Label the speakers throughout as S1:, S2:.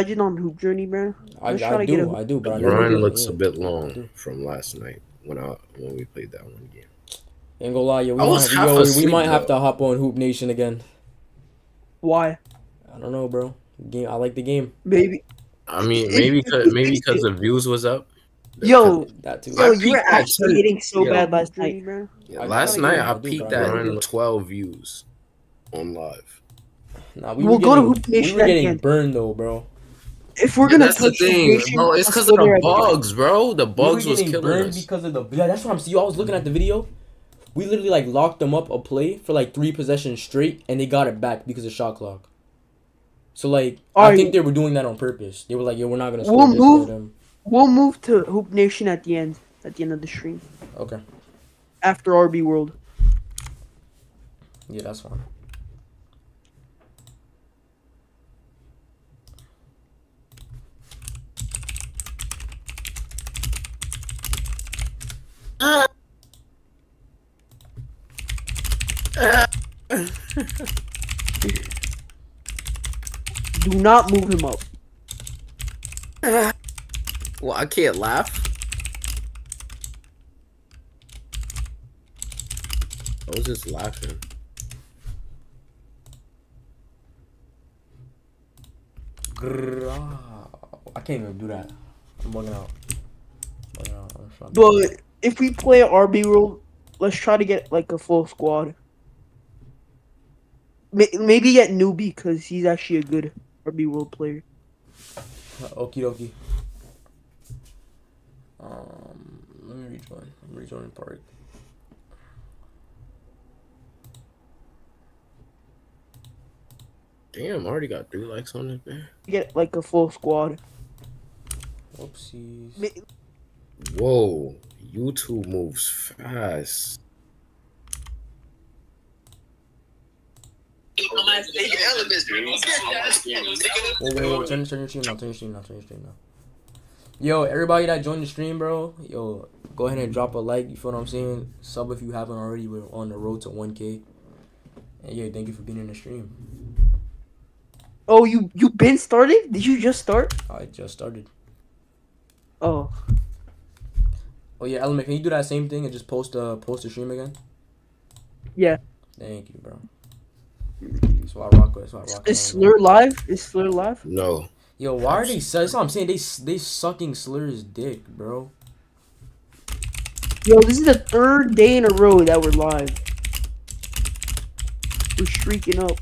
S1: legend on Hoop Journey, bro?
S2: I,
S1: Let's
S2: I
S1: try to get
S2: do,
S1: a-
S2: I do, but I
S3: The
S2: never
S3: run
S2: do it,
S3: looks a bit long from last night when I when we played that one game.
S2: Ain't gonna lie, yo, we, might,
S3: half
S2: yo, we might have to hop on Hoop Nation again.
S1: Why?
S2: I don't know, bro. Game, I like the game.
S1: Maybe.
S3: I mean, maybe cause, maybe because the views was up.
S1: Yo,
S2: That too.
S1: yo, you were actually
S3: ten-
S1: hitting so
S3: yo.
S1: bad last night, bro.
S3: Yeah, last
S2: gotta
S3: night I
S2: I do,
S3: peaked at
S2: never do
S3: around
S2: it.
S3: twelve views on live.
S2: Nah, we
S1: We'll
S2: were
S1: go to
S2: getting,
S1: Hoop
S2: we
S1: Nation
S2: were
S1: at the
S2: getting
S1: end.
S2: burned though, bro.
S1: If we're
S3: Yeah,
S1: gonna
S3: that's the
S1: touch Hoop
S3: thing,
S1: Nation,
S3: bro. It's because of the
S1: at the end.
S3: bugs, bro. The bugs
S2: we were
S3: was killing
S2: burned
S3: us.
S2: because of the. Yeah, that's what I'm seeing. I was looking at the video. We literally like locked them up a play for like three possessions straight, and they got it back because of shot clock. So like, I
S1: Alright.
S2: think they were doing that on purpose. They were like, "Yo, we're not gonna score
S1: We'll
S2: this
S1: move-
S2: for them."
S1: We'll move to Hoop Nation at the end. At the end of the stream.
S2: Okay,
S1: After RB World.
S2: yeah, that's fine.
S1: Do not move him up.
S3: Well, I can't laugh. I was just laughing.
S2: I can't even do that. I'm bugging out. Bugging out. I'm trying to-
S1: But if we play RB World, let's try to get like a full squad. Maybe get newbie because he's actually a good RB World player.
S2: Okie dokie. Um, let me rejoin. I'm rejoining park.
S3: Damn, I already got three likes on this, man.
S1: Get like a full squad.
S2: Whoopsies.
S1: May-
S3: Whoa, YouTube moves fast.
S2: Whoa, whoa, whoa, turn, turn your stream now, turn your stream now, turn your stream now. Yo, everybody that joined the stream, bro, yo, go ahead and drop a like, you feel what I'm saying? Sub if you haven't already, we're on the road to 1K. And yeah, thank you for being in the stream.
S1: Oh, you you been started? Did you just start?
S2: I just started.
S1: Oh,
S2: Oh yeah, Element, can you do that same thing and just post uh post the stream again?
S1: yeah.
S2: Thank you, bro. That's why I rock with. That's why I rock
S1: Is
S2: with.
S1: Sllr live? Is Sllr live?
S3: No,
S2: Yo, why are they? su- That's what I'm saying. They they sucking Sllr's dick, bro.
S1: Yo, this is the third day in a row that we're live. We're streaking up.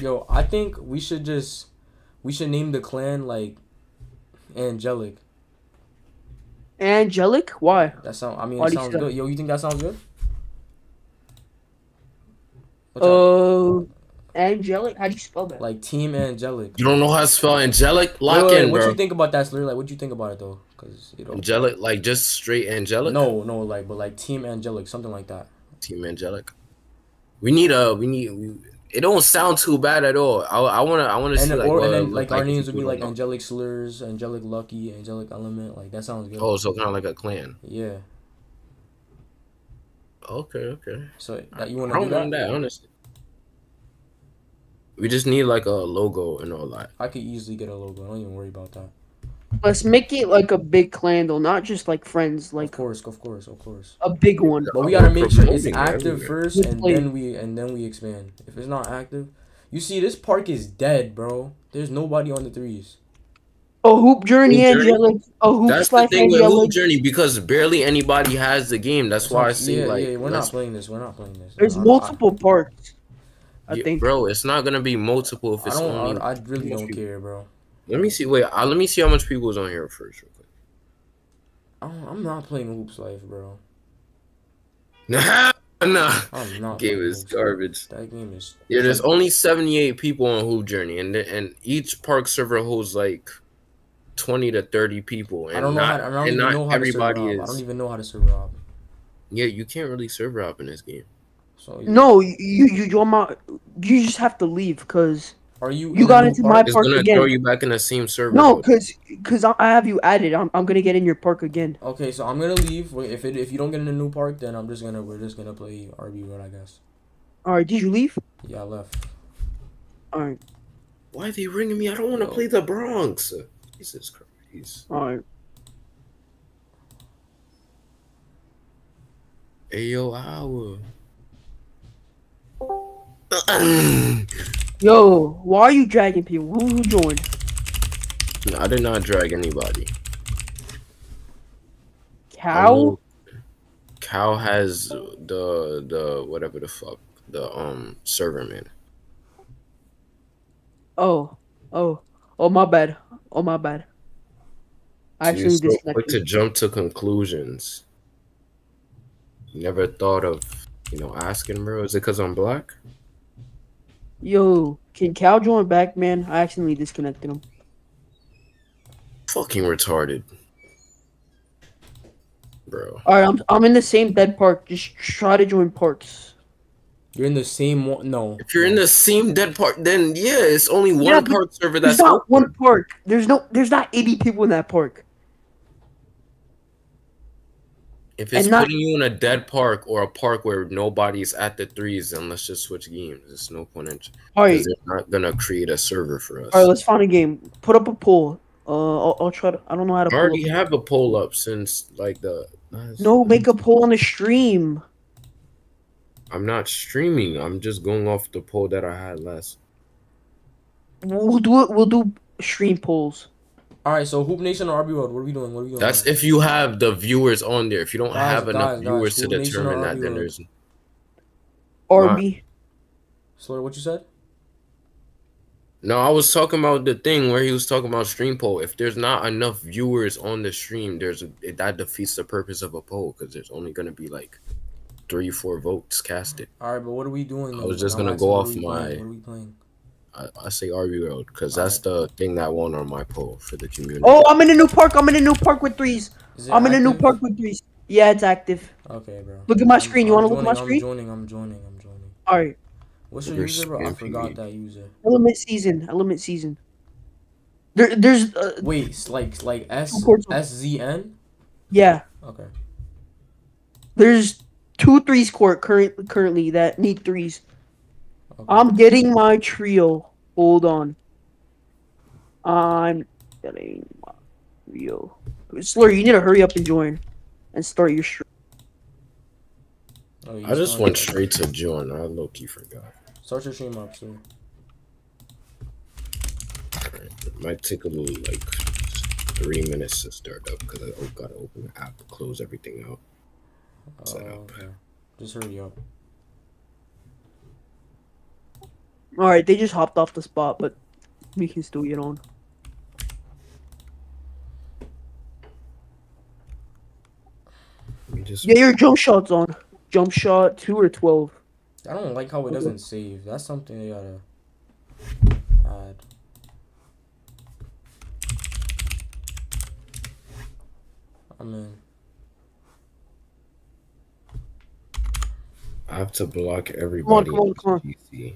S2: Yo, I think we should just we should name the clan like angelic.
S1: Angelic? Why?
S2: That sound. I mean,
S1: Why
S2: it sounds good. Yo, you think that sounds good? Oh,
S1: Uh, angelic? How do you spell that?
S2: like team angelic.
S3: you don't know how to spell angelic.
S2: Wait,
S3: Lock
S2: wait,
S3: in,
S2: what
S3: bro.
S2: you think about that, Sllr? Like, what you think about it though? Cause you know.
S3: Angelic, like just straight angelic.
S2: No, no, like, but like team angelic, something like that.
S3: team angelic. We need a. We need. We, it don't sound too bad at all. I, I wanna. I wanna
S2: And
S3: see like.
S2: or, and then
S3: look
S2: like our names would be like angelic slurs, angelic lucky, angelic element. Like that sounds good.
S3: Oh, so kind of like a clan.
S2: Yeah.
S3: Okay, okay.
S2: So that you want to do
S3: don't
S2: that?
S3: mind that honestly. We just need like a logo and all that.
S2: I could easily get a logo. I don't even worry about that.
S1: Let's make it like a big clan though, not just like friends, Like Of
S2: course, of course, of course.
S1: a big one.
S2: But we gotta make sure it's active first, and then we and then we expand. If it's not active, you see, this park is dead, bro. There's nobody on the threes.
S1: A hoop journey,
S3: Hoop Journey?
S1: angelic. A hoop
S3: That's the thing with Hoop. Journey because barely anybody has the game. That's why I see
S2: yeah,
S3: like
S2: yeah, we're not playing this. We're not playing this.
S1: There's
S2: I- I-
S1: multiple parts. I
S3: Yeah,
S1: think.
S3: bro, it's not gonna be multiple if
S2: I
S3: it's
S2: don't.
S3: only.
S2: I, I really don't care, bro.
S3: Let me see. Wait, uh, let me see how much people is on here first, real quick.
S2: Oh, I'm not playing Hoops Life, bro.
S3: nah, nah.
S2: I'm not.
S3: Game is
S2: Hoops Life.
S3: garbage.
S2: That game is.
S3: Yeah, there's only 78 people on Hoop Journey, and and each park server holds like 20 to 30 people, and
S2: I don't know.
S3: not,
S2: how, I don't
S3: and
S2: even
S3: not
S2: know how to serve
S3: everybody
S2: Rob.
S3: is.
S2: I don't even know how to serve Rob.
S3: Yeah, you can't really server up in this game.
S2: So
S1: No, you you you, you, you just have to leave because
S2: Are you?
S1: You got into
S2: park?
S1: my
S3: It's
S1: park
S3: gonna
S1: again.
S3: throw you back in the same server.
S1: No, cause, cause I I have you added. I'm, I'm gonna get in your park again.
S2: Okay, so I'm gonna leave. If it if you don't get in the new park, then I'm just gonna we're just gonna play RB World, I guess.
S1: All right, did you leave?
S2: Yeah, I left.
S1: All right,
S3: Why are they ringing me? I don't want to
S2: Yo.
S3: play the Bronx. Jesus Christ.
S1: all right.
S3: Ayo, hour.
S1: Yo, why are you dragging people? Who, who joined?
S3: I did not drag anybody.
S1: Cow?
S3: Cow has the the whatever the fuck the um server man.
S1: Oh, oh, oh, my bad. Oh, my bad. I
S3: You're
S1: actually
S3: so quick to jump to conclusions. Never thought of you know asking, bro. Is it because I'm black?
S1: Yo, can Cal join back, man? I accidentally disconnected him.
S3: Fucking retarded, bro.
S1: All right, I'm I'm in the same dead park. Just try to join parts.
S2: You're in the same one. No.
S3: If you're in the same dead part, then yeah, it's only one
S1: Yeah, but
S3: part server that's
S1: not
S3: open.
S1: one park. There's no. There's not 80 people in that park.
S3: If it's
S1: not-
S3: putting you in a dead park or a park where nobody's at the threes, then let's just switch games. There's no point in
S1: All right,
S3: they're not gonna create a server for us.
S1: all right. Let's find a game. Put up a poll. Uh, I'll, I'll try to. I don't know how to.
S3: I already have a poll up since like the.
S1: No, make a poll on the stream.
S3: I'm not streaming. I'm just going off the poll that I had last.
S1: We'll do it. We'll do stream polls.
S2: All right, so Hoop Nation or RB World? What are we doing? What are we doing?
S3: That's if you have the viewers on there. If you don't
S2: Guys,
S3: have enough
S2: guys, guys,
S3: viewers to
S2: Hoop
S3: determine that, then
S2: RB
S3: there's
S1: RB.
S2: Sllr, what you said?
S3: no. I was talking about the thing where he was talking about stream poll. If there's not enough viewers on the stream, there's a, that defeats the purpose of a poll because there's only gonna be like three, four votes casted.
S2: All right, but what are we doing?
S3: I was just gonna go off my-
S2: playing? What are we playing?
S3: I, I say RB World because that's the thing that won on my poll for the community.
S1: Oh, I'm in a new park. I'm in a new park with threes. I'm in a new park with threes. Yeah, it's active.
S2: Okay, bro.
S1: Look at my
S2: I'm-
S1: screen. You wanna look at my
S2: joining,
S1: screen?
S2: I'm joining. I'm joining. I'm joining.
S1: All right.
S2: What's your
S3: Your
S2: user, bro? I
S3: spam
S2: forgot
S3: PV.
S2: that user.
S1: Element season. Element season. There, there's. Uh,
S2: Wait, like like S
S1: Of course.
S2: S Z N.
S1: yeah.
S2: Okay.
S1: There's two threes court current currently that need threes.
S2: Okay.
S1: I'm getting my trio. Hold on. I'm getting my trio. Sllr, you need to hurry up and join, and start your stream.
S2: Oh,
S3: I just
S2: started.
S3: went straight to join. I low key forgot.
S2: Start your stream up, sir.
S3: It might take a little like three minutes to start up because I gotta open the app, close everything out. Set
S2: Oh,
S3: up.
S2: okay. Just hurry up.
S1: All right, they just hopped off the spot, but we can still get on.
S3: Let me just
S1: Get your jump shots on. Jump shot two or twelve.
S2: I don't like how it doesn't save. That's something they gotta add. I'm in.
S3: I have to block everybody.
S1: come on,
S3: in
S1: come on.
S3: GC.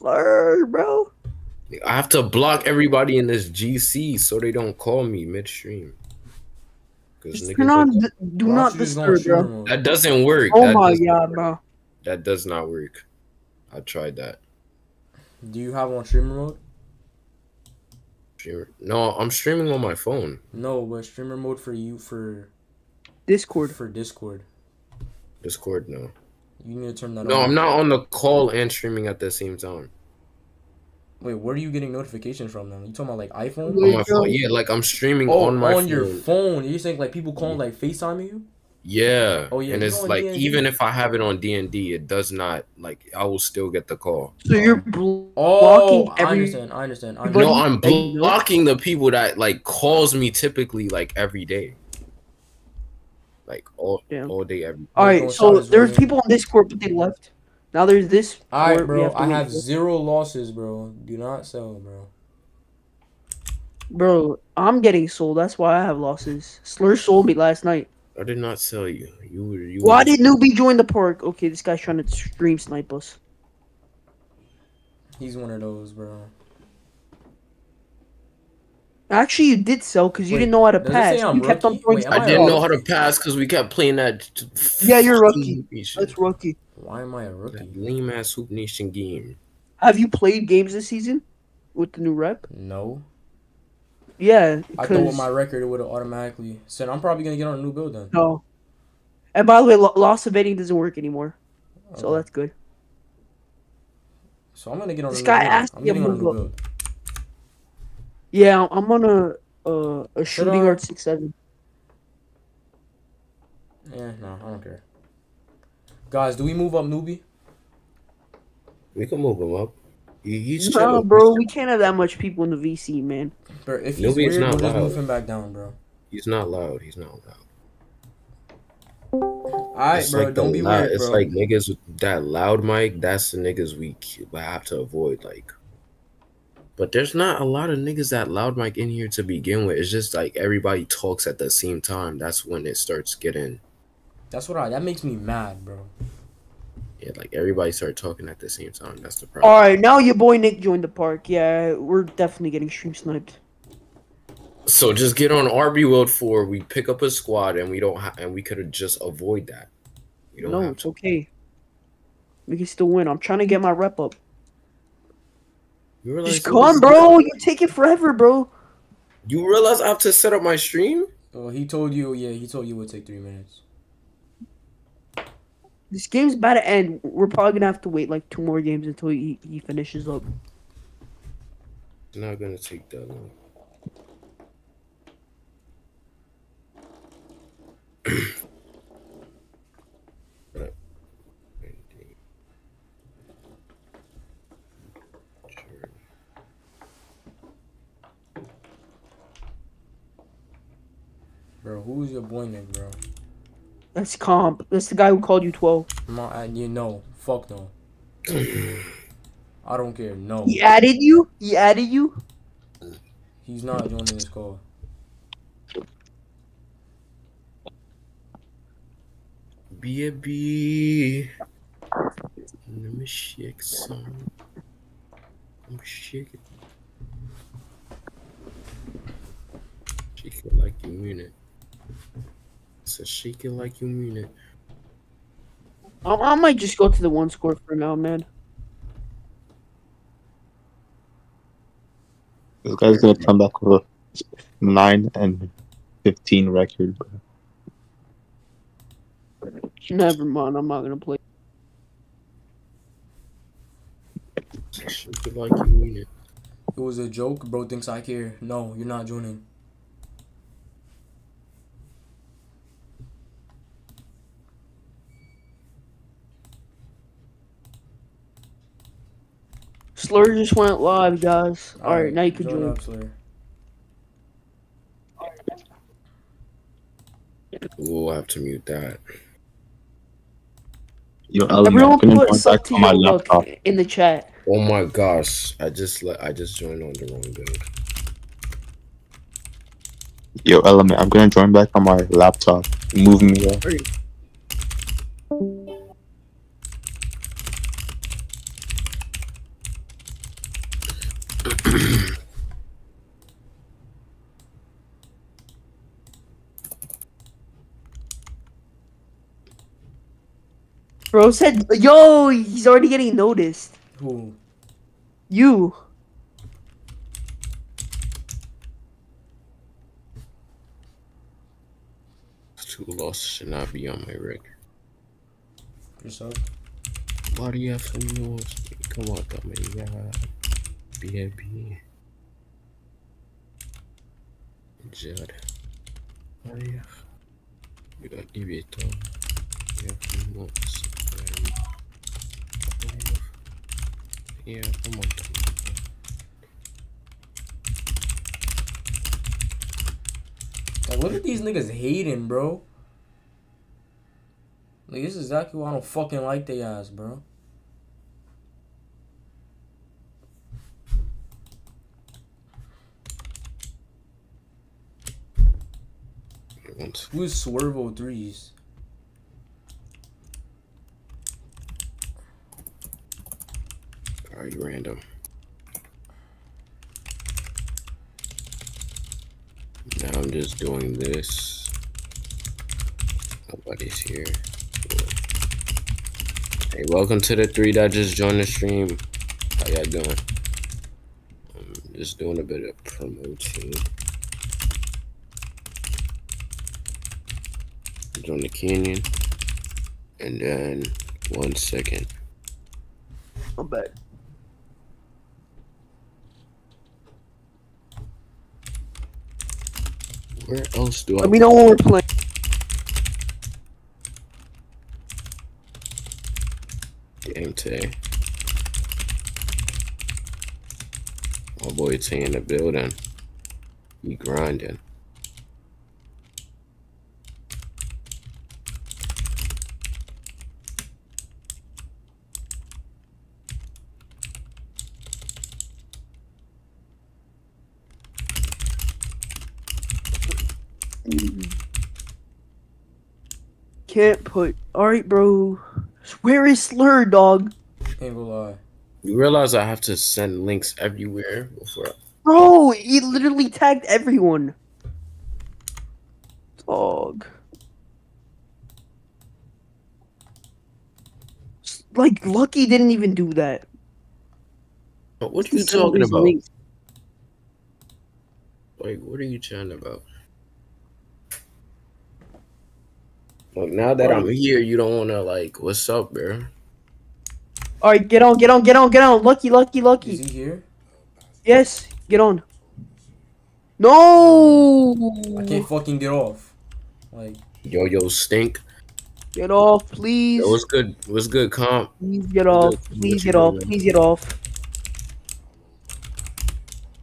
S1: Sllr, bro.
S3: I have to block everybody in this GC so they don't call me midstream.
S1: Just turn on. d- Do not
S2: don't you just go on
S1: disturb, bro.
S3: that doesn't work.
S1: Oh
S3: that
S1: my god,
S3: work.
S1: bro.
S3: That does not work. I tried that.
S2: Do you have on streamer mode?
S3: Streamer- No, I'm streaming on my phone.
S2: No, but streamer mode for you for
S1: Discord.
S2: for Discord.
S3: Discord, no.
S2: You need to turn that on.
S3: No, I'm not on the call and streaming at the same time.
S2: Wait, where are you getting notifications from now? You talking about like iPhone?
S1: Yeah.
S3: On my phone. Yeah, like I'm streaming
S2: Oh,
S3: on my phone.
S2: on
S3: phone.
S2: your phone. You're saying like people calling like FaceTiming you?
S3: Yeah.
S2: Oh, yeah,
S3: And it's like
S2: D&D.
S3: even if I have it on D and D, it does not like I will still get the call.
S1: So you're oh. bl-
S2: Oh,
S1: blocking
S2: I understand. I understand. I
S1: But
S3: No,
S2: understand.
S3: I'm
S1: that you know?
S3: blocking the people that like calls me typically like every day. Like all
S1: Damn.
S3: all day every
S1: All
S2: Don't
S1: right,
S2: shout
S1: so there's
S2: well.
S1: people on Discord, but they left. Now there's this.
S2: All right, bro.
S1: to
S2: I have
S1: for.
S2: zero losses, bro. Do not sell, bro.
S1: Bro, I'm getting sold. That's why I have losses. Sllr sold me last night.
S3: I did not sell you. You were you
S1: Why
S3: were-
S1: did newbie join the park? Okay, this guy's trying to stream snipe us.
S2: He's one of those, bro.
S1: Actually, you did so because you
S2: Wait,
S1: didn't know how to pass.
S2: say I'm
S1: You kept on throwing.
S2: Wait,
S3: I
S2: I
S3: didn't
S2: a
S3: know how to pass because we kept playing that.
S1: Yeah, you're rookie.
S3: That's
S1: That's rookie.
S2: Why am I a rookie?
S3: lame ass Hoop Nation game.
S1: Have you played games this season with the new rep?
S2: No.
S1: Yeah,
S2: I thought with my record it would have automatically said I'm probably gonna get on a new build then.
S1: no. And by the way, lo- loss evading doesn't work anymore, so that's good.
S2: So I'm gonna get on
S1: This
S2: a new
S1: guy
S2: build.
S1: asked
S2: I'm
S1: me to
S2: getting on a
S1: move
S2: new
S1: up.
S2: build.
S1: Yeah, I'm on a uh, a shooting
S2: I-
S1: guard six seven.
S2: Yeah, no, I don't care. Guys, do we move up newbie?
S3: We can move him up. He, he's
S1: No,
S3: chill.
S1: bro, we can't have that much people in the VC, man.
S2: Bro, if he's
S3: Newbie's
S2: weird,
S3: not
S2: we'll just
S3: loud.
S2: move him back down, bro.
S3: He's not loud. He's not loud.
S2: Alright,
S3: It's
S2: bro,
S3: like
S2: don't be
S3: loud-
S2: weird,
S3: It's
S2: bro.
S3: like niggas with that loud mic. That's the niggas we have to avoid. Like, but there's not a lot of niggas that loud mic in here to begin with. It's just like everybody talks at the same time. That's when it starts getting
S2: That's what I. That makes me mad, bro.
S3: yeah. Like everybody start talking at the same time. That's the problem.
S1: All right, now your boy Nick joined the park. Yeah, we're definitely getting stream sniped.
S3: So just get on RB World Four. We pick up a squad, and we don't have, and we could have just avoid that. We don't
S1: No,
S3: have
S1: it's
S3: to.
S1: okay. We can still win. I'm trying to get my rep up.
S3: You realize
S1: Just come,
S3: was-
S1: bro. You take it forever, bro.
S3: You realize I have to set up my stream?
S2: Oh, he told you, yeah, he told you it would take three minutes.
S1: This game's about to end. We're probably gonna have to wait like two more games until he, he finishes up.
S3: It's not gonna take that long.
S2: Bro, who's your boy Nick, bro?
S1: That's comp. That's the guy who called you 12.
S2: I'm I, you know, fuck no. I don't care, no.
S1: He added you? He added you?
S2: He's not joining this call.
S3: Baby. Let me shake some. I'm shaking. Shake it like you mean it. So shake it like you mean it.
S1: I, I might just go to the one score for now, man.
S4: This guy's gonna come back with a nine and fifteen record, bro.
S1: Never mind. I'm not gonna play.
S3: Shake it like you mean it.
S2: It was a joke, bro thinks I care. No, you're not joining.
S1: Sllr just went live, guys. All right, now you can join.
S2: up, Slayer.
S3: We'll have to mute that.
S4: Yo, Ellie,
S1: Everyone put
S4: go
S1: to
S4: my
S1: your look
S4: laptop.
S1: in the chat.
S3: Oh my gosh! I just let I just joined on the wrong build.
S4: Yo, Element, I'm gonna join back on my laptop. Move me up.
S1: Bro said, "Yo, he's already getting noticed."
S2: Who?
S1: You.
S3: Two losses should not be on my record.
S2: Yourself?
S3: Why do you have so many losses? Come on, come on, yeah. BAB. Judd. Oh yeah. You got Ibito. You have some notes. Yeah, come on.
S2: Like, look at these niggas hating, bro. Like, this is exactly why I don't fucking like they ass, bro. Who's Swervo threes?
S3: Alright, random. Now I'm just doing this. Nobody's here. Hey, welcome to the three that just joined the stream. How y'all doing? I'm just doing a bit of promoting. Join the canyon. And then one second.
S1: I'm back.
S3: Where else do I
S1: Let me know when we're playing.
S3: game today? My boy Tay in the building. He grinding.
S1: Can't put. Alright, bro. Where is Sllr, dog?
S2: Ain't gonna lie.
S3: You realize I have to send links everywhere before.
S1: Bro, he literally tagged everyone. Dog. Like, Lucky didn't even do that.
S3: But what are you talking about?
S1: links.
S3: Like, what are you chatting about? Like, now that I'm here, you don't want to, like, what's up, bro?
S1: Alright, get on, get on, get on, get on. Lucky, lucky, lucky.
S2: Is he here?
S1: Yes, get on. No!
S2: I can't fucking get off. Like,
S3: Yo, yo, stink.
S1: Get off, please.
S3: Yo, what's good? What's good, comp?
S1: Please get off.
S3: Good.
S1: Please get off.
S3: doing?
S1: Please get off.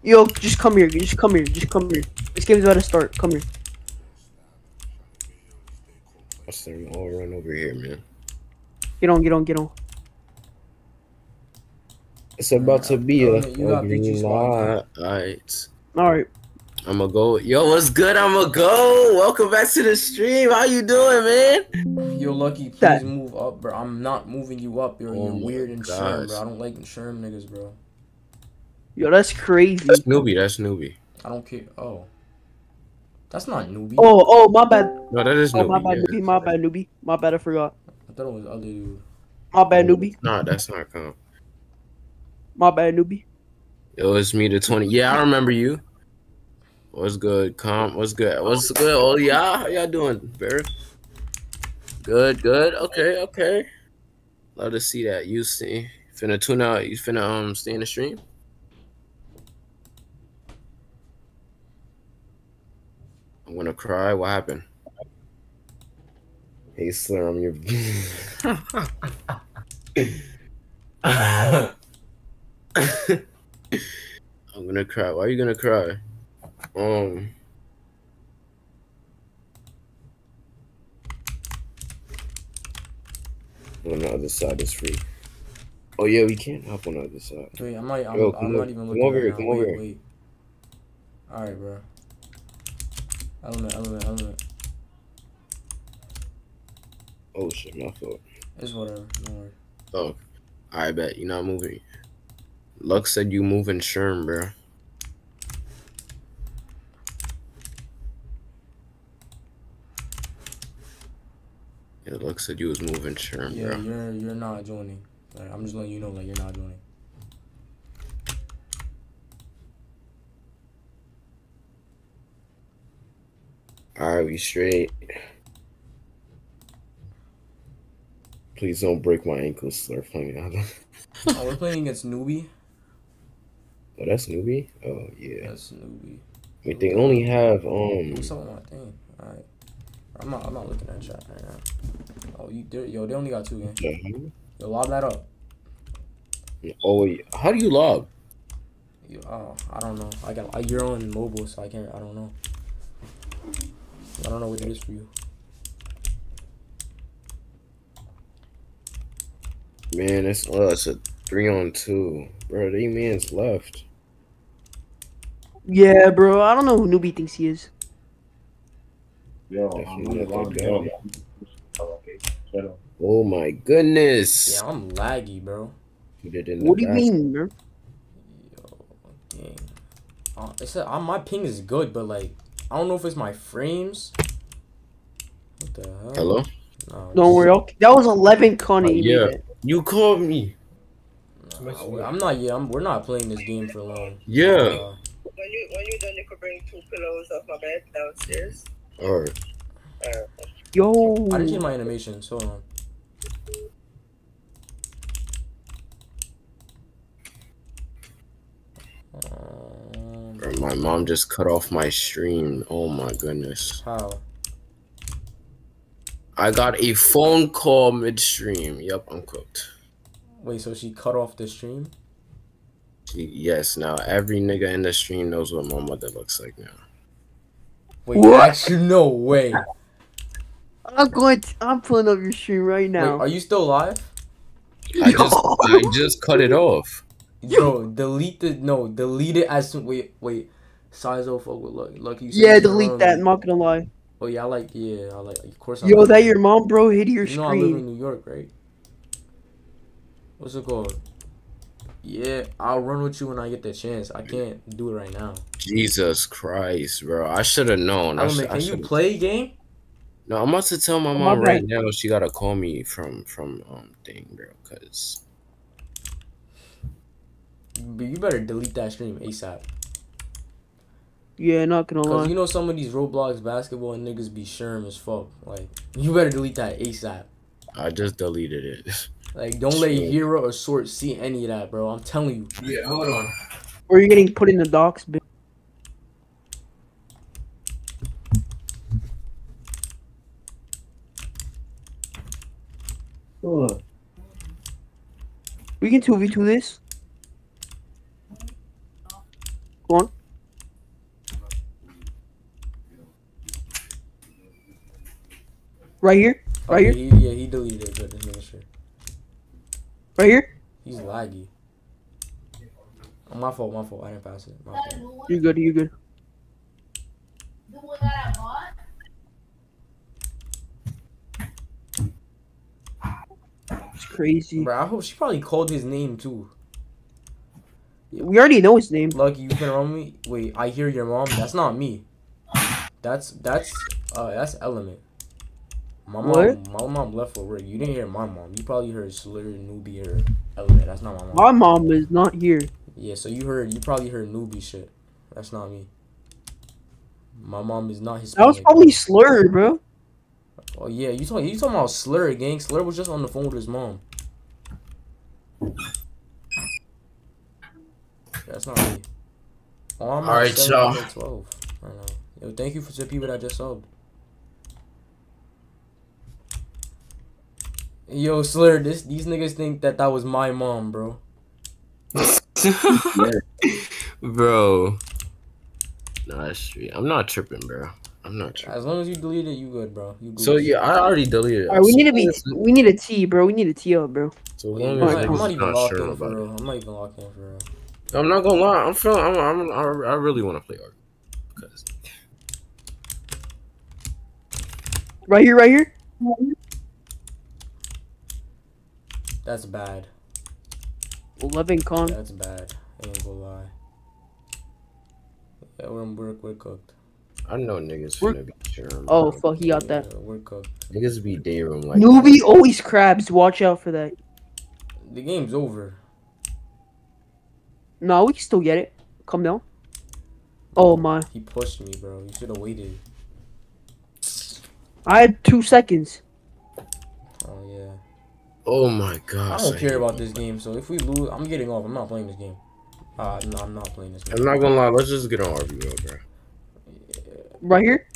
S1: Yo, just come here. Just come here. Just come here. This game's about to start. Come here.
S3: I said, all run over here, man.
S1: Get on. Get on. Get on.
S3: It's about to be a,
S2: Uh, you got
S3: a
S2: PG
S3: green
S2: spot.
S3: light. Alright.
S1: All right.
S3: I'm gonna go. Yo, what's good? I'm gonna go. Welcome back to the stream. How you doing, man?
S2: yo, Lucky, please
S1: That-
S2: move up, bro. I'm not moving you up. You're,
S3: Oh
S2: you're weird and Sherm, bro. I don't like Sherm niggas, bro.
S1: Yo, that's crazy.
S3: That's newbie. That's newbie.
S2: I don't care. Oh. That's not newbie.
S1: Oh, oh, my bad.
S3: No, that is
S1: Oh,
S3: newbie.
S1: my bad,
S3: yeah.
S1: newbie. My bad, newbie. My bad. I forgot.
S2: I thought it was other dude.
S1: My bad, newbie.
S3: Nah, that's not comp.
S1: My bad, newbie.
S3: Yo, it's me, the 20. Yeah, I remember you. What's good, comp? What's good? What's good? Oh, yeah. How y'all doing, Bear? Good, good. Okay, okay. Love to see that. You see, finna tune out. You finna um stay in the stream. I'm gonna cry. What happened? Hey, Sllr, I'm your. I'm gonna cry. Why are you gonna cry? Um. On the other side is free. Oh yeah, we can't hop on the other side.
S2: Wait, I'm not. I'm,
S3: Yo,
S2: I'm not even
S3: come
S2: looking
S3: over
S2: right
S3: here,
S2: now.
S3: come
S2: wait,
S3: over here.
S2: wait. All right, bro. Element, element, element.
S3: Oh shit, my fault.
S2: It's whatever. No worry.
S3: Oh, I bet you're not moving. Luck said you moving Sherm, bro. Yeah, Luck said you was moving Sherm,
S2: Yeah,
S3: bro.
S2: you're you're not joining. Like, I'm just letting you know, like you're not joining.
S3: Alright, we straight. Please don't break my ankles, Sllr playing.
S2: Oh, we're playing against newbie.
S3: Oh, that's newbie? Oh, yeah.
S2: That's newbie.
S3: Wait, they only have, um,
S2: What's with my thing? All right. I'm not. I'm not looking at chat right now. Oh, you. they're- Yo, they only got two games.
S3: the-
S2: Yo, lob that up.
S3: oh, yeah. how do you log?
S2: You, oh, I don't know. I got. I, you're on mobile, so I can't. I don't know. I don't know what it is for you.
S3: Man, it's, oh, it's a three on two. Bro, they man's left.
S1: Yeah, bro. I don't know who newbie thinks he is.
S5: Yo, I'm
S3: let
S5: on
S3: that
S5: the
S3: go.
S5: line. Okay, shut up.
S3: Oh my goodness.
S2: Yeah, I'm laggy, bro.
S3: Put it in
S1: What do you mean, bro?
S2: Yo, dang. Uh, it's a, uh, my ping is good, but like I don't know if it's my frames. What the hell?
S3: Hello?
S2: No,
S1: Don't worry. Okay. That was 11 Connie.
S3: Uh, yeah.
S1: made it.
S3: You called me.
S2: no, I'm not. Yeah, I'm, we're not playing this game for long.
S3: Yeah.
S2: Uh,
S6: When you when you're done, you could bring two pillows off my bed downstairs.
S3: Or
S6: Uh,
S1: Yo.
S2: I didn't change my animations. Hold on. Um,
S3: Bro, my mom just cut off my stream. Oh my goodness.
S2: how?
S3: I got a phone call midstream. Yep, I'm cooked.
S2: Wait, so she cut off the stream?
S3: She- Yes, now every nigga in the stream knows what my mother looks like now.
S2: Wait,
S1: What?
S2: actually, no way.
S1: I'm going. To, I'm pulling up your stream right
S2: Wait,
S1: now.
S2: are you still live?
S3: I just I just cut it off.
S2: Bro, delete the no, delete it as soon. Wait, wait. Size of fuck with lucky. Lucky.
S1: yeah, delete
S2: around
S1: that.
S2: me.
S1: I'm not gonna lie.
S2: Oh yeah, I like yeah, I like. Of course. I
S1: Yo,
S2: like
S1: that your mom, bro? Hit your
S2: You know I live in. New York, right? What's it called? Yeah, I'll run with you when I get the chance. I can't do it right now.
S3: Jesus Christ, bro. I should have known. I
S2: Element,
S3: should, I
S2: can you
S3: should've-
S2: play game?
S3: No, I'm about to tell my
S1: Oh,
S3: mom
S1: my
S3: right now. She gotta call me from from um thing, bro. Cause
S2: But you better delete that stream ASAP.
S1: Yeah, not gonna
S2: Cause
S1: lie.
S2: you know some of these Roblox basketball and niggas be sherm as fuck. Like you better delete that ASAP.
S3: I just deleted it.
S2: Like don't let
S3: Sure.
S2: Hero or Sort see any of that, bro. I'm telling you.
S3: Yeah, hold on.
S1: Or you're getting put in the docks, bitch. We can 2v2 this. Right here? Right
S2: Okay,
S1: here?
S2: He, yeah, he deleted it, but just making sure.
S1: Right here?
S2: He's laggy. Oh, my fault, my fault. I didn't pass it. My fault.
S1: You're good, you're good. It's crazy.
S2: Bro, I hope she probably called his name too.
S1: We already know his name.
S2: Lucky, you can run me. Wait, I hear your mom. That's not me. That's that's uh that's Element. My mom,
S1: What?
S2: my mom left for work. You didn't hear my mom. You probably heard Sllr, Newbie, or Element. That's not my mom.
S1: My mom is not here.
S2: Yeah, so you heard. You probably heard Newbie shit. That's not me. My mom is not his.
S1: That was probably Sllr, bro.
S2: Oh yeah, you talking? You talking about Sllr, gang? Sllr was just on the phone with his mom. That's not me. Oh, I'm
S3: All right,
S2: at
S3: y'all.
S2: Twelve. I know. Yo, thank you for the people that just subbed. Yo, Sllr, this these niggas think that that was my mom, bro.
S3: bro. No, that's street. I'm not tripping, bro. I'm not tripping.
S2: As long as you delete it, you good, bro. You good.
S3: So yeah, I already deleted it.
S1: Alright, we
S3: So
S1: need to be. We need a T, bro. We need a T up, bro.
S3: So
S2: Wait,
S3: long
S2: I'm,
S3: as
S2: not, I'm not even
S3: not
S2: locked
S3: sure
S2: in for real.
S3: it.
S2: I'm not even locked in for real.
S3: I'm not gonna lie. I'm feeling. I'm. I'm. I, I really want to play Ark. Because
S1: Right here, right here.
S2: That's bad.
S1: Eleven con.
S2: That's bad. I ain't gonna lie. Yeah, we're, we're, we're cooked.
S3: I know niggas
S1: We're-
S3: finna be sharing.
S1: Oh
S3: bro.
S1: fuck, he got that.
S2: Yeah, we're cooked.
S3: Niggas be day room like.
S1: Newbie always crabs. Watch out for that.
S2: The game's over.
S1: No, we can still get it. Come down. Oh, oh my!
S2: He pushed me, bro. You should have waited.
S1: I had two seconds.
S2: Oh yeah.
S3: Oh my god.
S2: I don't care about this game. So if we lose, I'm getting off. I'm not playing this game. Uh, no, I'm not playing this game.
S3: I'm not gonna lie. Let's just get on RB bro.
S1: Right here.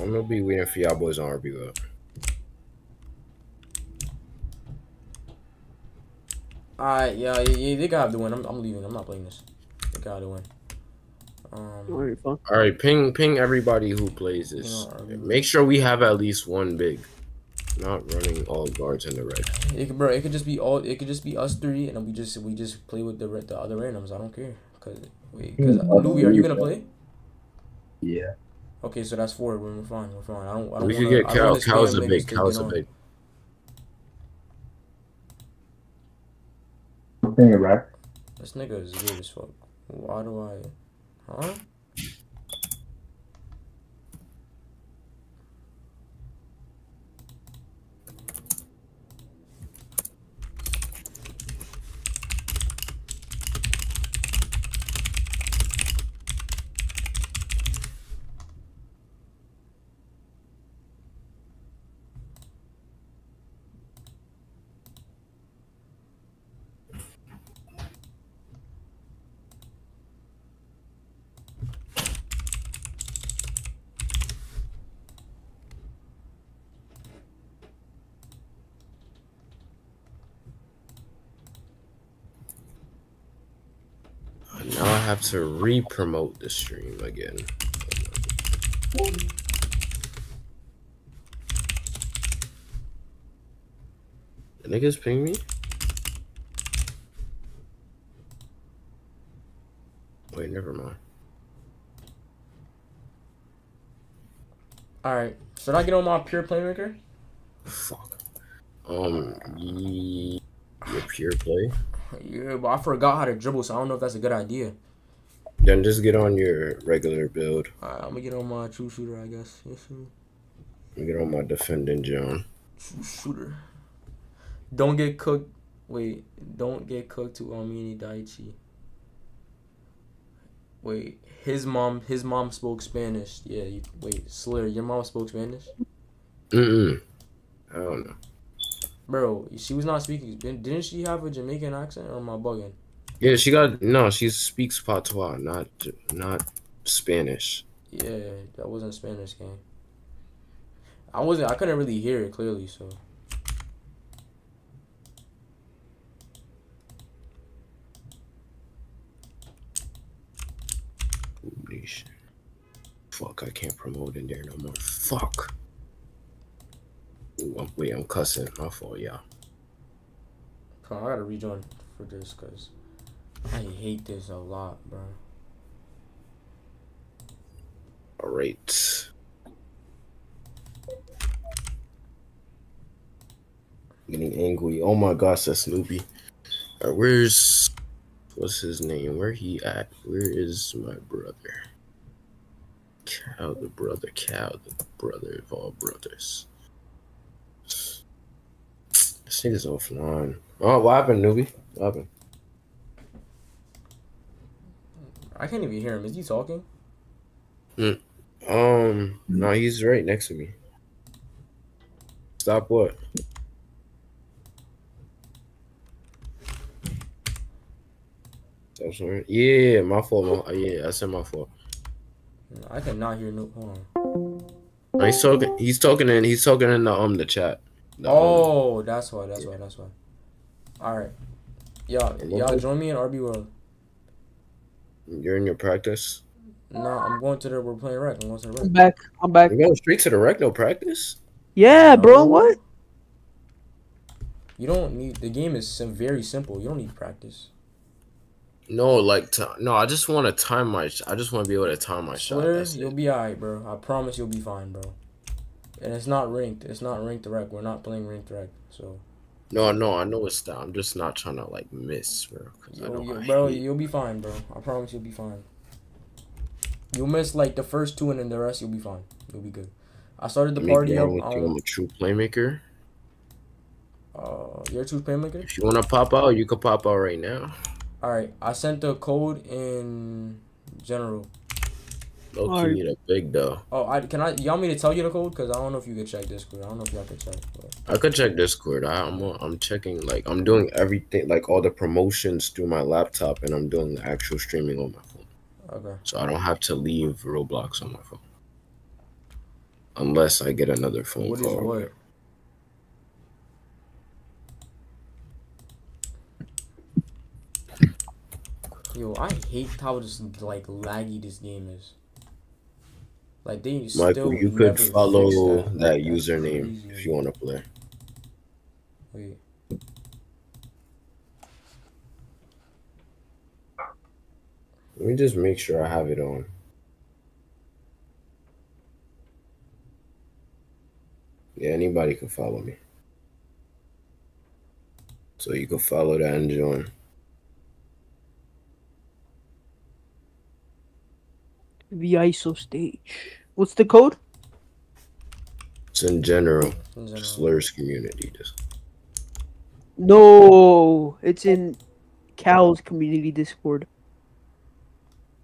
S3: I'm gonna be waiting for y'all boys on RB World.
S2: Alright, yeah, yeah, yeah, they gotta have the win. I'm, I'm leaving. I'm not playing this. They gotta have the win. Um,
S1: Alright, fine.
S3: All right, ping ping everybody who plays this.
S2: Yeah, RB.
S3: Make sure we have at least one big. Not running all guards in the red.
S2: it could, bro. It could just be all. It could just be us three, and we just we just play with the re- the other randoms. I don't care. Cause wait, cause mm-hmm. Louis, are you gonna play?
S4: Yeah.
S2: Okay, so that's four. We're, we're fine. We're fine. I don't. I don't
S3: We could
S2: wanna-
S3: get
S2: I
S3: cow. Cow's a big.
S2: to
S3: Cow's a big.
S5: Bring it back.
S2: This nigga is weird as fuck. Why do I? Huh?
S3: Now I have to re-promote the stream again. The niggas ping me? Wait, never mind.
S2: All right. Should I get on my pure playmaker?
S3: Fuck. Um, your pure play.
S2: Yeah, but I forgot how to dribble, so I don't know if that's a good idea.
S3: Then just get on your regular build.
S2: Alright, I'm gonna get on my true shooter, I guess. Yes, sir.
S3: Get on my defending John.
S2: True shooter. Don't get cooked. Wait, don't get cooked to Amini Daichi. Wait, his mom, his mom spoke Spanish. Yeah, you, wait, Slayer, your mom spoke Spanish,
S3: Mm-mm. I don't know.
S2: bro. She was not speaking. Didn't didn't she have a Jamaican accent, or am I bugging?
S3: Yeah, she got no. She speaks patois, not not Spanish.
S2: Yeah, that wasn't Spanish game. I wasn't. I couldn't really hear it clearly, so.
S3: Fuck, I can't promote in there no more. Fuck. Ooh, I'm, wait, I'm cussing. My fault, yeah.
S2: Come on, I gotta rejoin for this because I hate this a lot, bro.
S3: All right. Getting angry. Oh my gosh, that's Snoopy. Alright, where's what's his name? Where he at? Where is my brother? Cow the brother, cow the brother of all brothers. This nigga's offline. Oh, what happened, newbie? What happened?
S2: I can't even hear him. Is he talking?
S3: Um, no, he's right next to me. Stop what? Stop swearing. Yeah, my fault. My, yeah, I said my fault.
S2: I cannot hear no. Hold on.
S3: No, he's talking. He's talking in. He's talking in the um the chat. The, um,
S2: Oh, that's why. That's why. That's why. All right. Y'all, y'all join me in RB World.
S3: You're in your practice.
S2: No, I'm going to the. We're playing rec. I'm going to the
S1: I'm back. I'm back.
S3: You're going straight to the rec? No practice.
S1: Yeah, bro. What?
S2: You don't need. The game is sim- very simple. You don't need practice.
S3: No, like to, no. I just want to time my. I just want to be able to time my shot.
S2: You'll
S3: it.
S2: be alright, bro. I promise you'll be fine, bro. And it's not ranked. It's not ranked rec. We're not playing ranked rec. So,
S3: No, no, I know it's that. I'm just not trying to like miss, bro.
S2: yo, yo, bro,
S3: hate-
S2: you'll be fine, bro. I promise you'll be fine. You'll miss like the first two, and then the rest you'll be fine. You'll be good. I started the party up.
S3: with you. I'm
S2: Um,
S3: a true playmaker.
S2: uh, a true playmaker.
S3: If you want to pop out, you can pop out right now.
S2: All right, I sent the code in general.
S3: Low key
S1: Alright.
S3: need a big though.
S2: Oh, I can I. You want me to tell you the code? Cause I don't know if you can check Discord. I don't know if y'all can check. But.
S3: I could check Discord. I, I'm I'm checking like I'm doing everything like all the promotions through my laptop, and I'm doing the actual streaming on my phone,
S2: Okay.
S3: so I don't have to leave Roblox on my phone unless I get another phone
S2: What is
S3: call.
S2: what? Yo, I hate how just like laggy this game is. Like they still
S3: Michael, you could follow that,
S2: That's
S3: username
S2: crazy.
S3: if you want to play.
S2: Wait.
S3: Let me just make sure I have it on. Yeah, anybody can follow me. So you can follow that and join.
S1: The ISO stage. What's the code?
S3: It's in general.
S2: In general.
S3: Slurs community. Just
S1: No, it's in Cal's community Discord.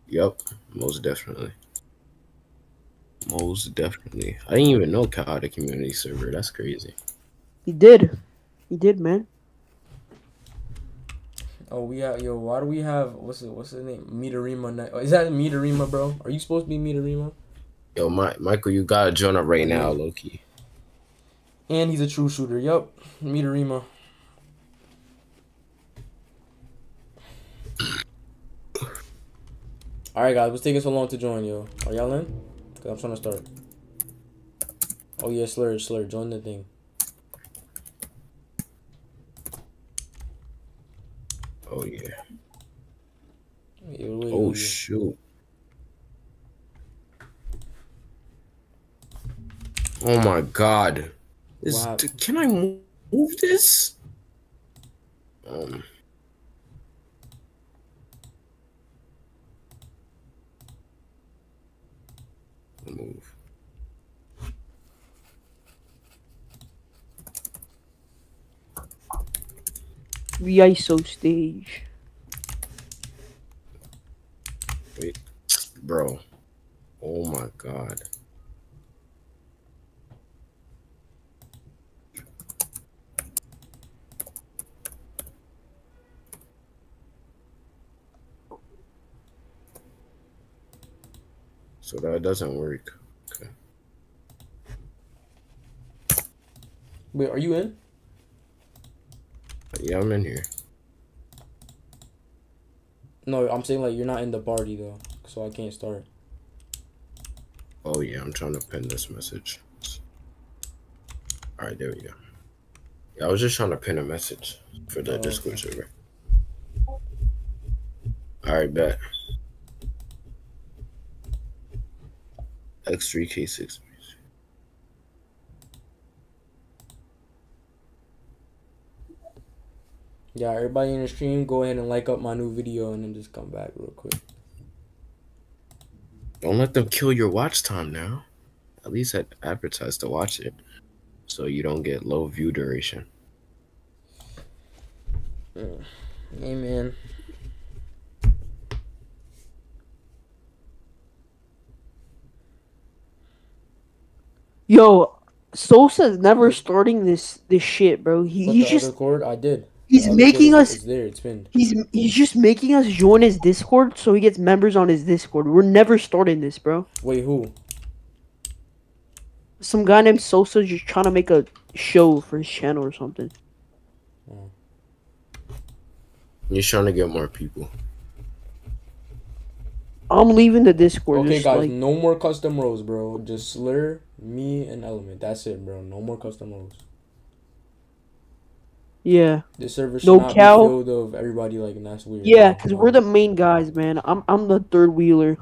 S3: Yep, most definitely. Most definitely. I didn't even know Cal had a community server. That's crazy.
S1: He did. He did, man.
S2: Oh, we have yo. Why do we have what's it? What's his name? Midorima. Ni- oh, Is that Midorima, bro? Are you supposed to be Midorima?
S3: Yo, my, Michael, you gotta join up right now, mm-hmm. Loki.
S2: And he's a true shooter. Yup, Midorima. All right, guys. What's taking so long to join, yo? Are y'all in? Cause I'm trying to start. Oh yeah, Sllr, Sllr. Join the thing.
S3: Oh yeah.
S2: Yeah, we're
S3: Oh
S2: you.
S3: shoot. Oh my god.
S2: What happened?
S3: can I move, move this? Um. Move.
S1: The ISO stage.
S3: Wait, Bro. Oh my god. So that doesn't work. Okay.
S2: Wait, are you in?
S3: Yeah, I'm in here.
S2: No, I'm saying like you're not in the party though, so I can't start.
S3: Oh yeah, I'm trying to pin this message. Alright, there we go. Yeah, I was just trying to pin a message for the
S2: Oh,
S3: Discord
S2: okay.
S3: server. Alright, bet. X3K6.
S2: Yeah, everybody in the stream, go ahead and like up my new video and then just come back real quick.
S3: Don't let them kill your watch time now. At least ad- advertise to watch it. So you don't get low view duration. Mm.
S2: Amen.
S1: Yo, Sosa's never starting this this shit, bro. He,
S2: But
S1: he's
S2: the
S1: just
S2: other cord, I did.
S1: He's
S2: The
S1: making us
S2: It's there. It's pinned.
S1: he's he's just making us join his Discord so he gets members on his Discord. We're never starting this, bro.
S2: Wait, who?
S1: Some guy named Sosa just trying to make a show for his channel or something. Oh.
S3: You're trying to get more people.
S1: I'm leaving the Discord.
S2: Okay, guys,
S1: like
S2: no more custom roles, bro. Just Sllr, me, and Element. That's it, bro. No more custom roles.
S1: Yeah,
S2: This server should
S1: No
S2: not
S1: cow.
S2: be filled of everybody like, and that's weird.
S1: yeah, cause we're the main guys, man. I'm I'm the third wheeler.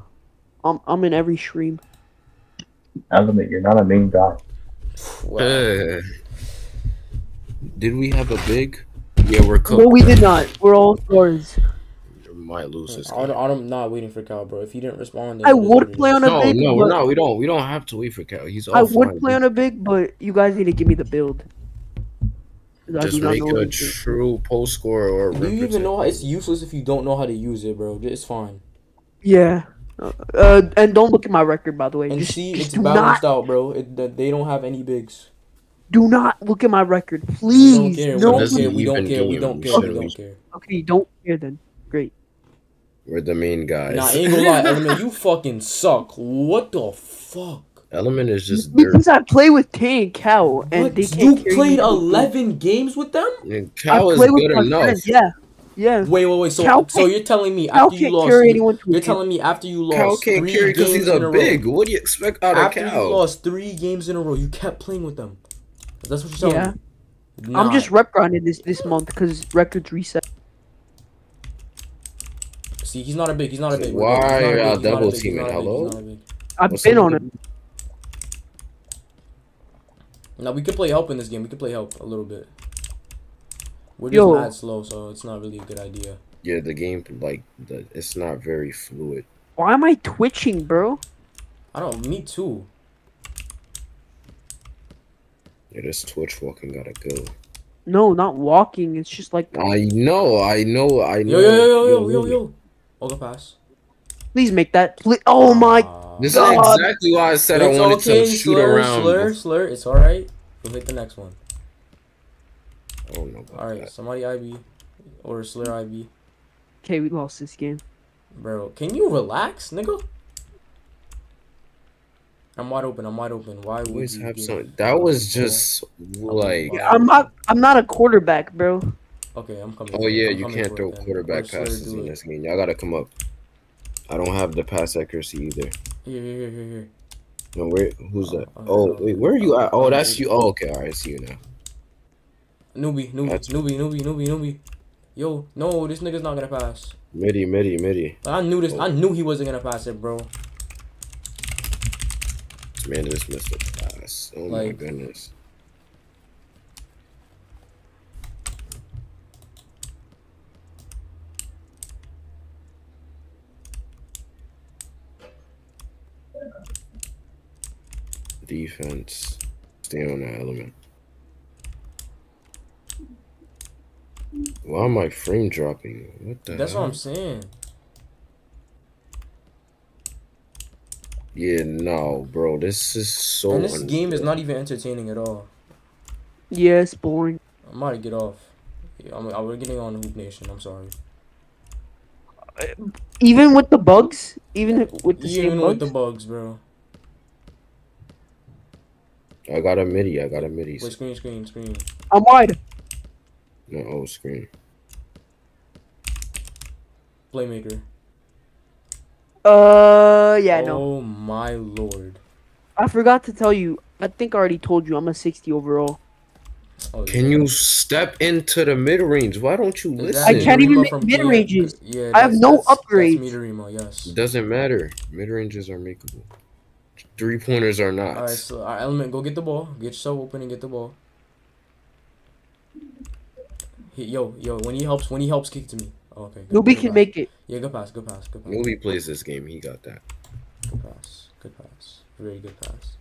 S1: I'm I'm in every stream.
S4: Element, you're not a main guy.
S2: Wow.
S3: Uh, did we have a big? Yeah, we're cooked.
S1: No, we did not. We're all stars.
S3: Might lose this.
S2: I
S3: game.
S2: don't, I'm not waiting for Cal, bro. If he didn't respond,
S1: I
S2: it is what
S1: would play on a
S3: No,
S1: big,
S3: no,
S1: but-
S3: we're not. We don't. We don't have to wait for Cal. He's
S1: I
S3: offline.
S1: would play on a big, but you guys need to give me the build. 'Cause
S3: Just
S1: not
S3: make a true post score or.
S2: Do you even know how it's useless if you don't know how to use it, bro? It's fine.
S1: Yeah. Uh, uh, and don't look at my record, by the way.
S2: And
S1: just,
S2: see,
S1: just
S2: it's balanced
S1: not,
S2: out, bro. It, that they don't have any bigs.
S1: do not look at my record,
S2: We don't
S1: please.
S2: care. We
S1: No,
S2: don't care. We don't care. We don't
S3: We
S2: care. We don't care.
S1: okay, don't care then. Great.
S3: We're the main guys.
S2: Nah, I ain't gonna lie, Element. You fucking suck. What the fuck?
S3: Element is just dirt.
S1: Because I play with Tay and Cow, and
S2: What?
S1: they can't carry
S2: played
S1: me.
S2: eleven games with them?
S3: And
S1: I
S3: Cal is
S1: play with
S3: good
S1: my
S3: enough.
S1: friends, Yeah, yeah.
S2: Wait, wait, wait. So,
S1: Cal
S2: so you're telling me
S1: Cal
S2: after you lost, you-
S1: anyone to a
S2: you're
S1: game.
S2: telling me after you lost
S3: Cal can't
S2: three
S3: carry because
S2: games
S3: he's
S2: in
S3: a
S2: a
S3: big.
S2: row.
S3: What do you expect out of
S2: After you lost three games in a row, you kept playing with them. That's what you're telling
S1: Yeah.
S2: me.
S1: I'm just rep grinding this this month because records reset.
S2: See, he's not a big. He's not a big.
S3: Why
S2: He's not a big,
S3: are y'all
S2: a
S3: double
S2: big,
S3: teaming?
S2: not a big,
S3: Hello?
S2: he's not a big.
S1: I've
S3: What's
S1: been on it.
S2: Now we could play help in this game. We could play help a little bit. We're just
S1: Yo.
S2: mad slow, so it's not really a good idea.
S3: Yeah, the game like the, it's not very fluid.
S1: Why am I twitching, bro?
S2: I don't. Me too.
S3: Yeah, this Twitch walking gotta go.
S1: No, not walking. It's just like,
S3: I know, I know, I know.
S2: Yo yo yo yo yo yo
S3: Lily.
S2: yo. Olga pass.
S1: Please make that. Pl- oh my.
S3: This
S1: God.
S3: is exactly why I said
S2: it's
S3: I wanted
S2: okay,
S3: to shoot
S2: Sllr,
S3: around.
S2: Sllr, Sllr. It's all right. We'll hit the next one.
S3: Oh, I don't know about
S2: All right,
S3: that.
S2: somebody IB or Sllr IB.
S1: Okay, we lost this game.
S2: Bro, can you relax, nigga? I'm wide open. I'm wide open. Why would
S3: Always
S2: you
S3: have some. That was just like.
S1: I'm not. I'm not a quarterback, bro.
S2: Okay, I'm coming.
S3: Oh yeah,
S2: I'm
S3: you can't throw quarterback passes in this game. Y'all gotta come up. I don't have the pass accuracy either.
S2: Here, here, here, here, here.
S3: No, where? Who's that?
S2: Oh,
S3: Oh
S2: oh,
S3: wait, where are you at? Oh,
S2: oh,
S3: that's you. Oh, okay, all right, I see you now.
S2: Newbie, newbie,
S3: That's-
S2: newbie, newbie, newbie, newbie. Yo, no, this nigga's not gonna pass.
S3: Midi, midi, midi.
S2: I knew this. I oh. knew he wasn't gonna pass it, bro.
S3: Man this missed a pass. Oh my goodness. Defense. Stay on that element. Why am I frame dropping? What the
S2: That's
S3: hell?
S2: what I'm saying.
S3: Yeah, no, bro. This is so
S2: and this
S3: unfair.
S2: game is not even entertaining at all.
S1: Yeah, it's boring.
S2: I'm about to get off. Yeah, I'm, I, we're getting on Hoop Nation. I'm sorry.
S1: Even with the bugs, even with the same
S2: Even with
S1: bugs.
S2: the bugs, bro.
S3: I got a midi. I got a midi.
S2: Wait, screen, screen, screen.
S1: I'm wide.
S3: No, oh, screen.
S2: Playmaker.
S1: Uh, yeah, no.
S2: Oh my lord.
S1: I forgot to tell you. I think I already told you I'm a 60 overall.
S2: Oh,
S3: Can
S2: yeah.
S3: you step into the mid range? Why don't you listen?
S1: I can't even make mid-ranges.
S2: Yeah,
S1: I have no
S2: that's- that's
S1: upgrades.
S2: Midorima, yes.
S3: Doesn't matter. Mid ranges are makeable. Three pointers are not.
S2: Alright, so our element, go get the ball. Get yourself open and get the ball. He, yo, yo, when he helps, when he helps, kick to me. Oh, okay. good-
S1: Nobody
S2: good
S1: can
S2: pass.
S1: make it.
S2: Yeah, good pass, good pass, good pass.
S3: Nobody plays this game. He got that.
S2: Good pass, good pass, very good pass.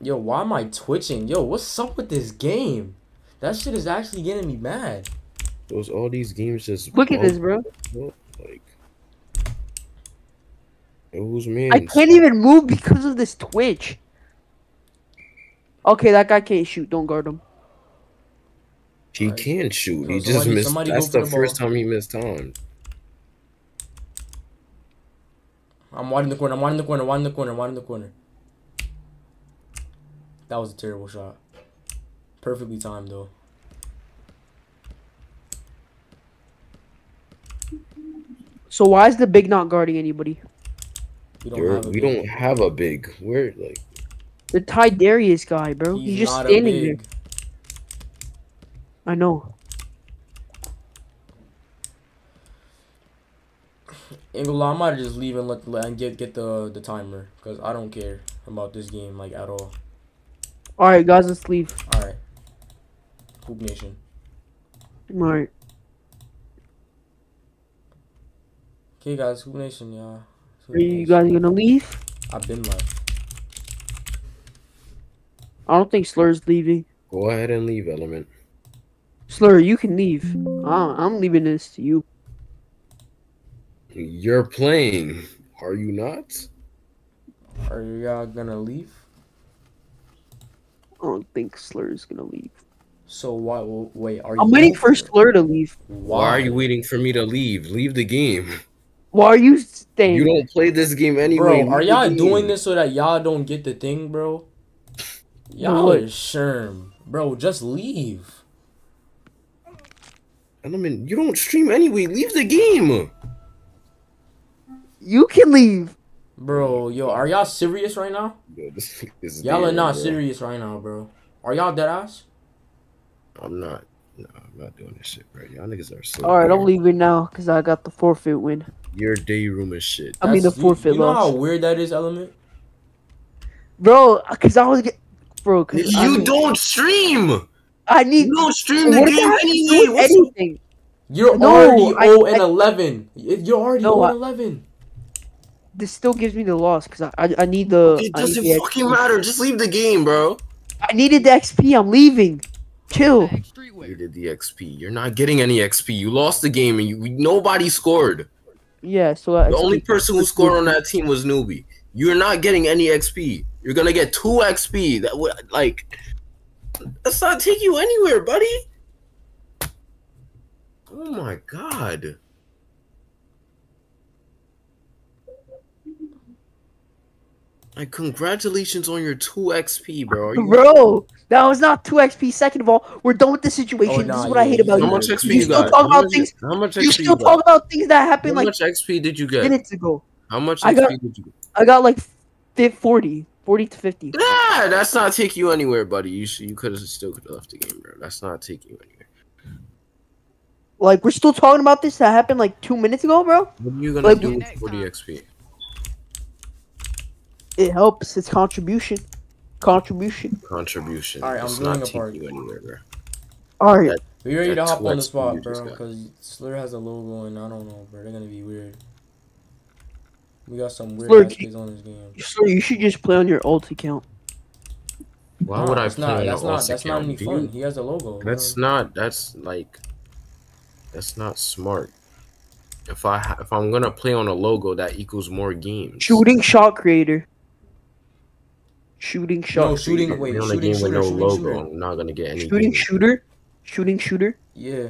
S2: Yo, why am I twitching? Yo, what's up with this game? That shit is actually getting me mad.
S3: Those all these games just
S1: Look at this, bro.
S3: Like, Yo, who's man?
S1: I can't even move because of this twitch. Okay, that guy can't shoot. Don't guard him.
S3: He
S2: Alright.
S3: can shoot.
S2: So
S3: he just missed. That's the
S2: the
S3: first time he missed time.
S2: I'm wide in the corner, I'm wide in the corner, wide in the corner, wide in the corner. That was a terrible shot. Perfectly timed though.
S1: So why is the big not guarding anybody?
S2: We don't
S3: You're-
S2: have a
S3: we
S2: big.
S3: don't have a big. We're like
S1: The Ty Darius guy, bro. He's,
S2: He's
S1: just
S2: not a
S1: standing there.
S2: big.
S1: I know.
S2: Ain't I might just leave and let, let and get get the the timer because I don't care about this game like at all.
S1: All right, guys, let's leave.
S2: All right, Hoop Nation.
S1: All right.
S2: Okay, guys, Hoop Nation, yeah. Hoop
S1: Are you
S2: Nation.
S1: guys gonna leave?
S2: I've been left.
S1: I don't think Sllr's leaving.
S3: go ahead and leave element.
S1: Sllr, you can leave. I- I'm leaving this to you.
S3: You're playing. Are you not?
S2: Are y'all gonna leave?
S1: I don't think Sllr's gonna leave.
S2: So why? Wait, are you?
S1: I'm waiting for Sllr to leave.
S3: Why are you waiting for me to leave? Leave the game.
S1: Why are you staying?
S3: You don't play this game anyway.
S2: Bro, are y'all
S3: game.
S2: doing this so that y'all don't get the thing, bro? Y'all
S1: what?
S2: are sherm. Bro, just leave.
S3: Element, you don't stream anyway. Leave the game.
S1: You can leave.
S2: Bro, yo, are y'all serious right now?
S3: Yo, this is
S2: Y'all are not
S3: bro.
S2: serious right now, bro. Are y'all dead ass?
S3: I'm not. No, I'm not doing this shit, bro. Y'all niggas are so.
S1: All right, I'm
S3: weird.
S1: leaving now because I got the forfeit win.
S3: Your day room is shit.
S1: I mean the
S2: That's- you-
S1: forfeit
S2: You know how weird that is, Element?
S1: bro. Because I was get, bro. Cause I,
S3: You
S1: need-
S3: don't stream.
S1: I need.
S3: You don't stream the
S1: What does that
S3: game
S1: have to do
S3: anyway. What's
S1: anything?
S2: You're
S1: No,
S2: already
S1: I-
S2: 0 and
S1: I-
S2: 11. You're already
S1: No,
S2: 0 and 11.
S1: This still gives me the loss because I, I I need the.
S3: It doesn't
S1: the
S3: fucking
S1: XP.
S3: matter. Just leave the game, bro.
S1: I needed the XP. I'm leaving. Chill.
S3: You did the XP. You're not getting any XP. You lost the game, and you nobody scored.
S1: Yeah. So uh,
S3: The only person who scored on that team was Newbie. You're not getting any XP. You're gonna get two XP. That would like that's not take you anywhere, buddy. Oh my god. Like congratulations on your two XP, bro. You-
S1: Bro, that was not two XP. Second of all, we're done with the situation.
S2: Oh,
S1: this is oh, what I hate about
S3: How
S2: yeah.
S1: you.
S3: much XP
S1: You
S3: you,
S1: still
S3: got?
S1: talk
S3: How
S1: about
S3: much-
S1: things-
S3: How much
S1: You
S3: XP
S1: still
S3: you got?
S1: talk about things that
S3: How
S1: happened like
S3: much XP did you get?
S1: minutes ago.
S3: How much
S1: I
S3: XP
S1: got-
S3: did you get?
S1: I got like fi- 40, 40 to 50.
S3: Nah, that's not take you anywhere, buddy. You should, you could have still could have left the game, bro. That's not take you anywhere.
S1: Like we're still talking about this that happened like two minutes ago, bro.
S3: What are you gonna
S1: Like-
S3: do with 40 XP?
S1: It helps. It's contribution. Contribution.
S3: Contribution.
S2: Alright, I'm
S3: It's
S2: doing
S3: not
S2: a
S3: taking
S2: part.
S3: you anywhere, bro.
S1: All right.
S3: That-
S2: We ready to
S3: That's
S2: hop on the spot, bro, because Sllr has a logo and I don't know, bro. They're gonna be weird. We got some weird
S1: Sllr,
S2: ass kids on this game.
S1: So you should just play on your alt account.
S3: Why
S2: Nah,
S3: would I
S2: that's
S3: play
S2: not,
S3: on
S2: that's
S3: an
S2: not,
S3: Alt
S2: that's not
S3: account,
S2: any
S3: dude?
S2: fun. He has a logo.
S3: That's
S2: bro.
S3: not. That's like. That's not smart. If I if I'm gonna play on a logo, that equals more games.
S1: Shooting shot creator. Shooting shot.
S2: No, shooting- wait,
S3: on a
S2: shooting
S3: game with
S2: shooter,
S3: no
S2: shooting
S3: logo,
S2: shooter.
S3: I'm not gonna get any.
S1: Shooting
S3: games.
S1: shooter. Shooting shooter.
S2: Yeah.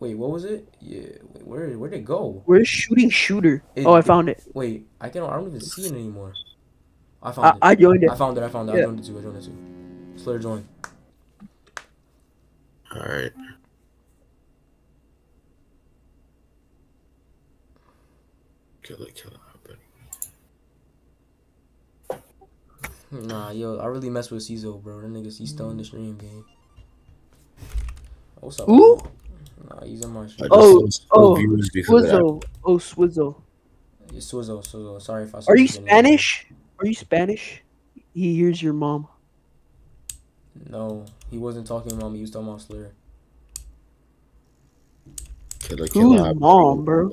S2: Wait, what was it? Yeah. Wait, where where'd it go?
S1: Where's shooting shooter?
S2: It-
S1: oh, I found it.
S2: Wait, I can I don't even see it anymore. I
S1: I,
S2: found it.
S1: I joined it.
S2: I found it. I found it. I
S1: Yeah.
S2: joined it too. I joined it too. Sllr join.
S3: All right. Kill it, kill it, buddy.
S2: Nah, yo, I really mess with Cizo, bro. That nigga, he's mm. still in the stream game. What's up?
S1: Who?
S2: bro? Nah, he's in my stream.
S3: just
S1: Oh,
S3: lost two
S1: oh,
S3: viewers because of that.
S1: Swizzo. Oh, Swizzo.
S2: It's Swizzo, Swizzo. Sorry if I.
S1: Are you
S2: said your name.
S1: Spanish? Are you Spanish? He hears your mom.
S2: No, he wasn't talking about me. He was talking about Sllr.
S3: Kill it,
S1: Who's
S3: it,
S1: mom, bro?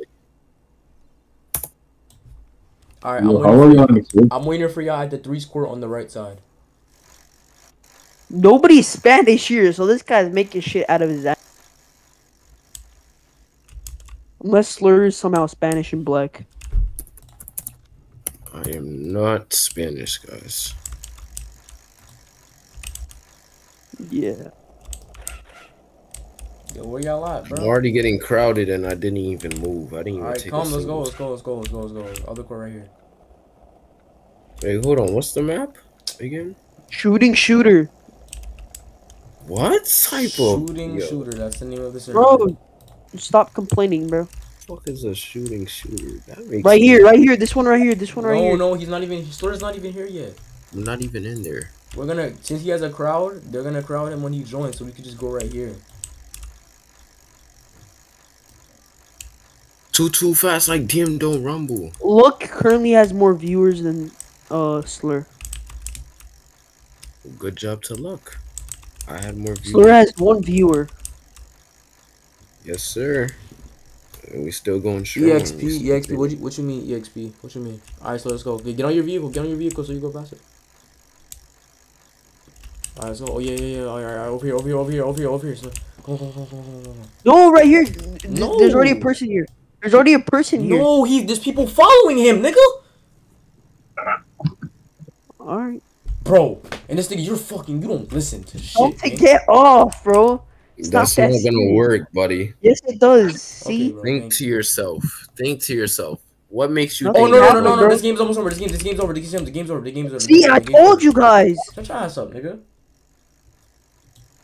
S2: All right, I'm
S4: Yo,
S2: waiting, for
S4: you
S2: y'all,
S4: on this? week?
S2: I'm waiting for y'all at the three score on the right side.
S1: Nobody's Spanish here, so this guy's making shit out of his ass. Unless Sllr is somehow Spanish and black.
S3: I am not Spanish, guys.
S1: Yeah.
S2: Yo, where y'all at,
S3: I'm already getting crowded and I didn't even move. I didn't even
S2: All right,
S3: take
S2: come.
S3: a
S2: Let's go.
S3: single-
S2: Let's go. Let's go. Let's go. Let's go. Other court right here.
S3: Wait, hold on. What's the map again?
S1: Shooting shooter.
S3: What type of
S2: Shooting
S3: Yo,
S2: shooter. That's the name of the server.
S1: Bro, stop complaining, bro.
S3: Fuck is a shooting shooter? That makes
S1: Right
S3: sense.
S1: here, right here. This one right here. This one right
S2: no,
S1: here.
S2: no, no, he's not even. Sllr's not even here yet.
S3: I'm not even in there.
S2: We're gonna since he has a crowd, they're gonna crowd him when he joins, so we could just go right here.
S3: Too too fast, like Dim don't rumble.
S1: Look currently has more viewers than uh Sllr.
S3: Good job to luck. I had more views.
S1: Sllr has one viewer.
S3: Yes, sir. And we still going strong.
S2: EXP, EXP. What you what you mean EXP? What you mean? All right, so let's go. Get on your vehicle. Get on your vehicle so you go faster. All right, so oh yeah yeah yeah. All right, all right, over here, over here, over here, over here, over here. So go go go go go go. go.
S1: No, right here. Th- There's already a person here. There's already a person here.
S2: No, he there's people following him, nigga.
S1: All right.
S2: Bro, and this nigga, you're fucking. You don't listen to shit.
S1: Don't take
S2: man.
S1: get off, bro. It's not
S3: That's
S1: that
S3: not gonna work, buddy.
S1: Yes, it does.
S2: Okay,
S1: See,
S2: bro,
S3: Think to
S2: you.
S3: yourself. Think to yourself. What makes you
S1: No,
S2: Oh
S3: think
S2: no no no
S1: happened,
S2: no no! This game's almost over. This game this game's over. This game's the game's over. The game's over. the
S1: see,
S2: game's over,
S1: I
S2: the game's over.
S1: told you guys.
S2: Shut your ass up, nigga.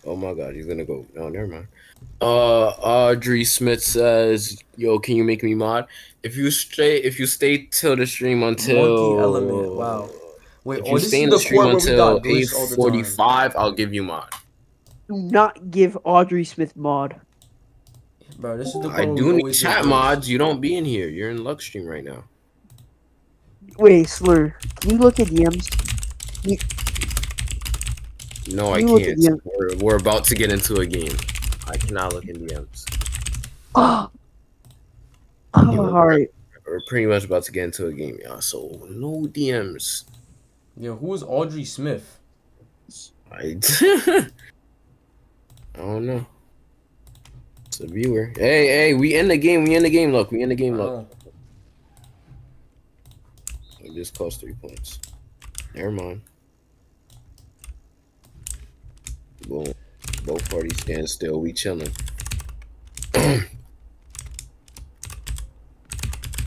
S3: Oh my god, he's gonna go. No, never mind. Uh, Audrey Smith says, "Yo, can you make me mod? If you stay, if you stay till the stream until
S2: Monkey element. Wow. Wait,
S3: If
S2: oh,
S3: you
S2: this
S3: stay
S2: is
S3: in
S2: the
S3: the stream
S2: court where we
S3: until
S2: got
S3: eight
S2: glitched all the time.
S3: forty-five, I'll give you mod.
S1: Do not give Audrey Smith mod.
S2: Bro, this is the
S3: I do need chat
S2: get
S3: mods. You don't be in here. You're in luck stream right now.
S1: Wait, Sllr. Can you look at DMs?
S3: No, I
S1: You look at
S3: can't. We're, we're about to get into a game. I cannot look in DMs.
S1: Oh,
S3: You-
S1: alright.
S3: We're pretty much about to get into a game, y'all. So no DMs.
S2: Yeah, who is Audrey Smith?
S3: I I don't know. It's a viewer. Hey, hey, we in the game. We in the game. Look, we in the game. Look, uh-huh.
S2: Oh,
S3: it just cost three points. Never mind. Boom. Both parties stand still. We chilling. we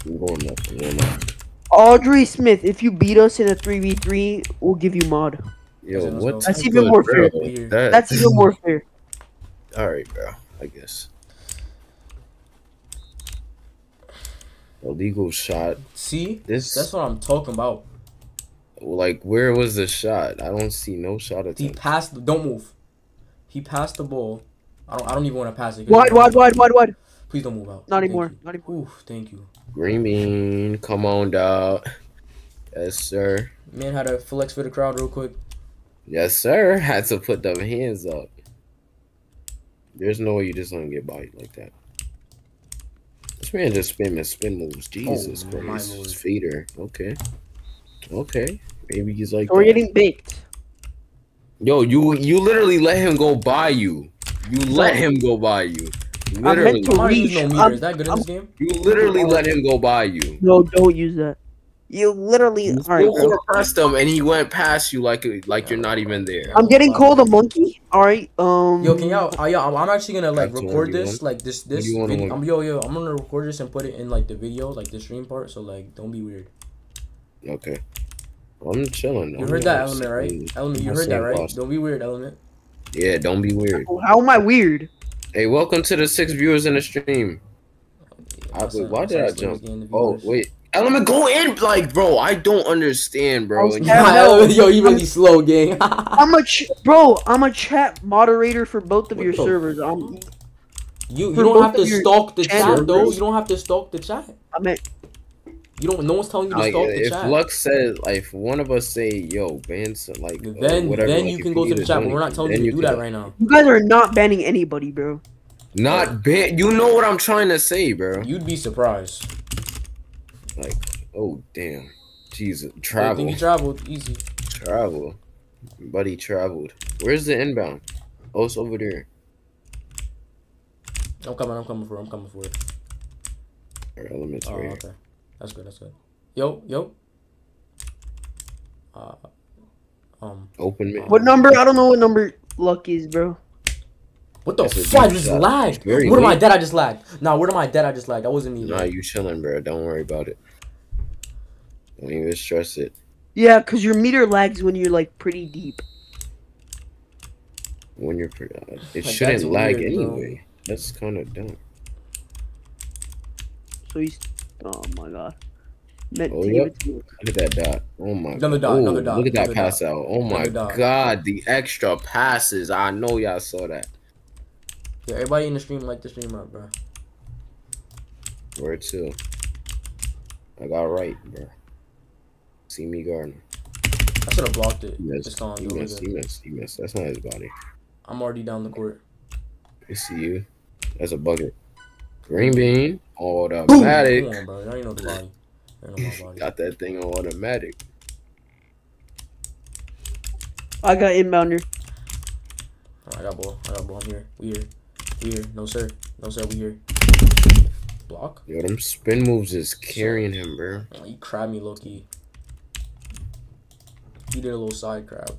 S3: going up. We going up.
S1: Audrey Smith, if you beat us in a 3v3, we'll give you mod.
S3: Yo, what?
S2: That's
S1: even
S3: of-
S1: more
S2: fair.
S3: That,
S1: That's even more fair.
S3: All right, bro. I guess. Illegal shot.
S2: see,
S3: This
S2: that's what I'm talking about.
S3: like where was the shot? I don't see no shot
S2: at
S3: all.
S2: He passed. Don't move. He passed the ball. I don't. I don't even want to pass it.
S1: Wide, wide, wide, wide, wide.
S2: Please don't move out.
S1: Not anymore.
S2: you.
S1: Not anymore.
S2: Oof, thank you.
S3: Green bean, come on, dog. Yes, sir.
S2: Man had to flex for the crowd real quick.
S3: Yes, sir. Had to put them hands up. There's no way you just don't get by like that. This man just spinning spin moves. Oh, Jesus
S2: Oh,
S3: Christ.
S2: lord.
S3: Fader. Okay. Okay. Maybe he's like
S1: we're
S3: that.
S1: getting baked.
S3: Yo, you you literally let him go by you. You let him go by you. Literally,
S1: meant to-
S2: I'm not no
S1: Reach.
S2: meter.
S1: I'm-
S2: Is that good in
S1: I'm-
S2: this game?
S3: you literally let him go by you.
S1: No, don't use that. You literally.
S3: You
S1: Alright,
S3: full
S1: bro.
S3: court him, and he went past you like like you're not even there.
S1: I'm getting called a monkey. Alright, um.
S2: Yo, can y'all? Uh, yeah, I'm, I'm actually gonna like record this, like this, this. Video. I'm yo, yo. I'm gonna record this and put it in like the video, like the stream part. So like, don't be weird.
S3: Okay. I'm chilling.
S2: You
S3: I'm
S2: heard that
S3: not
S2: element, right? Element, you
S3: I'm
S2: heard that, right?
S3: Boston.
S2: Don't be weird, element.
S3: Yeah, don't be weird.
S1: Oh, how am I weird?
S3: Hey, welcome to the six viewers in the stream. I-
S2: My son-
S3: why did I jump? Oh wait, Element, go in, like, bro. I don't understand, bro.
S1: Yeah,
S2: Nah,
S1: no.
S2: Element, yo, you really slow, gang.
S1: I'm a ch- bro. I'm a chat moderator for both of
S2: What
S1: your servers. I'm.
S2: you you don't have to stalk the chat
S1: channels.
S2: though. You don't have to stalk the chat.
S1: I meant.
S2: You don't. No one's telling you to
S3: Like,
S2: stalk the
S3: if
S2: chat.
S3: Lux says, like, if one of us say, "Yo, ban," some, like, uh,
S2: then
S3: whatever,
S2: then
S3: like,
S2: you can go to the
S3: to
S2: chat, but we're not telling you to do
S3: can-
S2: that right now.
S1: You guys are not banning anybody, bro.
S3: Not ban. You know what I'm trying to say, bro.
S2: You'd be surprised.
S3: Like, oh damn, Jesus,
S2: I
S3: travel,
S2: think you traveled easy.
S3: travel, buddy, traveled. Where's the inbound? Oh, it's over there.
S2: I'm coming. I'm coming for. it, I'm coming for it.
S3: Our elements
S2: Oh,
S3: right here.
S2: okay. That's good. That's good. Yo, yo. Uh, um,
S3: Open mid.
S1: What number? I don't know what number luck is, bro.
S2: what the
S3: That's a
S2: fuck? I just
S3: shot.
S2: lagged.
S3: Very
S2: Where am I dead? I just lagged. Nah, where am I dead? I just lagged. That wasn't me.
S3: Nah,
S2: bro.
S3: you chilling, bro. Don't worry about it. Don't even stress it.
S1: Yeah, cause your meter lags when you're like pretty deep.
S3: When you're, pre- uh, it
S2: that's
S3: shouldn't lag
S2: weird, bro.
S3: anyway. That's kind of dumb.
S1: So he's. Oh my god. Meant
S3: Oh, yep.
S1: give it to you.
S3: Look at that dot. Oh my.
S2: Another dot,
S3: oh,
S2: another dot,
S3: Look at that
S2: another
S3: pass out. Oh my
S2: Another dot.
S3: god, the extra passes. I know y'all saw that.
S2: Yeah, everybody in the stream like the stream up, bro.
S3: Where to? I got right, bro. See me Gardner.
S2: I should have blocked it.
S3: He
S2: It's
S3: missed.
S2: gone.
S3: He
S2: though,
S3: missed. He missed. He missed. That's not his body.
S2: I'm already down the court.
S3: I see you. That's a bucket. Green bean.
S2: Come
S3: Automatic.
S2: on, bro. Y'all ain't know the body. Y'all know my body.
S3: Got that thing on automatic.
S1: I got inbounder.
S2: Alright, I got ball. I got ball. I'm here. We here. We here. No sir. No sir. We here. Block.
S3: Yo, them spin moves is carrying him, bro.
S2: Oh, you crab me, Loki. He did a little side crab.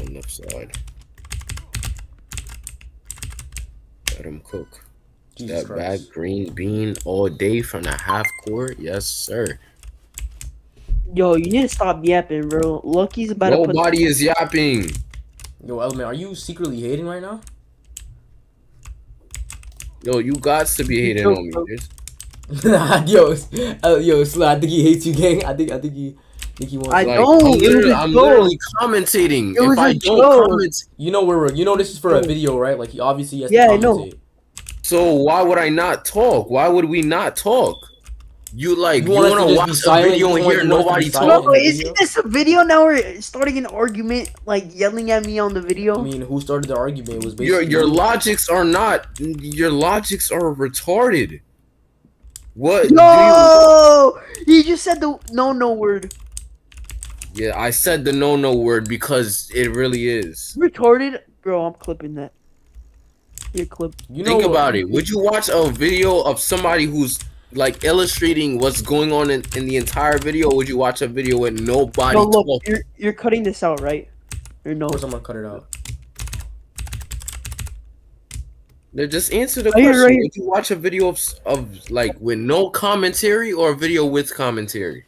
S3: On left side. Let him cook.
S2: Jesus
S3: that
S2: Christ.
S3: bad green bean all day from the half court. Yes, sir.
S1: Yo, you need to stop yapping, bro. Lucky's about to.
S3: Nobody is yapping.
S2: Yo, Element, are you secretly hating right now?
S3: Yo, you got to be hating on me.
S1: bro.
S3: There's-
S2: yo, uh, yo, Sly, I think he hates you, gang. I think, I think he, think he wants.
S1: I
S3: Like,
S1: don't.
S3: I'm,
S1: it was
S3: literally,
S1: a
S3: I'm literally commentating.
S1: It was
S3: if I
S1: a
S3: don't
S1: joke.
S3: comment,
S2: You know where we're. You know this is for a video, right? Like he obviously has
S1: Yeah,
S2: to
S1: I know.
S3: so why would I not talk? Why would we not talk? You like
S2: You
S3: you,
S2: want us to
S3: want
S2: just
S3: to
S2: be
S3: watch a
S2: silent?
S3: video
S2: You
S3: and
S2: want-
S3: hear
S2: you want us to
S3: nobody
S2: be
S3: talk?
S2: silent?
S1: Bro,
S2: in
S1: isn't
S2: video?
S1: this a video now? We're starting an argument, like yelling at me on the video.
S2: I mean, who started the argument? It was basically
S3: Your your logics are not your logics are retarded. What? No,
S1: Yo, he just said the no no word.
S3: You- yeah, I said the no no word because it really is.
S1: Retarded, bro. I'm clipping that. Here, clip.
S2: You know
S3: Think
S2: what?
S3: about it. Would you watch a video of somebody who's like illustrating what's going on in, in the entire video? Or would you watch a video with nobody
S1: No, look,
S3: talking?
S1: you're you're cutting this out, right? Or no?
S2: Of course, I'm gonna cut it out.
S3: They just answer the
S1: Right here,
S3: question.
S1: right.
S3: Would you watch a video of, of like with no commentary or a video with commentary?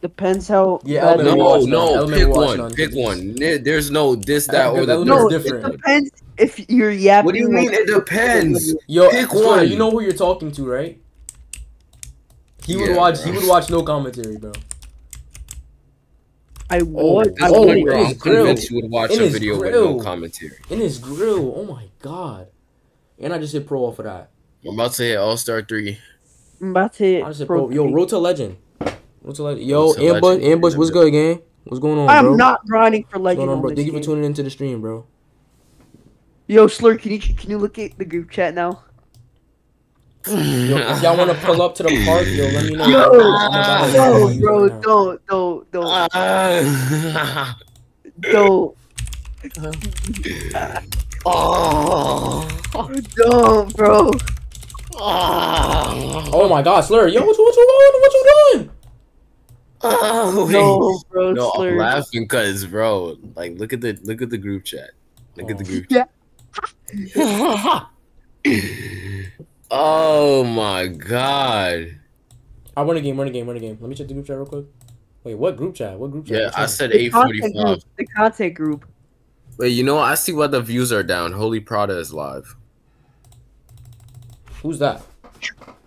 S1: Depends how.
S2: Yeah,
S1: bad
S2: Element
S1: the-
S2: will
S3: No,
S2: watch
S3: no,
S2: Element
S3: pick
S2: will
S3: one.
S2: none.
S3: Pick one. There's no this, that, or the
S1: No,
S2: is
S3: third.
S2: different.
S1: Depends if you're yapping.
S3: What do you mean?
S1: like-
S3: It depends.
S2: Yo,
S3: Pick
S2: Swear,
S3: one.
S2: You know who you're talking to, right? He would watch.
S3: bro.
S2: He would watch no commentary, bro.
S1: I
S3: Oh,
S1: would.
S3: this
S1: I
S2: oh,
S3: one,
S1: would.
S3: bro, I'm
S2: grill.
S3: convinced you would watch
S2: It
S3: a
S2: is
S3: video with no commentary.
S2: In his grill. Oh my god. And I just hit pro off of that.
S3: I'm about to hit All Star three.
S1: I'm about to.
S2: I just hit
S1: pro
S2: pro. Yo,
S1: three.
S2: road to legend. Road to legend. Yo,
S3: Road
S2: ambush,
S3: legend.
S2: ambush. What's good, gang? What's going on, bro?
S1: I'm not grinding for
S2: What's
S1: legend
S2: going on,
S1: on
S2: bro?
S1: this
S2: Thank you for tuning into the stream, bro.
S1: Yo, Sllr, can you can you look at the group chat now?
S2: Yo, if y'all want to pull up to the park, yo, let me know.
S1: Yo,
S2: I'm
S1: No, bro,
S2: right now.
S1: don't, don't, don't, don't,
S3: oh.
S1: don't, bro.
S3: Oh.
S2: My god, Sllr, yo, what you, what you doing? What you doing?
S3: Oh,
S1: No, bro,
S3: No, I'm laughing because, bro, like, look at the look at the group chat. Look at the group.
S1: Yeah.
S3: oh my god.
S2: I run a game, run a game, run a game. Let me check the group chat real quick. Wait, what group chat? What group chat?
S3: Yeah, I said
S1: The
S3: eight
S1: content
S3: forty
S1: group.
S3: five.
S1: The content group.
S3: Wait, you know what? I see why the views are down. Holy Prada is live.
S2: Who's that?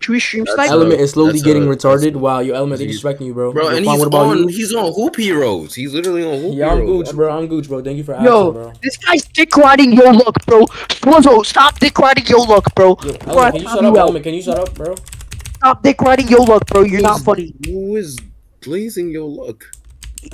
S1: Should we stream
S3: That's
S2: Element is slowly
S3: that's
S2: getting
S3: a-
S2: retarded.
S3: that's-
S2: Wow, your element, is
S3: he's-
S2: disrespecting you, bro.
S3: Bro, and
S2: Quan,
S3: he's
S2: what about
S3: on
S2: you?
S3: he's on Hoop Heroes. He's literally on Hoop
S2: Yeah, I'm
S3: Heroes.
S2: Gooch, bro. I'm Gooch, bro. Thank you for asking,
S1: Yo,
S2: bro.
S1: this guy's dick riding your luck, bro. Swizzo, stop dick riding your luck, bro.
S2: Yo,
S1: Before I
S2: Element, can you
S1: time
S2: shut up,
S1: out.
S2: Element? Can you shut up, bro?
S1: Stop dick riding your luck, bro. You're not funny.
S3: Who is glazing your look?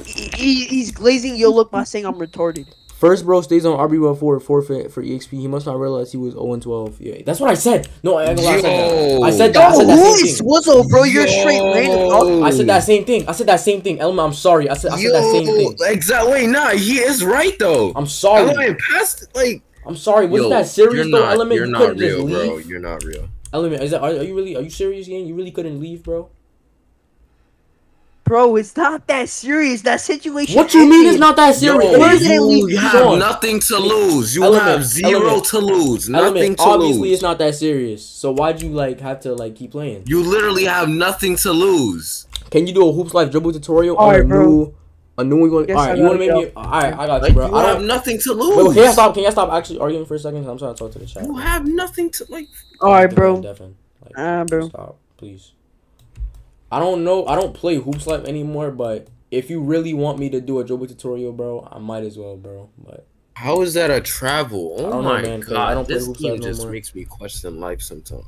S1: He- he- he's glazing your look by saying I'm retarded.
S2: First, bro stays on RB1 for forfeit for EXP. He must not realize he was 0 and 12. Yeah, that's what I said. No, I ain't gonna lie, I said that. I said that. I said that
S1: who
S2: same thing.
S1: Swizzo, bro? You're a straight random, dog.
S2: I said that same thing. I said that same thing. Element, I'm sorry. I said I said that same thing.
S3: Exactly. Wait, nah, he is right though.
S2: I'm sorry.
S3: Element passed like.
S2: I'm sorry. Wasn't
S3: yo,
S2: that serious
S3: you're
S2: though,
S3: not,
S2: Element?
S3: You're
S2: you
S3: not
S2: couldn't
S3: real,
S2: just
S3: bro.
S2: leave.
S3: You're not real.
S2: Element, is that are, are you really are you serious again? You really couldn't leave, bro?
S1: Bro, it's not that serious. That situation.
S2: What you mean it's not that serious?
S3: Yo,
S1: Where is it at
S3: you
S1: least?
S3: have
S2: Sean.
S3: nothing to lose. You
S2: Element,
S3: have zero
S2: element.
S3: to lose. Nothing
S2: Element,
S3: to
S2: obviously
S3: lose.
S2: it's not that serious. So why'd you like have to like keep playing?
S3: You literally have nothing to lose.
S2: Can you do a hoops life dribble tutorial on
S1: Alright,
S2: a
S1: bro.
S2: new a new one?
S1: Yes,
S2: Alright, you wanna make
S1: gotta
S2: me alright, I got you,
S3: Like
S2: bro.
S3: you
S2: I
S3: have
S2: don't
S3: nothing to
S2: Wait,
S3: lose.
S2: can I stop? Can I stop actually arguing for a second? I'm trying to talk to the chat.
S3: You have nothing to like.
S1: All right, bro.
S2: Devin, like,
S1: Ah, bro.
S2: Stop, please. I don't know. I don't play Hoops Life anymore, but if you really want me to do a dribble tutorial, bro, I might as well, bro. But
S3: How is that a travel? Oh
S2: don't know,
S3: my
S2: man, 'cause I don't
S3: god,
S2: play
S3: this game
S2: Live no
S3: just
S2: more.
S3: makes me question life sometimes.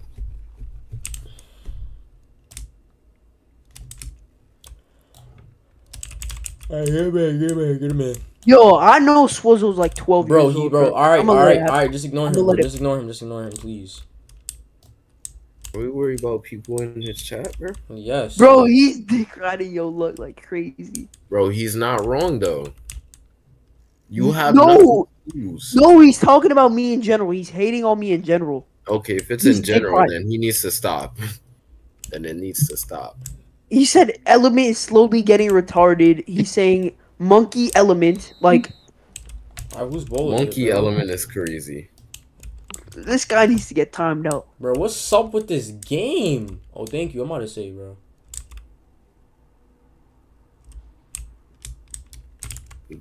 S2: hey, get him in, get him in, get him in.
S1: Yo, I know Swizzle's like 12
S2: Bro,
S1: years
S2: he,
S1: old.
S2: bro. All right,
S1: I'ma
S2: all
S1: let
S2: right,
S1: it
S2: all
S1: happen.
S2: right. Just ignore him.
S1: I'ma
S2: Bro.
S1: let it-
S2: Just ignore him. Just ignore him, please.
S3: Are we worried about people in his chat, bro?
S2: Yes,
S1: Bro, he's dick riding your luck like crazy.
S3: Bro, he's not wrong though. You have
S1: No.
S3: nothing to lose.
S1: No, he's talking about me in general. He's hating on me in general.
S3: Okay, if it's
S1: He's
S3: in general,
S1: riding.
S3: then he needs to stop. then it needs to stop.
S1: He said element is slowly getting retarded. He's saying monkey element. Like
S2: All right, who's bowling?
S3: Monkey element is crazy.
S1: This guy needs to get timed out.
S2: bro. What's up with this game? Oh, thank you. I'm about to say, bro.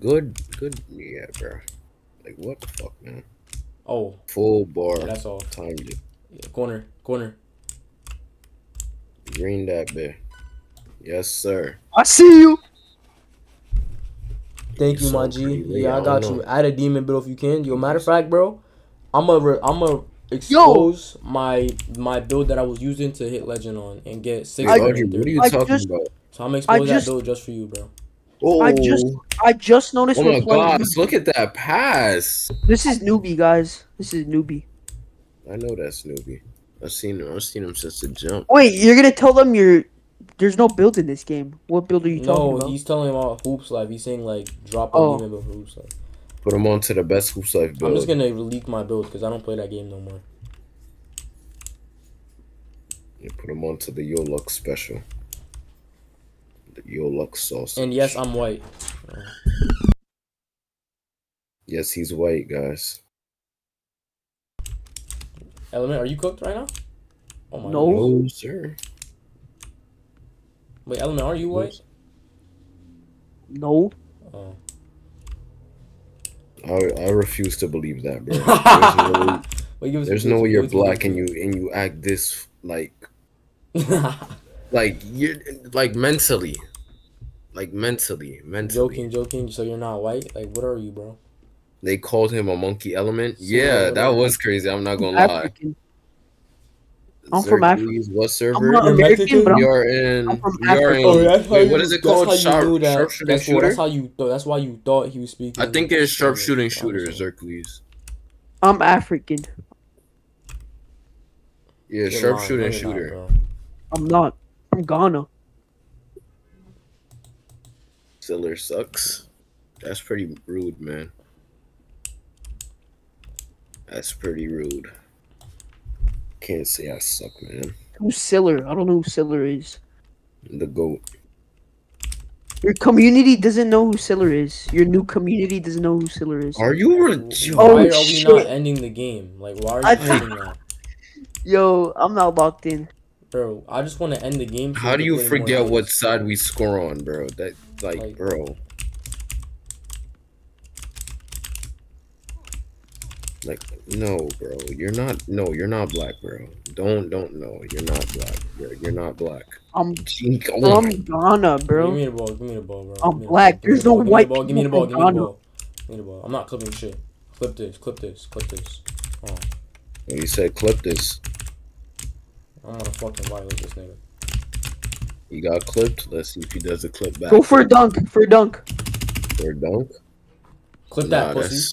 S3: Good, good, yeah, bro. Like what the fuck, man?
S2: Oh,
S3: Full bar.
S2: yeah, that's all.
S3: Timed it.
S2: Yeah, corner, corner.
S3: Green that bit. Yes, sir.
S1: I see you.
S2: Thank you,
S3: So
S2: my G. Yeah, I
S3: I
S2: got
S3: don't
S2: you. Add a demon bill if you can. Yo, matter of fact, bro, I'm a, re- I'm a, expose my my build that I was using to hit legend on and get six
S1: I-
S3: Audrey, what are you
S1: I
S3: talking
S1: just-
S3: about?
S2: So I'm gonna expose that build just for you, bro.
S3: Oh,
S1: I just- I just noticed
S3: oh my
S1: playing.
S3: gosh, look at that pass.
S1: This is newbie, guys. This is newbie.
S3: I know that's newbie. I've seen him. I've seen him since the jump.
S1: Wait, you're gonna tell them you're there's no build in this game. What build are you talking about?
S2: No, he's telling about hoops life. He's saying like drop a
S1: Oh.
S2: demon build hoops life.
S3: Put him on to the best hoops life build.
S2: I'm just gonna leak my build because I don't play that game no more.
S3: Yeah, put him on to the Yo Luck special. The Yo Luck sauce.
S2: And yes, I'm white.
S3: yes, he's white, guys.
S2: Element, are you cooked right now? Oh my
S1: No.
S2: God.
S3: No, sir.
S2: Wait, Element, are you white?
S1: no.
S2: Oh.
S3: I, I refuse to believe that, bro. There's no,
S2: Wait, give us-
S3: there's no way you're
S2: give us- give us-
S3: black and you and you act this like like you're like mentally, like mentally, mentally.
S2: joking, joking. So you're not white? Like, what are you, bro?
S3: They called him a monkey element.
S2: So
S3: Yeah, that was crazy. I'm not gonna lie.
S1: African. I'm from Africa.
S3: Xerxes, What
S1: I'm
S3: server?
S1: not
S2: You're
S1: American, but I'm,
S3: We are in.
S1: I'm from
S3: we are
S1: Africa.
S3: in.
S1: Oh,
S3: wait, what is it called?
S2: That's how you
S3: Sharp,
S2: knew that.
S3: sharpshooting
S2: That's,
S3: shooter.
S2: that's how you. Thought, that's why you thought he was speaking.
S3: I think it's
S2: Spanish.
S3: sharpshooting shooter,
S2: was like,
S3: Xerxes.
S1: I'm African.
S3: Yeah,
S2: you're
S3: sharpshooting
S2: lying. No, not,
S3: shooter.
S1: I'm not. I'm Ghana.
S3: Ziller sucks. That's pretty rude, man. That's pretty rude. Can't say I suck, man.
S1: Who's Siller? I don't know who Siller is.
S3: The goat.
S1: Your community doesn't know who Siller is. Your new community doesn't know who Siller is.
S3: Are you? Re-
S1: Oh,
S2: why are we
S1: shit.
S2: not ending the game? Like, why are you
S1: I
S2: ending that?
S1: Yo, I'm not locked in.
S2: Bro, I just want to end the game.
S3: How do you forget what side we score on, bro? That like,
S2: Like-
S3: bro. Like, no, bro. You're not. No, you're not black, bro. Don't, don't. No, you're not black. You're, you're not black.
S1: I'm
S3: Gee, oh my
S1: from Ghana,
S2: Give
S1: bro.
S2: me the ball. Give me the ball, bro.
S1: I'm
S2: Give me the
S1: black.
S2: ball, give me
S1: There's no
S2: ball, give me
S1: white
S2: ball, Give me the ball. Give me the ball. Give me the ball. I'm not clipping shit. Clip this. Clip this. Clip this. Oh, When
S3: You said clip this.
S2: I'm gonna fucking violate this nigga.
S3: He got clipped. Let's see if he does a clip back.
S1: Go for a dunk. For a dunk.
S3: for a dunk.
S2: Clip that,
S3: Nah,
S2: pussy.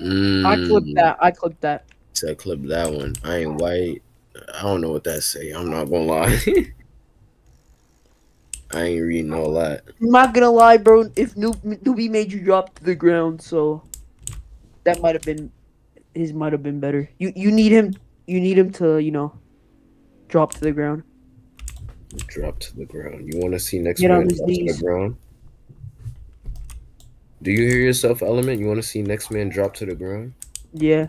S3: Mm,
S1: I clipped that. I clipped that.
S3: Said clip that one. I ain't white. I don't know what that say. I'm not gonna lie. I ain't reading all that.
S1: I'm not gonna lie, bro. If Noob Noobie made you drop to the ground, so that might have been his might have been better. You you need him. You need him to you know drop to the ground.
S3: Drop to the ground. You want to see next
S1: Get on
S3: man drop to the ground? Do you hear yourself, Element? You want to see next man drop to the ground?
S1: Yeah.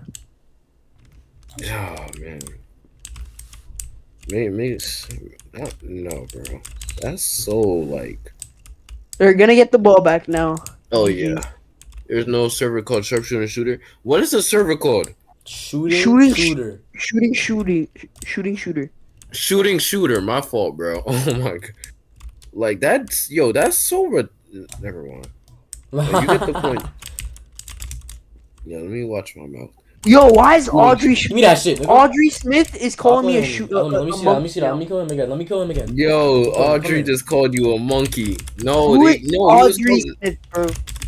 S3: Oh man. Maybe, maybe not, no, bro. That's so like.
S1: They're gonna get the ball back now.
S3: Oh yeah. There's no server called sharpshooter shooter. What is the server called?
S2: Shooting,
S1: Shooting sh-
S2: shooter.
S1: Shooting, shooting, shooting, shooter.
S3: Shooting shooter. My fault, bro. Oh my god. Like that's yo. That's so. Re- Never mind. You get the point. Yeah, let me watch my mouth.
S1: Yo, why is Audrey
S2: Give me that shit. nigga.
S1: Audrey Smith is calling me a shoot?
S2: Let me, let me see that. Let me see that. Let me kill him again. Let me kill him again.
S3: Yo, Audrey just called you a monkey. No, they,
S1: is
S3: no, he was,
S1: Audrey Smith, bro.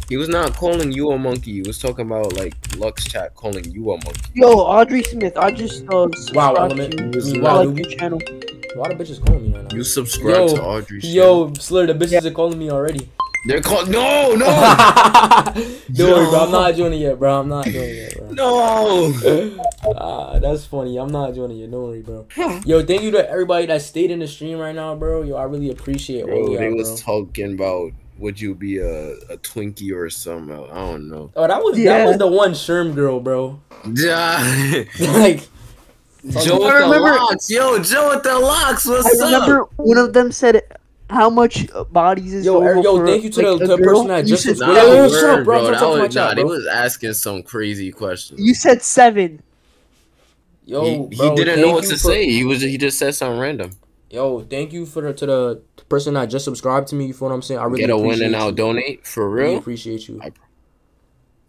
S3: he was not calling you a monkey. He was talking about like Lux chat calling you a monkey.
S1: Yo, Audrey Smith. I just uh
S2: Wow,
S1: subscribed
S2: element.
S1: to
S2: I
S1: you.
S2: mean,
S1: I
S2: wow,
S1: like
S2: newbie.
S1: your channel.
S2: Why the bitches calling me right now?
S3: You subscribe
S2: Yo,
S3: to Audrey. shit.
S2: Yo, Sllr, the bitches are calling me already.
S3: They're called. No, no,
S2: Don't worry, bro. I'm not doing it yet, bro. I'm not doing it yet, bro.
S3: no.
S2: Ah, that's funny. I'm not doing it yet. Don't worry, bro. Yo, thank you to everybody that stayed in the stream right now, bro. Yo, I really appreciate all
S3: Bro,
S2: y'all,
S3: they
S2: bro.
S3: was talking about would you be a, a Twinkie or something? else. I don't know.
S2: Oh, that was
S1: Yeah.
S2: that was the one Sherm girl, bro.
S3: Yeah.
S2: like,
S3: Joe with
S1: I
S3: the
S1: remember-
S3: locks. Yo, Joe with the locks.
S1: I
S3: What's
S1: remember
S3: up?
S1: one of them said how much uh, bodies is
S2: yo,
S1: over
S2: er- yo,
S1: for,
S2: thank you to
S1: like,
S2: the, the person that just
S1: said,
S3: Nah,
S2: subscribed. Yo, yo,
S3: word,
S2: shut up, bro.
S3: bro.
S2: I'm
S3: That
S2: talking
S3: was, nah, they was asking some crazy questions.
S1: you said seven.
S2: Yo,
S3: he,
S2: bro,
S3: didn't know what to
S2: for-
S3: say. He was he just said something random.
S2: Yo, thank you for the to the person that just subscribed to me. You feel what I'm saying? I really
S3: Get a win
S2: appreciate
S3: and I'll
S2: you.
S3: donate for
S2: Really
S3: real.
S2: appreciate you.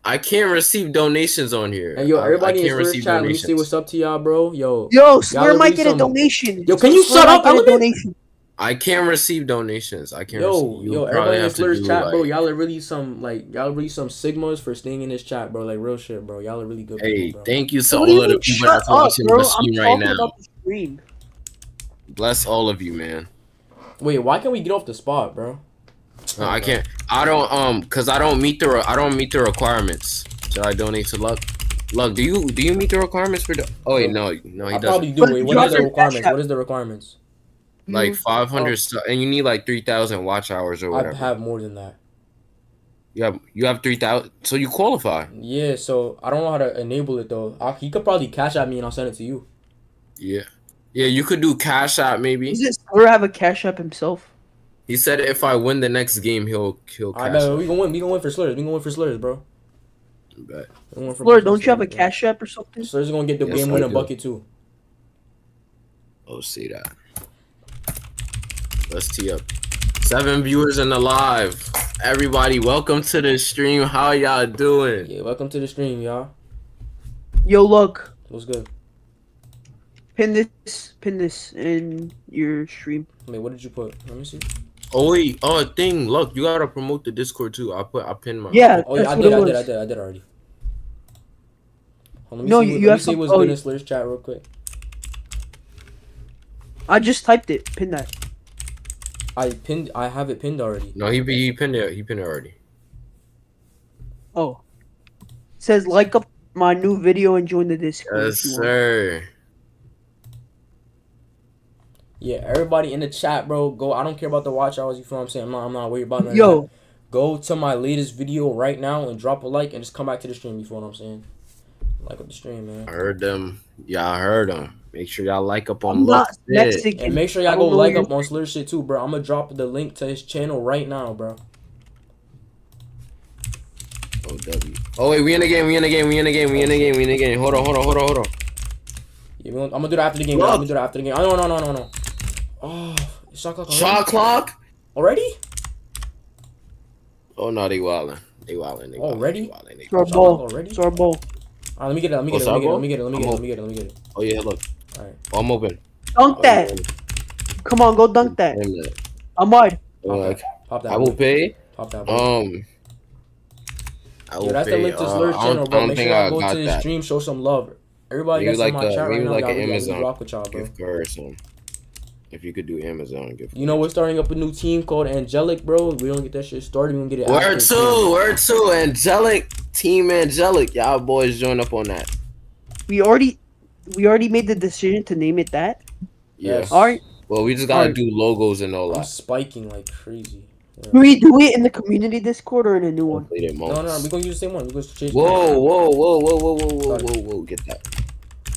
S3: I can't receive donations on here.
S2: And yo,
S3: I-
S2: everybody
S3: I
S2: in
S3: can't
S2: Sllr's
S3: receive
S2: chat, let me see
S3: donations.
S2: what's up to y'all, bro. Yo,
S1: Yo, Sllr
S2: really
S1: might get a donation.
S2: Yo, can you
S1: Sllr
S2: shut
S1: might
S2: up,
S1: get a
S2: Element?
S1: donation.
S3: I can't receive donations. I can't.
S2: yo,
S3: receive.
S2: yo, everybody in
S3: have to
S2: Sllr's
S3: do,
S2: chat, bro. Y'all are really some like y'all are really some sigmas for staying in this chat, bro. Like real shit, bro. Y'all are really good
S3: Hey,
S2: people, bro.
S3: thank you to
S1: What do
S3: all of the people
S1: shut
S3: that's watching
S1: bro?
S3: the
S1: I'm
S3: right now.
S1: about the stream.
S3: Bless all of you, man.
S2: Wait, why can't we get off the spot, bro?
S3: No, I can't. I don't um, cause I don't meet the re- I don't meet the requirements. Should I donate to Luck? Luck, do you do you meet the requirements for? The- oh wait, no, no, he
S2: I
S3: doesn't.
S2: probably do. Wait, what
S1: drop
S2: is the requirements?
S1: Cash App.
S2: What is the requirements?
S3: Like
S1: You-
S3: five hundred, and you need like three thousand watch hours or whatever I
S2: have more than that.
S3: You have you have three thousand, so you qualify.
S2: Yeah, so I don't know how to enable it though. I, he could probably cash at me and I'll send it to you.
S3: Yeah, yeah. You could do cash out maybe.
S1: Does this Sllr have a cash app himself?
S3: He said if I win the next game, he'll he'll
S2: I
S3: cash
S2: bet
S3: out.
S2: we gonna win. We gonna win for Sllrs. We gonna win for Sllrs, bro.
S3: Bet.
S2: We gonna win for
S1: Sllr,
S2: for
S1: don't you have a cash app or something?
S2: Sllr's is gonna get the
S3: Yes,
S2: game
S3: I
S2: winning bucket too.
S3: Oh, see that. Let's tee up. Seven viewers in the live. Everybody, welcome to the stream. How y'all doing?
S2: Yeah, welcome to the stream, y'all.
S1: Yo, look,
S2: What's good?
S1: pin this, pin this in your stream.
S2: Wait, what did you put? Let me see.
S3: Oh wait, oh thing. Look, you gotta promote the Discord too. I put I pinned my.
S1: Yeah,
S2: Oh yeah, I did, I did, I did, I did already. Hold on, let me
S1: No,
S2: see,
S1: you-
S2: what-
S1: you
S2: let
S1: have
S2: me see
S1: some-
S2: what's
S1: oh,
S2: good in
S1: you-
S2: Sllr's chat real quick.
S1: I just typed it. Pin that.
S2: I pinned. I have it pinned already.
S3: No, he he pinned it. He pinned it already.
S1: Oh, it says like up my new video and join the Discord.
S3: Yes,
S1: if you want.
S3: sir.
S2: Yeah, everybody in the chat, bro. Go. I don't care about the watch hours. You feel what I'm saying? I'm not. I'm not worried about that.
S1: Yo,
S2: that. Go to my latest video right now and drop a like and just come back to the stream. You feel what I'm saying? Like up the stream, man.
S3: I heard them. Yeah, I heard them. Make sure y'all like up on
S1: I'm not Mexican.
S2: And make sure y'all go like up on Sllr shit too, bro. I'm gonna drop the link to his channel right now, bro.
S3: Oh, W. Oh wait, we in the game. We in the game. We in the game. We in the game. We in the game. Hold on. Hold on. Hold on. Hold on.
S2: Yeah, we gonna- I'm gonna do that after the game. bro. I'm gonna do that after the game. Oh, no, no, no, no, no. Oh, shot clock. already?
S3: Shot clock.
S2: already?
S3: Oh no, they wildin'. They wildin'. They wildin'.
S2: Already?
S3: They wildin'. They
S1: It's our
S2: Shot
S3: wildin'.
S2: clock already?
S1: It's our ball.
S2: All right, let me get it. Let me get
S3: Oh,
S2: it. Let me get it. Let me get it. Let me get it. Let me get it. Let me get it.
S3: Oh yeah, look.
S2: Alright.
S3: Oh, I'm open.
S1: Dunk that. Come on, go dunk that.
S3: Wait a minute.
S1: I'm wide.
S3: Like,
S2: Pop that.
S3: I will
S2: boy.
S3: pay.
S2: Pop that. boy.
S3: Um. I will
S2: Yeah, that's
S3: pay.
S2: the link to
S3: uh,
S2: Sllr's
S3: I
S2: channel, bro.
S3: I don't
S2: Make sure
S3: I
S2: y'all go to his
S3: that.
S2: stream, show some love. Everybody
S3: Maybe
S2: that's
S3: like
S2: in my
S3: a-
S2: chat right
S3: maybe
S2: now,
S3: like
S2: y'all
S3: an
S2: really,
S3: Amazon
S2: rock with y'all, bro.
S3: Gift card or. If you could do Amazon gift.
S2: You know we're starting up a new team called Angelic, bro. We don't get that shit started. We gonna get it.
S3: Word
S2: after the
S3: two, word two, angelic team, angelic. Y'all boys join up on that.
S1: We already, we already made the decision to name it that.
S2: Yes.
S1: All right.
S3: Well, we just gotta
S1: Alright.
S3: do logos and all
S2: I'm
S3: that.
S2: spiking like crazy. Yeah.
S1: Do we do it in the community Discord or in a new one?
S3: Complete it
S2: No, no, we're gonna use the same one. We're gonna change.
S3: Whoa, whoa, whoa, whoa, whoa, whoa, whoa,
S2: Sorry.
S3: whoa, whoa! Get that.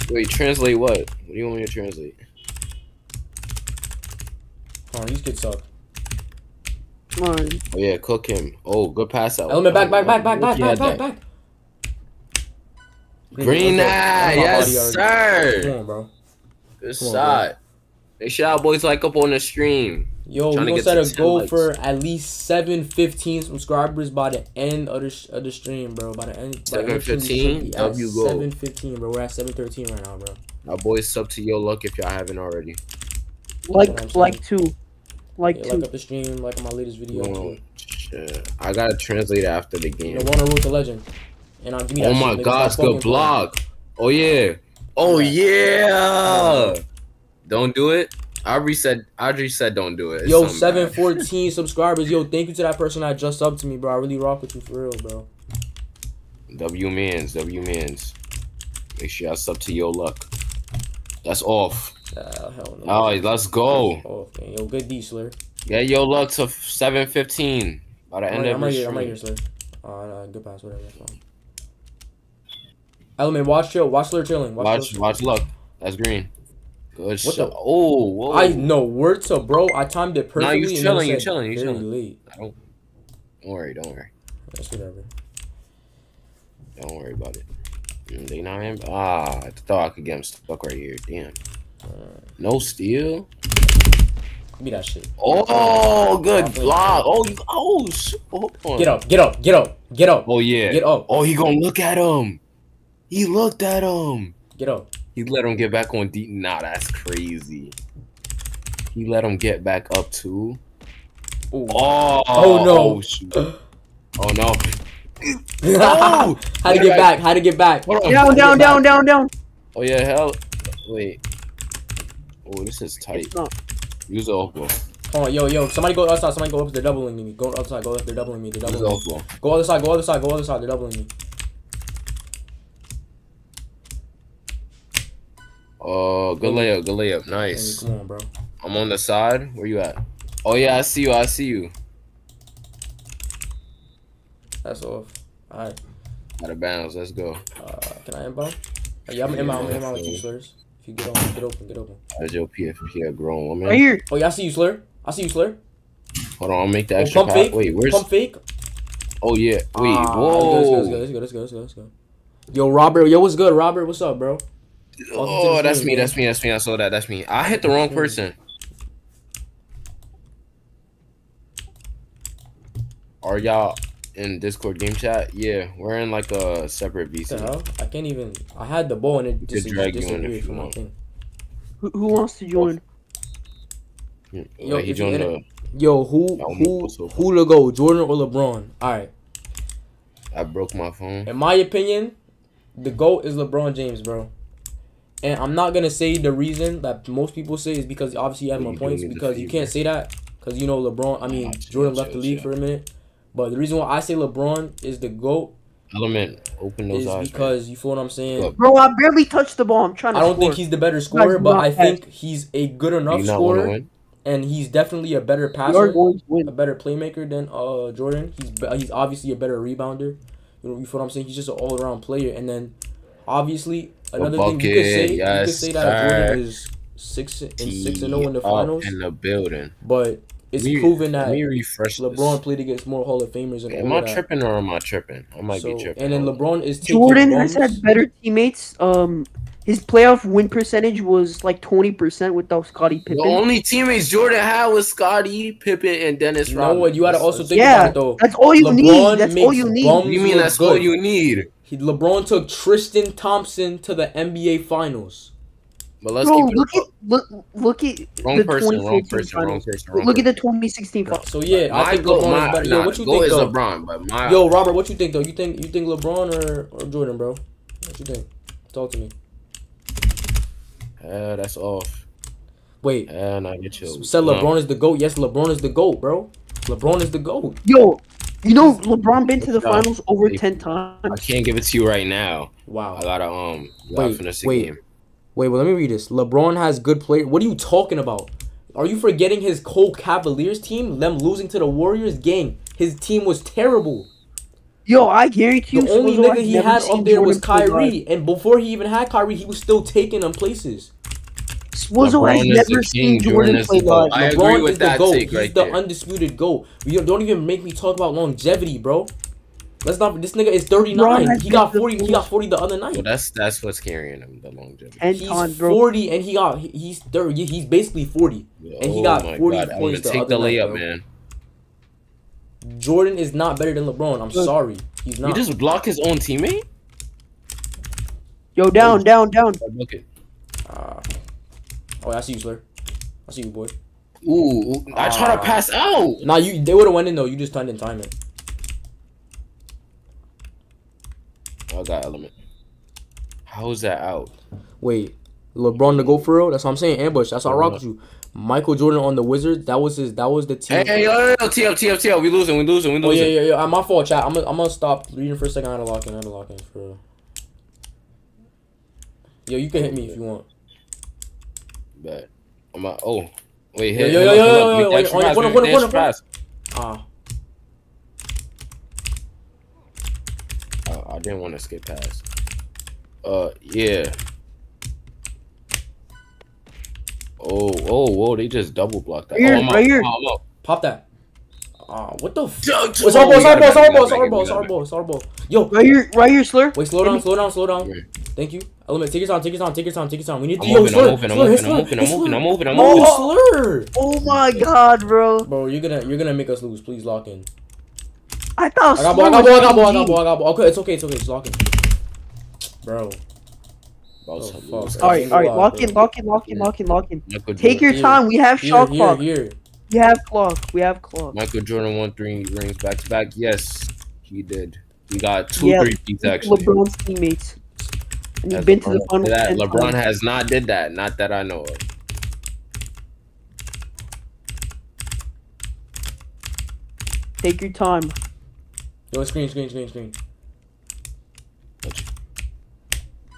S3: Wait, translate what? What do you want me to translate?
S2: Oh, these kids suck.
S1: Come on.
S3: Oh yeah, cook him. Oh, good pass out.
S2: Element back, oh, back, back, back,
S3: Wish
S2: back,
S3: he
S2: back,
S3: had
S2: back,
S3: that.
S2: back.
S3: Green
S2: let's
S3: eye,
S2: I'm
S3: yes sir.
S2: Come on, bro.
S3: Good
S2: Come on,
S3: shot. Make sure y'all boys like up on the stream.
S2: Yo, we
S3: Tryna
S2: gonna
S3: get
S2: set
S3: to
S2: a goal
S3: likes.
S2: for at least 715 subscribers by the end of the, sh- of the stream, bro. By the end. by the end of the stream,
S3: 715?
S2: should be at
S3: W goal.
S2: 715, bro. We're at 713 right now, bro.
S3: Our boys sub to YoLucke if y'all haven't already.
S2: what I'm
S1: Like, like two, like
S2: Yeah,
S1: two.
S2: like up the stream, like on my latest video.
S3: Yo,
S2: too.
S3: shit. I gotta translate after the game.
S2: You
S3: game.
S2: know, Warner wrote the legend. And I'll give me
S3: Oh my gosh, good block. Oh yeah. Oh yeah. Don't do it. Audrey said Audrey said don't do it. It's
S2: Yo,
S3: something
S2: 714 subscribers. Yo, thank you to that person that just up to me, bro. I really rock with you for real, bro.
S3: W mans, W mans. Make sure y'all sub to YoLucke. That's off.
S2: Uh, hell no.
S3: Alright, let's go.
S2: Oh, okay. Yo, good D, Sllr.
S3: Get YoLucke to seven fifteen by the
S2: I'm
S3: end
S2: right,
S3: of
S2: I'm
S3: the
S2: right here. I'm right here, Sllr. Uh, no, good pass, whatever. Element, watch chill. Watch Sllr chilling. Watch,
S3: Watch, watch luck. That's green. Good
S2: What
S3: shot.
S2: the-
S3: Oh, whoa.
S2: I know word to bro. I timed it perfectly.
S3: you
S2: and then
S3: chilling, you
S2: said
S3: chilling, you
S2: very
S3: chilling.
S2: late.
S3: Don't worry, don't worry.
S2: That's whatever.
S3: Don't worry about it. Mm, They not in. Ah, I thought I could get him stuck right here. Damn. No steal.
S2: Give me that shit.
S3: Oh, good block. Oh, you, oh, on.
S2: Get up, get up, get up. Get up.
S3: Oh yeah.
S2: Get up.
S3: Oh, he gonna look at him. He looked at him.
S2: Get up.
S3: He let him get back on deep. Nah, that's crazy. He let him get back up too.
S2: Ooh.
S3: Oh,
S2: Oh, no.
S3: Oh, shoot. oh no. Oh!
S2: How to get back? How to get back?
S3: Hold on.
S1: Down, down, down, down, down.
S3: Oh yeah, hell. Wait. Oh, this is tight. Use the off ball.
S2: Hold on, yo, yo. Somebody go outside. Somebody go up. They're doubling me. Go outside. Go left. They're doubling me. They're
S3: the
S2: doubling me.
S3: off ball.
S2: Go other side. Go other side. Go other side. They're doubling me.
S3: Oh, good layup. Good layup.
S2: Hey,
S3: Nice.
S2: come on, bro.
S3: I'm on the side. Where you at? Oh yeah, I see you. I see you.
S2: That's off. All right.
S3: Out of bounds. Let's go.
S2: Uh, can I inbound? Uh, yeah, I'm inbound. I'm inbound with you, Sllrs. If you get on, get open, get open.
S3: As your PFP a grown woman.
S1: Right here.
S2: Oh yeah, I see you, Sllr. I see you, Sllr.
S3: Hold on, I'll make the
S2: Oh,
S3: extra.
S2: pump
S3: pass.
S2: fake.
S3: Wait, where's?
S2: Pump fake.
S3: Oh yeah. Wait.
S2: Ah,
S3: whoa.
S2: Let's go, let's go, let's go, let's go, let's go, let's go. Yo, Robert. Yo, what's good, Robert? What's up, bro?
S3: Oh,
S2: the
S3: that's me. That's me. That's me. I saw that. That's me. I hit the wrong person. Are y'all in Discord game chat? Yeah, we're in like a separate
S2: What the
S3: VC.
S2: hell? I can't even. I had the ball and it just
S3: drag you in if
S2: disappeared
S3: you
S2: from my
S3: want.
S2: thing.
S1: Who, who wants to join?
S2: Yo,
S3: Like, he joined the.
S2: Yo, who who who to go, Jordan or LeBron? All right.
S3: I broke my phone.
S2: In my opinion, the GOAT is LeBron James, bro. And I'm not gonna say the reason that most people say is because obviously you have more points because you can't say that because you know LeBron. I mean Jordan left the league for a minute, but the reason why I say LeBron is the GOAT
S3: Element, open those
S2: is
S3: eyes. man.
S2: because you feel what I'm saying.
S1: Bro, I barely touched the ball. I'm trying to
S2: I don't
S1: score.
S2: think he's the better scorer, but I think he's a good enough
S3: you not want to
S2: scorer, and he's definitely a better passer, a better playmaker than uh Jordan. He's he's obviously a better rebounder. You know, you feel what I'm saying? He's just an all around player, and then obviously another thing you could
S3: bucket,
S2: say you could say that
S3: sir.
S2: Jordan is six and six and zero in the finals,
S3: in the building.
S2: but it's
S3: me-
S2: proven that
S3: Let me refresh
S2: LeBron
S3: this.
S2: played against more Hall of Famers and
S3: Am I
S2: that.
S3: tripping or am I tripping? I might
S2: So,
S3: be tripping.
S2: and then LeBron is taking
S1: Jordan has had better teammates. Um, his playoff win percentage was like 20% without Scottie
S3: The
S1: Pippen.
S3: The only teammates Jordan had was Scottie, Pippen, and Dennis
S2: You know
S3: Rodman.
S2: what? You gotta also think
S1: Yeah,
S2: about it though.
S1: That's all you
S2: LeBron
S1: need. That's all you need.
S3: You mean
S2: look
S3: that's all you need?
S2: He, LeBron took Tristan Thompson to the NBA Finals.
S3: But let's
S1: Bro,
S3: keep it
S1: look at look look at
S3: wrong
S1: the
S3: person, wrong
S1: 2014
S3: person, wrong person, wrong
S1: Look at the 2016 finals.
S2: So yeah, I think
S3: goal,
S2: LeBron
S3: my,
S2: is better.
S3: nah,
S2: Yo, what you
S3: goal
S2: think
S3: is
S2: though?
S3: LeBron, but my
S2: Yo, Robert, what you think though? You think you think LeBron or, or Jordan, bro? What you think? Talk to me.
S3: uh, that's off.
S2: Wait,
S3: And I get you.
S2: said LeBron is the goat. Yes, LeBron is the goat, bro. LeBron is the goat.
S1: Yo, you know LeBron been to the
S3: No.
S1: finals over
S3: Hey,
S1: 10
S3: I can't give it to you right now. Wow. I
S2: Wow.
S3: gotta um. Gotta
S2: Wait,
S3: finish the
S2: wait.
S3: game.
S2: Wait, well, let me read this. LeBron has good play. What are you talking about? Are you forgetting his Cole Cavaliers team? Them losing to the Warriors? Gang, his team was terrible.
S1: Yo, I guarantee you,
S2: The only nigga he had
S1: seen
S2: up there was
S1: Jordan play.
S2: Kyrie. And before he even had Kyrie, he was still taking them places.
S1: Swizzle has
S3: LeBron is
S1: never
S3: the
S1: seen
S3: king,
S1: Jordan
S3: is
S1: play
S3: the
S1: live.
S3: I
S2: LeBron
S3: agree with
S2: is the
S3: that
S2: GOAT.
S3: take
S2: He's
S3: right
S2: the undisputed GOAT. You don't, don't even make me talk about longevity, bro. Let's not. This nigga is 39. He got 40. He got 40 the other night.
S3: Well, that's that's what's carrying him the longevity.
S1: And
S2: He's
S1: Ton, bro.
S2: 40 and he got he's 30. He's basically 40. and he got 40
S3: I'm gonna
S2: points the
S3: take
S2: other
S3: the
S2: night,
S3: layup,
S2: bro.
S3: man.
S2: Jordan is not better than LeBron. I'm
S1: Look.
S2: sorry. He's
S3: He
S2: not.
S3: just block his own teammate.
S1: Yo, down, down, down.
S3: Look at.
S2: Uh, oh, I see you, Sllr. I see you, boy.
S3: Ooh, ooh, I try
S2: Ah.
S3: to pass out.
S2: Nah, you they would have went in though. You just didn't time it.
S3: I got element. How is that out?
S2: Wait, LeBron to go for real? That's what I'm saying. Ambush. That's how I rock with you. Michael Jordan on the Wizards. That was his. That was the team.
S3: Hey, hey, yo, yo, yo, T up, T up, T up. We losing, we losing,
S2: Oh yeah, yeah, yeah. My fault, chat. I'm gonna, I'm gonna stop reading for a second. I had to lock in. I had to lock in for. real. Yo, you can hit me if you want.
S3: Bet. I'm out. Oh, wait,
S2: Yo,
S3: hit.
S2: yo,
S3: hit
S2: yo,
S3: up,
S2: yo,
S3: hit
S2: yo, yo,
S3: Make the
S2: wait,
S3: extra
S2: on your
S3: pass,
S2: corner, corner, corner. Ah,
S3: Oh, I didn't want to skip past. Uh, yeah. Oh, oh, whoa! They just double blocked that.
S1: Right here,
S3: oh, I'm
S1: right here.
S3: Oh, I'm
S2: pop that. Ah, what the? F-
S3: Yo,
S2: It's
S3: oh,
S2: our ball,
S3: we
S2: it's our ball, it's our ball,
S3: gotta
S2: it's our ball,
S3: we
S2: it's our ball, it's our ball. Yo,
S1: Right here, right here, Sllr.
S2: wait, slow down, slow down, slow down.
S3: Yeah.
S2: Thank you. Oh, Element, take your time, take your time, take your time, take your time. We need
S3: I'm
S2: to yo,
S3: moving,
S2: Sllr,
S3: I'm moving, I'm
S2: Sllr,
S3: moving, I'm moving, I'm
S2: Sllr.
S3: moving, I'm moving, I'm
S2: No,
S3: moving.
S2: Sllr.
S1: Oh my god, bro.
S2: Bro, you're gonna you're gonna make us lose. Please lock in.
S1: I thought
S2: I got ball, I got ball, I got ball, I got ball, I got ball. Okay, it's okay, it's okay, just lock in. Bro. Oh,
S3: to
S2: fuck.
S3: lose.
S1: All right, all right, lock in, lock in, lock in, lock in, lock in. Take your time. We have
S2: Here,
S1: shot clock. We have clock. We have clock.
S3: Michael Jordan won three rings back to back. Yes, he did. He got two
S1: Yeah,
S3: three peats actually.
S1: LeBron's teammates. And he's
S3: Has
S1: been to the
S3: LeBron
S1: final.
S3: did that. LeBron
S1: times.
S3: has not did that. Not that I know of.
S1: Take your time.
S2: Yo, screen, screen, screen, screen.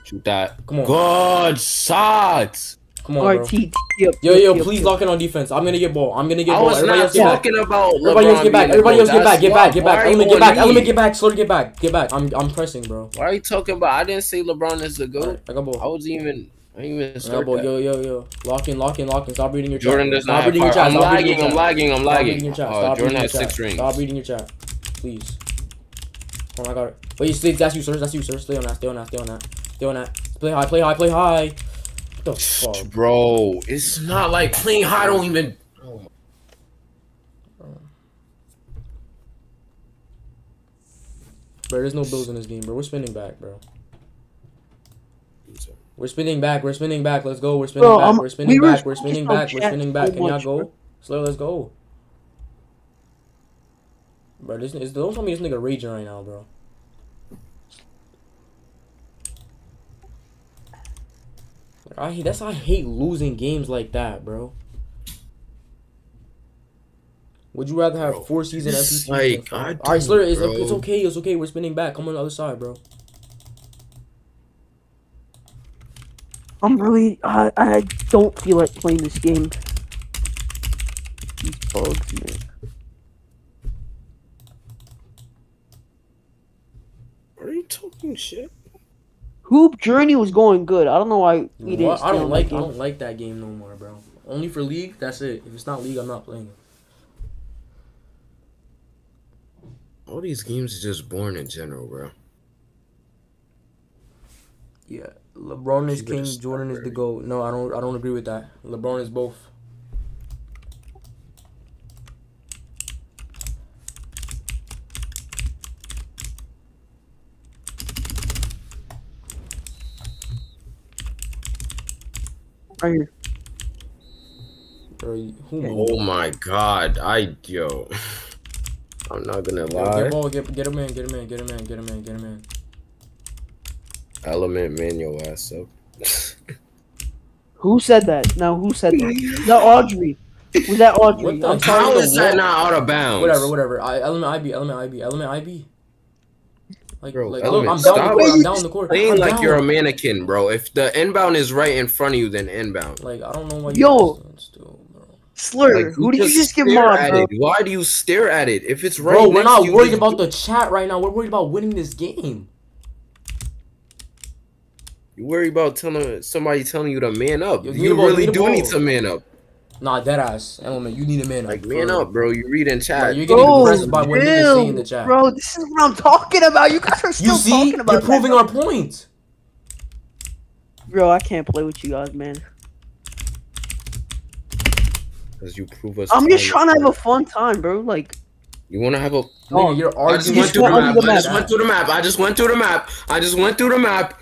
S3: Shoot that.
S2: Come on.
S3: Good shots.
S2: Come on,
S1: right,
S2: bro.
S1: T. T up,
S2: Yo, yo,
S1: up,
S2: please
S1: up.
S2: lock in on defense. I'm gonna get ball. I'm gonna get
S3: I
S2: ball.
S3: was
S2: Everybody
S3: not
S2: else get back.
S3: talking about
S2: Everybody else get back.
S3: being
S2: Everybody
S3: the
S2: else get back. Get back. Get back.
S3: are you
S2: Element, get
S3: on
S2: back.
S3: me?
S2: Element, get back. Slowly get back. Get back. I'm, I'm pressing, bro.
S3: Why are you talking about? I didn't say LeBron is the goat.
S2: Alright, I got ball.
S3: I was even. I didn't even
S2: I got
S3: start
S2: ball. Yo, yo, yo. Lock in, lock in, lock in. Stop reading your chat.
S3: Jordan does
S2: Stop
S3: not have
S2: reading your chat.
S3: I'm
S2: Stop
S3: lagging.
S2: your
S3: I'm lagging. I'm lagging.
S2: your chat. Stop
S3: Jordan
S2: reading your
S3: has
S2: chat.
S3: six rings.
S2: Stop reading your chat. Please. Oh, I got it. Wait, stay, that's you, sir. That's you, sir. Stay on that. Stay on that. Stay on that. Stay on that. Play high. Play high. Play high. What the fuck?
S3: Bro, it's not like playing high. Don't even.
S2: Bro, there's no bills in this game, bro. We're spinning back, bro. We're spinning back. We're spinning back. Let's go. We're spinning
S1: Bro,
S2: back.
S1: um,
S2: we're spinning
S1: we
S2: back. We're spinning back. We're spinning back.
S1: so
S2: Can y'all go? Slow. Let's go. Bro, this is don't tell me this nigga raging right now, bro. I hate- that's why I hate losing games like that, bro. Would you rather have
S3: Bro,
S2: four season
S3: it's
S2: MVPs?
S3: like, I
S2: five? All right, Sllr, it's,
S3: don't,
S2: it's okay. It's okay. We're spinning back. Come on the other side, bro.
S1: I'm really. I I don't feel like playing this game. These bugs, man.
S3: Are you talking shit?
S1: Hoop Journey was going good. I don't know why we didn't.
S2: What?
S1: stay
S2: I don't like.
S1: that
S2: I don't like that game no more, bro. Only for league. That's it. If it's not league, I'm not playing it.
S3: All these games are just boring in general, bro.
S2: Yeah, LeBron is king. Jordan is the
S3: already.
S2: goat. No, I don't. I don't agree with that. LeBron is both.
S1: Right here.
S2: Bro, you- who?
S3: Oh my god, I yo. I'm not gonna lie.
S2: get ball. Get get him in. Get him in. Get him in. Get him in. Get him in.
S3: Element man your ass up.
S1: Who said that? Now who said that? Was that Audrey? Was that Audrey?
S2: What the
S1: I'm
S2: hell?
S1: sorry.
S3: How is that not out of bounds?
S2: Whatever. Whatever. I, element IB. Element IB. Element IB. Like,
S3: Bro,
S2: like look, I'm down the
S3: stop
S2: court. I'm down the court.
S3: Playing
S2: I'm
S3: like
S2: down.
S3: you're a mannequin, bro. If the inbound is right in front of you, then inbound.
S2: Like I don't know why you.
S1: Yo.
S2: still.
S1: Sllr.
S3: Like,
S1: who did you just give
S3: stare at
S1: bro?
S3: it. Why do you stare at it? If it's right
S2: Bro, we're not
S3: you,
S2: worried about the chat right now. We're worried about winning this game.
S3: You worry about telling somebody telling you to man up.
S2: Yo,
S3: you
S2: need a
S3: really do
S2: ball.
S3: need to man up.
S2: Nah, dead ass. Element, you need a man.
S3: Like man up, bro. You read in
S2: Bro,
S3: chat.
S2: you're getting
S1: Bro,
S2: depressed by what niggas say in the chat.
S1: bro. This is what I'm talking about. You guys are still
S2: you see,
S1: talking about
S2: you're
S1: about that,
S2: proving our point.
S1: Bro, I can't play with you guys, man.
S3: Because you prove us.
S1: I'm just trying to have a fun time, bro. Like,
S3: You want to have a?
S2: Nigga, you're
S3: I just went through the map.
S1: under the
S3: I just went through the map. I just went through the map. I just went through the map.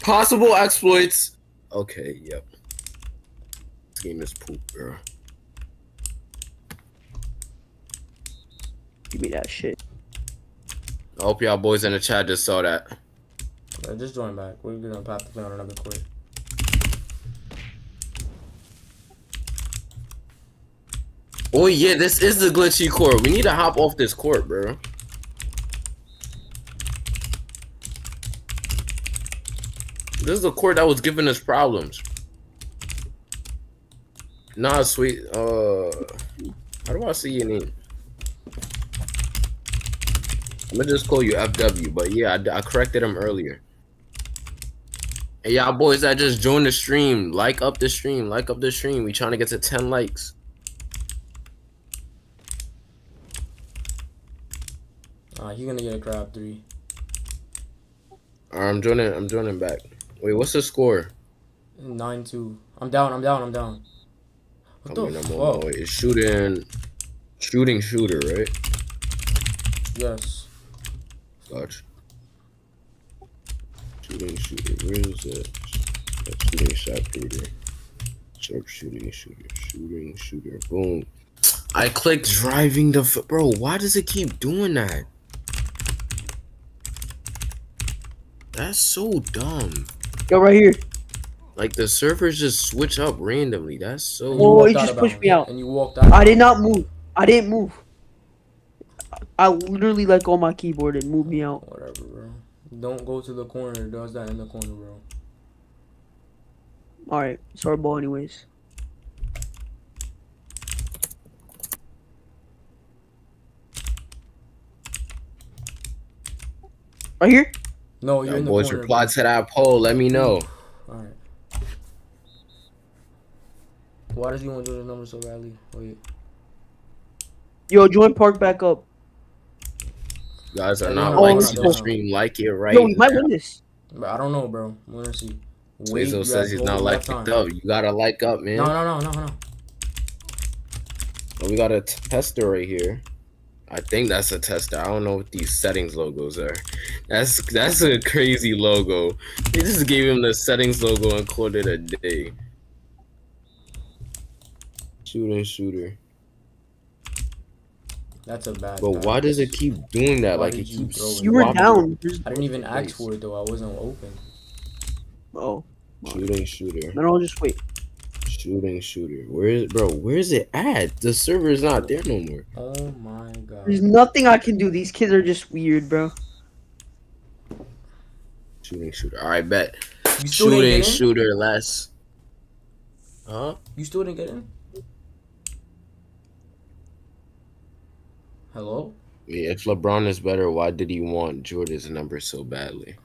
S3: Possible exploits. Okay. Yep. This game is poop, bro.
S1: give me that shit.
S3: I hope y'all boys in the chat just saw that.
S2: Uh, just join back. We're gonna pop the play on another court.
S3: Oh yeah, this is the glitchy court. We need to hop off this court, bro. This is the court that was giving us problems. Nah, sweet. Uh, how do I see your name? I'm gonna just call you FW, but yeah, I, I corrected him earlier. Hey, y'all boys that just joined the stream, like up the stream, like up the stream. We trying to get to 10 likes.
S2: Uh, he's gonna get a crab three.
S3: Alright, I'm joining. I'm joining back. Wait, what's the score?
S2: Nine two. I'm down. I'm down. I'm down. What
S3: I mean,
S2: the
S3: I'm on my
S2: fuck?
S3: way. It's shooting, shooting shooter, right?
S2: Yes.
S3: Gotcha. Shooting shooter. Where is that? That shooting shooter. Sharp shooting shooter. Shooting shooter. Boom. I clicked driving the f- bro. Why does it keep doing that? That's so dumb.
S1: Yo, right here.
S3: Like the servers just switch up randomly. That's so.
S2: And you
S1: Oh, he just pushed me out.
S2: And you walked out.
S1: I did not move. I didn't move. I literally let go of my keyboard and moved me out.
S2: Whatever, bro. Don't go to the corner. It Does that in the corner, bro.
S1: All right, sorry, ball. Anyways. Right here.
S2: No, you're
S3: Y'all
S2: in the
S3: boys
S2: corner.
S3: reply to that poll. Let me know.
S2: All right. Why does he want Jordan's number so badly? Wait.
S1: Yo, join Park back up.
S3: You guys are
S2: Oh,
S3: not
S2: no,
S3: liking the
S1: go.
S3: stream. Like it right
S1: Yo, we might win this.
S2: But I don't know, bro. We're gonna see. Wait,
S3: Weasel says he's not
S2: the
S3: like it up. You gotta like up, man.
S2: No, no, no, no, no.
S3: Oh, we got a tester right here. I think that's a tester. I don't know what these settings logos are. That's that's a crazy logo. They just gave him the settings logo and called it a day. Shooting shooter.
S2: That's a bad.
S3: But why does it keep doing that?
S2: Why
S3: like it
S2: you
S3: keeps.
S2: throw?
S1: You were down.
S2: I didn't even ask for it though. I wasn't open.
S1: Oh,
S3: Shooting shooter.
S1: then I'll just wait.
S3: Shooting shooter. Where is bro? Where is it at? The server is not there no more.
S2: Oh my god.
S1: There's nothing I can do. These kids are just weird, bro.
S3: Shooting shooter. All right, bet.
S2: You
S3: Shooting shooter less. Huh?
S2: You still didn't get in? Hello?
S3: Yeah, if LeBron is better, why did he want Jordan's number so badly?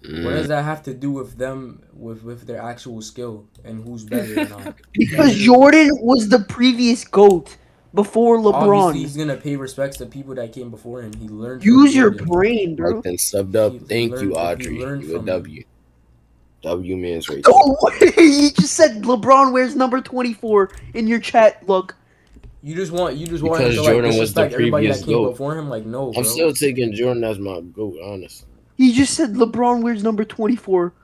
S2: What
S3: Mm,
S2: does that have to do with them with with their actual skill and who's better or not?
S1: Because Jordan was the previous GOAT before LeBron.
S2: Obviously, he's gonna pay respects to people that came before him. He learned.
S1: Use your
S2: Jordan.
S1: brain, bro.
S3: Mark then subbed up.
S2: He
S3: Thank
S2: learned-
S3: you, Audrey. You a
S2: from
S3: W. W man's right there.
S1: Oh, you just said LeBron wears number 24 in your chat. Look,
S2: You just want you just want
S3: Because
S2: him to like
S3: Jordan was the
S2: disrespect everybody that
S3: previous
S2: came
S3: GOAT.
S2: before him. Like no, bro.
S3: I'm still taking Jordan as my goat, honestly.
S1: he just said LeBron wears number 24.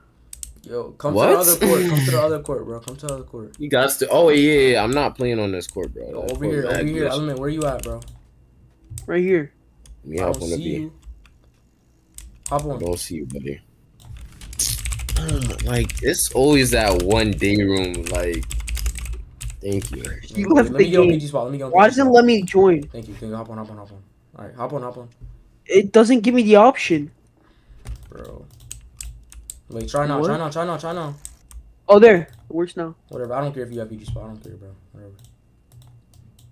S2: Yo, come
S3: What?
S2: to the other court. Come to the other court, bro. Come to the other court.
S3: You got to. Oh yeah, yeah, yeah. I'm not playing on this court, bro.
S2: Yo, over
S3: court
S2: here, over here,
S3: glitch.
S2: Element. Where you at, bro?
S1: Right here.
S3: Me
S2: I
S3: up
S2: don't
S3: on the
S2: see
S3: B.
S2: you. Hop
S3: I
S2: on.
S3: don't see you, buddy. like it's always that one day room. Like, thank you.
S1: He left
S2: me
S1: the
S2: get on
S1: game.
S2: PG spot. Let me get on
S1: Why doesn't
S2: spot.
S1: let me join?
S2: Thank you. Thank you. Hop on. Hop on. Hop on. All right. Hop on. Hop on,
S1: It doesn't give me the option.
S2: bro. Wait. Try now.
S1: What?
S2: Try now. Try now. Try now.
S1: Oh, there. It works now.
S2: Whatever. I don't care if you have PG spot. I don't care, bro. Whatever.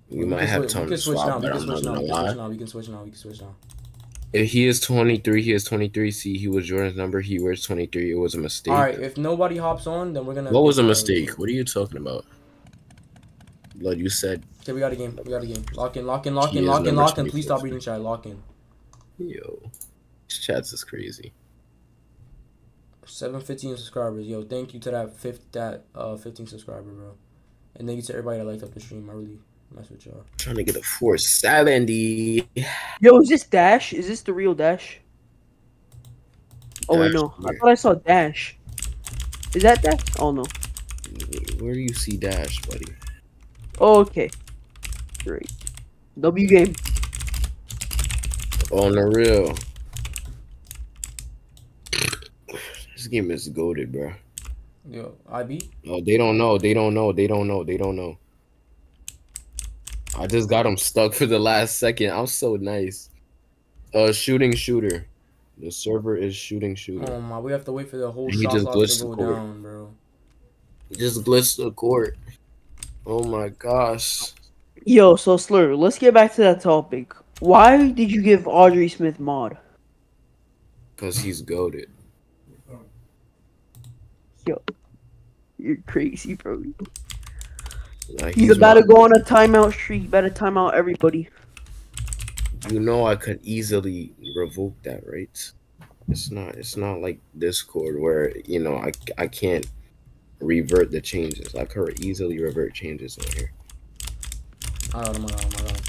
S3: We
S2: We
S3: might have
S2: switch-
S3: time
S2: we
S3: to
S2: can switch now.
S3: swap,
S2: We can
S3: I'm
S2: switch
S3: not
S2: now. We
S3: gonna
S2: can switch
S3: lie.
S2: now. We can switch now. We can switch now.
S3: If he is 23, he is 23. See, he was Jordan's number. He wears 23. It was a mistake.
S2: All right. If nobody hops on, then we're gonna.
S3: What was a
S2: pick,
S3: mistake? What are you talking about? Blood, you said,
S2: Okay, we got a game. We got a game. Lock in. Lock in. Lock
S3: He
S2: in. Lock in. Lock in. Please stop reading chat. Lock in.
S3: yo, this chats is crazy.
S2: Seven fifteen subscribers. Yo, thank you to that fifth that uh fifteen subscriber, bro. And thank you to everybody that liked up the stream. I really mess with y'all.
S3: trying to get a 470.
S1: Yo, is this Dash? Is this the real Dash? Oh, wait,
S3: Dash,
S1: no. I thought I saw Dash. Is that Dash? Oh, no.
S3: Where do you see Dash, buddy?
S1: Okay. Great. W game.
S3: On the real. This game is goaded, bro.
S2: Yo, IB.
S3: Oh, they don't know. They don't know. They don't know. They don't know. I just got him stuck for the last second. I'm so nice. Uh, shooting shooter. The server is shooting shooter.
S2: Oh my, we have to wait for the whole
S3: He
S2: shot
S3: just
S2: clock
S3: glitched
S2: to
S3: the
S2: go
S3: court.
S2: down, bro.
S3: Just glitched the court. Oh my gosh.
S1: Yo, so Sllr, let's get back to that topic. Why did you give Audrey Smith mod?
S3: Cause he's goaded.
S1: Yo, you're crazy, bro.
S3: Like,
S1: He's, about to go on a timeout streak. Better time out everybody.
S3: You know I could easily revoke that, right? It's not. It's not like Discord where you know I I can't revert the changes. I could easily revert changes on here.
S2: I got him. I got him. I got him.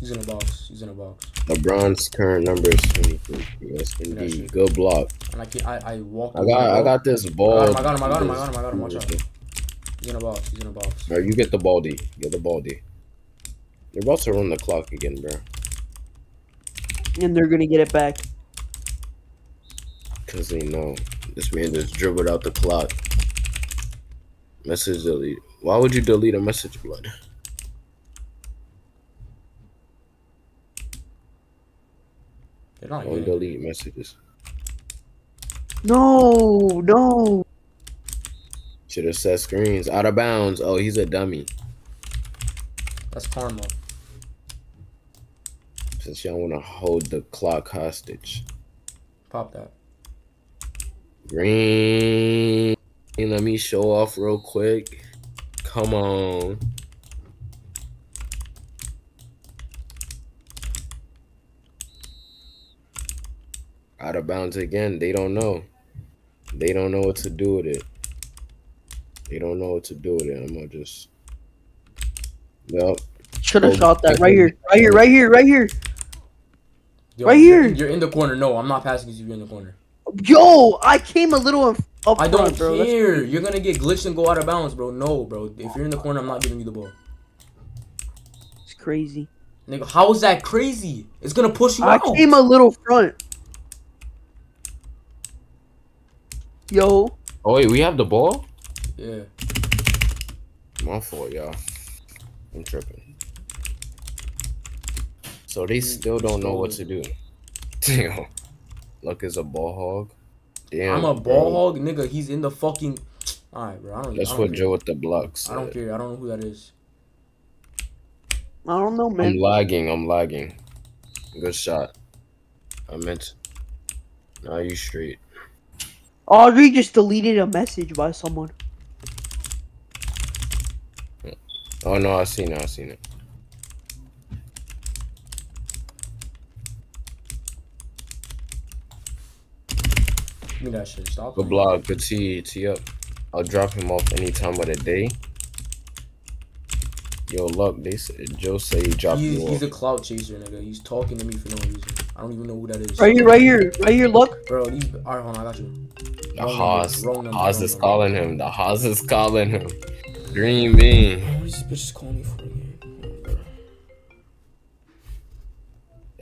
S2: He's in a box. He's in a box.
S3: LeBron's current number is 23. Yes, indeed. Good block.
S2: And I can I I walked.
S3: I
S2: away,
S3: got I got this
S2: I
S3: ball.
S2: got him, I got him, I got him, I got him, I got him. Watch out. He's in a box. He's in a box.
S3: Alright, you get the ball, D. Get the ball, D. You're about to run the clock again, bro.
S1: And they're gonna get it back.
S3: Cause they know this man just dribbled out the clock. Message delete. Why would you delete a message, blood?
S2: They're
S3: Don't
S2: getting it.
S3: delete messages.
S1: No, no.
S3: Should have set screens out of bounds. Oh, he's a dummy.
S2: That's karma.
S3: Since y'all want to hold the clock hostage.
S2: Pop that.
S3: Green. Let me show off real quick. Come on. Out of bounds again. They don't know. They don't know what to do with it. They don't know what to do with it. I'm gonna just. Yep.
S1: Should have shot that right here, right here, right here, right here.
S2: Yo,
S1: Right
S2: you're-
S1: here.
S2: You're in the corner. No, I'm not passing you. You're in the corner.
S1: Yo, I came a little up up
S2: I
S1: front,
S2: don't
S1: bro. That's
S2: care.
S1: crazy.
S2: You're gonna get glitched and go out of bounds, bro. No, bro. If you're in the corner, I'm not giving you the ball.
S1: It's crazy.
S2: Nigga, how is that crazy? It's gonna push you
S1: I
S2: out.
S1: I came a little front. Yo,
S3: Oh wait, we have the ball.
S2: Yeah.
S3: My fault, y'all. I'm tripping. So they mm, still don't know what to do. Damn. Luck is a ball hog. Damn.
S2: I'm a
S3: bro.
S2: ball hog, nigga. He's in the fucking. Alright, bro. I don't.
S3: That's
S2: I don't
S3: what
S2: care.
S3: Joe with the blocks.
S2: I don't care. I don't know who that is.
S1: I don't know, man.
S3: I'm lagging. I'm lagging. Good shot. I meant. Now you straight.
S1: Audrey just deleted a message by someone.
S3: Oh no, I seen it. I seen it.
S2: Give me that shit. Stop.
S3: Good
S2: playing.
S3: block. Good tee. Tee up. I'll drop him off any time of the day. Yo, luck. They said Joe say he dropped
S2: He's,
S3: you
S2: he's
S3: off.
S2: a clout chaser, nigga. He's talking to me for no reason. I don't even know who that is.
S1: Right here, right here, right here. Look.
S2: Bro, these. Alright, hold on. I got you.
S3: The Haas.
S2: number, wrong number,
S3: Haas is calling him. The Haas is calling him. Green bean.
S2: What is these bitches calling me for again?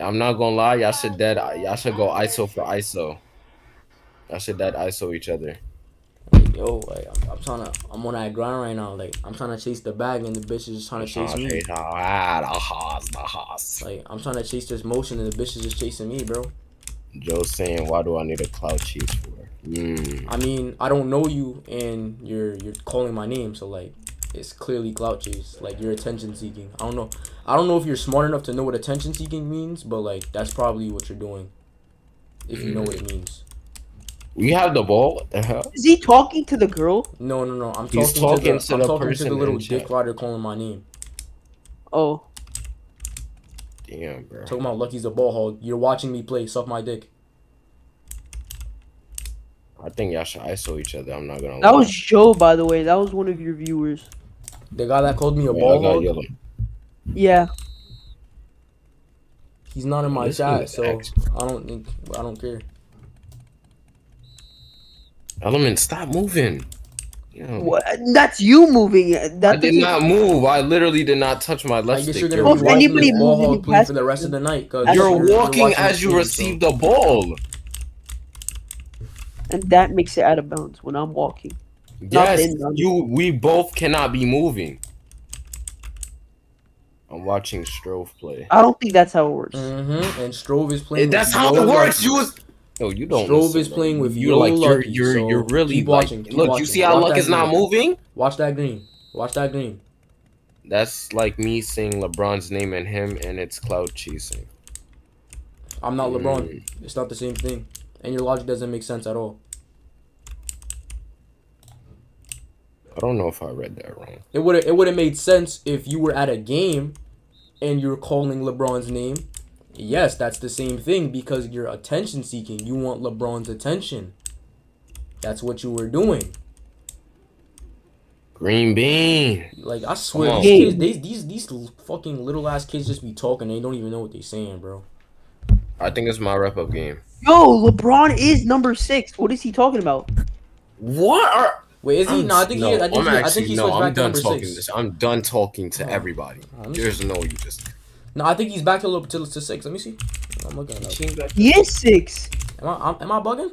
S3: I'm not gonna lie. Y'all should dead. Y'all should go ISO for ISO. Y'all should dead ISO each other.
S2: Yo, like, I'm, I'm trying to. I'm on that grind right now. Like, I'm trying to chase the bag, and the bitch is just trying to chase me.
S3: The Haas. The Haas.
S2: Like, I'm trying to chase this motion, and the bitch is just chasing me, bro.
S3: Joe saying, "Why do I need a cloud chase for?" Mm.
S2: I mean, I don't know you, and you're you're calling my name, so like, it's clearly clout chase. Like, you're attention seeking. I don't know. I don't know if you're smart enough to know what attention seeking means, but like, that's probably what you're doing. If you know what it means.
S3: We have the ball. What the hell?
S1: Is he talking to the girl?
S2: No, no, no. I'm
S3: He's
S2: talking,
S3: talking
S2: to
S3: to
S2: the, I'm
S3: the
S2: talking to
S3: person
S2: the little dick rider calling my name.
S1: Oh,
S3: Damn, bro.
S2: Talking about Lucky's a ball hog. You're watching me play. Suck my dick.
S3: I think y'all should ISO each other. I'm not gonna.
S1: that
S3: lie.
S1: was Joe, by the way. That was one of your viewers.
S2: The guy that called me a
S3: Wait,
S2: ball hog.
S3: yellow.
S1: Yeah.
S2: He's not in my
S3: This
S2: chat, so
S3: X.
S2: I don't think I don't care.
S3: Element, stop moving. Yo.
S1: What? That's you moving. That
S3: I did
S1: doesn't-
S3: not move. I literally did not touch my
S2: I
S3: left
S2: guess
S3: stick.
S2: you're gonna
S3: You're,
S1: Well,
S2: be
S1: if
S2: watching
S1: anybody
S2: ball
S1: moves
S2: hog play for the rest of the night.
S1: You're
S3: you're walking
S2: watching
S3: as you
S2: game,
S3: receive the ball.
S1: And that makes it out of bounds when I'm walking.
S3: Yes, you. We both cannot be moving. I'm watching Strove play.
S1: I don't think that's how it works.
S2: Mm-hmm. And Strove is playing.
S3: That's how
S2: Yo
S3: it works.
S2: Lucky.
S3: You was. Yo, you don't.
S2: Strove
S3: listen,
S2: is playing with
S3: you're
S2: Yo
S3: like you're you're
S2: so
S3: you're really
S2: keep
S3: like.
S2: watching, keep
S3: look, you see how
S2: Watch
S3: luck is not moving.
S2: Watch that green. Watch that green.
S3: That's like me saying LeBron's name and him, and it's cloud chasing.
S2: I'm not LeBron.
S3: Mm.
S2: It's not the same thing. And your logic doesn't make sense at all.
S3: I don't know if I read that wrong.
S2: It would it would have made sense if you were at a game and you're calling LeBron's name. Yes, that's the same thing because you're attention seeking. You want LeBron's attention. That's what you were doing.
S3: Green bean.
S2: Like I swear, these, kids, they, these these fucking little ass kids just be talking. They don't even know what they're saying, bro.
S3: I think it's my wrap up game.
S1: Yo, LeBron is number six. What is he talking about?
S3: What are?
S2: Wait, is he?
S3: I'm-
S2: No, I think he. I think
S3: I'm
S2: he. I
S3: actually
S2: think he
S3: no.
S2: switched
S3: I'm
S2: back to
S3: done
S2: number
S3: talking
S2: six.
S3: this. I'm done talking to
S2: Oh.
S3: everybody.
S2: Oh,
S3: There's no you just.
S2: No, I think he's back to a little to, to six. Let me see. I'm looking it up.
S1: He is six.
S2: Am I? I'm- Am I bugging?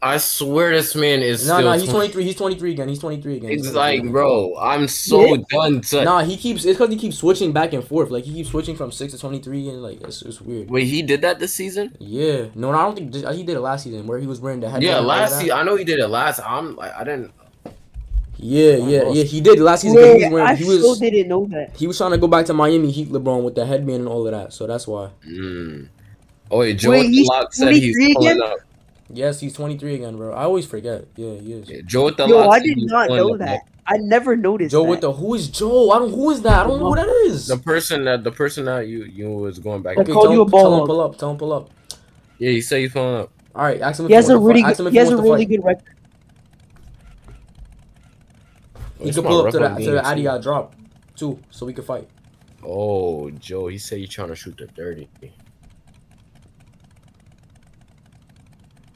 S3: I swear this man is
S2: No,
S3: still.
S2: no, he's 23. He's 23 again. He's 23 again. He's
S3: It's
S2: 23
S3: like, bro, I'm so done to.
S2: Nah, he keeps. It's because he keeps switching back and forth. Like he keeps switching from six to 23, and like it's, it's weird.
S3: Wait, he did that this season?
S2: Yeah, no, no, I don't think he did it last season where he was wearing the headband.
S3: Yeah, last
S2: that.
S3: season. I know he did it last. I'm like, I didn't.
S2: Yeah, yeah, yeah. He did last season. 'cause he was wearing.
S1: I
S2: He
S1: still
S2: was.
S1: didn't know that.
S2: He was trying to go back to Miami Heat LeBron with the headband and all of that. So that's why.
S3: Mm. Oh wait, Joe
S1: Wait, he's
S3: lock said he's
S1: 23
S3: pulling
S1: again?
S3: up.
S2: Yes, he's 23 again, bro. I always forget. Yeah, he is.
S3: Yeah, Joe with the
S1: Yo,
S3: lock.
S1: I did not
S3: pulling
S1: know
S3: up.
S1: that. I never noticed
S2: Joe
S1: that.
S2: with the who is Joe? I don't. Who is that? I don't know who that is.
S3: The person that the person that you you was going back.
S1: I
S2: Okay,
S1: called
S2: tell
S1: you
S2: him,
S1: a
S2: tell him pull up. Tell him pull up.
S3: Yeah, he said he's pulling up.
S2: All right, ask him if
S1: He has a really
S2: fight. Ask him
S1: good.
S2: if
S1: He has a really good record.
S2: He could pull up to the to the
S3: game,
S2: Addy
S3: too.
S2: I drop too, so we could fight.
S3: Oh, Joe, he said he's trying to shoot the dirty.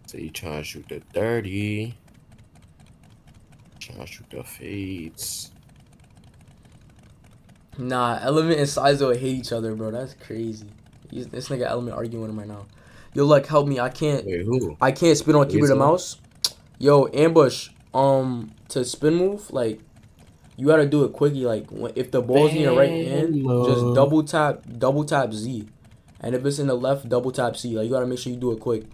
S3: So he trying to shoot the dirty. Trying to shoot the fades.
S2: Nah, Element and Sizo hate each other, bro. That's crazy. He's, this nigga Element arguing with him right now. Yo, like, help me. I can't.
S3: Wait, who?
S2: I can't spin on keyboard and
S3: Weasel?
S2: mouse. Yo, ambush. Um, to spin move, like, you gotta do it quickly. Like, when, if the ball's in your right hand, just double tap, double tap Z, and if it's in the left, double tap C. Like, you gotta make sure you do it quick.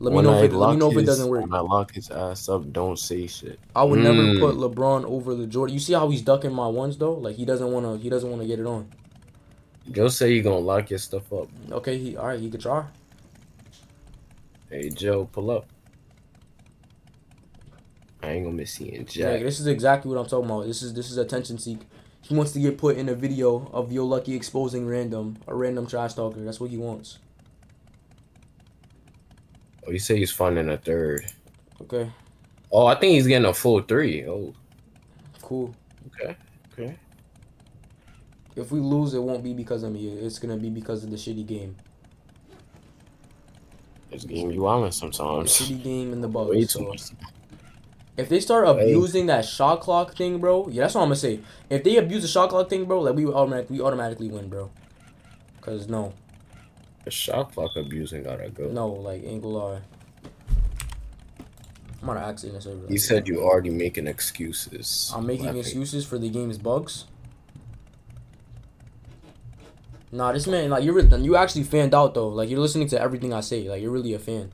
S2: Let
S3: When
S2: me know
S3: I
S2: if it, let me
S3: lock
S2: know if it doesn't work.
S3: When I lock his ass up, don't say shit.
S2: I would never
S3: Mm.
S2: put LeBron over the Jordan. You see how he's ducking my ones though? Like he doesn't wanna, he doesn't wanna get it on.
S3: Joe say he gonna lock your stuff up.
S2: Okay, he all right. He could try.
S3: Hey, Joe, pull up. I ain't gonna miss seeing
S2: Yeah, this is exactly what I'm talking about. This is this is attention seek. He wants to get put in a video of YoLucke exposing random a random trash talker. That's what he wants.
S3: Oh, you say he's finding a third.
S2: Okay,
S3: Oh, I think he's getting a full three. Oh,
S2: cool.
S3: okay, okay.
S2: If we lose, it won't be because of me. It's gonna be because of the shitty game.
S3: This game you wildin'
S2: The
S3: sometimes.
S2: shitty game and the bugs.
S3: Way too
S2: So
S3: much.
S2: If they start abusing that shot clock thing, bro, yeah, that's what I'm gonna say. If they abuse the shot clock thing, bro, like we automatically we automatically win, bro. Cause no,
S3: The shot clock abusing gotta go.
S2: no, like ain't gonna lie. I'm gonna ask in the server.
S3: You said you already making excuses.
S2: I'm making
S3: Laughing.
S2: excuses for the game's bugs. Nah, this man, like you're really, you actually fanned out though. Like you're listening to everything I say. Like you're really a fan.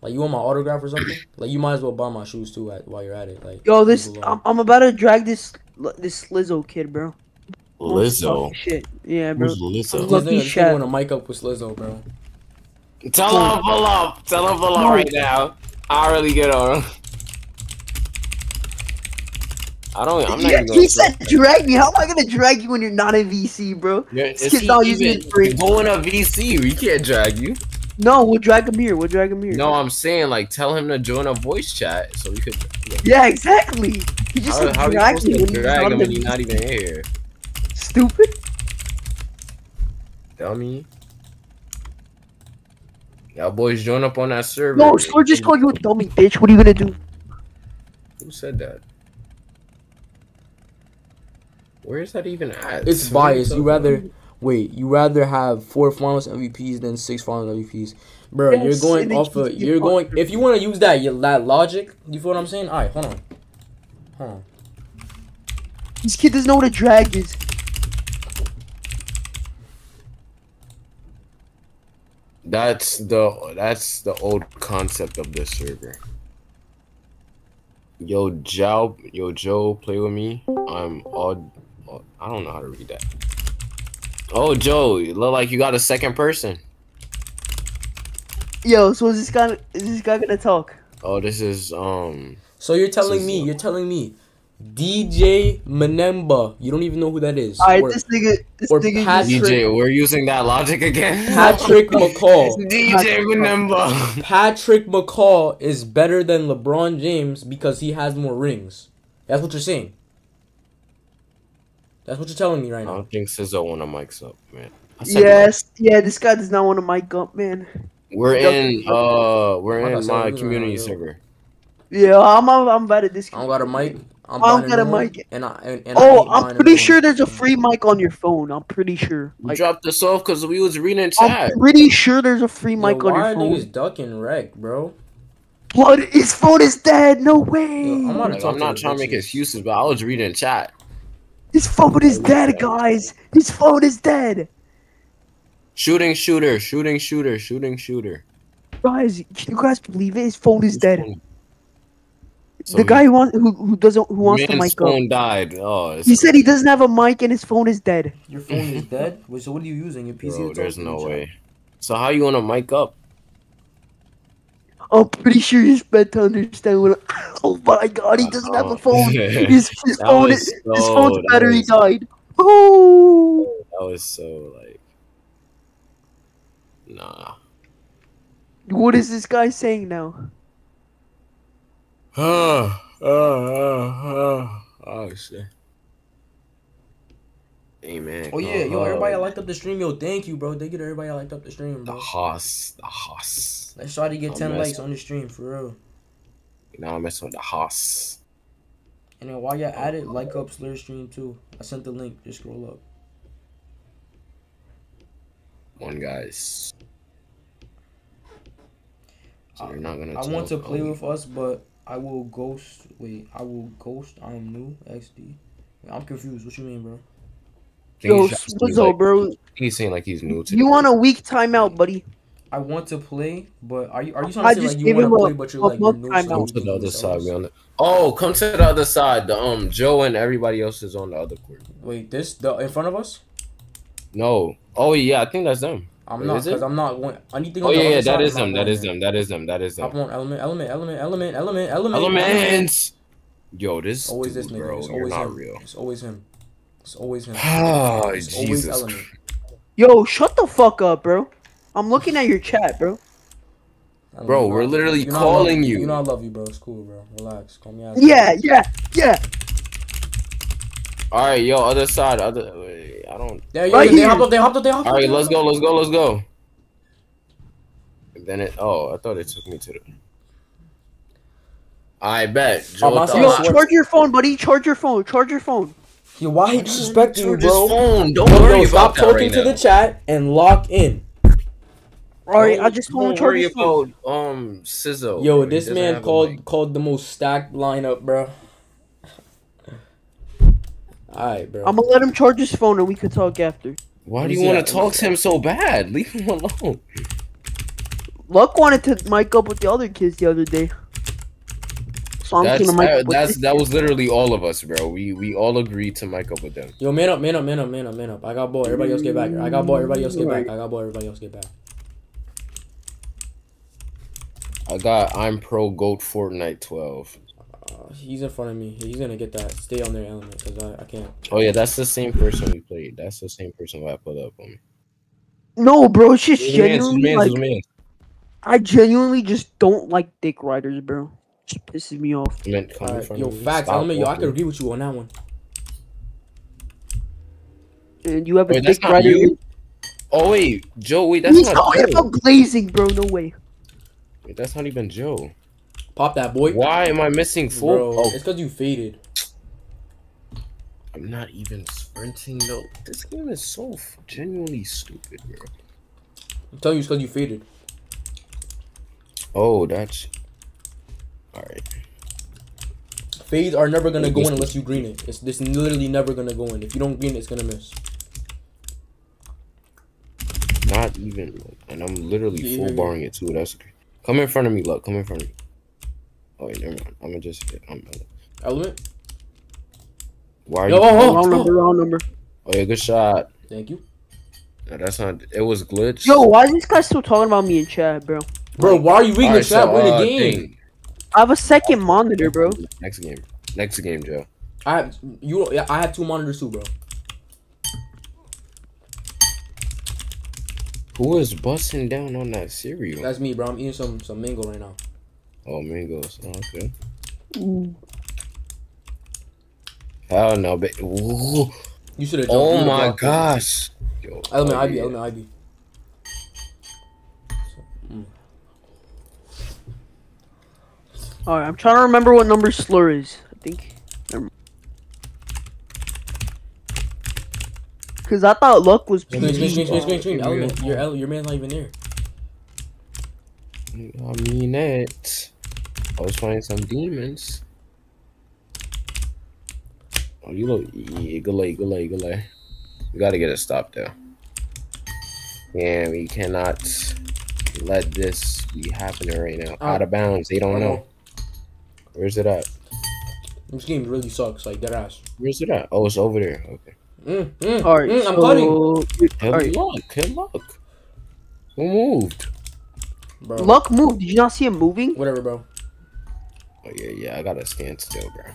S2: Like you want my autograph or something? Like you might as well buy my shoes too at, while you're at it. Like
S1: Yo, this I'm. I'm about to drag this this Lizzo kid, bro.
S3: Lizzo.
S1: Fucking Shit. Yeah, bro.
S3: Who's Lizzo?
S2: This
S1: Lucky
S2: nigga- this nigga want to mic up with Slizzo, bro.
S3: Tell him pull up. Tell him pull up
S1: No.
S3: right now. I'll really get on. I don't. I'm not
S1: Yeah,
S3: gonna
S1: he said drag me. How am I gonna drag you when you're not in VC, bro?
S3: Yeah,
S1: This
S3: is
S1: kid's
S3: he
S1: not using
S3: even going to VC? We can't drag you.
S1: No, we'll drag him here. We'll drag him here.
S3: No, I'm saying like tell him to join a voice chat so we could.
S1: Yeah, exactly. He just
S3: How,
S1: said
S3: how are you
S1: drag me when
S3: drag
S1: not
S3: him when he's not even here?
S1: Stupid.
S3: Dummy. Y'all boys join up on that server.
S1: No, Score just called you a dummy, bitch. What are you gonna do?
S3: Who said that? Where is that even at?
S2: It's biased. You rather wait. You rather have four finals MVPs than six finals MVPs, bro.
S1: Yes,
S2: you're going off of.
S1: you
S2: You're going. If you want to use that, you- that logic. You feel what I'm saying? All right, hold on. Hold on.
S1: This kid doesn't know what a drag is.
S3: That's the that's the old concept of this server. Yo, Joe, yo, Joe, play with me. I'm all. I don't know how to read that. Oh, Joe, you look like you got a second person.
S1: Yo, so is this guy is this guy gonna talk?
S3: Oh, this is um.
S2: So you're telling me, you're telling me, DJ Mbenga, you don't even know who that is.
S1: Alright,
S2: or
S1: this nigga this
S2: or
S1: nigga
S2: Patrick-
S3: DJ, we're using that logic again.
S2: Patrick McCaw.
S3: DJ Remember.
S2: Patrick McCaw is better than LeBron James because he has more rings. That's what you're saying. That's what you're telling me right now.
S3: I don't think Sizzo wanna mics up, man. I said
S1: Yes, yeah. This guy does not want to mic up, man.
S3: We're in uh we're in my community
S2: right
S3: server.
S1: Yeah, I'm I'm, I'm about to this.
S2: I don't got a mic. I'm
S1: I don't got a mic.
S2: And I, and, and
S1: Oh,
S2: ain't
S1: I'm pretty sure
S2: one.
S1: there's a free mic on your phone. I'm pretty sure.
S3: We
S1: Like,
S3: dropped this off because we was reading chat.
S1: I'm pretty sure there's a free
S2: Yo,
S1: mic on
S2: why
S1: your
S2: are
S1: phone.
S2: niggas ducking wreck, bro?
S1: What? His phone is dead. No way.
S2: Yo, I'm not-
S3: Like, I'm not trying to make excuses, but I was reading chat.
S1: His phone is dead, guys. His phone is dead.
S3: Shooting shooter, shooting shooter, shooting shooter.
S1: Guys, can you guys believe it? His phone is
S3: His
S1: dead.
S3: phone- So
S1: the guy who wants who, who doesn't who wants to
S3: man's
S1: mic up.
S3: phone died. Oh, it's
S1: He said he doesn't have a mic and his phone is dead.
S2: Your phone is dead. Wait, so what are you using? Your PC?
S3: Bro, there's no
S2: to?
S3: way. So how you wanna mic up?
S1: Oh, I'm pretty sure he's meant to understand what. Oh my god, he doesn't have a oh. phone. His, his phone is, his phone's battery died. Oh,
S3: That was so like Nah.
S1: what is this guy saying now?
S3: Ah, ah, ah, oh shit. Amen.
S2: Oh yeah, yo, everybody that liked up the stream, yo, thank you, bro. Thank you to everybody liked up the stream,
S3: the hoss, the hoss.
S2: Let's try to get
S3: I'm
S2: ten likes on the stream for real.
S3: Now I'm messing with the hoss.
S2: And then while you're at it, like up Sllr stream too. I sent the link. Just scroll up.
S3: One guys. So you're not gonna.
S2: I want to play with us, but I will ghost. Wait, I will ghost. I'm new. XD. I'm confused. What you mean, bro?
S3: I think
S1: Yo,
S3: he's asking like-
S1: bro,
S3: He's saying like he's new to.
S1: you want a week timeout, buddy?
S2: I want to play, but are you are you
S1: I
S2: to say like you want
S1: him
S2: to
S1: a-
S2: play, but you're like you're new?
S1: timeout.
S3: Come to the other side. We on the. Oh, come to the other side. The um Joe and everybody else is on the other court.
S2: Wait, this the in front of us?
S3: No. Oh yeah, I think that's them.
S2: I'm
S3: Wait,
S2: not because I'm not going. Anything
S3: Oh
S2: on
S3: yeah,
S2: other
S3: yeah,
S2: side,
S3: that
S2: I'm
S3: is
S2: not
S3: them. That
S2: going
S3: is
S2: there.
S3: them. That is them. That is them.
S2: on element, element, element, element, element, element, element.
S3: Elements. Yo, this
S2: It's always this
S3: dude,
S2: nigga.
S3: bro.
S2: it's
S3: You're
S2: always
S3: not
S2: him.
S3: real.
S2: It's always him. It's always him.
S3: Oh ah,
S2: It's always
S3: Jesus.
S2: element.
S1: Yo, shut the fuck up, bro. I'm looking at your chat, bro.
S2: Element,
S3: Bro,
S2: you know
S3: we're literally
S2: you know
S3: calling you.
S2: You know I love you, bro. It's cool, bro. Relax. Call me out.
S1: Yeah, yeah, yeah.
S3: All right, yo, other side. Other. Wait, I don't.
S2: Yeah, yo,
S1: Right
S2: they
S1: here.
S2: hopped up. They hopped up. They hopped up.
S3: All right, let's go. Let's go. Let's go. And then it. Oh, I thought it took me to the. I bet. Joe
S2: Oh, my
S3: thought-
S2: son
S1: Yo, charge your phone, buddy. Charge your phone. Charge your phone.
S2: Yo, why he disrespecting you,
S3: Charge his
S2: bro?
S3: phone. Don't
S2: Yo,
S3: worry
S2: yo,
S3: about
S2: stop
S3: that
S2: talking
S3: right
S2: to
S3: now.
S2: the chat and lock in.
S1: Alright, I just want
S3: don't
S1: to charge
S3: worry
S1: phone.
S3: about um Sizzo.
S2: Yo,
S3: He
S2: this man called called the most stacked lineup, bro. Alright, bro.
S1: I'm gonna let him charge his phone and we could talk after.
S3: Why do you want to talk to him so bad? Leave him alone.
S1: Luck wanted to mic up with the other kids the other day. So I'm
S3: That's
S1: gonna
S3: that, that's that was literally all of us, bro. We we all agreed to mic up with them.
S2: Yo, man up, man up, man up, man up, man up. I got ball. Everybody else get back. I got ball. Everybody else get back. I got ball. Everybody else get back.
S3: I got I'm pro goat Fortnite 12.
S2: Uh, he's in front of me. He's gonna get that. Stay on their element because I, I can't.
S3: Oh yeah, that's the same person we played. That's the same person who I put up on me.
S1: No, bro, it's just
S3: Who's man's, who's
S1: genuinely
S3: man's,
S1: like
S3: who's man's?
S1: I genuinely just don't like dick riders, bro. Just pisses me off.
S3: You meant come in
S2: Alright,
S3: front
S2: yo,
S3: of me?
S2: facts.
S3: Stop
S2: Element, yo, I
S3: walking.
S2: could agree with you on that one.
S1: And you have a
S3: Wait, that's
S1: dick
S3: not
S1: rider.
S3: you? Oh wait, Joe. Wait, that's
S1: He's
S3: not
S1: talking about glazing, bro. No way.
S3: Wait, that's not even Joe.
S2: Pop that boy.
S3: Why am I missing full?
S2: Bro,
S3: Oh,
S2: it's because you faded.
S3: I'm not even sprinting though. This game is so genuinely stupid, bro.
S2: I'm telling you, it's because you faded.
S3: Oh, that's all right.
S2: Fades are never gonna go in unless you green it. It's this literally never gonna go in. If you don't green it, it's gonna miss.
S3: Not even, like, and I'm literally
S2: Yeah,
S3: full
S2: yeah, yeah.
S3: barring it too. That's come in front of me, look. Come in front of me. Oh wait, never mind. I'm gonna just. I'm,
S2: Element.
S3: why are
S2: Yo,
S3: you?
S2: oh, oh.
S1: Wrong number. Wrong number.
S3: Oh yeah, good shot.
S2: Thank you,
S3: No, that's not. It was glitch.
S1: Yo, why is this guy still talking about me in chat, bro?
S2: bro. Why are you reading
S3: Alright,
S2: the chat?
S3: so,
S2: We're in
S3: uh,
S2: the game.
S3: thing.
S1: I have a second monitor, bro.
S3: Next game. Next game, Joe.
S2: I have you. yeah, I have two monitors too, bro.
S3: Who is busting down on that cereal?
S2: That's me, bro. I'm eating some some mango right now.
S3: Oh, mangoes. Oh, okay. Mm. Hell no, ba- Ooh.
S2: You should have.
S3: Oh my gosh. Yo,
S2: Element
S3: oh,
S2: IB.
S3: yeah.
S2: Element IB.
S1: All right, I'm trying to remember what number Sllr is. I think. Because I thought luck was
S2: Screen, screen, screen,
S1: PG.
S2: screen, screen, screen.
S3: Yeah.
S2: Element. Your el- your man's not even there.
S3: I mean it. I was fighting some demons. Oh, you look. Yeah, good lay, good lay, good lay. We gotta get a stop there. Yeah, we cannot let this be happening right now. Uh, Out of bounds. They don't know. Where's it at?
S2: This game really sucks. Like dead ass.
S3: Where's it at? Oh, it's over there. Okay.
S2: Mm, mm,
S1: All right,
S2: mm, I'm
S1: so
S2: cutting.
S3: Hit
S1: Alright.
S3: luck. Hit luck. Who moved?
S2: Bro.
S1: luck moved. Did you not see him moving?
S2: Whatever, bro.
S3: Oh yeah, yeah. I gotta stand still, bro.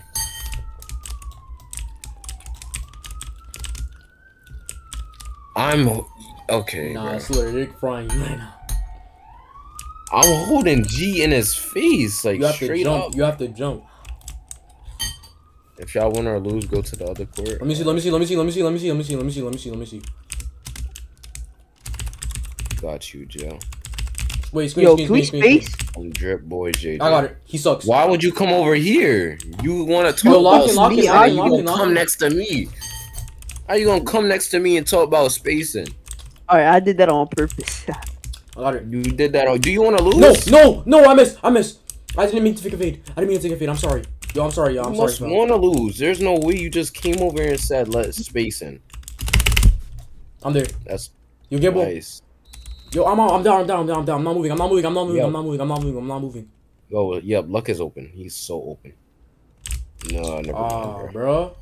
S3: I'm okay.
S2: Nah,
S3: bro.
S2: it's literally frying you right now.
S3: I'm holding G in his face, like
S2: You have to
S3: straight
S2: jump.
S3: up.
S2: You have to jump.
S3: If y'all win or lose, go to the other court.
S2: Let me see. Let me see. Let me see. Let me see. Let me see. Let me see. Let me see. Let me see. Let me see.
S3: Got you, Joe.
S2: Wait, screen,
S1: Yo,
S2: screen,
S1: can we
S2: screen, screen,
S1: space?
S3: I'm drip boy, JJ.
S2: I got it. He sucks.
S3: Why would you come over here? You want to
S2: Yo,
S3: talk
S2: lock
S3: about
S2: in, lock in,
S3: me? How
S2: in,
S3: you gonna come
S2: in.
S3: next to me? How you gonna come next to me and talk about spacing?
S1: All right, I did that on purpose.
S2: I got it.
S3: You did that. all- Do you want to lose?
S2: No, no, no! I missed. I missed. I didn't mean to take a fade. I didn't mean to take a fade. I'm sorry. Yo, I'm sorry, yo. I'm
S3: you
S2: sorry.
S3: must
S2: bro.
S3: want to lose. There's no way you just came over here and said let's spacing.
S2: I'm there.
S3: That's
S2: You get ball.
S3: nice.
S2: Yo, I'm out. I'm down. I'm down. I'm down. I'm down. I'm not moving. I'm not moving. I'm not moving.
S3: Yo.
S2: I'm not moving. I'm not moving. I'm not moving.
S3: Oh, yep. Luck is open. He's so open. No, never
S2: Ah,
S3: bro.
S2: bro.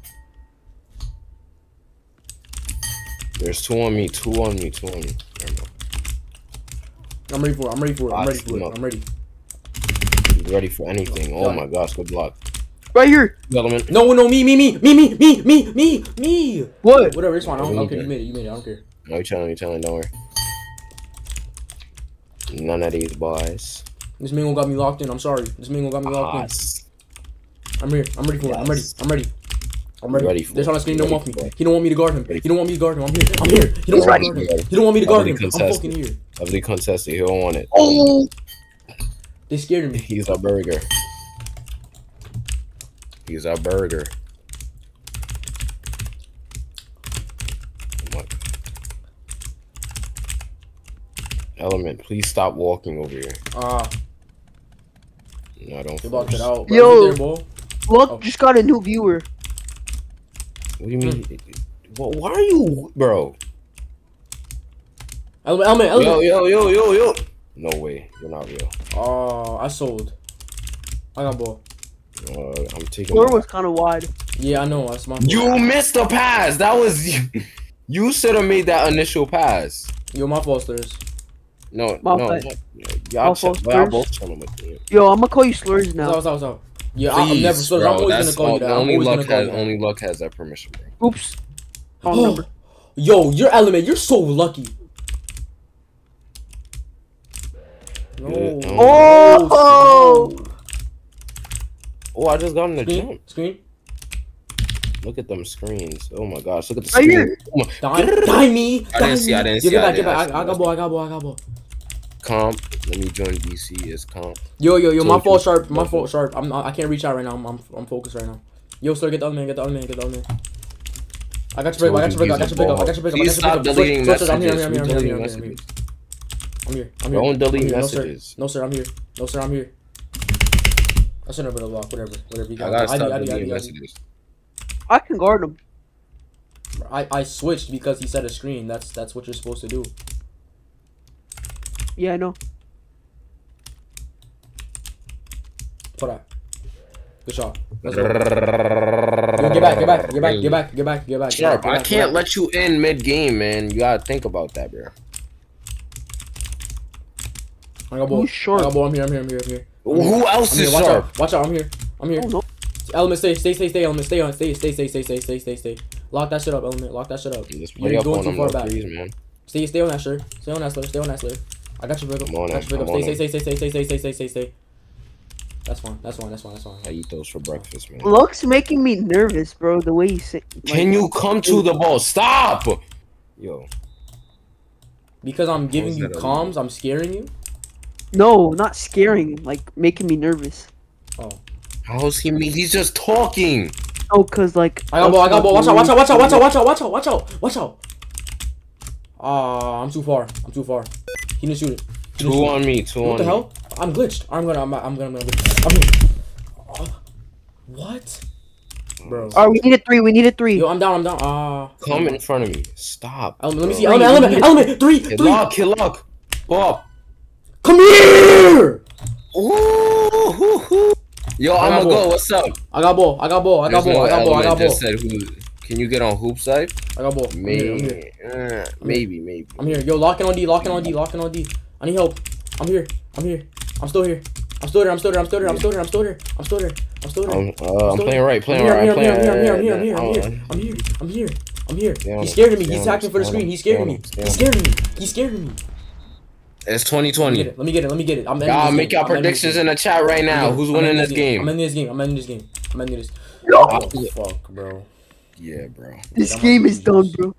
S3: There's two on me. Two on me. Two on me. Never mind.
S2: I'm ready for it. I'm ready for it. I'm ready for it. I'm ready.
S3: He's ready for anything. Oh my gosh. Good luck.
S1: right here.
S3: Element.
S2: No, no, me, me, me, me, me, me, me, me, me.
S1: What?
S2: Whatever, it's fine. I don't, I don't
S3: Okay.
S2: care. You made it. You made it. I don't care.
S3: No, you telling. You telling. Don't worry. None of these boys.
S2: This mingo got me locked in. I'm sorry. This mingo got me locked
S3: Ah,
S2: in. I'm here. I'm ready for it. I'm ready. I'm ready. I'm ready.
S3: Ready for
S2: They're trying
S3: it.
S2: to screen. Don't want me.
S3: for.
S2: He don't want me to guard him. He don't want me to guard him. I'm here. I'm here. He don't want me to
S3: ready.
S2: guard him.
S3: He's ready.
S2: He don't want me to guard him. I'm
S3: contested.
S2: fucking here.
S3: Heavily contested. He don't want it.
S1: Oh,
S2: They scared me.
S3: He's a burger. He's a burger. My- Element, please stop walking over here.
S2: Ah,
S3: No, I don't.
S2: they blocked it out. Bro.
S1: Yo.
S2: Is it there, bro? Oh.
S1: just got a new viewer.
S3: What do you mean? Well, why are you, bro?
S2: Element, element,
S3: Yo,
S2: element.
S3: yo, yo, yo, yo. No way, you're not real.
S2: Oh, I sold. I got ball.
S3: Uh, I'm taking.
S1: Sllr
S3: my-
S1: was kind of wide.
S2: Yeah, I know. That's my fault.
S3: You missed the pass. That was you. You should have made that initial pass.
S2: Yo, my fault, Stairs.
S3: No,
S1: My
S3: no. Y'all,
S1: My
S3: ch-
S1: fault
S3: y'all both chilling with me.
S1: Yo, I'm gonna call you Sllrs
S2: What's
S1: now.
S2: up, what's up, what's up? Yeah, I- I'm never Stairs.
S3: bro,
S2: I'm always gonna
S3: that's
S2: call
S3: all-
S2: you that.
S3: Only luck
S2: call
S3: has
S2: you that.
S3: only luck has that permission, bro.
S1: Oops. Wrong number.
S2: Yo, your element, you're so lucky. No.
S3: Good.
S1: Oh,
S3: oh! Oh, I just got in the
S2: Screen,
S3: jump.
S2: screen.
S3: Look at them screens. Oh my gosh, look at the screen. Oh my-
S2: Die, die me.
S3: I
S2: die
S3: didn't see, I
S2: me.
S3: didn't see,
S2: Get
S3: I
S2: back, get
S3: didn't
S2: back. I, I got ball, I got ball, I got ball.
S3: Comp. Let me join DC as comp.
S2: Yo, yo, yo, my fault, sharp. My fault, sharp. I'm, I can't reach out right now. I'm, I'm, I'm focused right now. Yo, sir, get the other man, get the other man, get the other man. I got your break, I got your break, I got your break up, I got your break up, I
S3: Please
S2: got your break
S3: stop
S2: up.
S3: deleting
S2: Sir, sir, sir, I'm here, I'm here, I'm here, I'm
S3: messages.
S2: here, I'm here, I'm here, here.
S3: messages. Don't delete
S2: No, sir.
S3: messages.
S2: No, sir, I'm here. No, sir, I'm here. I shouldn't have been a block, whatever, whatever you
S3: I
S2: got.
S3: gotta stop
S2: I, I,
S3: deleting messages.
S1: I can guard him.
S2: I, I switched because he said a screen. That's that's what you're supposed to do.
S1: Yeah, I know.
S2: Put that. Good shot. Let's go. Yo, get back, get back, get back, get back, get back, get back.
S3: Sharp,
S2: get
S3: I
S2: back, get
S3: can't let you in mid game, man. You gotta think about that, bro.
S2: I got ball.
S1: Who's short?
S2: I got ball. I'm here. I'm here. I'm here. I'm here.
S3: Who else
S2: I'm here.
S3: is
S2: Watch
S3: sharp?
S2: out. Watch out. I'm here. I'm here.
S1: Oh no.
S2: Element, stay, stay, stay, stay. Element, stay on. Stay, stay, stay, stay, stay, stay, stay, stay. Lock that shit up, Element. Lock that shit up.
S3: Just
S2: You're
S3: up
S2: going
S3: on
S2: too far back.
S3: threes, man.
S2: Stay, stay on that shirt. Stay on that Sllr. Stay on that Sllr. I got your break up.
S3: I'm on
S2: Got
S3: it.
S2: your break Stay, stay, stay, stay, stay, stay, stay, stay, stay, stay. That's fine. That's fine. That's fine. That's fine.
S3: I eat those for breakfast, man.
S1: Looks making me nervous, bro. The way you say.
S3: Can you come to the ball? Stop! Yo,
S2: Because I'm giving you
S3: that
S2: comms, I'm scaring you.
S1: No, not scaring. Like making me nervous.
S2: Oh,
S3: how's he mean? He's just talking.
S1: Oh, cause like.
S2: I got ball. I got ball. Watch out! Watch out! Watch out! Watch out! Watch out! Watch out! Watch out! Watch out! Ah, I'm too far. I'm too far. He didn't shoot it. He didn't
S3: Two
S2: shoot it.
S3: on me. Two
S2: What
S3: on
S2: the
S3: me.
S2: hell? I'm glitched. I'm gonna. I'm. I'm gonna. I'm gonna. I'm here. Oh, what? Bro.
S1: Alright, we need a three. We need a three.
S2: Yo, I'm down. I'm down. Ah.
S3: Come in front of me. Stop.
S2: Element, let me see. Element. Element. Element. Three.
S3: Kill
S2: Three.
S3: luck. Kill luck. Bob.
S2: Come here.
S3: Ooh, hoo, hoo. Yo,
S2: I
S3: I'm
S2: got
S3: gonna go. What's up?
S2: I got ball. I got ball. I got
S3: There's
S2: ball. I got ball. I
S3: element
S2: got
S3: that
S2: ball.
S3: Said who. Can you get on hoop side?
S2: I got ball. I'm here. I'm here.
S3: Maybe, uh, maybe, maybe.
S2: I'm here. Yo, locking on D. Locking on D. Locking on D. I need help. I'm here. I'm here. I'm still here. I'm still there. I'm still there. I'm still there. I'm still there. I'm still there. I'm still there. I'm still there.
S3: I'm, uh, I'm
S2: Still-
S3: playing right,
S2: I'm
S3: playing
S2: here,
S3: right,
S2: I'm here, I'm here, I'm here, I'm here, I'm here, I'm here, I'm here, I'm here.
S3: Stay
S2: He's scared of me. He's
S3: on
S2: acting
S3: him,
S2: for the screen.
S3: him,
S2: He's scared of me.
S3: on him, stay
S2: He's scared of me. He's scared of me.
S3: It's
S2: Let me
S3: 2020.
S2: get it. Let me get it. Let me get it. I'm ending
S3: Y'all
S2: this
S3: make
S2: game.
S3: y'all
S2: I'm ending this
S3: predictions in the chat right now. Who's winning this game?
S2: I'm ending this game. I'm ending this game. I'm ending this.
S1: No.
S2: Oh, fuck, bro.
S3: Yeah, bro.
S1: This
S2: That
S1: game is done, bro.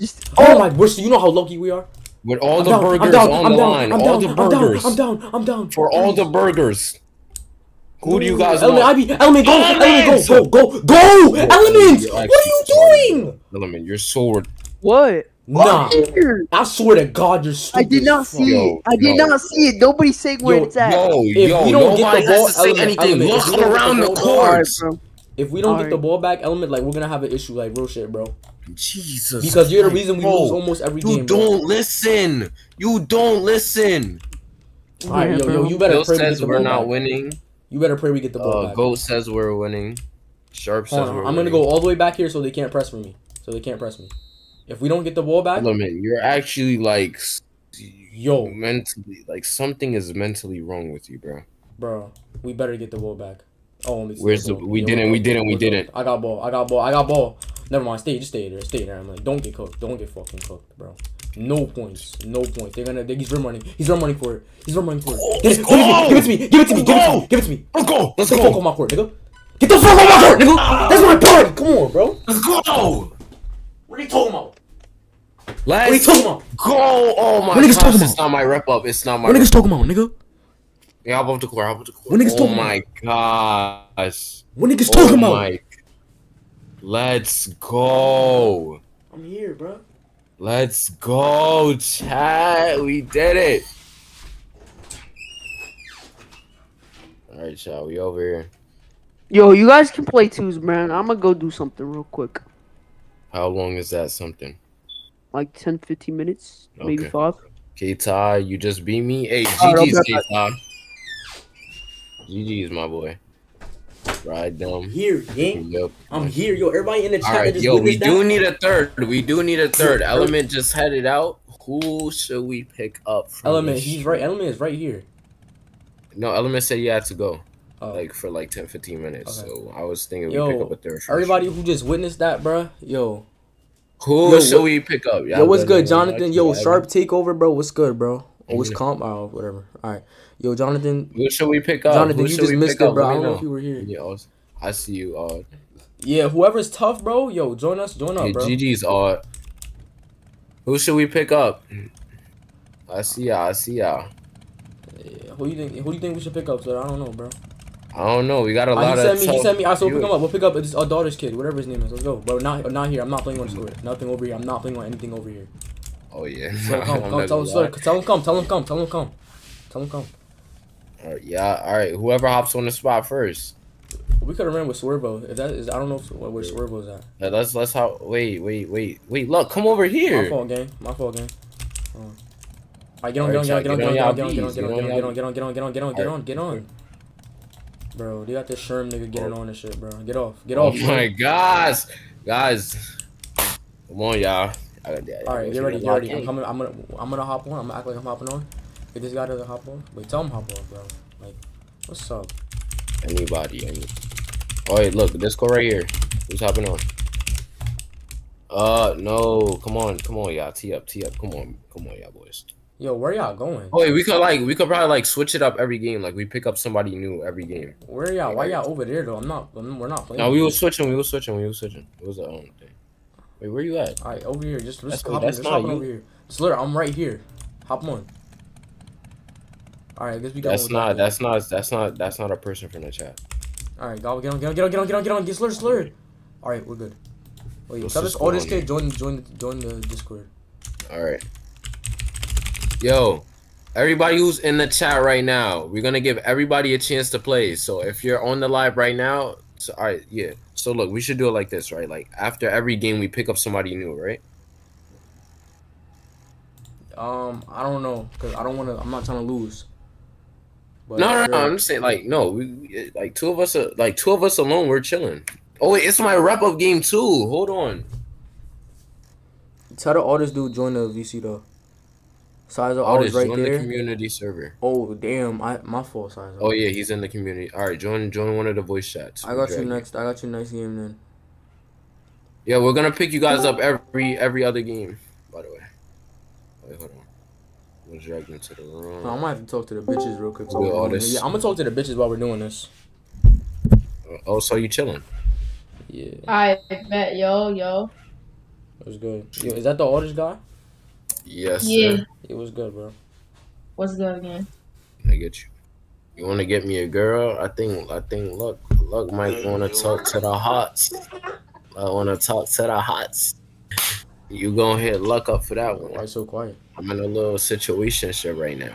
S1: Just.
S2: Oh my gosh, you know how lucky we are?
S3: With all
S2: I'm
S3: the
S2: down,
S3: burgers
S2: down,
S3: on
S2: I'm
S3: the
S2: down,
S3: line,
S2: I'm
S3: all
S2: down,
S3: the
S2: I'm down,
S3: burgers.
S2: I'm down. I'm down.
S3: For all the burgers. Who do you guys
S2: Element,
S3: want?
S2: IB, Element, go,
S3: Elements!
S2: Element, go, go, go, go, Element!
S3: You're
S2: What are you doing?
S3: bro. Element, you're so
S1: What?
S2: Nah,
S1: Here.
S2: I swear to God, you're
S1: I did not see
S3: Yo,
S1: it. I did
S3: yo.
S1: not see it. Nobody saying where
S2: Yo,
S1: it's at.
S3: Yo,
S2: If
S3: yo,
S2: we don't get
S3: nobody
S2: the ball,
S3: has to say
S2: Element,
S3: anything.
S2: Element, if
S3: Look
S2: we don't
S3: around
S2: the
S3: the
S2: ball,
S3: courts.
S1: bro.
S2: If we don't get the ball back, Element, like we're gonna have an issue, like real shit, bro.
S3: Jesus.
S2: Because you're the reason we
S3: bro.
S2: lose almost every
S3: You
S2: game. bro.
S3: don't listen. You don't listen.
S2: Alright,
S1: Yeah,
S2: yo, yo, you better
S3: Bill
S2: pray we get
S3: says
S2: the
S3: we're
S2: ball
S3: not
S2: back.
S3: winning.
S2: You better pray we get the ball
S3: Uh,
S2: back.
S3: Goat says we're winning. Sharp says
S2: on,
S3: we're
S2: I'm gonna go all the way back here so they can't press for me. So they can't press me. If we don't get the ball back,
S3: Element, you're actually like
S2: yo,
S3: mentally like something is mentally wrong with you, bro.
S2: bro, we better get the ball back. Oh, let me see
S3: Where's the- we didn't, we didn't, we didn't.
S2: I got ball. I got ball. I got ball. Never mind. Stay. Just stay there. Stay there. I'm like, don't get cooked. Don't get fucking cooked, bro. No points. No points. They're gonna. They, he's run running. He's run running for it. He's run running for it. Oh, get it. Give it to me. Give it to me. Give it to me. Give it to me. Give it to me.
S3: Let's go. Let's
S2: Get the fuck
S3: go.
S2: on my court, nigga. Get the fuck on my court, nigga. That's my party. Come on, bro.
S3: Let's go.
S2: What are you talking about? What are you talking about?
S3: go. Oh my
S2: What niggas
S3: gosh,
S2: talking
S3: it's not my rep up. It's not my.
S2: What niggas talking about, nigga?
S3: Yeah, hop up the court. Hop up the court.
S2: What niggas
S3: oh
S2: talking
S3: my gosh.
S2: What niggas
S3: Oh
S2: talking about?
S3: Let's go.
S2: I'm here, bro.
S3: Let's go, chat. We did it. All right, chat. We over here.
S1: Yo, you guys can play twos, man. I'm gonna go do something real quick.
S3: How long is that? Something.
S1: Like 10, 15 minutes, maybe five.
S3: K Ty, you just beat me. Hey,
S1: All right,
S3: GG's
S1: I'll
S3: K
S1: bet
S3: Ty. GG's my boy. Ride
S2: I'm here, gang.
S3: Yep.
S2: I'm here, yo. Everybody in the chat
S3: All right, yo, we do
S2: that.
S3: need a third. We do need a third. Element just headed out. Who should we pick up? From
S2: Element, he's right. Element is right here.
S3: No, Element said you had to go.
S2: Oh.
S3: Like for like 10, 15 minutes.
S2: Okay.
S3: So I was thinking we pick up a third.
S2: Everybody who just witnessed that, bruh, yo,
S3: Who
S2: Yo,
S3: should we pick up?
S2: yo, what's good, Jonathan? Yo, sharp takeover, bro. What's good, bro? Oh, what's
S3: Yeah. Mm-hmm.
S2: comp? Oh, whatever. All right, yo, Jonathan.
S3: Who should we pick up?
S2: Jonathan,
S3: Who
S2: you just missed
S3: pick
S2: it, bro. I don't know if you were here.
S3: Yeah, I see you. Uh,
S2: Yeah, whoever's tough, bro. Yo, join us. Join up,
S3: hey,
S2: bro.
S3: GG's. Uh, who should we pick up? I see ya. I see ya.
S2: Yeah, who you think? Who do you think we should pick up, sir? I don't know, bro.
S3: I don't know. We got a
S2: Uh,
S3: lot
S2: he
S3: of.
S2: sent me. He sent me. I so pick
S3: viewers.
S2: him up. We'll pick up his uh, daughter's kid, whatever his name is. Let's go, bro. Not not here. I'm not playing on this court. Nothing over here. I'm not playing on anything over here.
S3: Oh yeah.
S2: So come, come, tell him,
S3: gonna
S2: tell him come, tell him come, tell him come, tell him come.
S3: All right, yeah. All right. Whoever hops on the spot first.
S2: We could have ran with Swervo. If that is, I don't know if, where Swervo's at.
S3: Yeah, let's let's hop. Wait, wait, wait, wait. Look, come over here.
S2: My fault, gang. My fault, gang. Hold. Alright, get on, get on, get on, get on, get on, get on, get on, get on, get on, get on, get on, get on, get on, get on, get on. Bro, they got this Sherm nigga getting on this shit, bro. Get off, get off.
S3: Oh my gosh, guys. Come on, y'all.
S2: Alright, get ready, get ready. I'm coming. I'm gonna, I'm gonna hop on. I'm gonna act like I'm hopping on. Get this guy to hop on. Wait, tell him hop on, bro. Like, what's up?
S3: Anybody, any. Oh wait, look, go right here. Who's hopping on? Uh, no, come on, come on, y'all. Tee up, tee up. Come on, come on, y'all boys.
S2: Yo, where y'all going?
S3: Oh, wait, we could like we could probably like switch it up every game. Like we pick up somebody new every game.
S2: Where y'all? Why y'all over there though? I'm not. I'm, we're not playing.
S3: No, we were switching. We were switching. We were switching. It was our own thing. Wait, where you at?
S2: All right, over here. Just, just
S3: That's-
S2: hop,
S3: that's
S2: just
S3: not
S2: hop
S3: you.
S2: over here. Sllr, I'm right here. Hop on. All right, I guess we got.
S3: That's not. That's not. That's not. That's not a person from the chat.
S2: All right, go get on, get on, get on, get on, get on, get on, get Sllr, Sllr. All right, we're good. Wait,
S3: What's
S2: tell
S3: this
S2: this kid join, join, join the Discord.
S3: All right. Yo, everybody who's in the chat right now, we're gonna give everybody a chance to play. So if you're on the live right now, so all right, yeah. So look, we should do it like this, right? Like after every game, we pick up somebody new, right?
S2: Um, I don't know, cause I don't want to. I'm not trying to lose. But
S3: No, no, no. I'm just saying, like, no, we like two of us, are, like two of us alone, we're chilling. Oh wait, it's my wrap up game too. Hold on.
S2: Tell the artist dude join the VC though. Size always right
S3: join the community server.
S2: Oh damn, I my fault, size.
S3: Oh yeah, he's in the community. All right, join join one of the voice chats.
S2: I got you
S3: Drag it.
S2: next. I got you next game then.
S3: Yeah, we're gonna pick you guys up every every other game. By the way, wait, hold on. We'll drag you to the room.
S2: No, I might have to talk to the bitches real quick. We're
S3: all this-
S2: Yeah, I'm gonna talk to the bitches while we're doing this.
S3: Oh, so you chilling?
S2: Yeah,
S7: I bet, yo, yo.
S2: it was good. Yo, is that the artist guy?
S3: Yes.
S7: Yeah.
S3: Sir.
S2: It was good, bro.
S7: What's good again?
S3: I get you. You want to get me a girl? I think I think look look might want to talk to the hots. I want to talk to the hots. You gonna hit luck up for that one.
S2: Why so quiet?
S3: I'm in a little situation shit right now.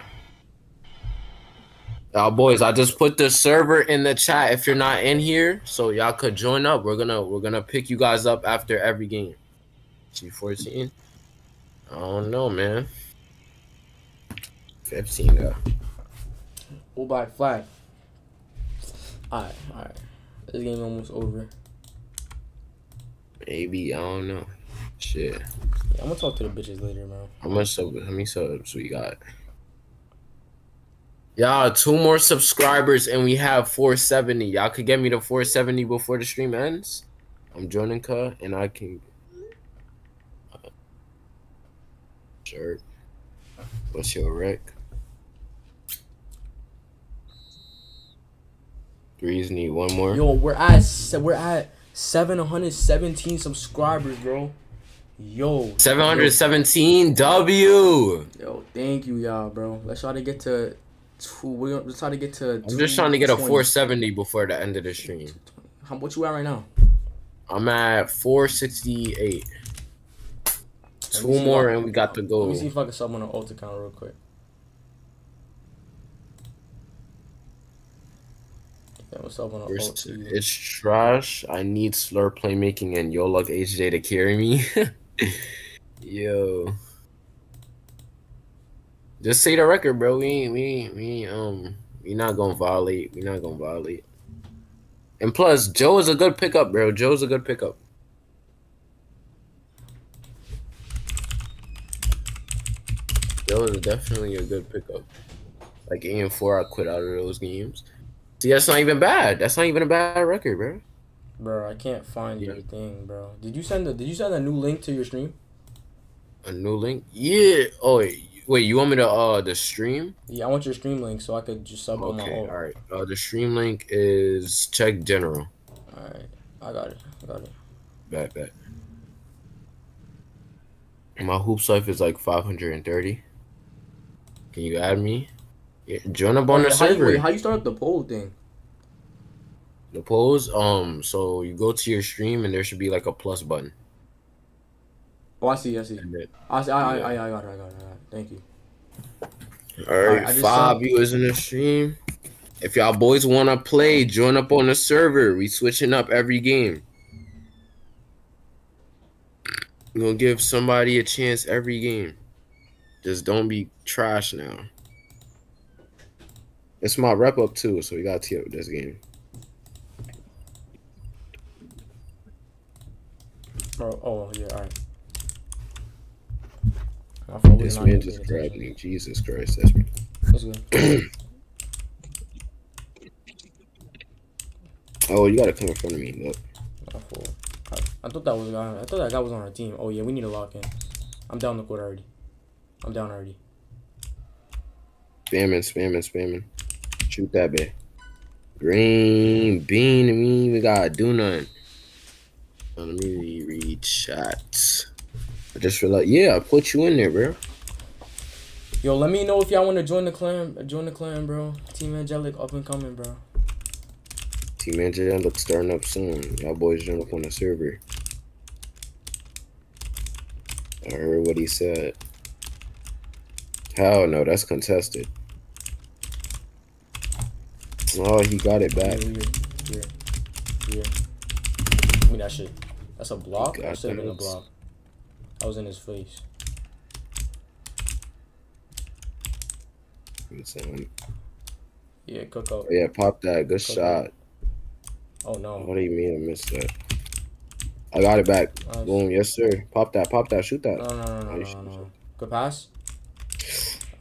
S3: Y'all boys, I just put the server in the chat if you're not in here, so y'all could join up. We're gonna we're gonna pick you guys up after every game. G14. I don't know, man. 15 though.
S2: Oh, by flag. Alright, alright. This game almost over.
S3: Maybe I don't know. Shit.
S2: Yeah, I'm gonna talk to the bitches later, man.
S3: How much sub? How many subs we got? Y'all, two more subscribers and we have 470. Y'all could get me to 470 before the stream ends. I'm joining Ka and I can. Sure. What's your rec? Threes need one more.
S2: Yo, we're at we're at 717 subscribers, bro. Yo.
S3: 717 W.
S2: Yo, thank you, y'all, bro. Let's try to get to two. We're let's try to get to.
S3: I'm just trying to get a 470 before the end of the stream.
S2: How much you at right now?
S3: I'm at 468. Two more and we got the
S2: goal.
S3: Let
S2: me see if I can sub on an alt account real quick. Yeah, what's up on an alt?
S3: First,
S2: to you.
S3: it's trash. I need Sllr playmaking and yo luck HJ to carry me. yo. Just say the record, bro. We ain't, we ain't, we um, we not gonna violate. We not gonna violate. And plus, Joe is a good pickup, bro. Joe's a good pickup. Joe is definitely a good pickup. Like and four, I quit out of those games. See, that's not even bad. That's not even a bad record, bro.
S2: Bro, I can't find
S3: Yeah.
S2: your thing, bro. Did you send the Did you send a new link to your stream?
S3: A new link? Yeah. Oh wait, wait. You want me to uh the stream?
S2: Yeah, I want your stream link so I could just sub on my
S3: Okay. All right. Uh, the stream link is check general.
S2: All right, I got it. I got it.
S3: Bet bet. My hoops life is like 530. Can you add me? Yeah, join up on
S2: Wait,
S3: the
S2: how you,
S3: server.
S2: wait, how you start up the poll thing?
S3: The polls. Um. So you go to your stream and there should be like a plus button.
S2: Oh, I see. I see. I see. I. I, I, I got it. I got it. I got it. Thank you.
S3: all right,
S2: I
S3: five viewers in the stream. If y'all boys want to play, join up on the server. We switching up every game. we gonna give somebody a chance every game. Just don't be trash now. It's my rep up too, so we gotta tee up this game.
S2: Bro, oh yeah. All right.
S3: This man just grabbed me. Jesus Christ, that's me.
S2: That's good.
S3: Oh, you gotta come in front of me. Look.
S2: I, I thought that was guy. I thought that guy was on our team. Oh yeah, we need to lock in. I'm down the court already. I'm down already.
S3: Spamming, spamming, spamming. Shoot that bit. Green bean. We even gotta do nothing. Let me read chats. I just realized, yeah, I put you in there, bro.
S2: Yo, let me know if y'all want to join the clan. Join the clan, bro. Team Angelic up and coming, bro.
S3: Team Angelic starting up soon. Y'all boys join up on the server. I heard what he said. Hell no, that's contested. Oh, he got it back.
S2: yeah, yeah. yeah. Give me that shit. That's a block. That should have been a block. I was in his face. Yeah, cook up.
S3: Yeah, pop that. Good
S2: Okay.
S3: shot.
S2: Oh no.
S3: What do you mean I missed that? I got it back.
S2: Nice.
S3: Boom, yes sir. Pop that, pop that, shoot that.
S2: No, no, no, no,
S3: Oh,
S2: no, no. Good pass.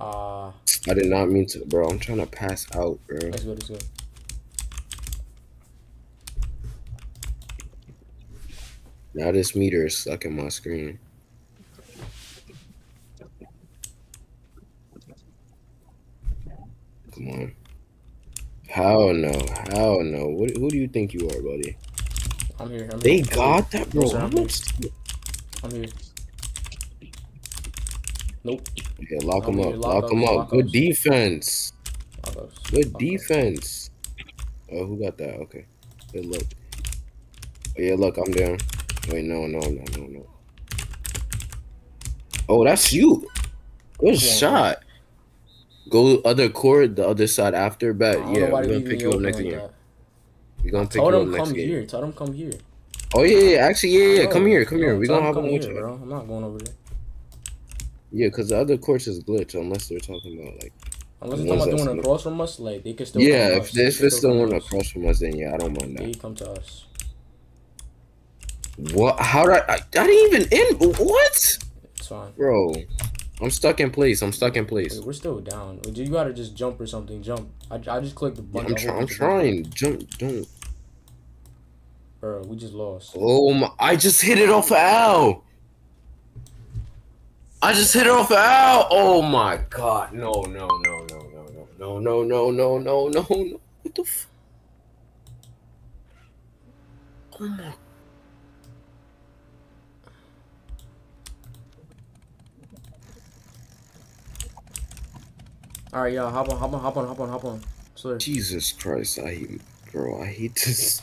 S2: Ah,
S3: I did not mean to, bro. I'm trying to pass out, bro.
S2: that's good. That's good.
S3: Now this meter is stuck in my screen. Come on. Hell no. Hell no. What, who do you think you are, buddy?
S2: I'm here. I'm
S3: They
S2: here.
S3: got that, bro. How
S2: I'm here. I'm here. Nope.
S3: Yeah, lock him up.
S2: Lock
S3: Lock
S2: up,
S3: him up. Good
S2: ups.
S3: defense. Good
S2: Lock up.
S3: defense. Oh, who got that? Okay. Good look. Oh, yeah, look, I'm down. Wait, no, no, no, no, no. Oh, that's you. Good
S2: on,
S3: shot. Go other court, the other side after. Bet. Yeah, we're gonna pick you up next
S2: that.
S3: We're gonna pick
S2: Tell
S3: you up
S2: them
S3: next
S2: come
S3: game.
S2: here. Tell them come here.
S3: Oh yeah, yeah. Actually, yeah, yeah.
S2: Bro,
S3: Come here, come here.
S2: We're
S3: gonna
S2: them
S3: hop on with
S2: here,
S3: you.
S2: bro. I'm not going over there.
S3: Yeah, because the other courts is glitch unless they're talking about like.
S2: Unless they're talking about doing across from us, like they can still.
S3: Yeah, if,
S2: us. They
S3: if
S2: can
S3: it's the
S2: come
S3: one
S2: to us.
S3: across from us, then yeah, I don't mind that.
S2: They come to us.
S3: What? How did I? I didn't even in. What?
S2: It's fine.
S3: Bro, I'm stuck in place. I'm stuck in place.
S2: Wait, we're still down. You gotta just jump or something. Jump. I, I just clicked the button.
S3: I'm, try- I'm trying. Jump. Don't.
S2: Bro, we just lost.
S3: Oh my! I just hit it off of Al. I just hit it off of Al. Oh my god! No! No! No! No! No! No! No! No! No! No! No! No! What the? F- oh my!
S2: All right, y'all. Hop on. Hop on. Hop on. Hop on. Hop on. Sllr.
S3: Jesus Christ! I hate, bro. I hate this.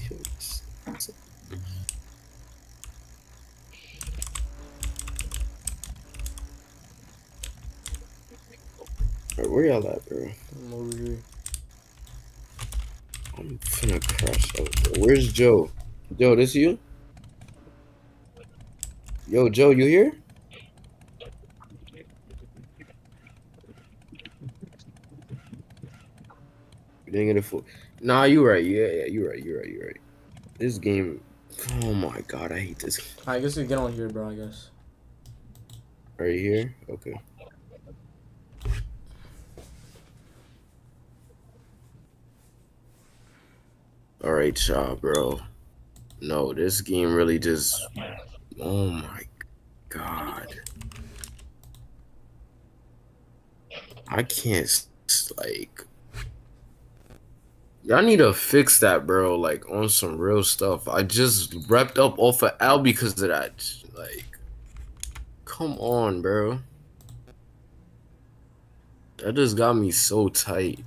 S3: Bro, where y'all at, bro?
S2: I'm over here.
S3: I'm finna crash out. Bro. Where's Joe? Joe, this you? Yo, Joe, you here? You didn't get. Nah, you're right. Yeah, yeah, you're right. You right. You right. This game. Oh my god, I hate this.
S2: Right, I guess we get on here, bro. I guess.
S3: Right here. Okay. All right, y'all, bro. No, this game really just. Oh my god. I can't like. Y'all need to fix that, bro. Like on some real stuff. I just wrapped up off of Al because of that. Like, come on, bro. That just got me so tight.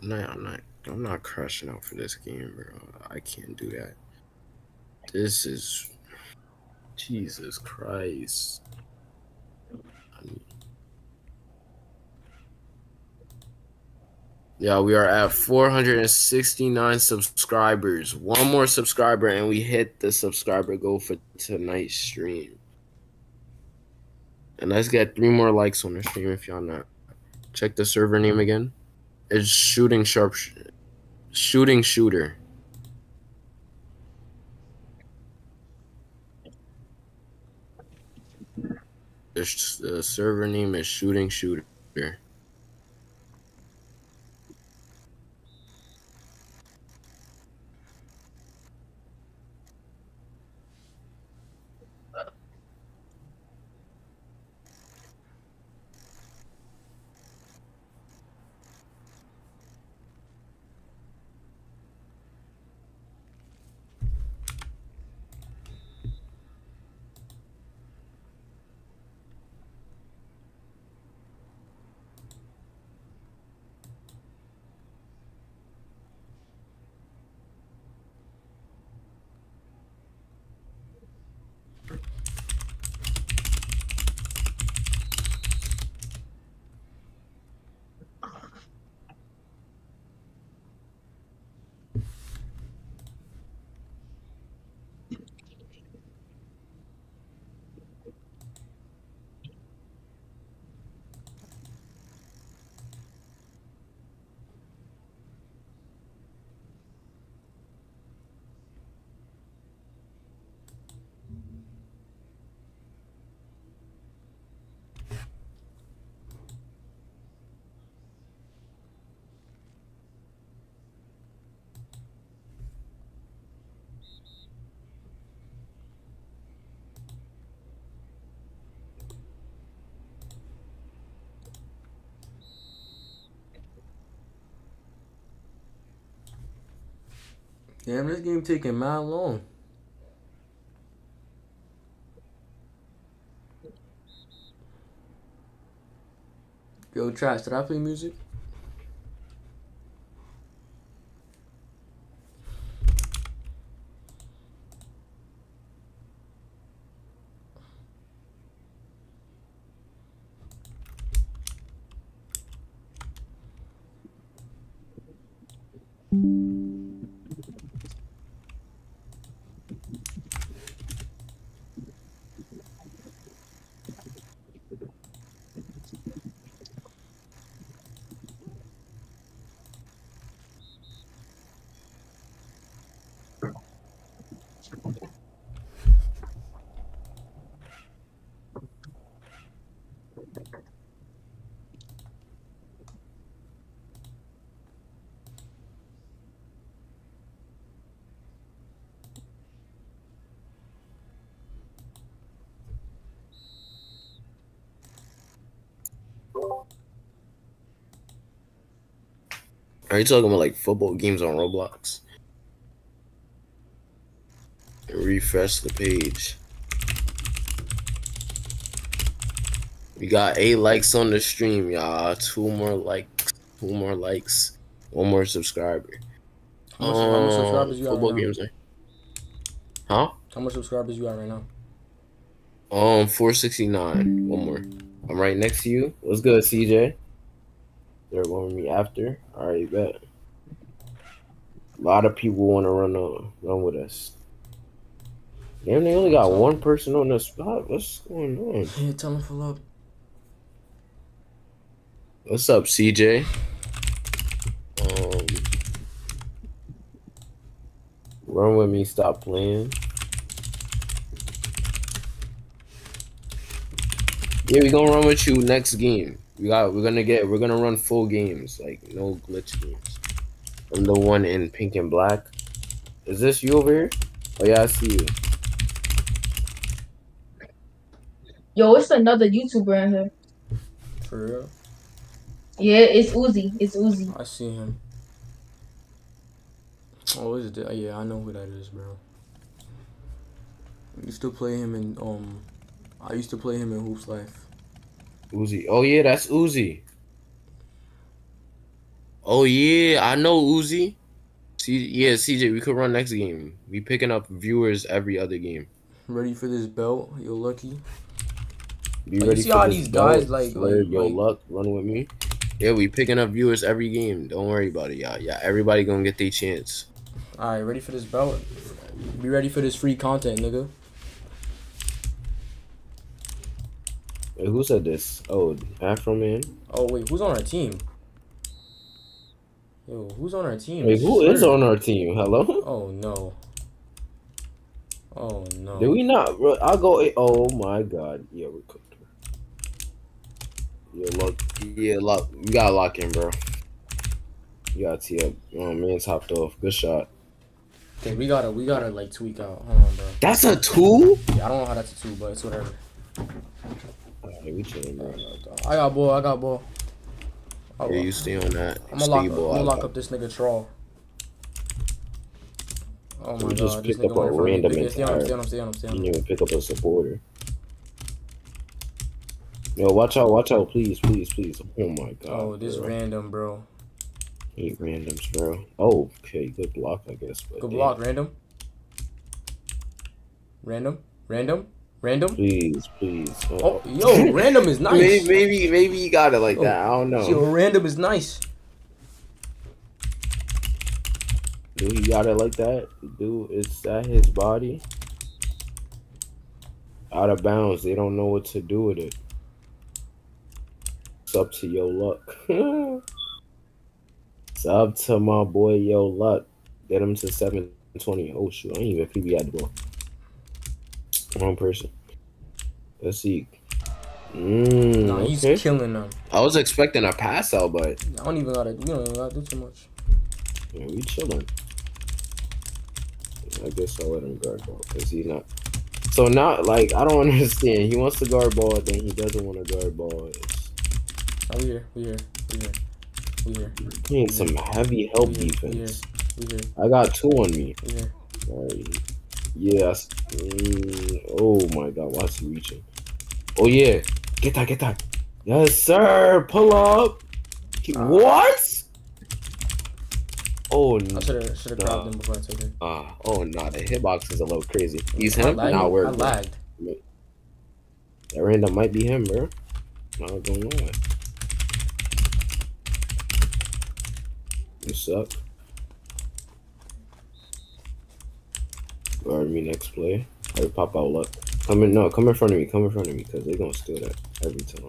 S3: No, I'm not. I'm not crashing out for this game, bro. I can't do that. This is Jesus Christ. I mean- Yeah, we are at 469 subscribers. One more subscriber, and we hit the subscriber goal for tonight's stream. And let's get three more likes on the stream if y'all not. Check the server name again. It's shooting sharp, shooting shooter. The, the server name is shooting shooter.
S2: Damn, this game taking mad long. Yo, Trash, did I play music?
S3: Are you talking about like football games on Roblox? Refresh the page. We got eight likes on the stream, y'all. Two more likes. Two more likes. One more subscriber.
S2: How much, how much
S3: Um,
S2: subscribers you got
S3: football
S2: right now?
S3: games, eh? Huh?
S2: How much subscribers you got right now?
S3: Um, 469. One more. I'm right next to you. What's good, CJ? They're going with me after. All right, bet. A lot of people want to run on, run with us. Damn, they only got one person on the spot. What's going on?
S2: Yeah, tell them full up.
S3: What's up, CJ? Um, run with me. Stop playing. Yeah, we gonna run with you next game. We got. We're gonna get. We're gonna run full games, like no glitch games. I'm the one in pink and black. Is this you over here? Oh yeah, I see you.
S7: Yo, it's another YouTuber in here.
S2: For real?
S7: Yeah, it's Uzi. It's Uzi.
S2: I see him. Oh, is it? Yeah, I know who that is, bro. I used to play him in um. I used to play him in Hoops Life.
S3: Uzi. Oh yeah, that's Uzi. Oh yeah, I know Uzi. C- yeah, CJ, we could run next game. We picking up viewers every other game.
S2: Ready for this belt? You're lucky.
S3: Be
S2: Like, you
S3: ready
S2: see
S3: for
S2: how
S3: this
S2: these
S3: belt.
S2: guys, like-
S3: Sllr,
S2: like-
S3: yo
S2: like-
S3: luck, run with me. Yeah, we picking up viewers every game. Don't worry about it, y'all. Yeah, everybody gonna get their chance.
S2: All right, ready for this belt? Be ready for this free content, nigga.
S3: Wait, who said this? Oh, Afro Man.
S2: Oh wait, who's on our team? Yo, who's on our team?
S3: Wait, who is
S2: Sllr.
S3: on our team? Hello?
S2: Oh no. Oh no.
S3: Did we not? I'll go. Oh my god. Yeah, we cooked. Yeah, look. Yeah, lock. You gotta lock in, bro. You gotta tee up. Oh, man's hopped off. Good shot.
S2: Okay, we gotta we gotta like tweak out. Hold on, bro.
S3: That's a two?
S2: Yeah, I don't know how that's a two, but it's whatever.
S3: Alright, we chilling, bro.
S2: I got ball. I got ball.
S3: Yeah, you stay on that.
S2: I'm gonna lock, I'm gonna lock
S3: I'll-
S2: up this nigga troll. Oh my
S3: We just
S2: god, this
S3: picked up a
S2: went for me.
S3: random
S2: Yeah, Stay on him,
S3: entire-
S2: stay on him, stay on him, stay on
S3: You
S2: him.
S3: didn't even pick up a supporter. Yo, watch out, watch out, please, please, please. Oh my god.
S2: Oh, this
S3: bro.
S2: random, bro.
S3: Eight randoms, bro. Oh, okay, good block, I guess. But
S2: Good
S3: damn.
S2: block, random. Random, random, random.
S3: Please, please.
S2: Oh, oh yo, random is nice.
S3: Maybe, maybe, maybe you got it like
S2: Oh,
S3: that. I don't know.
S2: Yo, random is nice.
S3: Dude, he got it like that. Dude, is that his body? Out of bounds. They don't know what to do with it. It's up to your luck. it's up to my boy YoLucke. Get him to 720. Oh shoot, I ain't even PB at the ball. Wrong person. Let's see. Mm,
S2: Nah, he's
S3: okay.
S2: killing them.
S3: I was expecting a pass out, but
S2: I don't even gotta. We don't even gotta do too much.
S3: Yeah, we chilling. I guess I'll let him guard ball because he's not. So not like I don't understand. He wants to guard ball, then he doesn't want to guard ball. It's,
S2: Oh, we here, we here, we here, we here.
S3: he needs some heavy help
S2: We here, we here.
S3: defense.
S2: We here.
S3: I got two on me.
S2: We here.
S3: Alright. Yes. Mm, oh my god, why is he reaching? Oh yeah. Get that, get that. Yes, sir. Pull up.
S2: Ah.
S3: what? Oh
S2: I
S3: no.
S2: should have should have grabbed him before I took him.
S3: Ah, oh no, the hitbox is a little crazy. He's
S2: I
S3: him? Nah,
S2: I
S3: we're
S2: lagged.
S3: that random might be him, bro. Not gonna lie. You suck. Guard me next play. I pop out luck. Come in, no, come in front of me. Come in front of me, cause they're gonna steal that every time.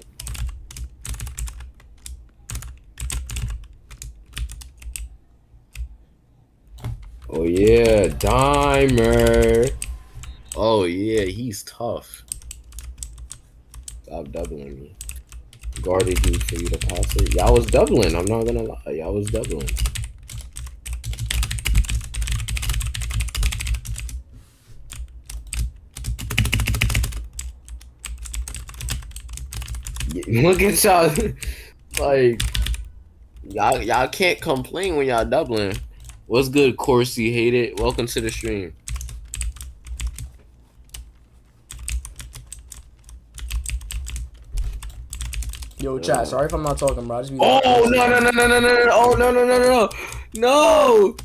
S3: Oh yeah, Dimer. Oh yeah, he's tough. Stop doubling me. Guarded me for you to pass it. Y'all was doubling. I'm not gonna lie. Y'all was doubling. Look at y'all. like y'all, y'all can't complain when y'all doubling. What's good, Corsi? Hate it. Welcome to the stream.
S2: Yo, chat. Sorry if I'm not talking, bro. I just be
S3: Oh no no no no no no no! Oh no no no no no!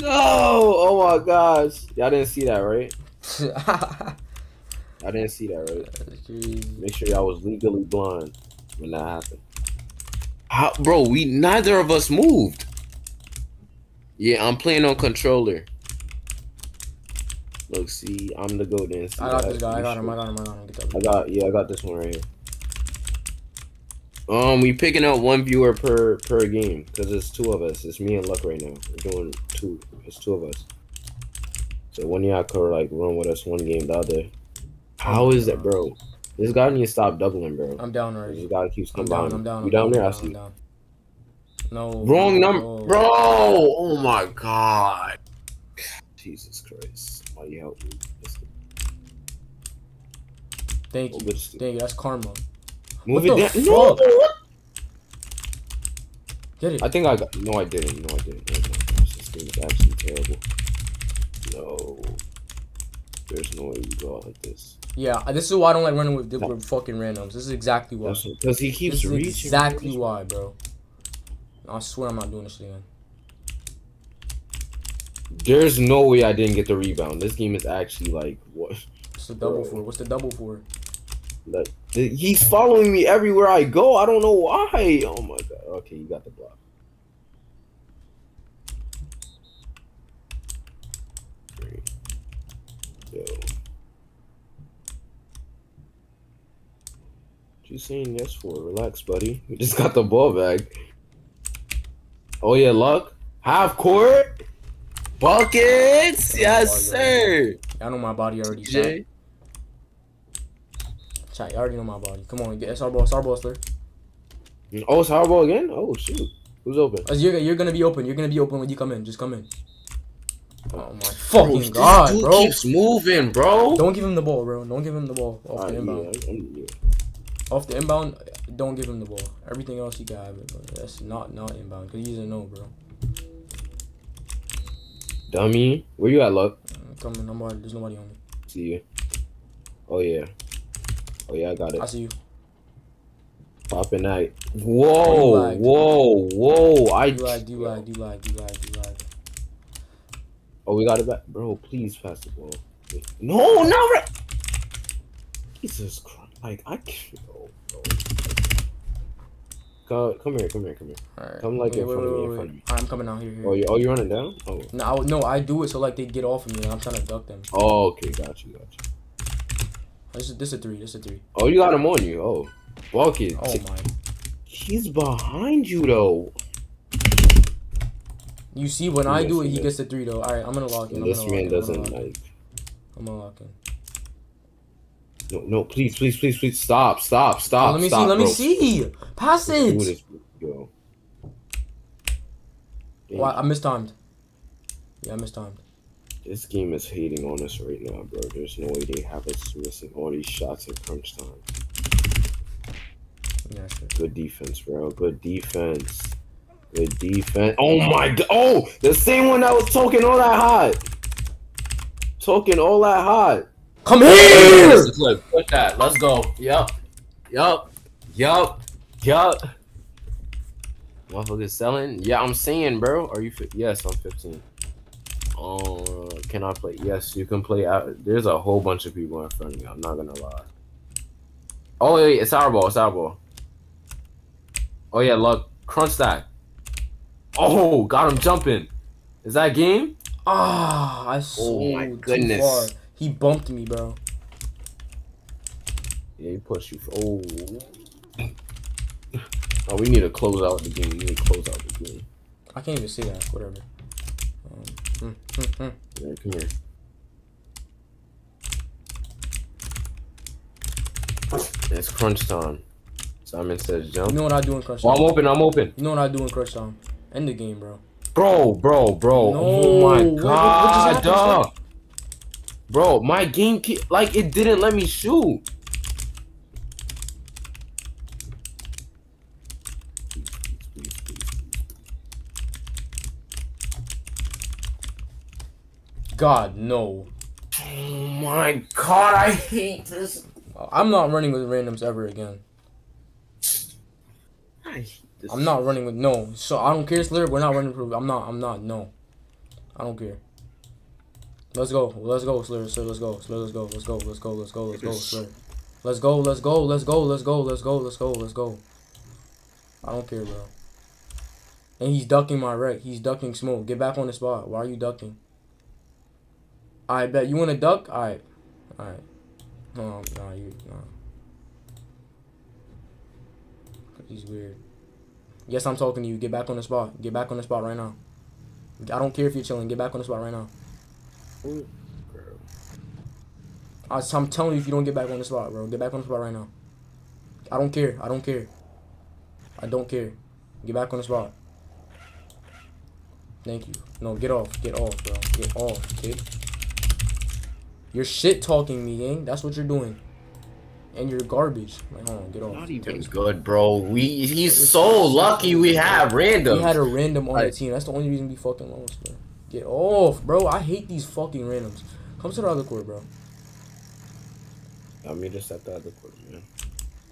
S3: No! Oh my gosh! Y'all didn't see that, right? I didn't see that, right? Make sure y'all was legally blind when that happened. How, bro? We neither of us moved. Yeah, I'm playing on controller. Look, see, I'm the goat. Didn't
S2: I got this guy. I
S3: You
S2: got him.
S3: sure?
S2: I got him. I got him. Get that.
S3: I got yeah, I got this one right here. Um, we picking out one viewer per per game because it's two of us. It's me and Luck right now. We're doing two. It's two of us. So one of y'all could like run with us one game the other. How is that, bro? This guy needs to stop doubling, bro.
S2: I'm down
S3: right?
S2: This
S3: guy keeps
S2: I'm
S3: combining.
S2: down. I'm down.
S3: You down there? I see.
S2: down. No.
S3: Wrong number,
S2: no.
S3: bro. Oh my god. Jesus Christ. Somebody help me.
S2: Thank
S3: Oh,
S2: you.
S3: steal.
S2: Thank you. That's karma.
S3: Move
S2: What
S3: it down. No.
S2: Get it.
S3: I think I got. No, I didn't. No, I didn't. Oh my gosh, this game is absolutely terrible. No. There's no way we go out like this.
S2: Yeah, uh, this is why I don't like running with, with fucking randoms. This is exactly why.
S3: Because he keeps
S2: This is
S3: reaching.
S2: exactly why, bro. I swear I'm not doing this again.
S3: There's no way I didn't get the rebound. This game is actually like what?
S2: What's the double
S3: Bro.
S2: for? What's the double for?
S3: Like he's following me everywhere I go. I don't know why. Oh my god. Okay, you got the block. Great. Yo. What you saying yes for? Relax, buddy. We just got the ball back. Oh yeah, luck. Half court. Buckets. Yes, sir.
S2: I know my body already. Chat.
S3: Jay.
S2: Chat, you already know my body. Come on, get SR ball, SR ball, sir.
S3: Oh, it's hardball again? Oh shoot. Who's open?
S2: Uh, You're, you're gonna be open. You're gonna be open when you come in. Just come in. Oh my
S3: Bro,
S2: fucking
S3: this
S2: god,
S3: dude
S2: bro!
S3: keeps moving, bro.
S2: Don't give him the ball, bro. Don't give him the ball off
S3: Alright,
S2: the inbound.
S3: yeah.
S2: Off the inbound, don't give him the ball. Everything else you can have it, but that's not not inbound because he's a no, bro.
S3: Dummy. Where you at, Luck?
S2: I'm coming. I'm There's nobody on me.
S3: See you. Oh yeah. Oh yeah, I got it.
S2: I see you.
S3: Popping that.
S2: Oh,
S3: Whoa, whoa, whoa. I
S2: lag, you lag, you lag, you lag, you lag.
S3: Oh, we got it back. Bro, please pass the ball. No, no, right. Jesus Christ. Like, I can't. Come, come here, come here, come here. Come, like,
S2: wait,
S3: in
S2: wait,
S3: front of
S2: wait,
S3: me, in front of me.
S2: I'm coming out here. here.
S3: Oh, you, oh, you running down? Oh.
S2: No, I, no, I do it so like they get off of me and I'm trying to duck them.
S3: Oh, okay, got you, got you.
S2: This is this is a three. This is a three.
S3: Oh, you got him on you. Oh, bucket.
S2: Oh my.
S3: He's behind you though.
S2: You see, when I do it, he gets the three though. All right, I'm gonna lock in. I'm
S3: this man
S2: in. I'm gonna
S3: doesn't like.
S2: I'm gonna lock in.
S3: No, no, please, please, please, please, stop, stop, stop.
S2: Oh, let me
S3: stop,
S2: see. Let me see. Pass it.
S3: this, yo. Damn,
S2: Oh, I, mistimed. Yeah, I mistimed.
S3: This game is hating on us right now, bro. There's no way they have us missing all these shots in crunch time.
S2: Yeah, sure.
S3: Good defense, bro. Good defense. Good defense. Oh my god. Oh, the same one that was talking all that hot. Talking all that hot.
S2: Come here!
S3: Look, put that. Let's go. Yup. Yup. Yup. Yup. Motherfucker selling? Yeah, I'm seeing, bro. Are you? Fi- yes, I'm 15. Oh, can I play? Yes, you can play. Out. There's a whole bunch of people in front of me. I'm not gonna lie. Oh wait, it's our ball. It's our ball. Oh yeah, look, crunch that. Oh, got him jumping. Is that game?
S2: Ah, I so
S3: Oh my
S2: too
S3: goodness.
S2: He bumped me, bro.
S3: Yeah, he pushed you. Oh. Oh, we need to close out the game. We need to close out the game.
S2: I can't even see that. Whatever. Um, mm, mm, mm.
S3: Yeah, come here. It's crunch time. Simon says
S2: You
S3: jump.
S2: know what I do in crunch
S3: Oh, I'm open. I'm open.
S2: You know what I do in crunch time? End the game, bro.
S3: Bro, bro, bro.
S2: No,
S3: oh my
S2: what- what- what happened,
S3: dog. Bro, my game ke- like it didn't let me shoot.
S2: God, no.
S3: Oh my god, I hate this.
S2: I'm not running with randoms ever again.
S3: I hate this.
S2: I'm not running with no. So I don't care, Slayer. We're not running for. I'm not. I'm not. No. I don't care. Let's go. Let's go, Slayer. Slayer, let's go. Slayer, let's go. Let's go. Let's go. Let's go. Let's go. Slayer. Let's go. Let's go. Let's go. Let's go. Let's go. Let's go. Let's go. I don't care, bro. And he's ducking my right. He's ducking smoke. Get back on the spot. Why are you ducking? I bet you want to duck. All right. All right. No, no, you no. He's weird. Yes, I'm talking to you. Get back on the spot. Get back on the spot right now. I don't care if you're chilling. Get back on the spot right now. I, am telling you, if you don't get back on the spot, bro, get back on the spot right now. I don't care. I don't care. I don't care. Get back on the spot. Thank you. No, get off. Get off, bro. Get off, kid. You're shit talking me, gang. That's what you're doing. And you're garbage. Like, hold on, get off.
S3: Not even good, bro. We he's so lucky we have random.
S2: We had a random on the team. That's the only reason we fucking lost, bro. Get off, bro. I hate these fucking randoms. Come to the other court, bro.
S3: I mean, just at the other court, man.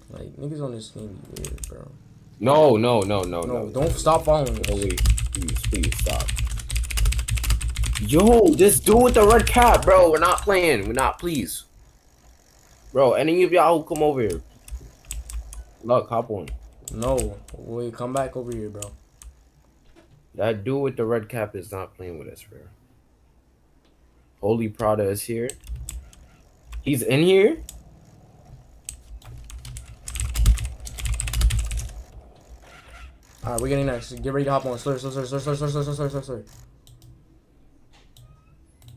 S2: Like niggas on this team be weird, bro.
S3: No, no, no, no,
S2: No,
S3: no.
S2: don't stop following us.
S3: wait. Please, please stop. Yo, this dude with the red cap, bro. We're not playing. We're not, please. Bro, any of y'all who come over here. Look, hop on.
S2: No, wait, come back over here, bro.
S3: That dude with the red cap is not playing with us, bro. Holy Prada is here. He's in here?
S2: All right, we're getting next. Get ready to hop on. Sllr, Sllr, Sllr, Sllr, Sllr, Sllr, Sllr, Sllr, Sllr, Sllr.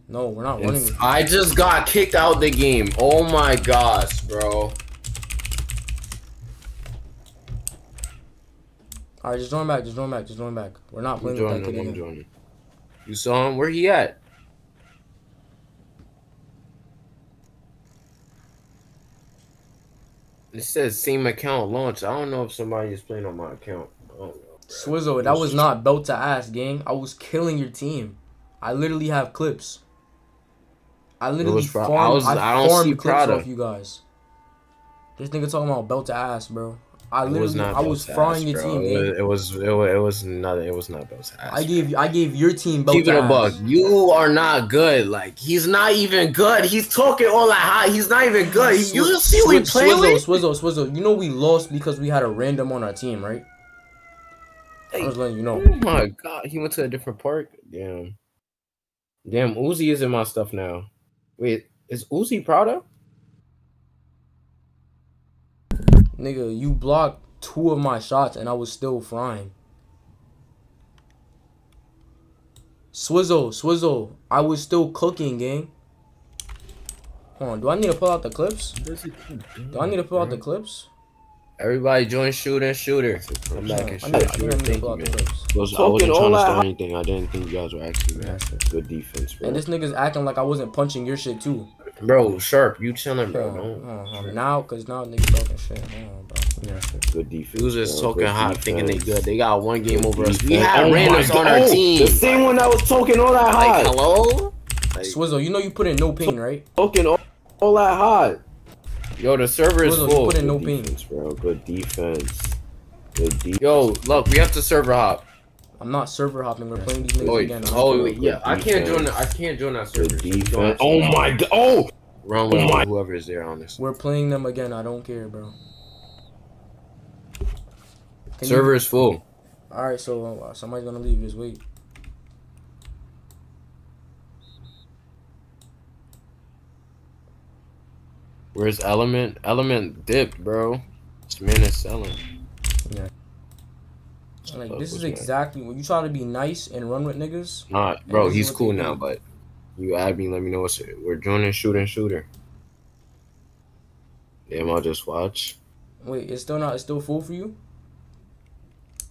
S2: No, we're not running.
S3: It's-
S2: with-
S3: I just got kicked out the game. Oh my gosh, bro.
S2: All right, just join back. Just join back. Just join back. We're not playing with that kid
S3: I'm
S2: again.
S3: joining. You saw him? Where he at? It says same account launch. I don't know if somebody is playing on my account. I know.
S2: Swizzo, that was not belt to ass, gang. I was killing your team. I literally have clips. I literally
S3: I
S2: farmed, I,
S3: was- I don't
S2: farmed
S3: see
S2: clips
S3: Prada.
S2: off you guys. This nigga talking about belt to ass, bro. I
S3: It
S2: literally,
S3: was not
S2: I was frying
S3: ass,
S2: your
S3: bro.
S2: team,
S3: It was, it was it was it was nothing. It was not Bell's ass.
S2: I gave, I gave your team belt
S3: Keep it a buck. You are not good. Like he's not even good. He's talking all that high. He's not even good. You see what we
S2: Swizz-
S3: playing
S2: Swizzo,
S3: with?
S2: Swizzo, Swizzo. You know we lost because we had a random on our team, right? I was letting you know.
S3: Oh my god, he went to a different park. Damn. Damn, Uzi is in my stuff now. Wait, is Uzi Prada?
S2: Nigga, you blocked two of my shots and I was still frying. Swizzle, Swizzle, I was still cooking, gang. Hold on, do I need to pull out the clips? Do I need to pull out the clips?
S3: Everybody join shooter shooter. Come back and
S2: I
S3: shoot.
S2: need, I think I need
S3: Thank you,
S2: out the
S3: man.
S2: clips.
S3: I Was, I wasn't trying to
S5: that
S3: start anything. I didn't think you guys were actually
S2: Yeah,
S3: man.
S2: sure.
S3: Good defense, bro.
S2: And this nigga's acting like I wasn't punching your shit too.
S3: Bro, sharp, you chilling, bro.
S2: Bro,
S3: Don't.
S2: uh, now, cause now niggas talking shit. Hold bro. Yeah.
S3: Good defense. Who's just talking
S5: good
S3: hot, thinking they good. They got one game over us. We
S5: Defense.
S3: had
S5: Oh
S3: randoms on our team.
S5: The same one that was talking all that
S3: Like,
S5: hot.
S3: hello? Like,
S2: Swizzle, you know you put in no pain, right?
S5: Talking all, all that hot.
S3: Yo, the server is full.
S2: put in no pain.
S5: defense, bro. Good defense. Good defense.
S3: Yo, look, we have to server hop.
S2: I'm not server hopping. We're playing these niggas
S3: Oh,
S2: again. I'm
S3: oh
S2: good.
S3: yeah, I can't join. The, I can't join that server.
S5: Good
S3: so you don't
S5: defense. Oh my god. Oh.
S3: Run with
S5: Oh my-
S3: whoever is there on this.
S2: We're playing them again. I don't care, bro. Can you-
S3: Server is full.
S2: All right, so uh, somebody's gonna leave. Just wait.
S3: Where's Element? Element dipped, bro. This man is selling.
S2: Yeah.
S3: Like
S2: this is exactly when you try to be nice and run with niggas.
S3: Not, bro. He's cool now, but you add me. Let me know what's we're joining shooting shooter. Damn, I'll just watch.
S2: Wait, it's still not. It's still full for you.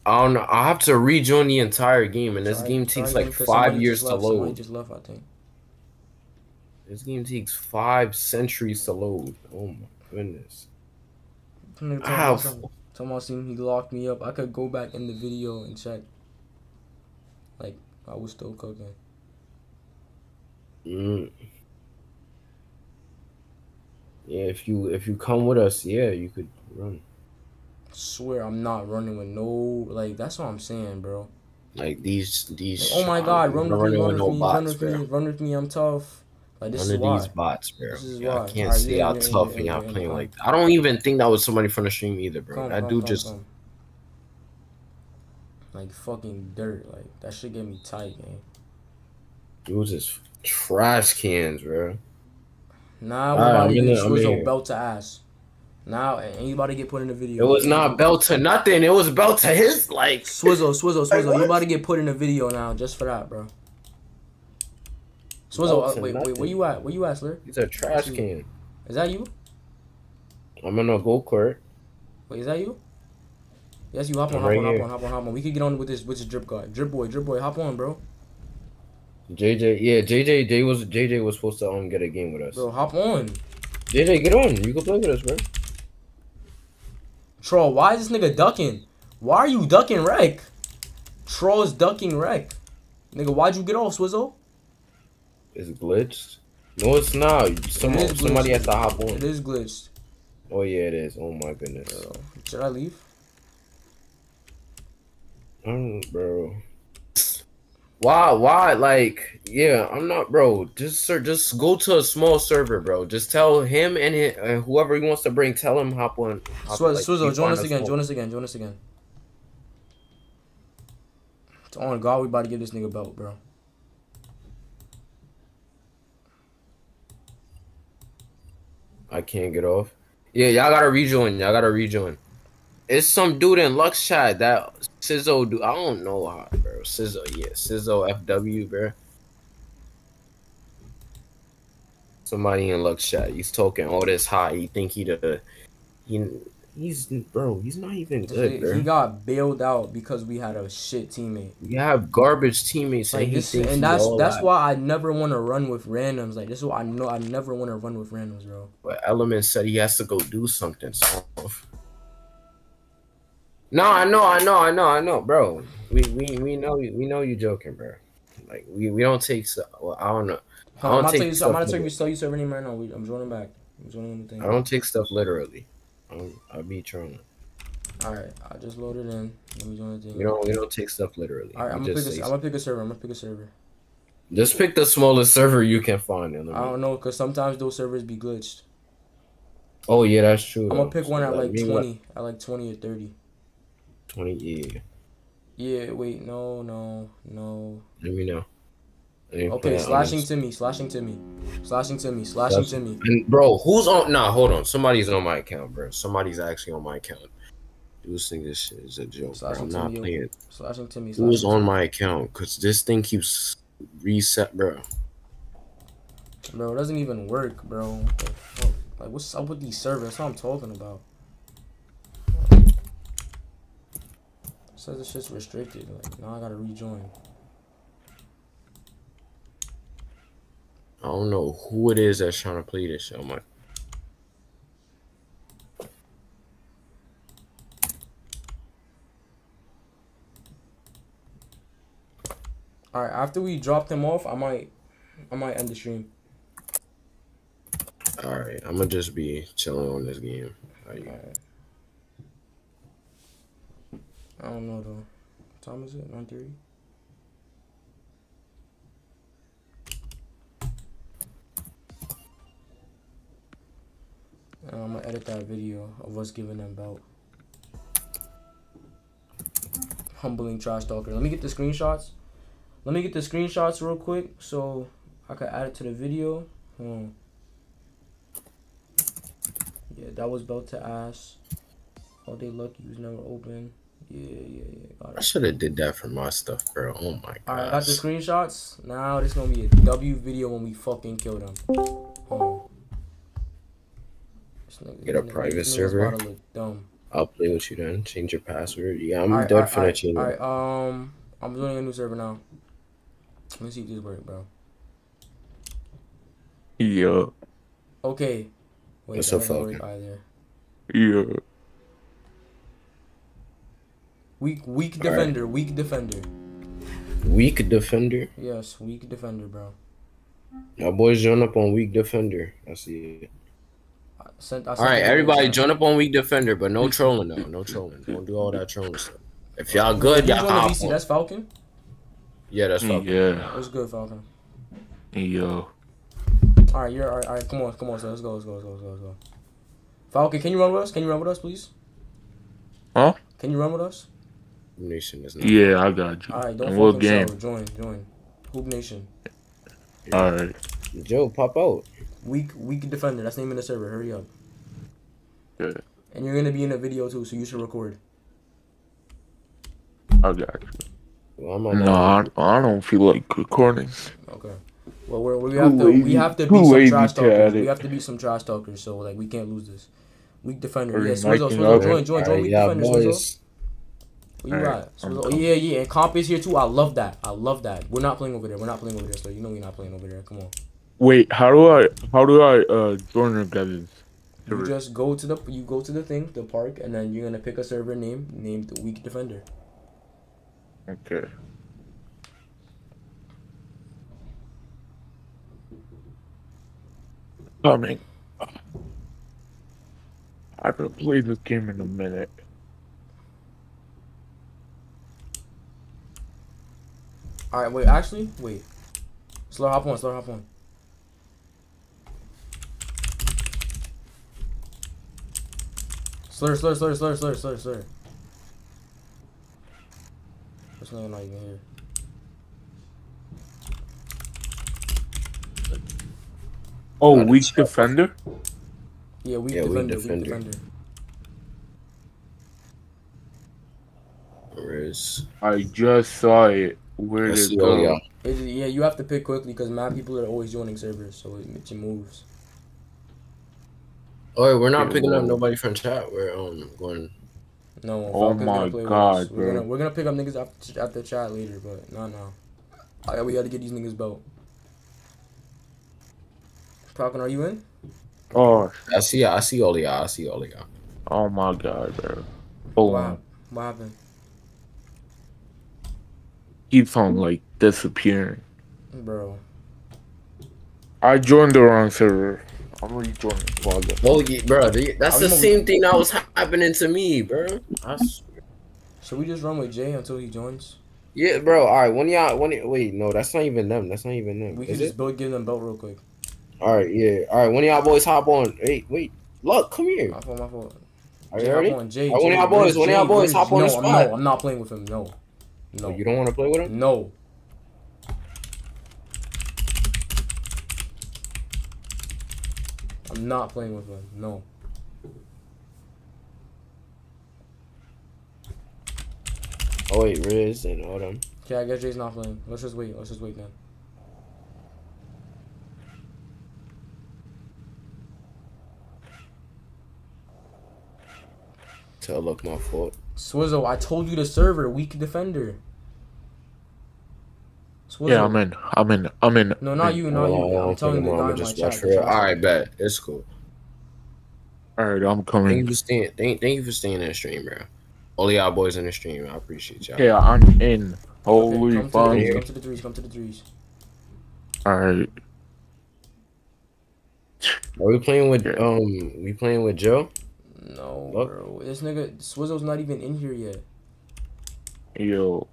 S3: I don't know. I have to rejoin the entire game, and this
S2: Try-
S3: game takes
S2: again,
S3: like
S2: 'cause
S3: five years to
S2: left. Somebody
S3: load.
S2: just left, I think.
S3: This game takes five centuries to load. Oh my goodness.
S2: Nigga
S3: I have-
S2: Talking about, talking about seeing he locked me up. I could go back in the video and check. Like I was still cooking.
S3: Mm. Yeah, if you if you come with us, yeah, you could run.
S2: Swear I'm not running with no like. That's what I'm saying, bro.
S3: Like these these.
S2: Like, oh my god, run with me, run with me, run with me, run with me. I'm tough. Like this
S3: None
S2: is
S3: of
S2: why.
S3: these bots, bro.
S2: This is
S3: Yeah,
S2: why.
S3: I can't
S2: Alright,
S3: say
S2: yeah,
S3: how
S2: yeah,
S3: tough
S2: yeah,
S3: y'all
S2: yeah,
S3: playing like that. I don't even think that was somebody from the stream either, bro.
S2: Come,
S3: that
S2: come,
S3: dude
S2: come,
S3: just
S2: come. like fucking dirt. Like that shit get me tight, man.
S3: dude just trash cans, bro.
S2: Now we're about
S3: I'm
S2: to
S3: in
S2: get Swizzle belt to ass. Now you to get put in the video.
S3: It was not belt to nothing. It was belt to his like.
S2: Swizzle, Swizzle, Swizzle. You
S6: what?
S2: about to get put in a video now just for that, bro. Swizzle,
S3: Belt
S2: uh, wait, wait, where you at? Where you at, Sllr?
S3: He's a trash can.
S2: Is that you?
S3: I'm gonna go court.
S2: Wait, is that you? Yes, you hop on, hop
S3: right
S2: on, hop on, hop on, hop on. We could get on with this, with this drip guy, drip boy, drip boy. Hop on, bro.
S3: JJ, yeah, JJ, J was JJ was supposed to um get a game with us.
S2: Bro, hop on.
S3: JJ, get on. You can play with us, bro.
S2: Troll, why is this nigga ducking? Why are you ducking wreck? Troll's ducking wreck. Nigga, why'd you get off, Swizzle?
S3: It's glitched. No, it's not. Some,
S2: It
S3: somebody has to hop on.
S2: It is glitched.
S3: Oh yeah, it is. Oh my goodness.
S2: Bro. Should I leave?
S3: Mm, bro. Why? Why? Like, yeah, I'm not, bro. Just, sir, just go to a small server, bro. Just tell him and, hi and whoever he wants to bring, tell him hop on. Hop,
S2: Swizz,
S3: like,
S2: Swizzle, join us again,
S3: small-
S2: join us again, join us again. It's on God, we about to give this nigga belt, bro.
S3: I can't get off. Yeah, y'all gotta rejoin. Y'all gotta rejoin. It's some dude in Lux chat that Sizzo dude. I don't know how, bro. Sizzo, yeah, Sizzo FW, bro. Somebody in Lux chat. He's talking all this high. He think he the he he's bro. He's not even good,
S2: he,
S3: bro.
S2: he got bailed out because we had a shit teammate.
S3: You have garbage teammates, and
S2: Like
S3: he
S2: this, and that's that's
S3: that.
S2: why I never want to run with randoms. Like this is why I know I never want to run with randoms, bro.
S3: But Element said he has to go do something. So. No, I know, I know, I know, I know, bro. We we we know you. We know you joking, bro. Like we, we don't take. so- Well, I don't know. I
S2: I'm
S3: don't
S2: to
S3: take
S2: tell you. I'm to tell you. Tell you server name right now. We, I'm joining back. I'm joining the thing.
S3: I don't take stuff literally. I don't, I be trolling.
S2: All right, I just loaded in. Let me join the thing.
S3: We don't we don't take stuff literally.
S2: All right, I'm gonna pick
S3: just,
S2: a, I'm gonna pick a server. I'm gonna pick a server.
S3: just pick the smallest server you can find.
S2: I don't know, cause sometimes those servers be glitched.
S3: oh yeah, that's true.
S2: I'm gonna pick one at like 20, at like 20 or 30.
S3: Twenty. Yeah.
S2: Yeah, wait, no, no, no.
S3: Let me know. Let me put
S2: Okay, slashing
S3: this-
S2: to me, slashing to me, slashing to me, slashing to me.
S3: And bro, who's on? Nah, hold on. Somebody's on my account, bro. Somebody's actually on my account. Dudes think this shit is a joke, bro. I'm not playing.
S2: Slashing to me.
S3: Who's
S2: slashing
S3: on
S2: to
S3: my account? Cause this thing keeps reset, bro.
S2: Bro, it doesn't even work, bro. What? Like, what's up with these servers? That's what I'm talking about. It says this shit's restricted. Like, now I gotta rejoin.
S3: I don't know who it is that's trying to play this so much.
S2: All right, after we drop them off, I might, I might end the stream.
S3: All right, I'm gonna just be chilling on this game.
S2: Right. I don't know though. What time is it? Nine thirty. Uh, I'm gonna edit that video of us giving them belt. Humbling trash talker. Let me get the screenshots. Let me get the screenshots real quick so I can add it to the video. On. Yeah, that was belt to ass. All day lucky was never open. Yeah, yeah, yeah. Got
S3: I should have did that for my stuff, bro. Oh my god.
S2: Alright, I got the screenshots. Now this gonna be a W video when we fucking kill them. Hold on. This nigga-
S3: Get a private server.
S2: about to look dumb.
S3: I'll play with you then. Change your password. Yeah, I'm
S2: Alright,
S3: dead
S2: alright,
S3: for
S2: alright,
S3: that change.
S2: Alright, um, I'm doing a new server now. Let me see if this works, bro.
S4: Yeah,
S2: Okay. Wait,
S3: What's
S2: that
S3: up,
S2: doesn't work
S3: Falcon?
S2: either.
S4: yeah.
S2: Weak, weak
S3: Alright.
S2: defender, weak defender.
S3: Weak defender.
S2: Yes, weak defender, bro.
S3: My boys join up on weak defender. I see it.
S2: I sent, I sent
S3: right,
S2: it to
S3: everybody
S2: you.
S3: join up on weak defender, but no trolling though. No trolling. Don't do all that trolling stuff. If y'all good, y'all
S2: on
S3: hop
S2: VC?
S3: on.
S2: That's Falcon.
S3: Yeah, that's mm, fucking.
S4: Yeah,
S2: What's good, Falcon?
S4: yeah.
S2: All right, you're all right. All right, come on, come on, so let's go, let's go, let's go, let's go, let's go. Falcon, can you run with us? Can you run with us, please?
S4: Huh?
S2: Can you run with us?
S3: Nation is not.
S4: Yeah, I got you.
S2: All right, don't
S4: And what game?
S2: Join, join. Hoop Nation.
S4: All right.
S3: Joe, pop out.
S2: Weak, weak defender. That's the name of the server. Hurry up.
S4: Yeah,
S2: And you're gonna be in a video too, so you should record.
S4: I got you.
S3: Well, I'm on
S4: No, I, I don't feel like recording.
S2: Okay. Well, we're, we
S4: Too
S2: have to we have to
S4: too
S2: some
S4: lazy
S2: trash talkers. We have to beat some trash talkers. So like we can't lose this. Weak defender.
S4: Are
S2: Yeah,
S4: you
S2: Swizzle, Swizzle,
S4: up?
S2: join, join, join. Weak
S3: yeah,
S2: defender, Swizzle.
S3: boys.
S2: Where you
S4: Alright,
S2: at?
S4: I'm
S2: Swizzle? Oh,
S4: coming.
S2: yeah, yeah. And comp is here too. I love that. I love that. We're not playing over there. We're not playing over there. So you know we're not playing over there. Come on.
S4: Wait, how do I how do I uh join your guys'?
S2: You just go to the you go to the thing, the park, and then you're gonna pick a server name named Weak Defender.
S4: Okay. Coming. I haven't played this game in a minute.
S2: All right, wait. Actually, wait. Slow hop on. Slow hop on. Sllr, Sllr, Sllr, Sllr, Sllr, Sllr, Sllr. This nigga not even here.
S4: Oh,
S3: Got
S4: weak defender.
S2: Yeah, weak
S3: Yeah, weak
S2: defender, weak
S3: defender.
S2: defender.
S3: Where is?
S4: I just saw it. Where did it go?
S2: It, yeah, you have to pick quickly because mad people are always joining servers, so it, it moves.
S3: Oh, we're not
S4: Okay,
S3: picking up nobody from chat. We're um going.
S2: No,
S4: Oh
S2: Falcon's
S4: my
S2: gonna play
S4: God,
S2: us. We're gonna we're gonna pick up niggas after after chat later, but no, no. I, we gotta get these niggas belt. Falcon, are you in?
S4: Oh,
S3: I see. I see all y'all. I see all y'all.
S4: oh my god, bro. Hold
S2: What,
S4: on.
S2: hap- what happened,
S4: Keeps on like disappearing.
S2: bro?
S4: I joined the wrong server. I'm rejoining. Father.
S3: Oh, yeah, bro. That's
S2: I'm
S3: the
S2: gonna-
S3: same thing that was happening to me, bro. I s-
S2: Should we just run with Jay until he joins?
S3: yeah, bro. All right. When y'all. When y- wait, no, that's not even them. That's not even them.
S2: We can
S3: Is
S2: just
S3: it?
S2: build, give them belt real quick.
S3: All right. Yeah. All right. When y'all boys hop on. Wait. Wait. Look. Come here.
S2: My fault, my fault.
S3: Are you
S2: hop
S3: ready?
S2: on. Jay,
S3: Alright, one of
S2: Jay,
S3: y'all boys,
S2: where's
S3: one of y'all
S2: Jay?
S3: boys, hop on
S2: no,
S3: the spot.
S2: no, I'm not playing with him. No, oh, no,
S3: Oh, you don't want to play with him?
S2: no. I'm not playing with him. No.
S3: Oh wait, Riz and them.
S2: Okay, I guess Jay's not playing. Let's just wait. Let's just wait then.
S3: Tell look my fault.
S2: Swizzle, I told you the server, weak defender. Swizzle.
S4: Yeah, I'm in. I'm in. I'm in.
S2: No, not you, not
S3: Hold
S2: you. I'm telling
S3: on,
S2: the
S3: I'ma
S2: guy my
S3: just
S2: chat.
S3: watch for it. All right, bet it's cool.
S4: All right, I'm coming.
S3: Thank
S4: coming.
S3: you for staying. Thank, thank you for staying in the stream, bro. All y'all boys in the stream, I appreciate y'all.
S4: Yeah, I'm in.
S8: Holy
S2: come, to the
S8: fuck.
S2: threes, come to the threes. Come to the threes.
S8: Alright.
S3: Are we playing with
S8: Yeah.
S3: um? We playing with Joe?
S2: No,
S3: What?
S2: bro. This nigga Swizzle's not even in here yet.
S8: Yo.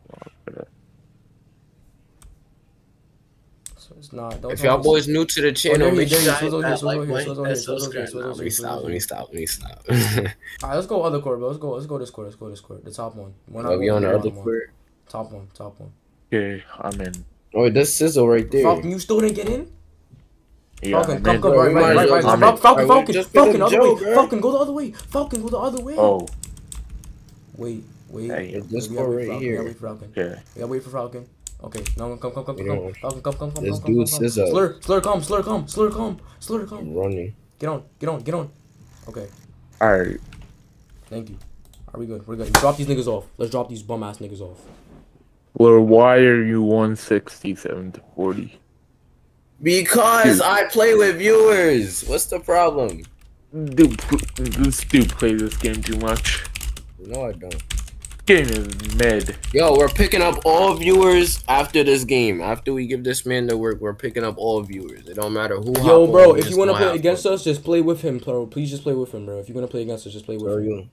S2: So it's not. Don't
S3: If y'all boys new to the oh, channel,
S2: there he-
S3: make sure
S2: he
S3: y'all
S2: is. Swizzle
S3: hit
S2: here,
S3: that like
S2: here,
S3: button
S2: Swizzle
S3: and
S2: here, Swizzle
S3: subscribe. Let me stop. Let me stop. Let me stop.
S2: Alright, let's go other court, bro. Let's go. Let's go this court. Let's go this court. Let's go this court. The top one. We're
S3: Are we on the other court?
S2: Top one. Top one.
S8: Okay, I'm in.
S3: Oh, that's Sizzle right there.
S2: Falcon, you still didn't get in?
S8: Yeah,
S2: Falcon, come, come, right, right, right, right.
S3: well
S8: I'm
S2: Falcon. Falcon, Falcon, Falcon, other way. Falcon, go the other way. Falcon, go the other way.
S8: Oh,
S2: Wait, wait.
S8: Hey,
S3: This court right
S2: Falcon, we gotta
S3: here.
S2: wait for Falcon.
S8: okay.
S2: We gotta wait for Falcon. Okay, now come, come, come,
S3: You
S2: come,
S3: know,
S2: come. Falcon, come, come, come,
S3: this
S2: come, come,
S3: dude
S2: come, come.
S3: Sizzo.
S2: Sllr, Sllr, come, Sllr, come, Sllr, come, Sllr, come.
S3: I'm running.
S2: Get on, get on, get on. Okay,
S8: Alright.
S2: thank you. Are we good? We're good. Drop these niggas off. Let's drop these bum ass niggas off.
S8: Well, why are you 167 to 40?
S3: Because I play with viewers. What's the problem?
S8: Dude, this dude plays this game too much.
S3: No, I don't.
S8: Game is mid.
S3: Yo, we're picking up all viewers after this game. After we give this man the work, we're picking up all viewers. It don't matter who.
S2: Yo, bro,
S3: on,
S2: if you wanna play against us, just play with him, bro. Please just play with him, bro. If you wanna play against us, just play with
S3: Are
S2: him.
S3: you?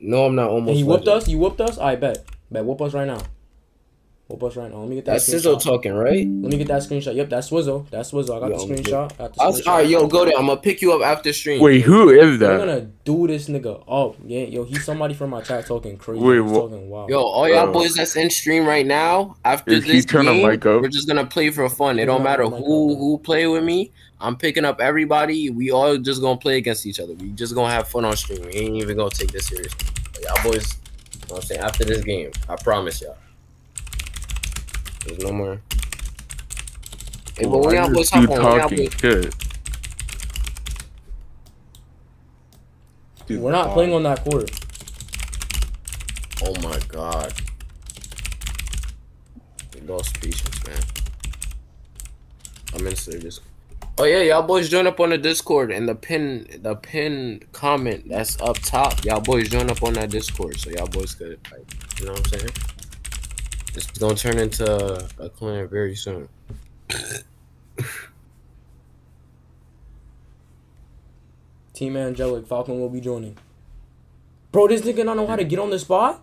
S3: No, I'm not almost.
S2: And he whooped
S3: legend.
S2: us. You whooped us. I bet. Bet whoop us right now. Whoop us right now. Let me get that.
S3: That's Sizzle talking, right?
S2: Let me get that screenshot. Yep, that's Swizzle. That's Swizzle. I got
S3: Yo,
S2: the
S3: I'm
S2: screenshot. Got the
S3: I'll,
S2: screenshot.
S3: all right, yo, go there. I'm gonna pick you up after stream.
S8: Wait, who is
S2: We're
S8: that?
S2: gonna do this nigga up. Yeah, yo, he's somebody from my chat talking crazy.
S8: Wait,
S2: He's
S8: wha-
S2: talking wild.
S3: Yo, all y'all
S8: Uh,
S3: boys that's in stream right now, after
S8: Is
S3: this
S8: turning
S3: game,
S8: mic up?
S3: we're just gonna play for fun. It don't matter who
S2: up,
S3: who play with me. I'm picking up everybody. We all just gonna play against each other. We just gonna have fun on stream. We ain't even gonna take this serious. Y'all boys, you know what I'm saying? After this game, I promise y'all. There's no more. Hey, but
S8: Why
S3: when y'all boys hop on, when
S8: talking
S3: boys,
S8: shit? Dude,
S2: We're not
S8: God.
S2: playing on that court.
S3: oh my god. We lost patience, man. I'm in service. Oh yeah, y'all boys join up on the Discord and the pin the pin comment that's up top. Y'all boys join up on that Discord so y'all boys could like you know what I'm saying? It's gonna turn into a clan very soon.
S2: Team Angelic Falcon will be joining. Bro, this nigga don't know how to get on the spot.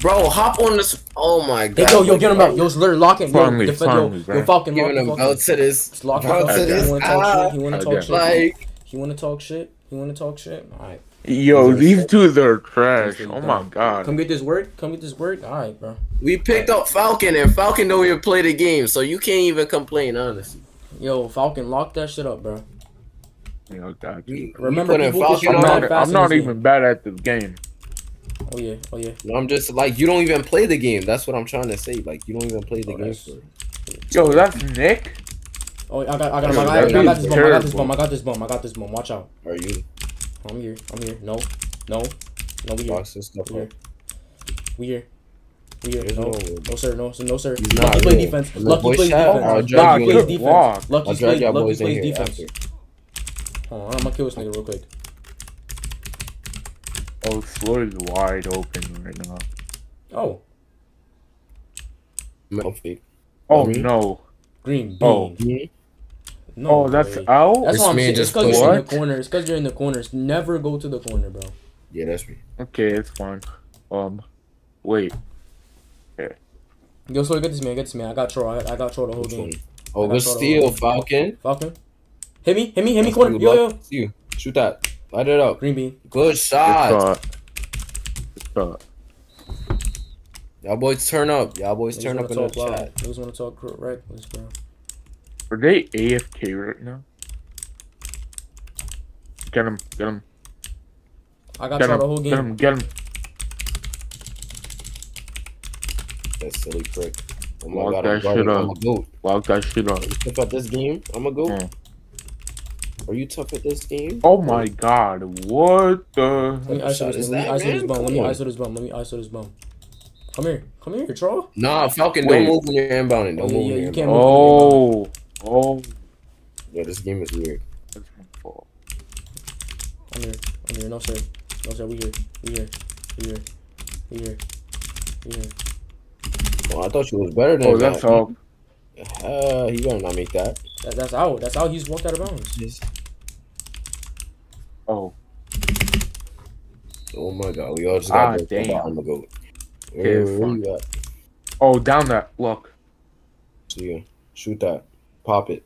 S3: Bro, hop on this oh my
S2: Hey,
S3: god.
S2: yo, yo, get him out. Yo, Sllr, lock him. Yo,
S8: Finally,
S2: defend, yo,
S8: finally,
S2: yo,
S8: bro.
S2: Falcon, lock
S3: Giving
S2: him.
S3: him
S2: Falcon.
S3: out to this
S2: Just lock him.
S3: out
S2: Falcon.
S3: to
S2: He
S3: this
S2: wanna talk shit. He wanna ah,
S8: talk
S2: shit.
S3: like
S2: He wanna talk shit. He wanna talk shit. All right.
S8: Yo, these dudes are trash. Oh my god.
S2: Come get this word. Come get this word. All right, bro.
S3: we picked up Falcon and Falcon don't even play the game, so you can't even complain, honestly.
S2: Yo, Falcon, lock that shit up, bro.
S8: Yo, God.
S3: We- we
S2: Remember,
S3: putting
S2: people
S3: Falcon
S8: I'm
S2: mad
S3: on.
S8: not, I'm not
S2: this
S8: even bad at the game.
S2: Oh yeah. Oh yeah.
S3: No, I'm just like you don't even play the game. That's what I'm trying to say. Like you don't even play the
S2: Oh,
S3: game
S2: that's-
S8: Yo, that's Nick?
S2: Oh, I got, I got, I got, I got, I got this bum. I got this
S8: terrible.
S2: bum. I got this bum. I got this bum. Watch out.
S3: Are you
S2: I'm here. I'm here. No. No. No, we here.
S3: boxing stuff
S2: We here. We here. We here. No.
S3: no
S2: No sir. No. sir, No sir.
S3: He's not
S2: Lucky play
S3: real.
S2: defense.
S3: And the
S2: Lucky
S3: voice
S2: plays defense. Lucky
S3: you
S2: plays
S3: in.
S2: defense.
S3: I'll
S2: Lucky
S3: drag
S2: plays. Lucky
S3: boys
S2: plays defense. Hold on. I'm gonna kill this nigga real quick.
S8: Oh, floor is wide open right now.
S2: Oh.
S3: No.
S8: Oh no.
S2: Green oh. bean.
S8: Oh.
S3: Me?
S2: No.
S8: Oh, that's
S2: way.
S8: out?
S2: That's
S3: This
S2: what I'm
S3: man
S2: saying. It's
S3: just
S2: because you're in the
S8: what?
S2: corner. It's because you're in the corners. Never go to the corner, bro.
S3: Yeah, that's me.
S8: Okay, it's fine. Um, wait.
S2: Yo, so get this man. Get this man. I got troll. I, I got troll the whole
S3: Which
S2: game.
S3: Oh,
S2: I
S3: good steal,
S2: over.
S3: Falcon.
S2: Falcon. Hit me. Hit me. Hit me.
S3: That's
S2: Corner.
S3: you,
S2: Yo, yo.
S3: It's you. Shoot that. Light it up.
S2: Green bean.
S3: Good
S8: Good
S3: shot.
S8: shot. Good shot.
S3: Y'all boys turn up. Y'all boys turn up in the
S2: talk loud.
S3: chat.
S2: Niggas want to talk cr- reckless, bro.
S8: Are they AFK right now? Get him, get him,
S2: I got
S8: get
S2: troll the whole
S8: him, get him, get him.
S3: That silly prick. Oh my
S8: Lock
S3: god,
S8: that
S3: I'm
S8: shit up.
S3: I'm a goat.
S8: Lock that shit up.
S3: Are you tough at this game? I'm a goat.
S8: Mm.
S3: Are you tough at this game?
S8: Oh my god, what the?
S2: Let me
S3: What
S2: ISO
S3: shot
S2: this.
S3: is
S2: Let me
S3: that,
S2: ISO this
S3: man?
S2: bum. Let me
S3: Come on.
S2: ISO this bum. Let me ISO this bum. Come here. Come here, troll.
S3: Nah, Falcon,
S8: Wait.
S3: don't move when you're inbounding. Don't
S2: Oh,
S3: move
S2: yeah,
S3: when
S2: you
S3: you're
S2: can't
S3: inbounding.
S8: Oh, oh.
S3: Yeah, this game is weird.
S8: That's my fault.
S2: I'm here. I'm here. No sir. No sir. We here. We here. We here. We here. Yeah.
S3: Well, I thought you was better than
S8: Oh,
S3: that.
S8: that's all.
S3: Uh, he better not make that.
S2: That, that's out. That's out. He's walked out of bounds.
S3: Just-
S8: Oh,
S3: Oh my god, we all just
S8: Ah,
S3: got to
S8: damn.
S3: I'm gonna go.
S8: Yeah,
S3: Where, where you at?
S8: oh, down that. Look.
S3: See you. Shoot that. Pop it.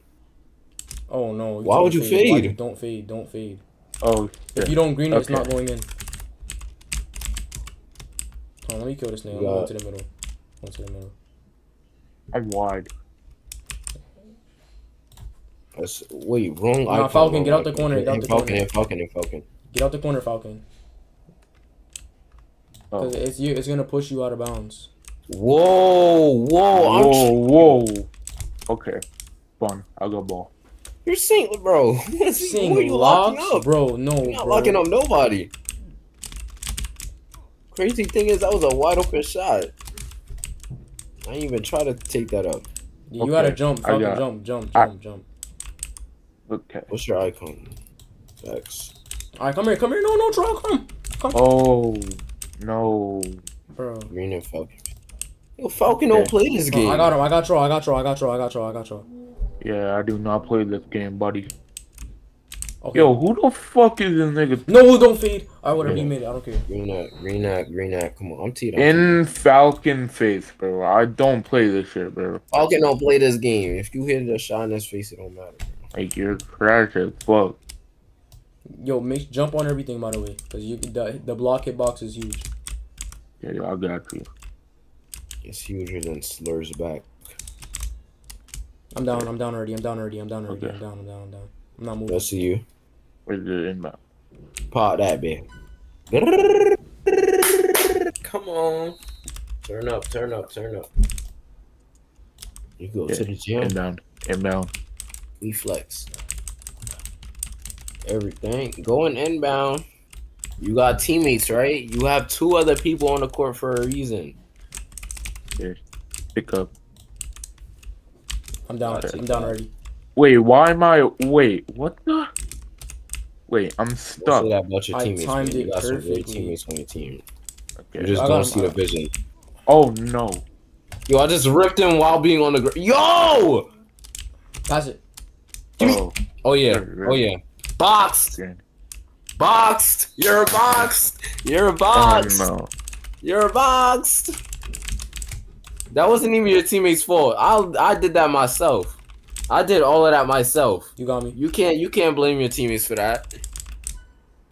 S2: Oh no.
S3: Why would you
S2: Why
S3: fade?
S2: you- Don't fade. Don't fade.
S8: Oh,
S2: If
S8: shit.
S2: you don't green it, it's not going in. Hold on, let me kill this nigga. I'm going to the middle. Going to the middle.
S8: I'm wide.
S3: That's, wait, wrong
S2: Nah,
S3: icon,
S2: Falcon,
S3: wrong
S2: get out the corner, get out the
S3: Falcon,
S2: corner.
S3: and Falcon, and Falcon.
S2: Get out the corner, Falcon.
S8: Oh.
S2: It's you. It's gonna push you out of bounds.
S3: Whoa, whoa,
S8: Whoa, whoa. Okay. Fun. I'll go ball.
S3: You're saying, bro.
S2: Seeing
S3: Who are you locking
S2: locks,
S3: up?
S2: bro. No,
S3: You're not
S2: bro.
S3: locking up nobody. Crazy thing is, that was a wide open shot. I didn't even try to take that up.
S2: You gotta
S8: Okay,
S2: jump, Falcon.
S8: got-
S2: Jump, jump,
S8: I-
S2: jump, jump.
S8: Okay.
S3: What's your icon? X.
S2: All right, come here, come here. No, no, draw, come, come.
S8: Oh, no.
S2: bro.
S3: Green and Falcon. Yo, Falcon don't play this game.
S2: I got him. I got draw. I got draw. I got draw. I got draw. I got draw.
S8: Yeah, I do not play this game, buddy.
S2: Okay.
S8: Yo, who the fuck is this nigga?
S2: No, don't fade. All right, whatever
S3: Yeah.
S2: you made it. I don't care.
S3: Green at, green at, green at. Come on, I'm teed. I'm.
S8: In Falcon face, bro. I don't play this shit, bro.
S3: Falcon don't play this game. If you hit a shot in his face, it don't matter.
S8: Like, you're trash as fuck.
S2: Yo, make jump on everything by the way, cause you the the block hitbox is huge.
S8: Yeah, I got you.
S3: It's huger than slurs back.
S2: I'm down. I'm down already. I'm down already. I'm down already.
S8: Okay.
S2: I'm down. I'm down. I'm down. I'm not moving.
S3: Let's see you.
S8: Where's the inbound?
S3: Pop that bit. Come on. Turn up, turn up, turn up. You go to the gym.
S8: Inbound. Inbound.
S3: We flex. Everything. Going inbound. You got teammates, right? You have two other people on the court for a reason.
S8: Pick up.
S2: I'm down.
S8: Okay.
S2: I'm down already.
S8: Wait, why am I. Wait, what the? Wait, I'm
S3: Don't
S8: stuck.
S3: say that about your
S2: I
S3: teammates.
S2: timed
S3: man. You
S2: it
S3: got some great
S2: perfectly.
S3: teammates on your team. You
S8: Okay.
S3: just
S2: I got
S3: don't see the vision.
S8: Oh, no.
S3: Yo, I just ripped him while being on the ground. Yo!
S2: Pass it.
S8: Oh,
S3: Oh yeah. Oh yeah. Boxed. Boxed. You're boxed. You're
S8: oh
S3: boxed.
S8: no.
S3: You're boxed. That wasn't even your teammate's fault. I I did that myself. I did all of that myself.
S2: You got me.
S3: You can't you can't blame your teammates for that.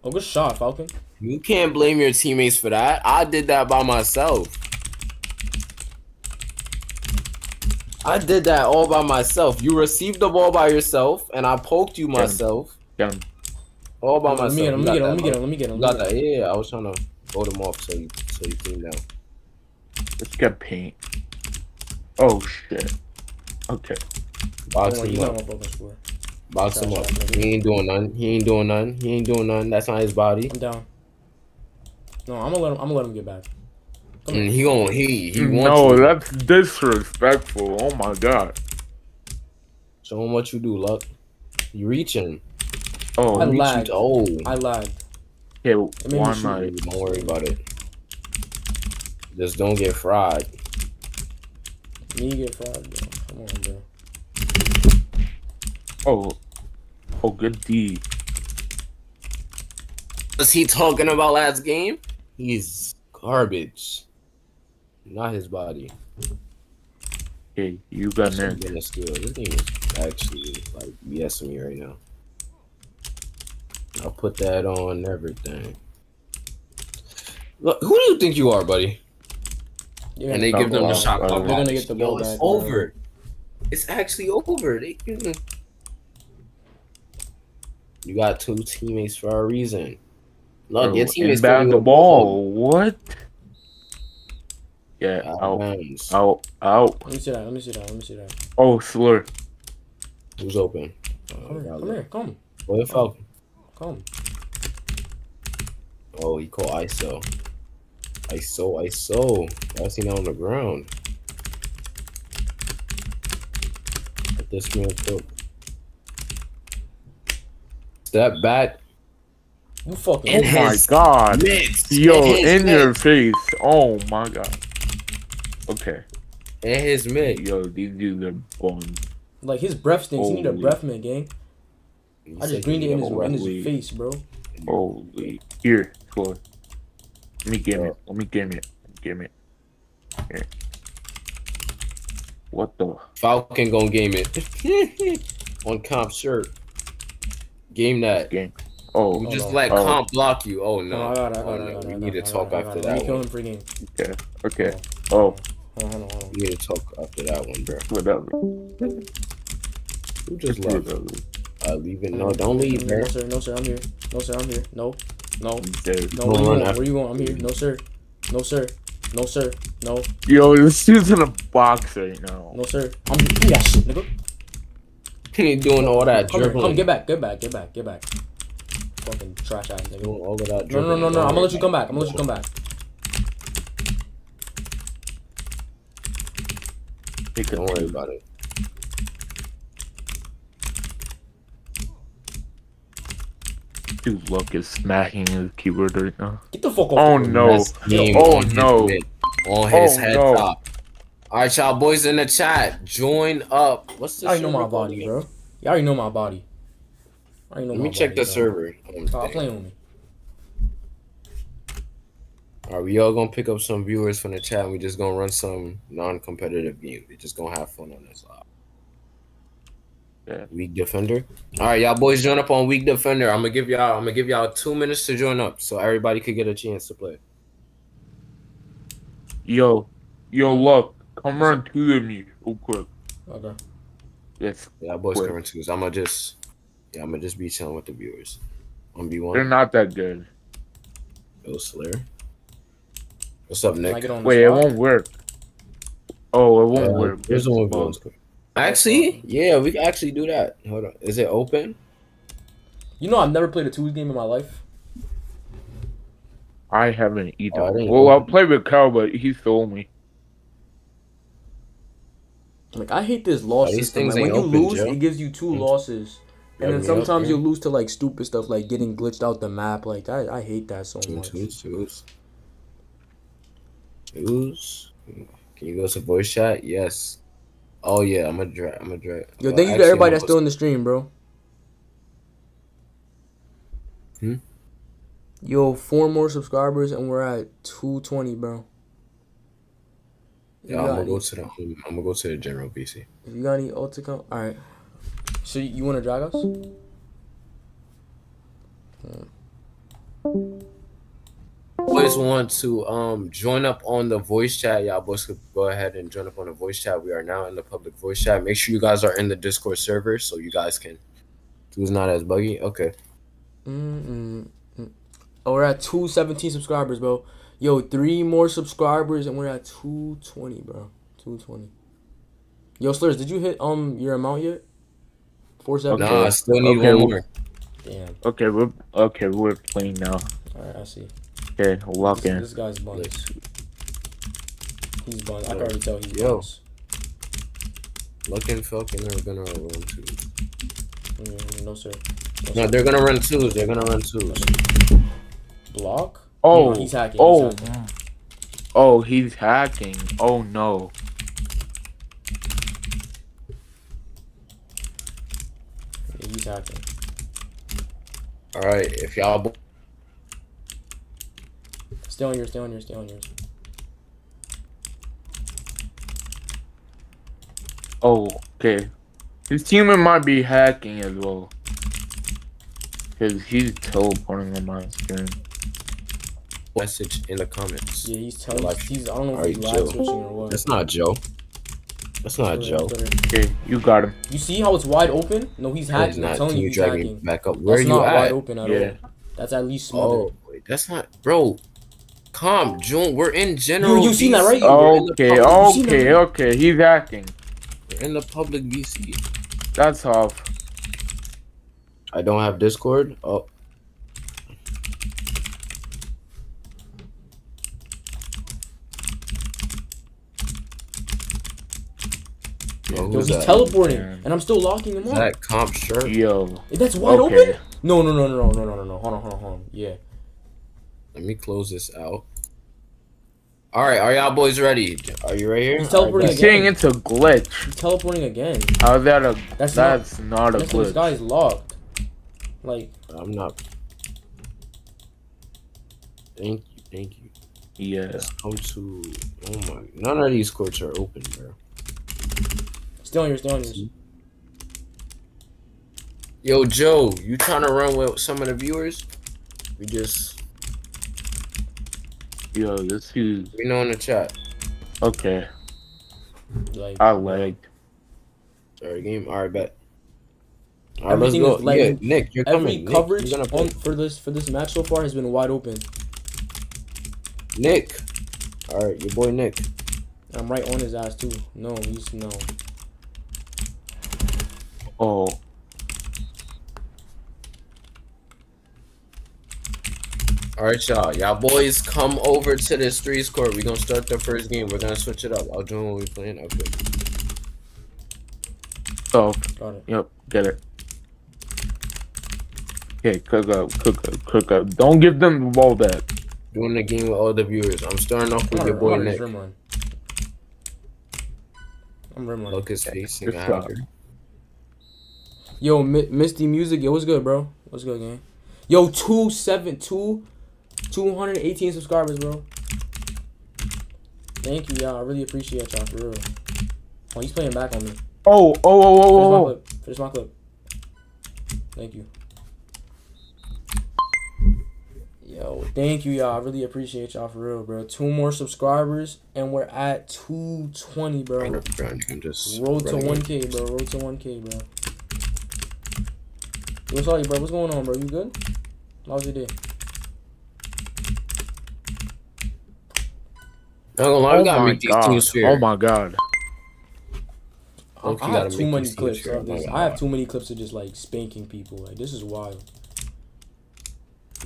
S2: Oh, good shot, Falcon.
S3: You can't blame your teammates for that. I did that by myself. I did that all by myself. You received the ball by yourself, and I poked you myself.
S8: Get him.
S3: All by
S2: Let
S3: myself.
S2: me get him. Let me get him. Let me get him. Let me get him. Let
S3: got
S2: me get him.
S3: that. Yeah, yeah, I was trying to vote him off so you so you came down.
S8: Let's get paint. Oh, shit. Okay.
S3: Box
S2: Don't
S3: him
S2: he's
S3: up.
S2: gonna broken.
S3: Box him up.
S2: shot.
S3: He ain't doing none. He ain't doing none. He ain't doing none. That's not his body.
S2: I'm down. No, I'm gonna let him. I'm gonna let him get back. Come mm,
S3: And
S2: here.
S3: he gon' he he wants
S8: No,
S3: you.
S8: that's disrespectful. Oh my god.
S3: Show him what you do, luck. You reaching.
S8: Oh,
S2: I
S3: Reach you
S2: lagged.
S3: oh,
S2: I lagged.
S8: okay. Why
S2: shoot
S8: am I?
S3: don't worry about it. Just don't get fried.
S2: Me get fried, bro. Come on, bro.
S8: Oh. Oh, good D.
S3: What's he talking about last game? He's garbage. Not his body.
S8: Okay, you got
S3: Some
S8: next.
S3: better skill. This game is actually like BSing me right now. I'll put that on everything. Look, who do you think you are, buddy?
S2: You're
S3: And they give them the
S8: Wow.
S3: shot
S8: They're
S2: gonna get the
S3: Yo,
S2: ball
S3: it's
S2: back, bro.
S3: over. It's actually over. They give them- You got two teammates for a reason. Look, your
S8: Bro,
S3: teammates
S8: inbound the ball. What? Yeah,
S3: Out
S8: out, out, out.
S2: Let me see that. Let me see that. Let me see that.
S8: Oh, Sllr.
S3: Who's open?
S2: Come oh, here. Come here. Come.
S3: Boy, Falcon.
S2: Come.
S3: Oh, he caught ISO. ISO, I Why I he not on the ground? Let this man cook. Step back.
S2: You fucking.
S8: Oh my god.
S3: Mixed.
S8: Yo,
S3: his
S8: in your face. Oh my god. Okay.
S3: And his mid.
S8: Yo, these dudes are born.
S2: Like his breath stinks. He need a breath mint, gang.
S3: He
S2: I just greened it in his, in his face, bro.
S8: Holy. Here, score. Let me game it. Let me game it. Game it. Here. What the?
S3: Falcon gonna game it. On comp shirt. Game that.
S8: Game. Oh,
S3: You
S2: Oh,
S3: just
S2: no.
S3: let
S8: Oh.
S3: comp block you. Oh no.
S2: No, I got it. I
S3: oh,
S2: got it. I
S3: no.
S2: got.
S3: We
S2: I
S3: need to talk
S2: I got it, I
S3: after
S2: got it. Let me
S3: that
S2: kill
S3: one.
S2: him for game.
S8: okay. Okay. Oh,
S2: Hold on, hold on.
S3: We need to talk after that one, bro.
S8: whatever.
S3: Who just left?
S8: Whatever.
S3: Uh, leave it. No, don't leave, bro.
S2: No sir, no sir, I'm here. No sir, I'm here. No, no,
S8: He's
S2: no. Where you
S3: on,
S2: going? Where you going? I'm here. No sir, no sir, no sir, no,
S8: Yo, this dude's in a box right now.
S2: no sir. I'm give me that shit, nigga.
S3: He ain't doing all that
S2: Come here, come get back, get back, get back, get back. Fucking trash ass nigga.
S3: Doing all of that
S2: No, no, no, no, no. I'm gonna let you come back. I'm gonna let you come back.
S8: Take a
S3: Don't worry about it.
S8: Dude, look is smacking his keyboard right now.
S2: Get the fuck off.
S8: Oh no.
S3: Best game
S8: Oh, no.
S3: mid, On his
S8: Oh,
S3: head
S8: no.
S3: top. All right, y'all boys in the chat, join up. What's this?
S2: I already know my body, bro. Y'all already know my body. I know
S3: Let me check
S2: body,
S3: the
S2: bro.
S3: server.
S2: Stop
S3: thing.
S2: playing with me.
S3: All right, we all gonna pick up some viewers from the chat. and We just gonna run some non-competitive games. We just gonna have fun on this live.
S8: Yeah.
S3: Weak defender. All right, y'all boys join up on weak defender. I'm gonna give y'all. I'm gonna give y'all two minutes to join up, so everybody could get a chance to play.
S8: Yo, yo, look, come run to me real quick.
S2: Okay.
S8: Yes,
S3: Yeah, boys
S8: Wait.
S3: coming twos. I'm gonna just. Yeah, I'm gonna just be chilling with the viewers. On B one.
S8: they're not that good.
S3: Yo, Slayer. What's up,
S2: Can I
S3: Nick?
S2: get on the
S8: Wait, it won't work. Oh, it won't
S3: Uh,
S8: work.
S3: Here's the one.
S8: Oh,
S3: viewers. Actually, yeah, we can actually do that. Hold on. Is it open?
S2: You know I've never played a twos game in my life.
S8: I haven't oh, either.
S3: Oh, it ain't
S8: well, I'll
S3: open.
S8: with Cal, but he stole me.
S2: Like I hate this loss oh,
S3: these
S2: system. Like, when you
S3: open,
S2: lose,
S3: Joe.
S2: it gives you two losses, and then sometimes you lose to like stupid stuff, like getting glitched out the map. Like I, I hate that so
S3: Two,
S2: much.
S3: twos, twos. Twos. Can you go to voice chat? Yes. Oh yeah, I'm gonna drag. I'm gonna drag.
S2: Yo,
S3: well,
S2: thank you to everybody that's still in the stream, bro.
S3: Hmm?
S2: Yo, four more subscribers and we're at 220, bro.
S3: Yeah, I'm gonna
S2: any-
S3: go to the. I'm gonna go to the general PC.
S2: If you got any alt account, all right. So you, you want to drag us?
S3: Boys want to um join up on the voice chat. Y'all boys could go ahead and join up on the voice chat. We are now in the public voice chat. Make sure you guys are in the Discord server so you guys can. Who's not as buggy? Okay.
S2: Mm-mm. Oh, we're at 217 subscribers, bro. Yo, three more subscribers and we're at 220, bro. 220. Yo, Sllrs, did you hit um your amount yet? Four seven.
S3: Nah, I still need
S8: Okay,
S3: one more.
S2: Damn.
S8: Okay, we're okay. We're playing now.
S2: All right, I see.
S8: Okay, lock
S2: This,
S8: in.
S2: this guy's buns. He's buns. I can already tell he's
S3: Yo.
S2: buns.
S3: Luck and Falcon are gonna run twos.
S2: Mm, no sir. No,
S3: No,
S2: sir.
S3: they're gonna run twos. They're gonna run twos.
S2: Block.
S8: Oh,
S2: he's hacking.
S8: oh,
S2: He's hacking.
S8: oh, he's hacking. Oh no.
S2: Yeah, he's hacking.
S3: All right, if y'all bo-
S2: Stay on yours. Stay on yours. Stay on yours.
S8: Oh, okay. His teammate might be hacking as well. Cause he's teleporting on my screen.
S3: message in the comments.
S2: Yeah, he's telling.
S3: Like,
S2: He's. I don't know if
S3: alright,
S2: he's live
S3: Joe.
S2: switching or what.
S3: That's not Joe. That's not
S2: Twitter,
S3: Joe.
S8: Okay, you got him.
S2: You see how it's wide open? No, he's
S3: No, he's
S2: hacking. I'm
S3: not.
S2: telling
S3: Can
S2: you,
S3: you
S2: he's
S3: drag me
S2: hacking.
S3: back up? Where
S2: That's
S3: are you
S2: not wide open at
S8: Yeah.
S2: all. That's at least smothered.
S3: Oh, wait, that's not, bro. Calm, June. We're in general.
S2: You, you seen that right?
S8: Okay, okay, okay. He's hacking.
S3: We're in the public VC.
S8: That's off.
S3: I don't have Discord. Oh. Yo,
S2: Yo he's
S3: that?
S2: teleporting,
S8: yeah.
S2: and I'm still locking him up.
S3: That comp shirt.
S8: Yo.
S2: That's wide
S8: okay.
S2: open? No, no, no, no, no, no, no, no. Hold on, hold on, hold on. Yeah.
S3: Let me close this out. All right, are y'all boys ready? Are you right here?
S2: He's
S3: All right,
S2: teleporting
S8: He's
S3: bet.
S8: saying it's a glitch.
S2: He's teleporting again.
S8: How's that a?
S2: That's
S8: That's, not, a
S2: glitch. this guy's locked. Like,
S3: I'm not. Thank you, thank you.
S8: Yeah.
S3: Let's come to. Oh my! None of these courts are open, bro.
S2: still on yours, still on yours.
S3: Yo, Joe, you trying to run with some of the viewers? We just
S8: Yo, this is
S3: we know in the chat.
S8: okay.
S2: Like,
S8: I lagged.
S3: Sorry, game. All right, bet. All right, let's go.
S2: is
S3: Yeah. Nick, you're
S2: every
S3: coming. Nick,
S2: coverage
S3: you're gonna play.
S2: on for this for this match so far has been wide open.
S3: Nick. All right, your boy Nick.
S2: I'm right on his ass too. No, he's no.
S8: Oh,
S3: All right, y'all. Y'all boys come over to this threes court. we gonna start the first game. We're gonna switch it up. I'll join when we playing. Okay.
S8: oh,
S2: Got it.
S8: yep, get it. Okay, cook up, cook up, cook up. Don't give them the ball back.
S3: Doing the game with all the viewers. I'm starting off with
S2: I'm
S3: your
S2: on-
S3: boy
S2: I'm
S3: Nick.
S2: his rim run. I'm rim running.
S3: Look his face.
S8: Good
S3: nigga.
S8: job.
S2: Yo, Mi- Misty Music, yo, what's good, bro? What's good, gang? Yo, 272, 218 subscribers, bro. Thank you, y'all. I really appreciate y'all, for real. Oh, he's playing back on me.
S8: Oh, oh, oh, oh, oh
S2: Finish my
S8: oh, oh,
S2: clip. Finish my clip. Thank you. Yo, thank you, y'all. I really appreciate y'all, for real, bro. Two more subscribers, and we're at 220, bro.
S3: I'm just
S2: Road to 1K, bro. Road to 1K, bro. What's up, you, bro? What's going on, bro? You good? How was your day?
S3: Not gonna lie,
S8: oh
S3: we gotta
S8: my
S3: make these
S8: god!
S3: fair.
S8: Oh my god!
S2: I, I
S3: gotta
S2: have too many clips.
S3: fair,
S2: Of
S3: I'm
S2: this.
S3: not
S2: I have too many clips of just like spanking people. Like this is wild.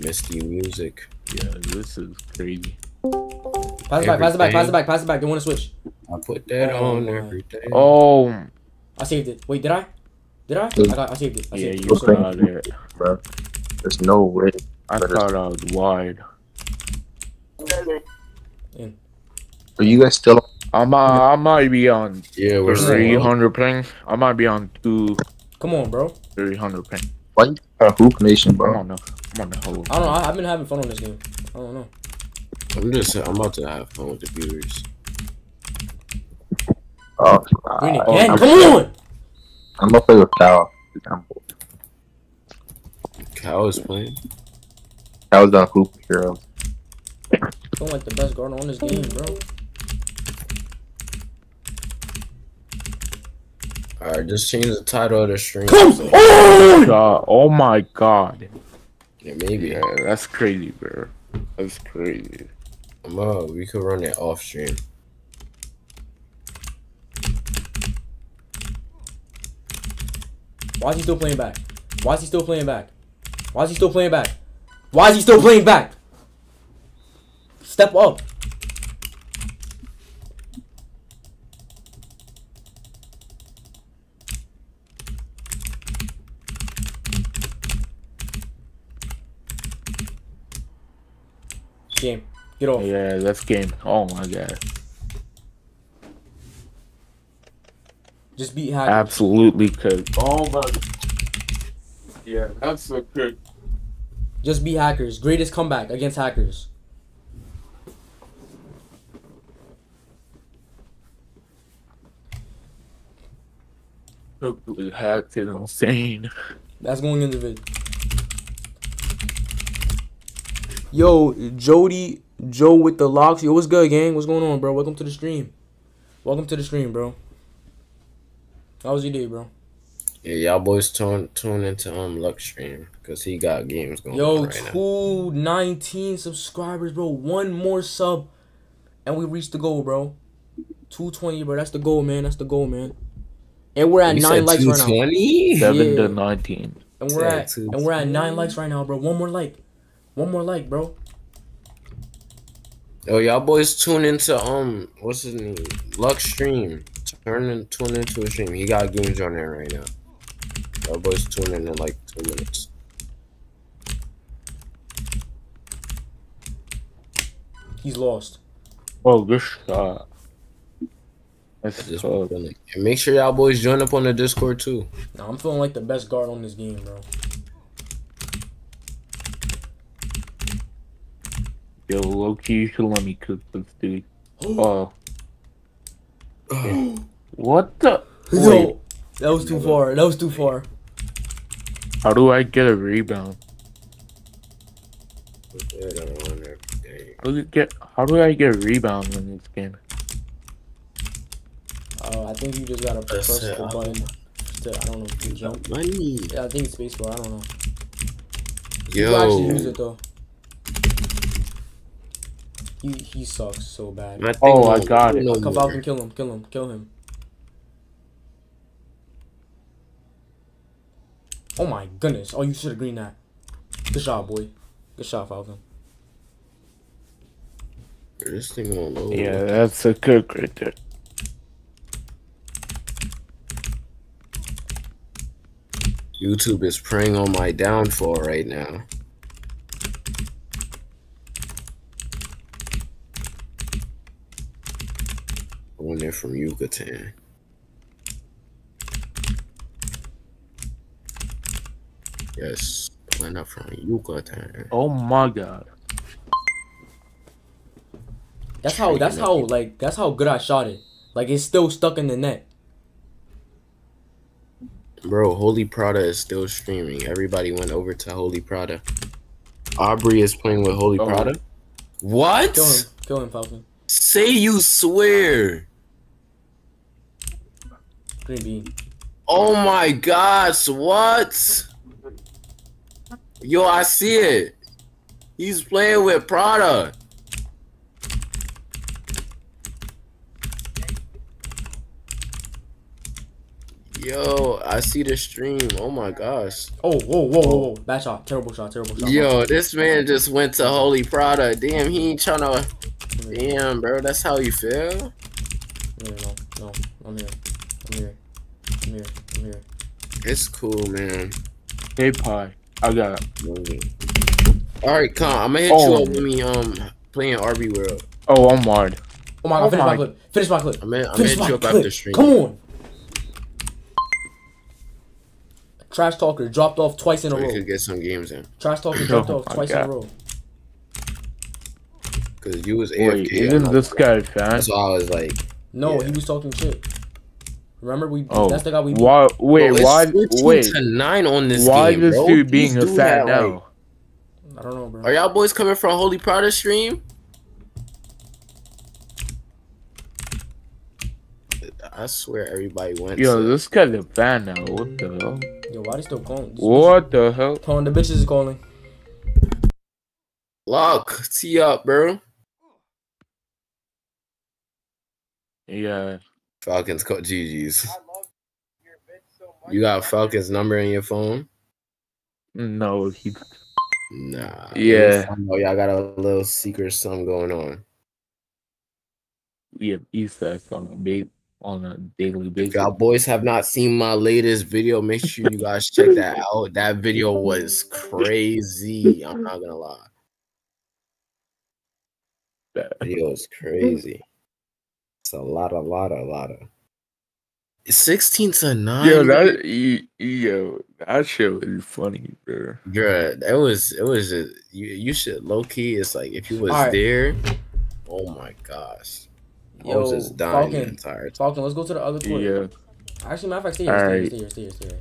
S3: Misty music.
S8: Yeah, this is crazy.
S2: Pass it back. Pass it back. Pass it back. Pass it back. They want to switch.
S3: I put that
S2: Oh
S3: on
S2: my.
S3: everything.
S8: Oh,
S2: I saved it. Wait, did I? Did I? I got. I saved it. I
S8: yeah,
S2: saved
S8: you
S2: it. So-
S8: got it.
S4: bro. There's no way.
S8: I
S4: Better-
S8: thought I was wide.
S4: Are you guys still?
S8: I might, I might be on
S3: Yeah, we're
S8: three
S3: still
S8: ping. I might be on two
S2: Come on, bro.
S8: three hundred ping.
S4: Why you got Hoop Nation, bro?
S8: I'm
S4: bro?
S8: on the, I'm on the whole.
S2: I don't know. I, I've been having fun on this game. I don't know.
S3: I'm just I'm about to have fun with the viewers.
S4: Oh,
S2: Green
S4: uh,
S2: again.
S4: I'm,
S2: Come on.
S4: I'm gonna play with Cal. Example.
S3: Cal is playing.
S4: Cal's on Hoop Hero.
S2: I'm like the best guard on this game, bro.
S3: Alright, just change the title of the stream.
S2: Come
S3: So-
S8: Oh god! Oh my god!
S3: Yeah, maybe.
S8: Yeah, that's crazy, bro. That's crazy.
S3: Um, uh, we could run it off stream.
S2: Why is he still playing back? Why is he still playing back? Why is he still playing back? Why is he still playing back? Step up. Game. Get off.
S8: Yeah, that's game. Oh my god!
S2: Just beat Hackers.
S8: Absolutely could. Oh my. Yeah, that's a good.
S2: Just beat Hackers. Greatest comeback against Hackers.
S8: Hacked is insane.
S2: That's going in the vid. Yo, Jody, Joe with the locks. Yo, what's good, gang? What's going on, bro? Welcome to the stream. Welcome to the stream, bro. How was your day, bro?
S3: Yeah, y'all boys tune tune into um Lux stream because he got games going
S2: Yo,
S3: on right
S2: two nineteen subscribers, bro. One more sub, and we reached the goal, bro. Two twenty, bro. That's the goal, man. That's the goal, man. And we're at
S3: You
S2: nine
S3: said
S2: likes right now.
S3: 220?
S8: Seven
S2: Yeah.
S8: to nineteen.
S2: And we're
S3: Yeah,
S2: at
S3: two
S2: and we're at nine likes right now, bro. One more like, one more like, bro.
S3: Yo, y'all boys tune into um what's his name? Lux stream. Turn and tune into a stream. He got games on there right now. Y'all boys tune in in like two minutes.
S2: He's lost.
S8: Oh, good shot. That's
S3: Just
S8: tough.
S3: feeling- and make sure y'all boys join up on the Discord too.
S2: Nah, I'm feeling like the best guard on this game, bro.
S8: Yo, low key, you should let me cook this dude. Oh. What the? Wait,
S2: Yo, that was too far. That was too far.
S8: how do I get a rebound? How do, you get, how do I get a rebound in this game?
S2: Uh, I think you just gotta press the button. To, I don't know, to jump.
S3: Money.
S2: Yeah, I think it's spacebar. I don't know. You can actually use
S3: Yo.
S2: it though. He he sucks so bad.
S3: My thing
S8: Oh, I
S3: don't
S8: got it.
S2: Come
S3: more.
S2: Falcon, kill him, kill him, kill him. Oh my goodness! Oh, you should have green that. Good shot, boy. Good shot, Falcon.
S3: This thing won't load.
S8: Yeah, that's a cook right there.
S3: YouTube is preying on my downfall right now. One there from Yucatan. Yes, one up from Yucatan.
S8: Oh my god.
S2: That's how. That's how. Like that's how good I shot it. Like it's still stuck in the net.
S3: Bro, Holy Prada is still streaming. Everybody went over to Holy Prada. Aubrey is playing with Holy
S8: Oh.
S3: Prada. What?
S2: Kill him. Kill him, Falcon.
S3: Say you swear.
S2: Bean.
S3: Oh my gosh, what? Yo, I see it. He's playing with Prada. Yo, I see the stream. Oh my gosh.
S2: Oh, whoa, whoa, whoa, whoa! Bad shot. Terrible shot. Terrible shot.
S3: Yo, this man just went to Holy Prada. Damn, he ain't tryna. Damn, bro, that's how you feel?
S2: No, no, no. I'm here. I'm here. I'm here. I'm here.
S3: It's cool, man.
S8: Hey, pie. I got.
S3: All right, come. I'm gonna hit
S8: Oh.
S3: you up with me um playing RB World.
S8: Oh, I'm hard.
S2: Oh my god!
S8: Oh
S2: finish
S8: my-
S2: my clip. Finish my clip.
S3: I'm gonna, I'm gonna
S2: Finish
S3: hit you up
S2: clip.
S3: after stream.
S2: Come on. Trash talker dropped off twice in a
S3: So we
S2: row.
S3: could get some games in.
S2: Trash talker dropped
S8: Oh
S2: off
S8: my
S2: twice in a row.
S3: Cause you was AFK.
S8: Wait, isn't this guy fan?
S3: That's why I was like,
S2: No,
S3: Yeah.
S2: he was talking shit. Remember we?
S8: Oh,
S2: That's the guy we. beat.
S8: why? Wait,
S3: bro, it's
S8: why?
S3: 14
S8: Wait,
S3: to nine on this
S8: why
S3: game,
S8: this
S3: bro.
S8: dude being
S3: Please
S8: a
S3: do
S8: fan
S3: that,
S8: now?
S3: like-
S2: I don't know, bro.
S3: Are y'all boys coming from Holy Prada stream? I swear everybody went.
S8: Yo,
S3: to-
S8: this guy's a fan now. What the hell?
S2: Yo, why they still calling? This
S8: What the hell?
S2: bitch- Calling the bitches is calling.
S3: Lock, tee up, bro.
S8: Yeah.
S3: Falcons caught GG's. You got Falcons number in your phone?
S8: No, he.
S3: Nah.
S8: Yeah.
S3: Oh, y'all got a little secret something going on.
S8: We have Easter eggs on a ba- on a daily
S3: If
S8: basis.
S3: y'all boys have not seen my latest video, make sure you guys check that out. That video was crazy. I'm not gonna lie.
S8: That-
S3: Video was crazy. It's a lot, a lot, a lot of. It's 16 to 9.
S8: Yo, that y- yo, that shit was funny, bro.
S3: Bruh, that was it was a, you you should low key. It's like if you was
S2: Alright.
S3: there, oh my gosh. I was just dying the
S2: Falcon.
S3: entire time.
S2: Falcon, let's go to the other court.
S8: Yeah.
S2: Actually, matter of fact, stay here, stay here, stay here, stay here, stay here.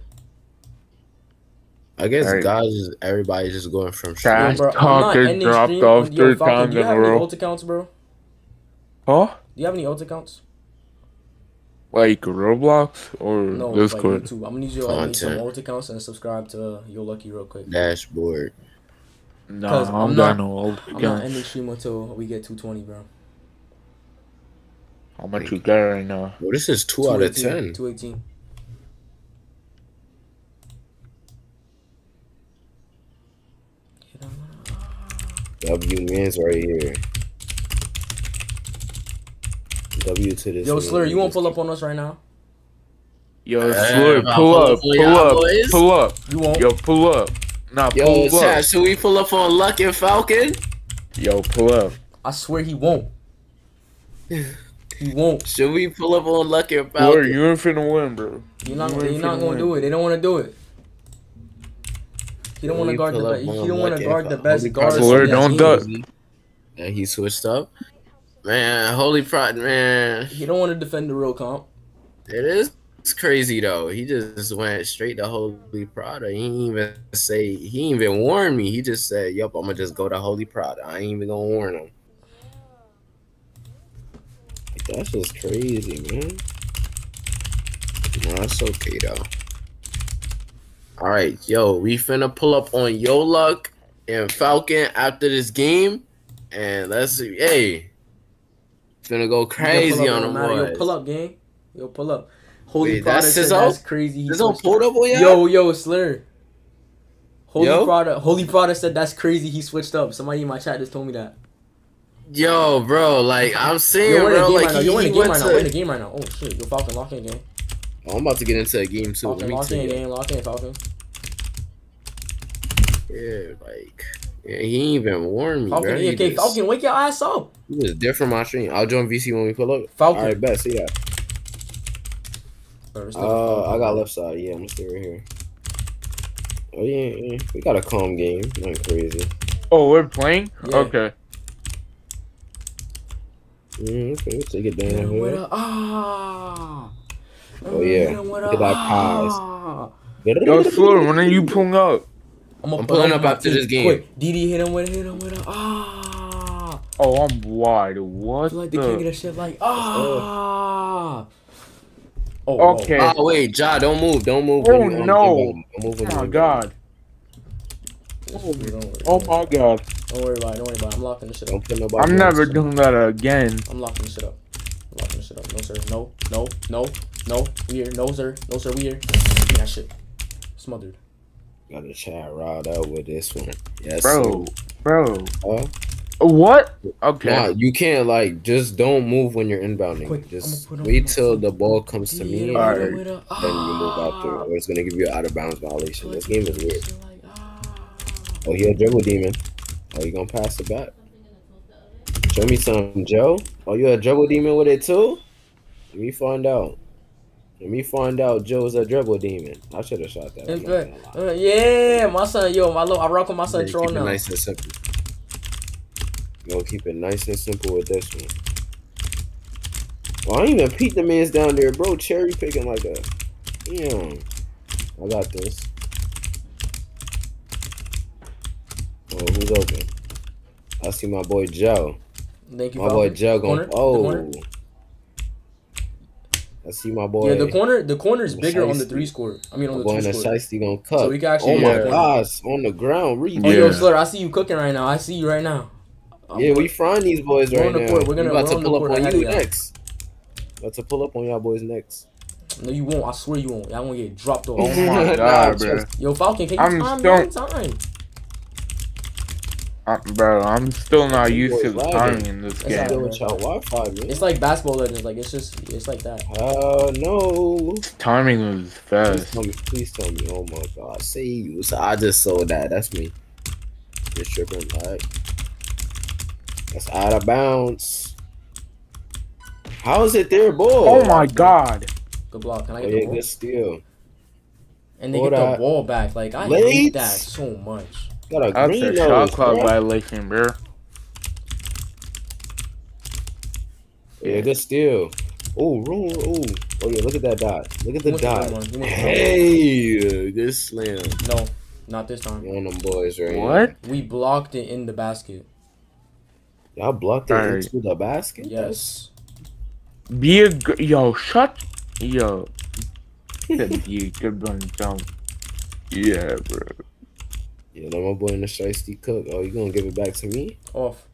S3: I guess
S8: Alright.
S3: guys is everybody's just going from
S8: Trash
S2: Yo, bro, I'm not
S8: talker
S2: ending
S8: dropped off
S2: Yo,
S8: three times
S2: you
S8: in
S2: have
S8: a row.
S2: alt accounts, bro? Do you have any alt accounts?
S8: Like Roblox or
S2: No,
S8: Discord?
S2: like YouTube. I'm gonna need you to like, make some
S3: Content.
S2: alt accounts and subscribe to YoLucke real quick.
S3: dashboard.
S8: nah,
S2: 'Cause
S8: I'm,
S2: I'm
S8: not
S2: not-
S8: no old
S2: I'm not
S8: account.
S2: ending stream until we get 220, bro.
S8: How much you got right now?
S3: Well, this is two out of ten.
S2: 218.
S3: W man's right here. W to this.
S2: Yo,
S3: man.
S2: Sllr, you won't pull up on us right now?
S8: Yo,
S3: Sllr,
S8: pull
S3: pull
S8: up,
S3: up
S8: pull up, pull up.
S2: You won't?
S8: Yo, pull up. Nah,
S3: Yo,
S8: pull
S3: chat,
S8: up.
S3: should we pull up on Luck and Falcon?
S8: Yo, pull up.
S2: I swear he won't. He won't.
S3: Should we pull up on Lucky or
S8: Boy,
S3: Falcon?
S8: you ain't finna win, bro.
S2: You're not.
S8: You
S2: They're not gonna
S8: win.
S2: do it. They don't want to do it. He don't want to guard the.
S3: pull
S2: he don't want to guard the best
S3: Holy
S2: guard.
S3: Pride
S8: don't duck.
S3: easy. That he switched up. Man, Holy Pride, man.
S2: He don't want to defend the real comp.
S3: It is it's crazy though. He just went straight to Holy Prada. He didn't even say he even warn me. He just said, "Yup, I'm gonna just go to Holy Prada. I ain't even gonna warn him." That's just crazy, man. No, that's okay though. All right, yo, we finna pull up on Yo Luck and Falcon after this game, and let's see. Hey, finna go crazy on
S2: matter. Yo, pull up, gang. Yo, pull up. Holy
S3: Wait,
S2: Prada
S3: that's
S2: that's crazy. He
S3: on pulled up on?
S2: Yo, yo, Sllr. Holy
S3: Yo?
S2: Prada, Holy Prada said that's crazy. He switched up. Somebody in my chat just told me that.
S3: Yo, bro, like I'm saying,
S2: You're in the
S3: bro,
S2: game
S3: like
S2: right now.
S3: he,
S2: You're in
S3: he
S2: the game right now. We're in the game right now. Oh shit, yo, Falcon, lock in, gang.
S3: Oh, I'm about to get into a game too. Let
S2: Falcon,
S3: me
S2: lock in, gang. Lock in, Falcon.
S3: Yeah, like yeah, he ain't even warned me,
S2: Falcon,
S3: bro. He
S2: okay,
S3: just,
S2: Falcon, wake your ass up.
S3: he just different my stream. I'll join VC when we pull up.
S2: Falcon.
S3: All right, bet. See that.
S2: Bro,
S3: Uh, I got left side. Yeah, I'm gonna stay right here. Oh yeah, yeah. we got a calm game. Nothing crazy.
S8: Oh, we're playing?
S2: Yeah.
S8: Okay.
S3: Mm, okay, we'll take it down here.
S2: a ah.
S3: Oh, yeah.
S2: Hit him with
S3: Look
S2: a
S3: at that pies.
S2: ah.
S8: Yo, Sllr, when are you pulling up?
S2: I'm,
S3: I'm pulling up after this game.
S2: Quick, DD hit him with a hit him with a ah.
S8: Oh, I'm wide. What
S2: Like the king of
S8: the?
S2: the shit, like ah. Oh,
S8: Okay.
S3: Oh wait, Ja, don't move, don't move.
S8: Oh,
S3: when you on
S8: no.
S3: inbound. Don't move
S8: Oh my god.
S2: Oh,
S8: Oh my god.
S2: Don't worry about it. Don't worry about it. I'm locking this shit up.
S3: Don't put nobody.
S8: I'm never doing that again.
S2: I'm locking this shit up. I'm locking this shit up. No sir. No. No. No. No. We here. No sir. No sir. We here. That shit. Smothered.
S3: Got a chat riled out with this one. Yes,
S8: Bro. Bro.
S3: Huh?
S8: What? Okay.
S3: Nah, you can't like just don't move when you're inbounding.
S2: Quick,
S3: just wait till the ball comes to me,
S2: DD hit
S3: and
S8: Alright.
S2: with a- with a
S3: then you move after,
S2: ah.
S3: or it's gonna give you an out of bounds violation. This game is weird.
S2: Like, ah.
S3: Oh, he a dribble demon. Oh, you gonna pass it back? Show me some, Joe. Oh, you a dribble demon with it too? Let me find out. Let me find out Joe's a dribble demon. I should have shot that. I'm
S2: It's
S3: not
S2: good.
S3: gonna lie.
S2: Uh, yeah, my son, yo, my little, I rock with my son
S3: Keep
S2: Troll
S3: it
S2: now.
S3: nice and simple. Gonna keep it nice and simple with this one. Well, I ain't even peek the man's down there, bro. Cherry picking like a. Damn. I got this. Oh, who's open? I see my boy Joe.
S2: Thank you,
S3: My boy Joe going. Oh.
S2: Corner.
S3: I see my boy.
S2: Yeah, the corner, the corner is
S3: The
S2: bigger on the three score. I mean, on the
S3: boy
S2: two
S3: in the
S2: score.
S3: shiesty gonna cut.
S2: So we can actually
S3: oh my
S2: the
S3: gosh, on the ground. Read
S2: Oh, yo,
S8: Yeah.
S2: Sllr, I see you cooking right now. I see you right now. I'm
S3: Yeah, we frying these boys
S2: We're
S3: right
S2: on the
S3: now.
S2: court. We're gonna-
S3: we about
S2: we're
S3: to pull up on you
S2: of
S3: next. About to pull up on y'all boys next.
S2: No, you won't. I swear you won't. Y'all won't get dropped off.
S8: Oh my god, bro.
S2: Yo, Falcon, can you
S8: I'm
S2: time
S8: still-
S2: me time?
S8: Uh, bro, I'm still not
S3: You
S8: used to the
S3: lagging.
S8: timing in this game.
S2: alright.
S3: With y'all Wi-Fi, man.
S2: It's like basketball legends. Like it's just, it's like that.
S3: Uh, no.
S8: Timing was
S3: Please
S8: fast.
S3: tell me. Please tell me. Oh my God. Say you. So I just saw that. That's me. Just tripping. All right. That's out of bounds. How is it there, boy?
S8: Oh my god.
S2: Good block. Can I
S3: Oh,
S2: get
S3: yeah,
S2: the ball?
S3: good steal.
S2: And they
S3: Hold
S2: get the
S3: up.
S2: ball back. Like I
S3: Late.
S2: hate that so much.
S3: Got a
S8: That's
S3: green
S8: a
S3: nose,
S8: shot clock
S3: bro.
S8: violation, bro.
S3: Yeah, good steal. Oh, roll. Oh, oh yeah. Look at that dot. Look at the
S2: What's
S3: dot.
S2: one? You
S3: Hey, good slam.
S2: No, not this time.
S3: One of them boys right
S8: What?
S2: We blocked it in the basket.
S3: Y'all blocked it
S8: Alright.
S3: into the basket.
S2: Yes.
S8: Be a g- yo. Shut. Yo. Said be a good run jump. Yeah, bro.
S3: Yeah, let my boy in the shiesty cook. Oh, you gonna give it back to me?
S2: Off.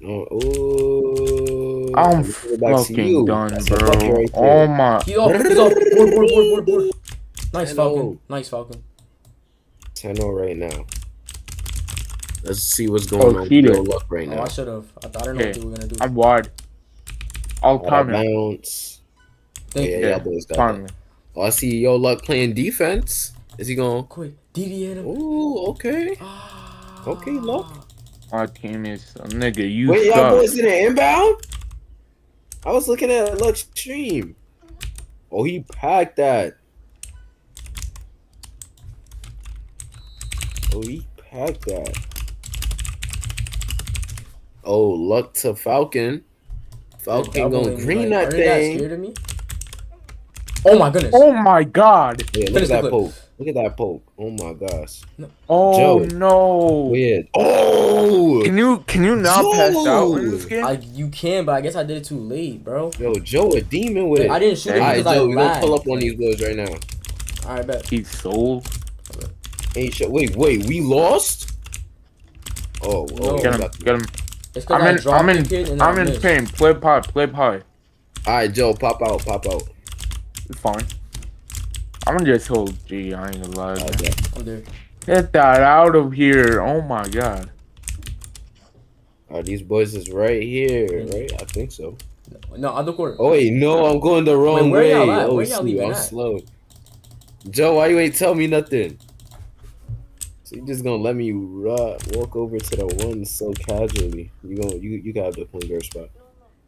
S3: No. Oh,
S8: I'm
S3: give it back to
S8: fucking done,
S3: That's
S8: bro.
S3: right
S8: Oh my.
S2: He's off. He's off. Board, board, board, board, board. Nice Falcon. Nice Falcon.
S3: 10 right now. Let's see what's going
S8: Oh,
S3: on.
S8: cheater.
S3: Yo, luck right
S2: Oh,
S3: now.
S2: I should have. I, I didn't know what
S8: Okay.
S2: they were gonna do.
S8: I'm wide. I'll
S3: Out of
S8: time it.
S3: bounds.
S2: Thank
S3: yeah,
S2: you.
S3: y'all boys got that.
S8: it.
S3: Oh, I see Yo Luck playing defense. Is he going?
S2: Quick. DD hit him.
S3: Ooh, okay.
S2: Ah.
S3: Okay, Luck.
S8: My team is a nigga. You
S3: Wait, y'all
S8: suck.
S3: boys in the inbound? I was looking at Lux stream. Oh, he packed that. Oh, he packed that. Oh, luck to Falcon. Falcon
S2: Double
S3: gonna green
S2: like,
S3: that
S2: are you guys
S3: thing.
S2: scared of me? Oh my goodness.
S8: Oh my god.
S3: Yeah, look
S2: Finish
S3: at that
S2: clip.
S3: poke. Look at that poke. Oh my gosh.
S8: Oh
S3: Joe.
S8: no.
S3: Weird. Oh,
S8: Can you can you not pass out in this game?
S2: I, you can, but I guess I did it too late, bro.
S3: yo, Joe, a demon with it.
S2: I didn't shoot
S3: All right,
S2: I
S3: Joe, we gonna pull up on these boys right now.
S2: All right, bet.
S8: He's sold.
S3: Ain't shit. Wait, wait, we lost. Oh, oh
S2: No.
S3: oh,
S8: Get him, get him. I'm in
S2: dropped
S8: I'm in
S2: the kid
S8: I'm in pain. Play pie, play pie.
S3: All right, Joe, pop out, pop out.
S8: It's fine. I'm just hold G, I ain't gonna lie.
S3: Okay.
S2: I'm there.
S8: Get that out of here. Oh my god.
S3: All right, these boys is right here, right? I think so.
S2: No, other court.
S3: Oh wait, no, I'm going the wrong
S2: Wait, where
S3: way.
S2: at?
S3: Oh
S2: Where y'all
S3: shoot, I'm
S2: at?
S3: slow. Joe, why you ain't tell me nothing? So you just gonna let me uh, walk over to the one so casually? You gonna you you got the point guard spot.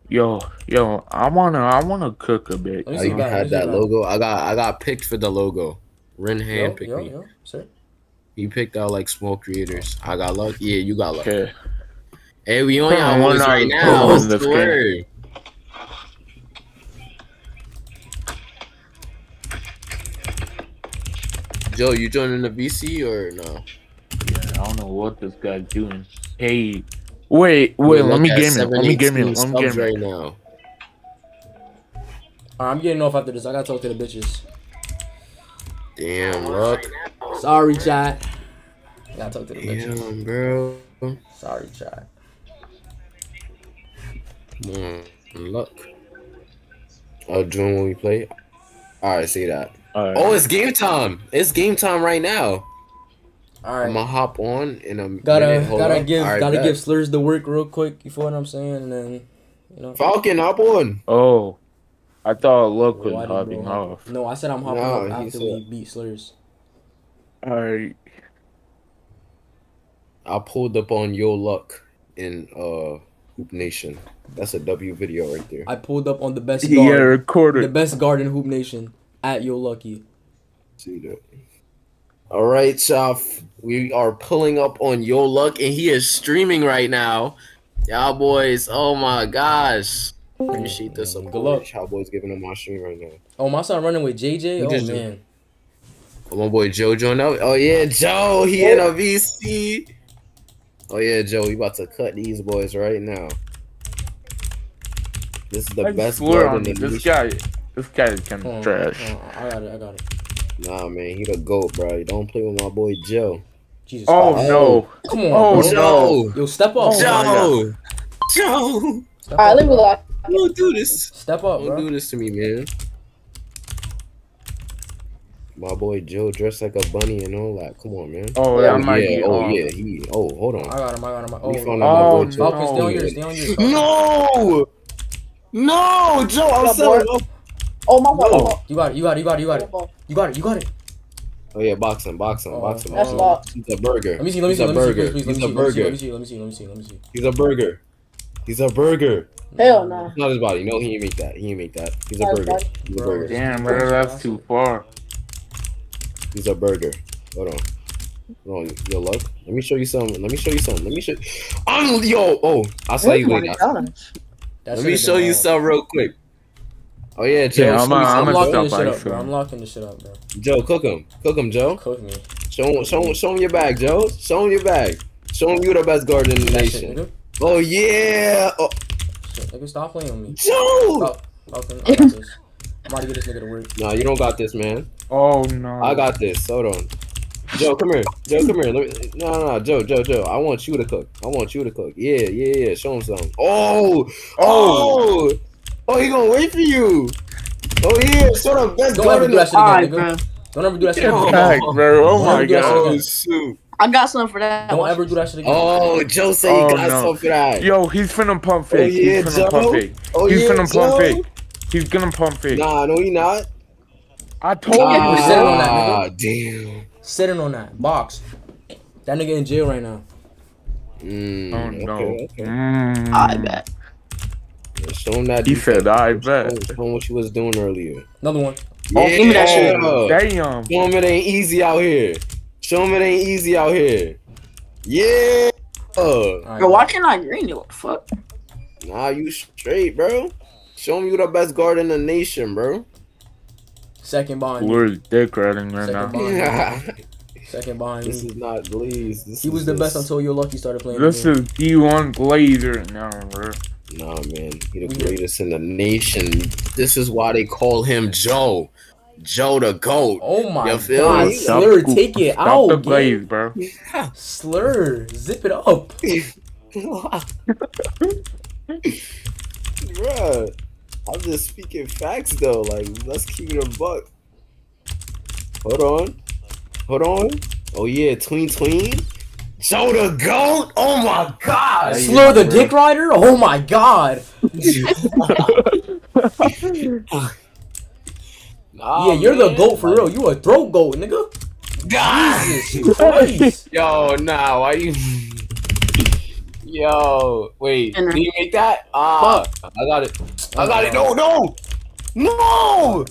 S8: Yo, yo, I wanna I wanna cook a bit.
S2: Let me
S3: Oh, you
S2: back, let me
S3: had that logo. I got I got picked for the logo. Ren
S2: Yo,
S3: hand picked
S2: yo,
S3: me.
S2: yo, sir.
S3: You picked out like small creators. I got luck. Yeah, you got luck.
S8: Okay.
S3: Hey, we on
S8: Come
S3: y'all
S8: on, we're
S3: boys
S8: not
S3: right
S8: putting
S3: now.
S8: on
S3: What's
S8: this
S3: the
S8: game.
S3: word? Joe, you joining the VC or no?
S8: Yeah, I don't know what this guy's doing. Hey, wait, wait, let me game it. Let me game it. Let me game
S3: right now.
S2: All right, I'm getting off after this. I gotta talk to the bitches.
S3: Damn, luck.
S2: Sorry, chat. I gotta talk to the bitches.
S3: Damn, bro.
S2: Sorry, chat.
S3: Come on, luck. Oh, join when we play. All right, see that.
S8: Alright.
S3: Oh, it's game time. It's game time right now.
S2: All
S3: I'm gonna hop on and I'm
S2: Gotta
S3: minute.
S2: Gotta
S3: up.
S2: give
S3: All right,
S2: gotta
S3: bet.
S2: give Sllrs the work real quick. You feel what I'm saying? And then you know.
S3: Falcon hop on.
S8: Oh, I thought Luck was
S2: Why
S8: hopping
S2: bro
S8: off.
S2: No, I said I'm hopping
S3: No,
S2: up
S3: he
S2: after
S3: said-
S2: we beat Sllrs.
S8: Alright.
S3: I pulled up on Yo Luck in uh Hoop Nation. That's a W video right there.
S2: I pulled up on the best
S8: Yeah,
S2: guard, the best guard in Hoop Nation at YoLucke.
S3: See that. All right, Chaf. We are pulling up on Yo Luck, and he is streaming right now. Y'all boys, oh my gosh. Appreciate the support.
S2: Good luck.
S3: Y'all boys giving him my stream right now.
S2: Oh, my son running with JJ.
S3: He
S2: Oh
S3: just-
S2: man,
S3: Oh, my boy Joe joined up. Oh yeah, Joe, he in a VC. Oh yeah, Joe, we about to cut these boys right now. This is the
S8: I
S3: best
S8: swear
S3: guard
S8: on
S3: in
S8: you,
S3: the
S8: this
S3: nation.
S8: guy, this guy is kind of
S2: on,
S8: trash.
S2: hold on, I got it. I got it.
S3: Nah, man, he the goat, bro. You don't play with my boy Joe.
S2: Jesus.
S8: Oh
S2: Christ.
S8: no!
S2: Come on,
S8: Oh,
S2: bro.
S8: no.
S2: Yo, step up,
S8: Oh,
S3: Joe, Joe,
S2: Step
S7: Alright,
S2: up,
S7: let me
S2: bro.
S7: lock.
S3: don't do this.
S2: Step up,
S3: Don't
S2: bro.
S3: do this to me, man. My boy Joe dressed like a bunny and all that. Come on, man.
S8: Oh,
S3: Oh
S8: that might
S3: yeah,
S8: be
S3: oh
S8: on.
S3: yeah, he. Oh, hold on.
S2: I got him. I got him. Oh,
S3: We found
S2: oh,
S3: out
S8: Oh,
S3: my boy um, Joe.
S2: Falcon, on
S8: no.
S2: yours. Stay on oh, yours.
S3: No, no, Joe, I'm
S7: Yeah,
S3: selling.
S7: boy. Oh my
S3: No.
S7: god.
S2: You got it. You got it. You got it. You got it.
S7: Oh,
S2: You got it. You got it.
S3: Oh yeah, boxing, boxing,
S2: Oh,
S3: boxing.
S2: That's
S3: boxing.
S7: locked.
S3: He's a burger.
S2: Let me see. Let me
S3: He's
S2: see. Let me see. Please, please.
S3: He's
S2: Let me see. Let me see. Let me see. Let me see. Let me see.
S3: He's a burger. He's a burger.
S7: Hell no.
S3: Not his body. No, he ain't make that. He ain't make that. He's a burger.
S7: body.
S3: He's a burger.
S8: Damn, bro, that's too far.
S3: He's a burger. Hold on. Hold on. Yo, luck. Let me show you something. Let me show you something. Let me show. I'm yo. Oh, I'll tell oh you
S7: Oh
S3: later.
S2: That
S3: Let me show you
S2: on.
S3: something real quick. Oh yeah, Joe.
S8: Yeah, I'm
S3: me
S8: a- I'm
S2: I'm locking
S3: Joe.
S2: this shit up, bro. I'm locking this shit up, bro.
S3: Joe, cook him. Cook him, Joe.
S2: Cook me.
S3: Show him. Show him. Show him your bag, Joe. Show him your bag. Show him you the best guard in the
S2: That
S3: nation.
S2: nigga.
S3: Oh yeah. Oh,
S2: Shit, nigga, stop playing with me.
S3: Joe.
S2: Oh, stop. Falcon, I got this. I'm about to get this nigga to work.
S3: Nah, you don't got this, man.
S8: Oh no!
S3: I got this. Hold on. Joe, come here. Joe, come here. Let me, no, no, no, Joe, Joe, Joe. I want you to cook. I want you to cook. Yeah, yeah, yeah. Show him something. Oh, oh, oh. Oh, he gonna wait for you. Oh yeah. Show the best
S2: Don't ever do that shit again,
S9: Alright,
S2: nigga.
S9: bro.
S2: Don't ever do that shit
S3: Oh.
S2: again.
S8: Back, bro. Oh
S2: Don't
S8: my
S2: ever do that shit
S8: god.
S3: Oh shoot.
S9: I got something for that.
S2: Don't ever do that shit again.
S3: Oh, Joe say he
S8: Oh,
S3: got
S8: no.
S3: something for that.
S8: Yo, he's finna pump fake.
S3: yeah,
S8: he's finna
S3: Joe.
S8: pump fake.
S3: oh
S8: He's
S3: yeah,
S8: finna
S3: Joe.
S8: pump fake. He's gonna pump fake.
S3: Nah, no, he not.
S8: I told
S2: Nah.
S8: you.
S2: sitting on that,
S3: Ah, damn.
S2: Sitting on that box. That nigga in jail right now.
S3: Mm,
S8: Oh
S3: okay,
S8: no.
S3: okay.
S8: Mm.
S9: I bet.
S3: Show him that.
S8: He
S3: defense.
S8: said, "I
S3: Show
S8: bet."
S3: him- Show him what you was doing earlier.
S2: Another one.
S9: Oh, give me that shit.
S3: Yeah.
S8: Damn.
S3: Show him it ain't easy out here. Show him it ain't easy out here. Yeah.
S2: All right,
S9: Yo, why can't I green it? What the fuck?
S3: Nah, you straight, bro. Show him you the best guard in the nation, bro.
S2: Second behind me.
S8: Where's dick riding right
S2: Second
S8: now?
S2: behind Second behind
S3: this is not Glaze. This
S2: He was the
S3: just-
S2: best until your lucky started playing.
S8: This is D1 Glazer now, bro.
S3: Nah, man. He the greatest in the nation. This is why they call him Joe. Joe the GOAT.
S2: Oh my
S3: You feel
S2: god,
S3: me?
S2: Sllr,
S8: Stop-
S2: take it
S8: Stop
S2: out.
S8: the
S2: gang.
S8: glaze, bro.
S2: Sllr, zip it up.
S3: Bruh. I'm just speaking facts though. Like, let's keep it a buck. Hold on. Hold on. Oh yeah, tween tween. Joe the GOAT? Oh my god!
S2: Sllr the dick rider? Oh my god.
S3: Nah,
S2: yeah, you're the goat for real. You a throat goat, nigga.
S3: God!
S2: Jesus Christ.
S3: Yo, nah, why you? Yo, wait,
S9: Enter.
S3: did you make that? Ah, I got it. I got it. No, no, no.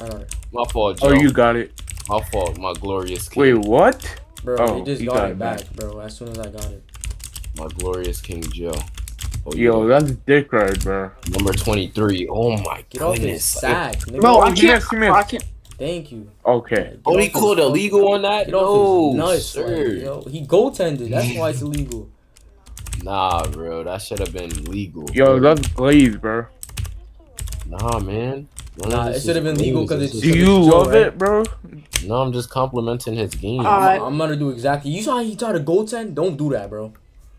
S3: My fault, Joe.
S8: Oh, you got it.
S3: My fault. My glorious king.
S8: Wait, what?
S2: Bro,
S8: Oh,
S2: he just
S8: you
S2: got,
S8: got
S2: it
S8: it
S2: back,
S8: back.
S2: bro. As soon as I got it.
S3: My glorious King Joe. Oh,
S8: Yo,
S3: yeah.
S8: that's dick ride, bro.
S3: number twenty-three. Oh my
S2: Get off his
S3: goodness.
S2: sack, nigga.
S9: Bro, I can't.
S8: Smith.
S9: I can't.
S2: Thank you.
S8: Okay.
S2: Get
S3: Oh, he called
S2: fucking-
S3: illegal on that?
S2: Get
S3: No,
S2: his nuts,
S3: sir.
S2: like, yo. He goaltended. That's why it's illegal.
S3: Nah, bro, that should have been legal.
S8: Yo, that's glaze, bro.
S3: Nah, man. None of
S2: Nah, it should have been legal
S3: because
S2: it's-
S8: Do you
S2: Joe,
S8: love
S2: right?
S8: it, bro?
S3: No, I'm just complimenting his game.
S9: Alright.
S2: I'm gonna do exactly. You saw he tried to goaltend? Don't do that, bro.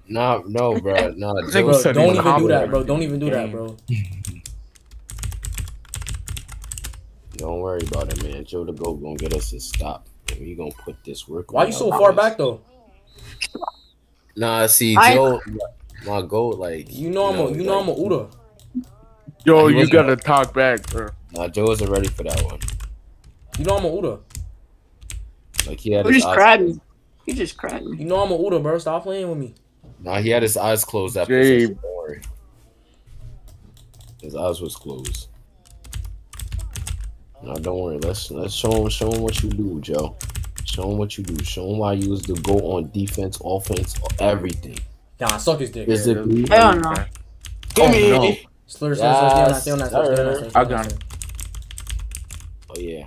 S3: Nah, no, bro. Nah, Joe,
S2: Bro, don't even do that, bro. Don't even do that, bro.
S3: don't worry about it, man. Joe the Goat gonna get us a stop. And we gonna put this work.
S2: Why you so far
S3: ass.
S2: back though?
S3: Nah, see,
S9: I-
S3: Joe, my goat, like
S2: You know I'm a you know I'm a Uda.
S8: Yo, you gotta talk back, bro.
S3: Nah, Joe isn't ready for that one.
S2: You know I'm a Uda.
S3: Like he had
S9: You just
S3: eyes.
S9: cried me. You just cried me.
S2: You know I'm a Uda, bro. Stop playing with me.
S3: Nah, he had his eyes closed after.
S8: Jay.
S3: session, Don't worry. His eyes was closed. Nah, don't worry. Let's let's show him show him what you do, Joe. Show him what you do. Show him why you was the go on defense, offense, everything.
S2: Nah, suck his dick.
S3: Is
S8: Yeah,
S3: it?
S8: that's-
S9: Hell no.
S3: Give
S8: Oh,
S3: me.
S8: no.
S2: Sllr, Sllr, Sllr.
S8: I got it.
S3: Oh yeah.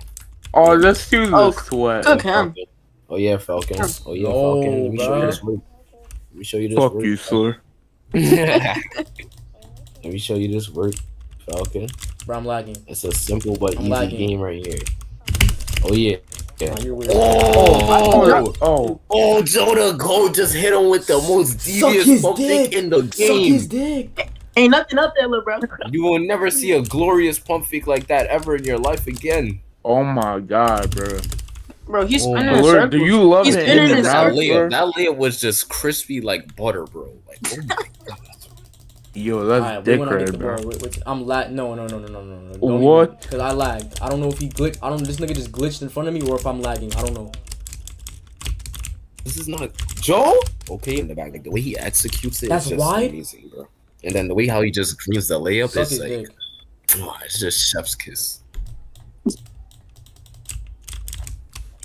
S8: Oh, let's do the
S9: Oh,
S8: sweat.
S9: Cook him.
S3: Oh yeah, Falcon. Oh yeah,
S2: No,
S3: Falcon. Let me show you
S2: oh,
S3: this work. Let me show you this
S8: Fuck
S3: work.
S8: you, Sllr.
S3: Let me show you this work, Falcon.
S2: Bro, I'm lagging.
S3: It's a simple but
S2: I'm
S3: easy
S2: lagging.
S3: game right here. Oh yeah. Yeah.
S2: Nah, you're.
S3: Oh,
S8: Oh,
S3: oh, Joe the Goat just hit him with the most devious
S2: his
S3: pump
S2: dick.
S3: fake in the
S2: Suck his
S3: game.
S2: dick.
S9: Ain't nothing up there, little bro.
S3: You will never see a glorious pump fake like that ever in your life again.
S8: oh my god, bro.
S9: Bro, he's
S3: Oh,
S9: spinning in
S8: Lord,
S9: circles.
S8: do you love
S9: He's
S8: it
S9: spinning
S8: in
S9: in
S3: That
S8: mouth,
S3: layup, that layup was just crispy like butter, bro. Like, oh my god.
S8: Yo, that's
S2: Alright,
S8: dick
S2: went on
S8: bro.
S2: ball. Wait, wait, I'm lag. No, no, no, no, no, no, no. Don't
S8: What?
S2: Because I lagged. I don't know if he glitched. I don't. This nigga just glitched in front of me, or if I'm lagging. I don't know.
S3: This is not Joe. Okay, in the back, like the way he executes it,
S2: That's
S3: is just
S2: wide?
S3: amazing, bro. And then the way how he just greens the layup
S2: Suck
S3: is like,
S2: dick.
S3: oh, it's just chef's kiss.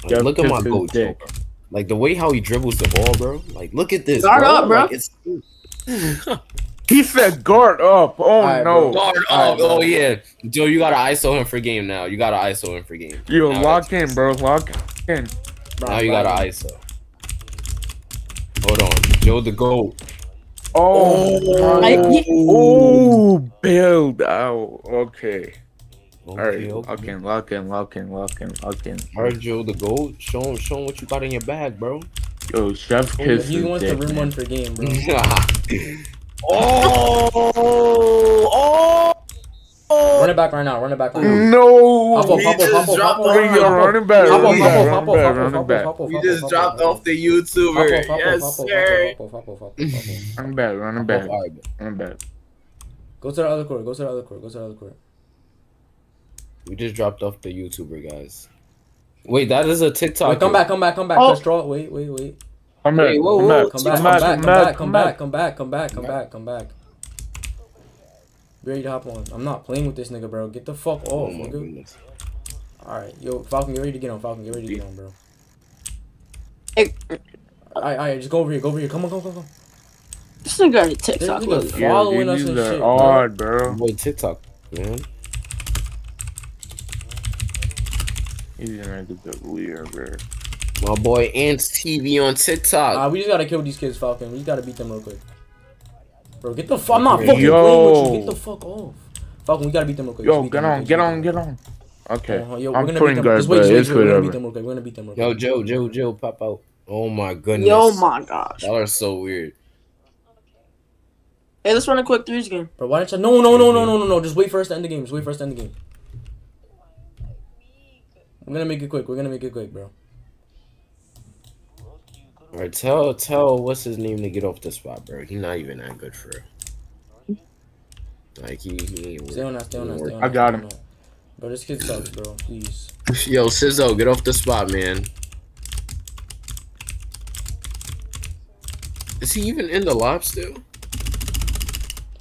S3: Like, look at my
S8: kiss his
S3: goat,
S8: dick.
S3: bro. Like the way how he dribbles the ball, bro. Like, look at this.
S9: Guard
S3: bro.
S9: up, bro.
S3: Like, it's
S8: He said guard up. Oh
S2: Alright,
S8: no.
S2: bro.
S3: guard
S2: Alright,
S3: up.
S2: bro.
S3: Oh yeah, Joe, you gotta ISO him for game now. You gotta ISO him for game.
S8: Yo,
S3: Now
S8: lock
S3: that's-
S8: in, bro. Lock in.
S2: Bro,
S3: Now
S2: I'm
S3: you gotta. ISO. Hold on, Joe the goat.
S8: Oh,
S9: I-
S8: oh, oh. bailed out. Okay. All right.
S3: Okay,
S8: Lock
S3: okay.
S8: in, lock in, lock in, lock in, lock in.
S3: All right, Joe the goat. Show him, show him what you got in your bag, bro.
S8: Yo, chef's oh, kiss
S2: He
S8: his
S2: wants to
S8: dick,
S2: rim
S8: man.
S2: one for game, bro.
S3: oh, oh,
S2: Run it back right now. Run it back right now.
S8: No.
S2: Hop up,
S3: He just
S2: hop
S3: dropped
S2: hop up,
S8: Bring your running back.
S2: Hop up,
S8: Running
S2: hop
S8: back,
S2: up, hop
S8: running
S2: up,
S8: back, running back.
S2: up, hop up,
S3: We just
S2: up,
S3: dropped
S2: hop
S3: off the YouTuber.
S2: Hop up,
S3: Yes, sir.
S8: Running back, running
S3: All
S8: back,
S3: right,
S8: running back.
S2: Go to the other court. Go to the other court. Go to the other court.
S3: we just dropped off the YouTuber, guys. Wait, that is a TikTok.
S2: Wait, come back, come back, come back.
S9: Oh.
S2: Let's draw. Wait, wait, wait.
S8: Come back,
S3: Wait, whoa,
S8: come back,
S2: Come
S3: Come
S2: back,
S8: come
S2: come
S8: back,
S2: back,
S8: come
S2: come back,
S8: back,
S2: come back, come back, come back, come back, come back. Be ready to hop on. I'm not playing with this nigga, bro. Get the fuck
S3: Oh
S2: off,
S3: my
S2: nigga.
S3: goodness.
S2: Alright, yo, Falcon, get ready to get on. Falcon, get ready to get on, bro.
S9: Hey,
S2: Alright, alright, just go over here. Go over here. Come on, come on, come on.
S9: this nigga got a
S2: This
S9: TikTok.
S2: nigga
S9: Look.
S8: Yeah,
S2: following
S8: dude,
S2: us
S8: these
S2: and
S8: are
S2: shit, bro.
S8: odd, bro.
S3: Boy, TikTok, man.
S8: These niggas are weird, bro.
S3: My boy Ants TV on TikTok.
S2: Ah, we just gotta kill these kids, Falcon. We just gotta beat them real quick. Bro, get the fuck. I'm not
S3: Yo.
S2: playing with you. Get the fuck off. Falcon, we gotta beat them real quick.
S8: Yo, get on, get on, get on. Okay,
S2: Uh-huh, Yo,
S8: I'm
S2: we're
S8: putting
S2: beat
S8: guys,
S2: Just wait,
S8: but
S2: wait,
S8: it's
S2: just wait. We're gonna beat them real quick. We're gonna beat them real
S3: Yo. Joe, Joe, Joe, pop out. Oh my goodness.
S9: Yo, my gosh.
S3: Y'all are so weird.
S9: Hey, let's run a quick threes game.
S2: Bro, why don't you? No, no, no, no, no, no, no. Just wait for us to end the game. Just wait for us to end the game. We're gonna make it quick. We're gonna make it quick, bro.
S3: All right, tell tell what's his name to get off the spot, bro. He not even that good for real. Like he, he ain't
S2: Stay on that. Stay on that. Stay on
S8: I got him.
S2: on. Bro, this kid sucks, bro. Please.
S3: Yo, Sizzo, get off the spot, man. Is he even in the lob still?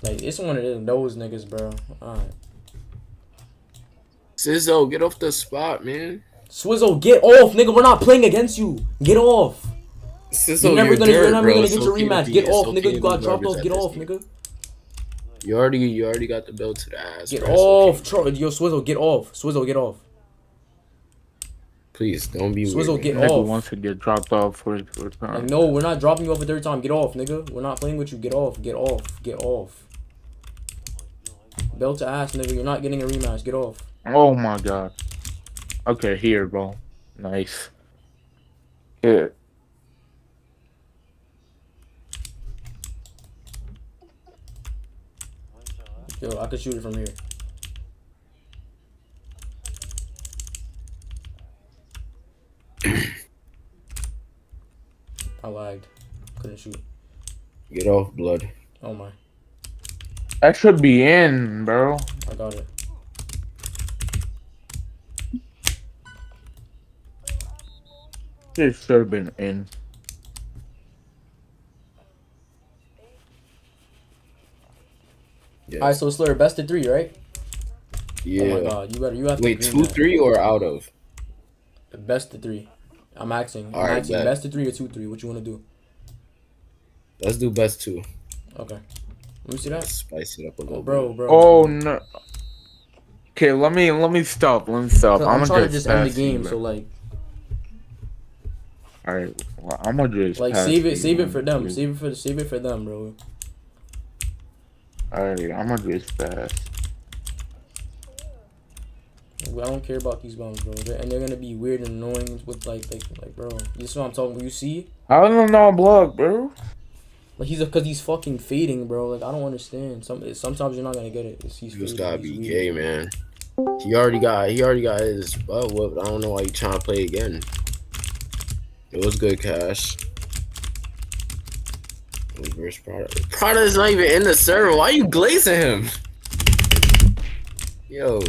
S2: Like, it's one of those niggas, bro. Alright.
S3: Sizzo, get off the spot, man.
S2: Swizzle, get off, nigga. We're not playing against you. Get off.
S3: Sizzo,
S2: You're never
S3: you're
S2: gonna,
S3: dirt,
S2: you're never
S3: bro.
S2: gonna
S3: It's
S2: get your rematch.
S3: be-
S2: Get off,
S3: okay
S2: nigga. You got dropped
S3: garbage
S2: off. Get off,
S3: game.
S2: nigga.
S3: You already, you already got the belt to the ass.
S2: Get
S3: bro.
S2: Off. Tro- Yo, Swizzle, get off. Swizzle, get off.
S3: Please don't be
S2: Swizzle,
S3: weird.
S2: get
S3: man.
S8: Nigga
S2: off.
S8: wants to get dropped off for his first
S2: Like, no, we're not dropping you off a third time. Get off, nigga. We're not playing with you. Get off. Get off. Get off. Belt to ass, nigga. You're not getting a rematch. Get off.
S8: Oh my god. Okay, here, bro. Nice. Yeah.
S2: Yo, I could shoot it from here. I lagged. Couldn't shoot.
S3: Get off, blood.
S2: Oh my.
S8: That should be in, bro.
S2: I got it.
S8: It should have been in.
S3: Yeah.
S2: Alright, so Slayer, best of three, right?
S3: yeah.
S2: Oh my god, you better you have to
S3: Wait, two,
S2: that.
S3: three, or out of?
S2: Best of three. I'm asking. I'm
S3: Alright,
S2: asking
S3: bet.
S2: best of three or two three. What you wanna do?
S3: Let's do best two.
S2: Okay. Let me see that.
S3: Let's spice it up a little
S2: Oh, bro,
S3: bit.
S2: bro.
S8: Oh no. Okay, let me let me stop. Let me stop.
S2: I'm,
S8: I'm, gonna
S2: trying to just end the game,
S8: you,
S2: so like,
S8: All right, well, I'm gonna just
S2: like
S8: pass
S2: save
S8: you,
S2: it, save it for them,
S8: dude.
S2: save it for save it for them, bro.
S8: All right, I'm gonna just fast.
S2: I don't care about these bums, bro. They're, and they're gonna be weird and annoying with like, like, like, bro. This is what I'm talking. You see,
S8: How do not know block, bro?
S2: like he's because he's fucking fading, bro. Like I don't understand. Some sometimes you're not gonna get it. It's, he's
S3: You just gotta
S2: he's
S3: be
S2: weird.
S3: gay, man. He already got he already got his butt whooped. I don't know why he trying to play again. It was good, Cash. Reverse Prada. Prada is not even in the server. Why are you glazing him? Yo,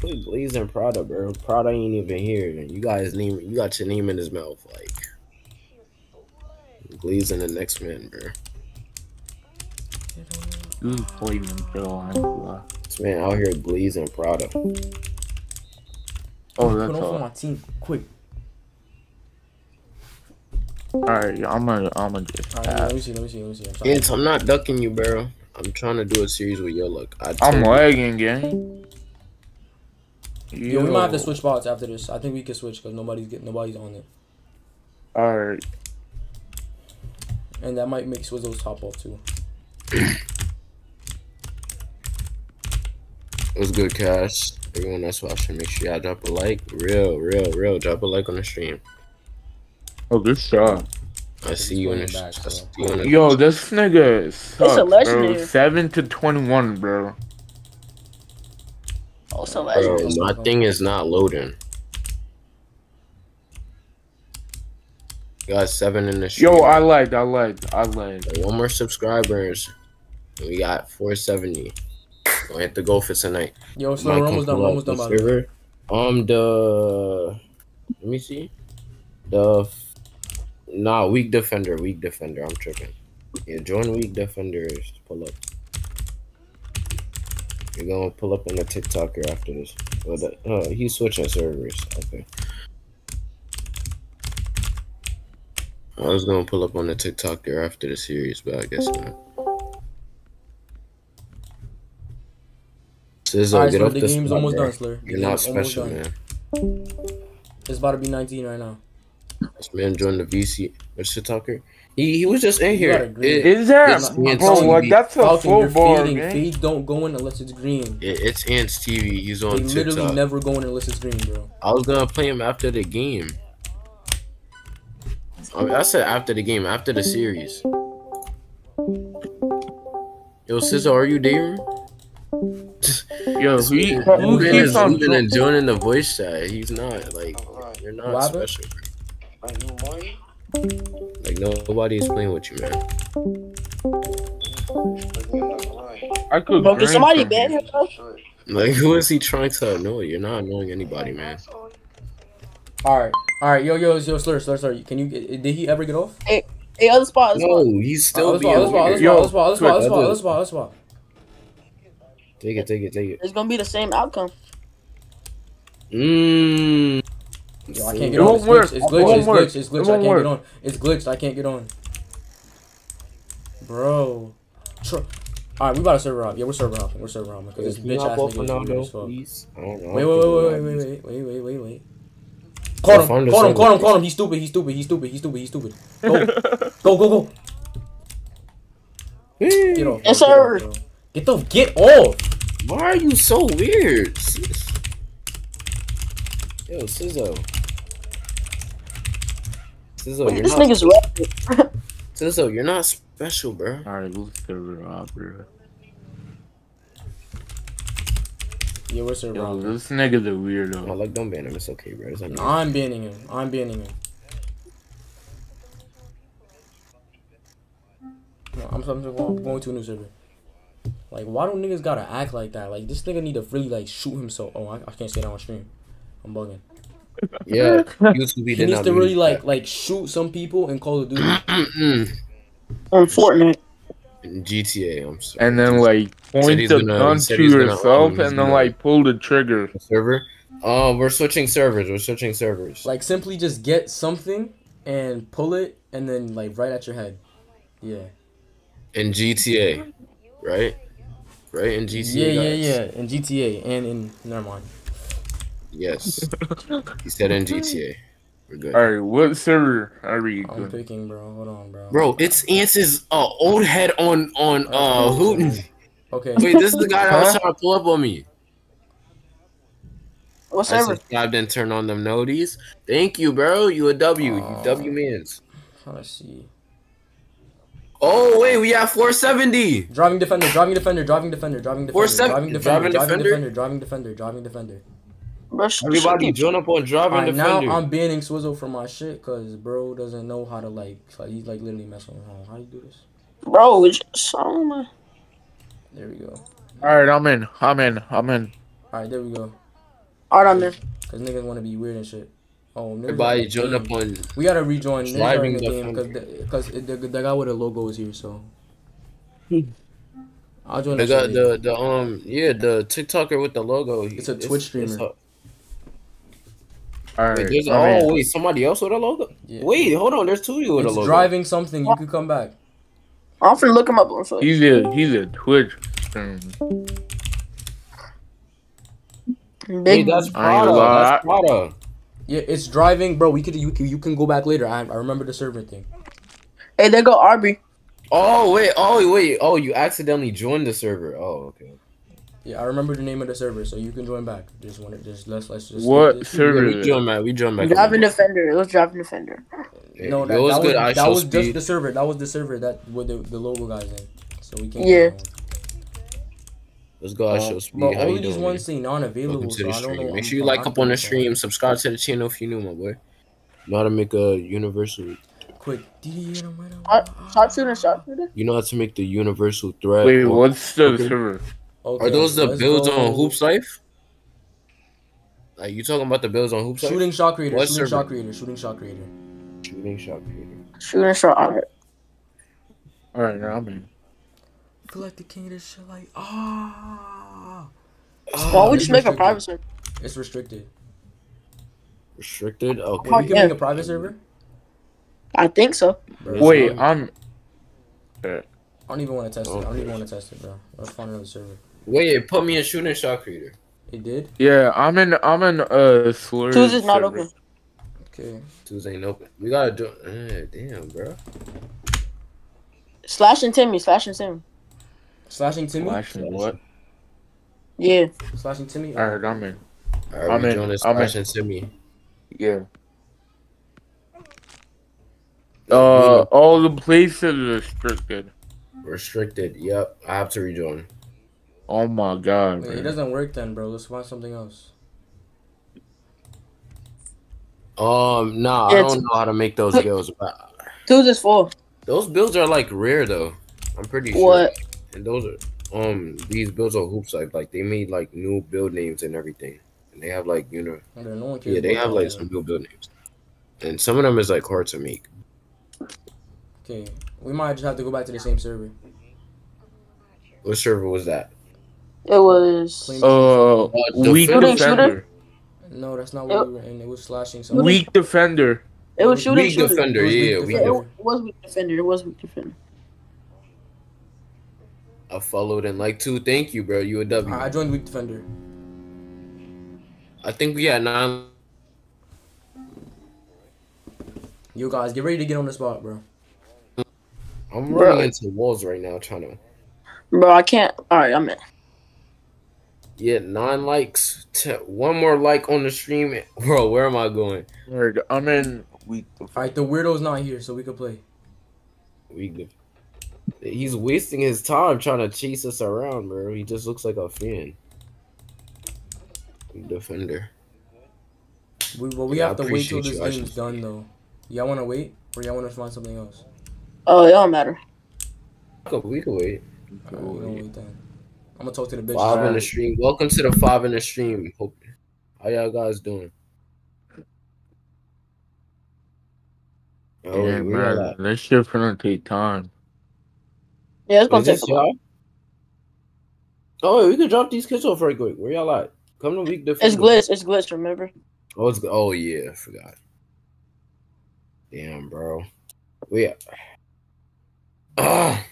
S3: quit glazing Prada, bro. Prada ain't even here. You got his name. You got your name in his mouth, like glazing the next man, bro.
S8: You play him, Joe. Ain't gonna lie.
S3: This man out here glazing Prada.
S8: Oh,
S2: Put
S8: that's
S2: on for
S8: all.
S2: my team, quick.
S8: All right, I'm gonna I'm gonna just
S2: All right, let me see, let me see, let me see. I'm sorry.
S3: Ants, I'm not ducking you, bro. I'm trying to do a series with your luck. I
S8: I'm lagging, gang.
S2: Yo, we might have to switch spots after this. I think we can switch because nobody's get nobody's on it,
S8: All right.
S2: and that might make Swizzle's top off too.
S3: It was good, Cash. Everyone that's watching, make sure y'all drop a like. Real, real, real. Drop a like on the stream.
S8: Oh, good shot.
S3: I see you in the.
S2: Running back, so.
S3: you in the
S8: Yo, this nigga sucks, bro.
S9: legendary.
S8: Seven to twenty-one, bro.
S9: Also,
S3: bro,
S9: legendary.
S3: my thing is not loading. Got seven in the stream.
S8: Yo, I liked, I liked, I liked.
S3: One more subscribers. We got 470. Gonna hit the goal for tonight.
S2: Yo,
S3: so
S2: slow, we're almost done.
S3: pull
S2: We're almost done.
S3: the
S2: By the way.
S3: server. Um, the let me see. The f- nah, weak defender, weak defender. I'm tripping. Yeah, join weak defenders. Pull up. You're gonna pull up on the TikToker after this. Well, the, uh, he's switching servers. Okay. I was gonna pull up on the TikToker after the series, but I guess not. Sizzo,
S2: Alright,
S3: get off
S2: the game's almost done, Sllr.
S3: You're not special, man.
S2: It's about to be 19 right now.
S3: This man joined the VC. Mr. the talker? He he was just in
S2: You gotta
S3: here. It-
S8: Is that bro?
S3: TV.
S8: Like that's a full
S2: you're
S8: bar
S2: fading.
S8: game.
S2: Don't go in unless it's green.
S3: it- it's Ants TV. He's on
S2: They literally
S3: TikTok.
S2: never go in unless it's green, bro.
S3: I was gonna play him after the game. I, mean, I said after the game, after the series. Yo, Sizzle, are you there?
S8: Yo, he
S3: That
S8: who
S3: man
S8: keeps
S3: is
S8: on
S3: leaving joining the voice chat. He's not like you're not
S2: What
S3: special. Like nobody's playing with you, man.
S8: I could.
S9: Bro, can somebody
S8: from
S9: ban him.
S3: Like who is he trying to annoy? You're not annoying anybody, man.
S2: All right, all right, yo, yo, yo, Sllr, Sllr, Sllr. Can you? Did he ever get off?
S9: Hey, hey, other spot, other
S3: No,
S9: spot.
S3: he's still
S2: right, let's
S3: being
S2: spot, let's spot, let's
S3: weird.
S8: Yo,
S2: spot, let's spot, let's spot, let's spot,
S3: I'll
S2: spot, let's spot.
S3: Take it, take it, take it.
S9: It's gonna be the same outcome.
S3: Mmm.
S2: Yo, I can't
S8: It
S2: get on.
S8: won't
S2: It's
S8: work.
S2: glitched. It's glitched.
S8: won't
S2: It's glitched. It's
S8: It
S2: glitched. I can't
S8: work.
S2: get on. It's glitched. I can't get on. Bro. Tr- All right, we about to server hop. Yeah, we're server hopping. We're server hopping because this bitch
S3: hop
S2: ass
S3: off
S2: nigga is weird as fuck.
S3: please? I don't know.
S2: Wait, wait, wait, wait, wait, wait, wait, wait, wait, wait, wait.
S3: Yeah,
S2: Caught him,
S3: find the
S2: caught him,
S3: server.
S2: caught him, caught him. He's stupid. He's stupid. He's stupid. He's stupid. He's stupid. Go, go, go, go. Get off.
S9: Yes, sir.
S2: Get the get off.
S3: Why are you so weird? Yo, Sizzo. Sizzo, oh, you're
S9: This
S3: not.
S9: nigga's rapping.
S3: Sizzo, oh, you're not special, bro.
S8: All right, let's server up, bro.
S2: Yeah, we're server
S8: Yo,
S2: hopping.
S8: this nigga's a
S3: No,
S8: weirdo.
S3: Oh, like, don't ban him. It's okay, bro. It's okay.
S2: I'm banning him. I'm banning him. No, I'm, I'm, I'm going to a new server. Like, why don't niggas gotta act like that? Like, this nigga need to really like shoot himself. Oh, I, I can't say that on stream. I'm bugging.
S3: Yeah, YouTube
S2: He
S3: did
S2: needs
S3: not
S2: to
S3: mean
S2: really
S3: that.
S2: like like shoot some people in Call of Duty.
S9: On Fortnite.
S3: GTA, I'm sorry.
S8: And then like point the
S3: gonna-
S8: gun to yourself, and then
S3: gonna-
S8: like pull the trigger.
S3: server. Oh, we're switching servers. We're switching servers.
S2: Like, simply just get something and pull it, and then like right at your head. Yeah.
S3: in GTA, right? Right in GTA.
S2: Yeah, yeah, yeah. In GTA and in never mind.
S3: Yes, he said in GTA. We're good.
S8: All right, what server are we
S2: I'm
S8: doing?
S2: picking, bro. Hold on, bro.
S3: Bro, it's Ance's uh, old head on on uh Hooten.
S2: Okay.
S3: Wait, this is the guy that was trying to pull up on me.
S9: What
S3: I
S9: server?
S3: subscribed and turned on them noties. Thank you, bro. You a W. You W mans.
S2: Let's see.
S3: Oh wait, we have 470.
S2: Driving defender, driving defender, driving defender, driving defender,
S3: seven-
S2: driving defender,
S3: driving
S2: driving
S3: defender?
S2: defender, driving defender, driving defender.
S9: Bro,
S3: Everybody join up on driving
S2: Alright, now. I'm banning Swizzle from my shit because bro doesn't know how to like, like he's like literally messing around. How do you do this?
S9: Bro, it's just, I.
S2: There we go.
S8: All right, I'm in. I'm in. I'm in.
S2: Alright, there we go.
S9: Alright, I'm there.
S2: Cause niggas want to be weird and shit. Oh, niggas
S3: Everybody
S2: are in the
S3: join up on.
S2: We gotta rejoin.
S3: Driving
S2: the game because
S3: defender.
S2: because the, the guy with the logo is here. So I'll join.
S3: They
S2: that
S3: got the the um yeah the TikToker with the logo.
S2: It's a Twitch streamer.
S8: All
S3: Wait, there's,
S8: I'm
S3: oh
S8: in.
S3: wait, somebody else with a logo.
S2: Yeah.
S3: Wait, hold on. There's two of you with a
S2: It's
S3: logo.
S2: driving something. You could come back.
S9: I'm finna look him up on Facebook.
S8: He's a he's a Twitch. streamer.
S3: Hey,
S9: Big
S3: that's
S8: I
S3: Prada. That's Prada.
S2: Yeah, it's driving, bro. We could you can you can go back later. I, I remember the server thing.
S9: Hey, there go Arby.
S3: Oh wait, oh wait, oh you accidentally joined the server. Oh okay.
S2: Yeah, I remember the name of the server, so you can join back. Just want to just let's let's just.
S8: What
S2: this.
S3: Yeah,
S8: server?
S3: we
S8: is it?
S3: joined back. We joined back.
S9: Driving Defender. Let's Driving Defender.
S3: Yeah,
S2: No,
S3: it
S2: that,
S3: was
S2: that
S3: good.
S2: was
S3: I
S2: that
S3: show
S2: was just the server. That was the server that with the, the logo guys in. So we can't.
S9: Yeah.
S3: Let's go. I
S2: Uh,
S3: show speed.
S2: but
S3: How
S2: all
S3: you
S2: of these
S3: doing?
S2: ones
S3: man?
S2: say non-available, so I don't know.
S3: Make sure you like up on the
S2: active, so-
S3: stream. Subscribe to the channel if you new, my boy. Know how to make a universal.
S2: Quick. DD, I'm right
S9: Shot-
S2: away.
S9: Sharpshooter, sharpshooter.
S3: You know how to make the universal threat.
S8: Wait, what's the
S3: Okay.
S8: server?
S2: Okay,
S3: Are those the
S2: let's
S3: builds
S2: go.
S3: on Hoops Life? Like you talking about the builds on Hoops Life?
S2: Shooting shot creator.
S3: What
S2: Shooting
S3: server?
S2: shot creator. Shooting shot creator.
S3: Shooting shot creator.
S9: Shooting shot. Alright.
S8: now I'm in.
S2: I feel like the king of this shit. Like ah.
S9: Why don't we just make a private server?
S2: It's restricted.
S3: Restricted. Okay.
S2: Wait, we can
S9: yeah.
S2: make a private server.
S9: I think so.
S2: Bro,
S8: Wait,
S2: I'm.
S8: I'm.
S2: don't even want to test it. I don't even want to test it, bro. Let's find another server.
S3: Wait, it put me in shooting shot creator.
S2: It did.
S8: Yeah, I'm in. I'm in. Uh, Sllr.
S9: Tuesday's not
S8: server.
S9: open.
S2: Okay.
S3: Tuesday ain't open. We gotta do. Uh, damn, bro.
S9: Slash and Timmy. Slash and Timmy.
S2: Slashing Timmy.
S8: Slashing what?
S9: Yeah.
S2: Slashing Timmy.
S8: Alright, I'm in.
S3: All right,
S8: I'm in,
S3: doing this
S8: I'm in.
S3: Slash and Timmy.
S8: Yeah. Uh, all the places are restricted.
S3: Restricted. Yep. I have to rejoin.
S8: Oh my god,
S2: Wait, it doesn't work then, bro. Let's find something else.
S3: Um, nah, I don't know how to make those builds. But
S9: Tuesday's full.
S3: those builds are like rare though. I'm pretty sure.
S9: What?
S3: And those are um these builds are hoops like like they made like new build names and everything. And they have like you know
S2: know, no
S3: yeah they have like some new build names. And some of them is like hard to make.
S2: Okay, we might just have to go back to the same server.
S3: What server was that?
S9: It was.
S2: Clean-
S8: Uh, weak
S3: shooting,
S8: defender.
S2: No, that's not what we were in. It was slashing something.
S8: Weak defender.
S9: It was shooting.
S3: Weak
S9: shooting.
S3: defender,
S2: It was
S3: yeah,
S2: weak
S3: weak
S9: Yeah, it,
S2: defender.
S9: it was weak defender. It was weak defender.
S3: I followed and like two. Thank you, bro. You a W.
S2: I I joined weak defender.
S3: I think we had nine.
S2: You guys, get ready to get on the spot, bro.
S3: I'm
S9: Bro.
S3: running into walls right now, trying to.
S9: Bro, I can't. All right, I'm in.
S3: Yeah, nine likes. T- one more like on the stream, bro. Where am I going?
S8: Alright, I'm in We.
S2: All
S8: defender.
S2: right, the weirdo's not here, so we can play.
S3: We good. He's wasting his time trying to chase us around, bro. He just looks like a fan. Defender.
S2: We, well, we
S3: Yeah,
S2: have to wait till
S3: appreciate
S2: this game's done, though. Y'all want to wait, or y'all want to find something else?
S9: Oh, it don't matter.
S3: We could- We could wait.
S2: We don't wait then. I'm gonna talk to the bitch.
S3: Five in the stream. Welcome to the five in the stream. Hope. How y'all guys doing? Oh,
S8: yeah,
S3: wait, where y'all
S8: man.
S3: at?
S8: This shit gonna take time.
S9: Yeah, it's gonna
S3: Is
S9: take.
S3: this y'all? Oh, wait, we could drop these kids off right quick. Where y'all at? Come to week defender.
S9: It's glitch. It's glitch. Remember?
S3: Oh, it's, oh yeah, I forgot. Damn, bro. We. Ah.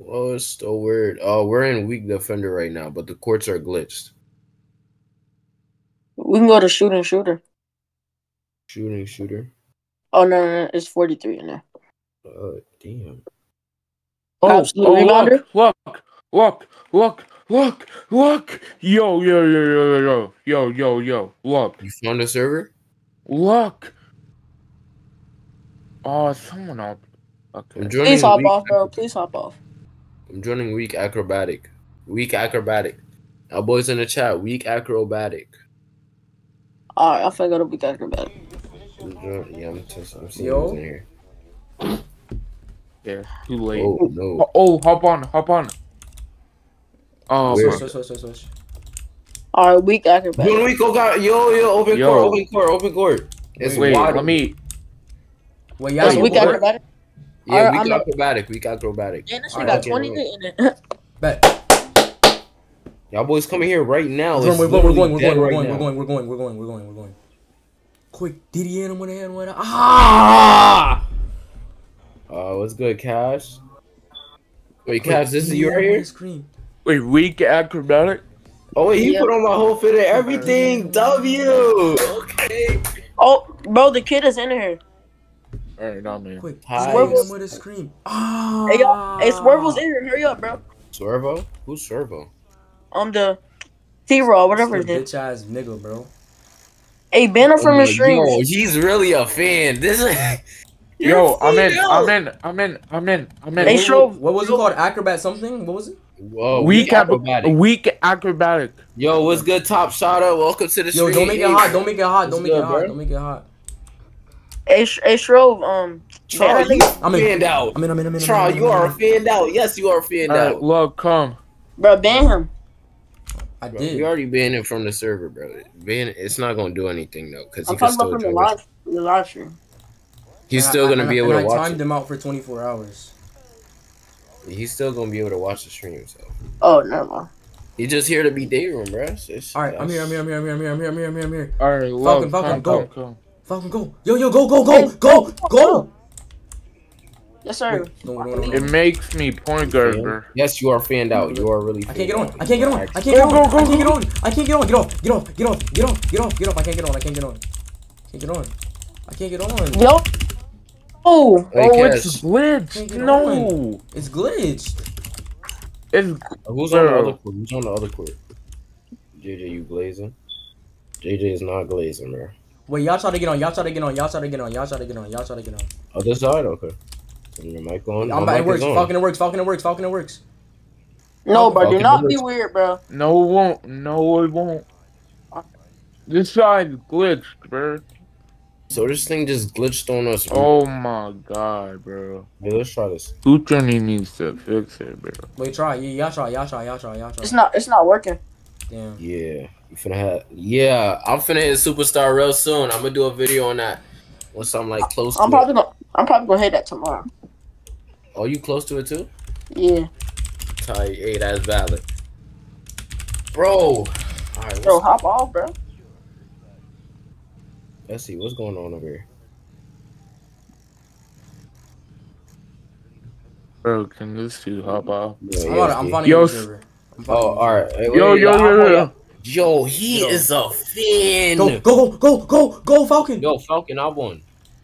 S3: Well, it's still weird. Oh, uh, we're in weak defender right now, but the courts are glitched.
S9: We can go to shooting shooter.
S3: Shooting shooter.
S9: Oh no, no, no. It's 43 in there.
S3: Oh, damn.
S8: Oh,
S9: Absolute
S8: oh,
S9: oh
S8: look, look, look, look, look, look. Yo, yo, yo, yo, yo, yo, yo, yo, look,
S3: You found a server?
S8: look. Oh, someone up. Okay.
S9: Please hop off, bro. Please hop off.
S3: I'm joining weak acrobatic. Weak acrobatic. Our boys in the chat. Weak acrobatic.
S9: All right, I think I gotta be acrobatic.
S3: I'm join- yeah, I'm just. I'm seeing
S2: Yo.
S3: in here.
S8: Yeah, too late.
S3: Oh
S8: Oh,
S3: no.
S8: oh, hop on, hop on. Oh,
S3: Where?
S2: Switch, switch, switch, switch.
S9: All right, weak acrobatic.
S3: Yo, Rico got yo yo open
S8: Yo.
S3: court, open court, open court. It's
S8: wait,
S3: wide.
S8: let me.
S2: Wait,
S9: That's
S2: y'all
S9: weak acrobatic.
S3: Yeah,
S9: Alright,
S3: weak
S9: I'm up.
S3: acrobatic, weak acrobatic.
S9: Damn, this shit got
S3: okay,
S9: 20 in it.
S2: Bet.
S3: Y'all boys coming here right now.
S2: We're going, we're going, we're going, we're
S3: right
S2: going, we're going, we're going, we're going, we're going, we're going. Quick, Diddy in him with a hand, with a ah!
S3: Uh, what's good, Cash? Wait, Cash, this is you right here?
S2: Screen.
S8: Wait, weak acrobatic.
S3: Oh wait, he
S9: Yeah.
S3: put on my whole fit and everything. W. Okay.
S9: Oh, bro, the kid is in here.
S8: All right, not me.
S2: Quick,
S3: Hi.
S2: Diddy in with a screen. Ah!
S9: Hey, y'all. Hey, Swervo's in here. Hurry up, bro.
S3: Servo? Who's Servo?
S9: I'm the T-Raw, whatever his name.
S2: Bitch ass nigga, bro.
S9: Hey, ban him from
S3: Oh,
S9: his stream.
S3: Yo, he's really a fan. This is.
S8: Yo, I'm in, I'm in, I'm in, I'm in, I'm in.
S9: Hey,
S2: What-
S9: show-
S2: What was it called? Acrobat something? What was it?
S3: Whoa,
S8: weak
S3: acrobatic.
S8: acrobatic. Weak acrobatic.
S3: Yo, what's good, Top Shotter? Welcome to the
S2: Yo,
S3: stream.
S2: don't make it hot. Don't make it hot. Don't make it hot.
S3: bro?
S2: Don't make it hot.
S9: Hey, hey Shrove, um, Charles,
S3: you
S2: I'm in.
S3: fanned out.
S2: I'm in, I'm in, I'm in. Charles,
S3: you are fanned out. Yes, you are fanned
S8: right,
S3: out.
S8: Love, come.
S9: Bro, ban him.
S2: I did.
S3: We already banned him from the server, bro. Ban, it's not gonna do anything though, because he can still
S9: about the live, stream.
S3: He's
S2: and
S3: still gonna be able to
S2: I
S3: watch.
S2: I timed
S3: it.
S2: him out for 24 hours.
S3: He's still gonna be able to watch the stream. So.
S9: Oh no.
S3: You just here to be day room, bro.
S2: All right, I'm here. I'm here. I'm here. I'm here. I'm here. I'm here. I'm here.
S8: All right,
S2: Falcon,
S8: love,
S2: Falcon,
S8: come,
S2: go.
S8: Come, come.
S2: Falcon, go. Yo, yo, go, go, go, go, go.
S9: Yes, sir.
S2: No, no, no, no.
S8: It makes me point guard.
S3: Yes, you are fanned out. You are really.
S2: I can't get on. I can't get on. I can't get on. I can't get on. I can't get on. Get off. Get off. Get off. Get off. Get off. Get off. I can't get on. I can't get on. Can't get on. I can't get on.
S9: Yo. Oh.
S8: Oh, it's glitched. No,
S2: It's glitched.
S8: it's uh,
S3: Who's on the other court? Who's on the other court? JJ, you glazing? JJ is not glazing, bro.
S2: Wait, y'all try to get on. Y'all try to get on. Y'all try to get on. Y'all try to get on. Y'all try to get on.
S3: Oh, Other side, okay. Turn your mic on.
S2: I'm
S3: My
S2: back. It works.
S3: is.
S2: Falcon, it works. Falcon, it works. Falcon, it works.
S9: No, bro. Do not be weird, bro.
S8: no, it won't. No, it won't. This side's glitched, bro.
S3: So this thing just glitched on us.
S8: Oh my god, bro.
S3: Yeah, let's try this.
S8: Utrani needs to fix it, bro.
S2: Wait, try. Yeah, y'all try. Y'all try. Y'all try. Y'all try.
S9: It's not. It's not working.
S2: Damn.
S3: Yeah, you finna have. Yeah, I'm finna hit superstar real soon. I'm gonna do a video on that once I'm like close.
S9: I'm
S3: to
S9: probably
S3: it.
S9: gonna. I'm probably gonna hit that tomorrow.
S3: Oh, you close to it too?
S9: Yeah,
S3: Tight. Hey, that's valid, bro. All right,
S9: bro. Hop off, bro.
S3: let's see what's going on over here.
S8: Bro, can this dude hop off?
S3: Yeah,
S2: I'm,
S3: yeah,
S2: on, I'm
S3: yeah.
S2: finding
S8: Yo,
S2: a
S8: s-
S2: I'm
S3: Oh,
S2: finding a
S3: all right. Hey,
S8: Yo,
S3: wait,
S8: yo,
S3: I'm-
S8: yo, yo.
S3: Yo, he
S2: Yo.
S3: is a fan.
S2: Go, go, go, go, go, Falcon.
S3: Yo, Falcon, I won.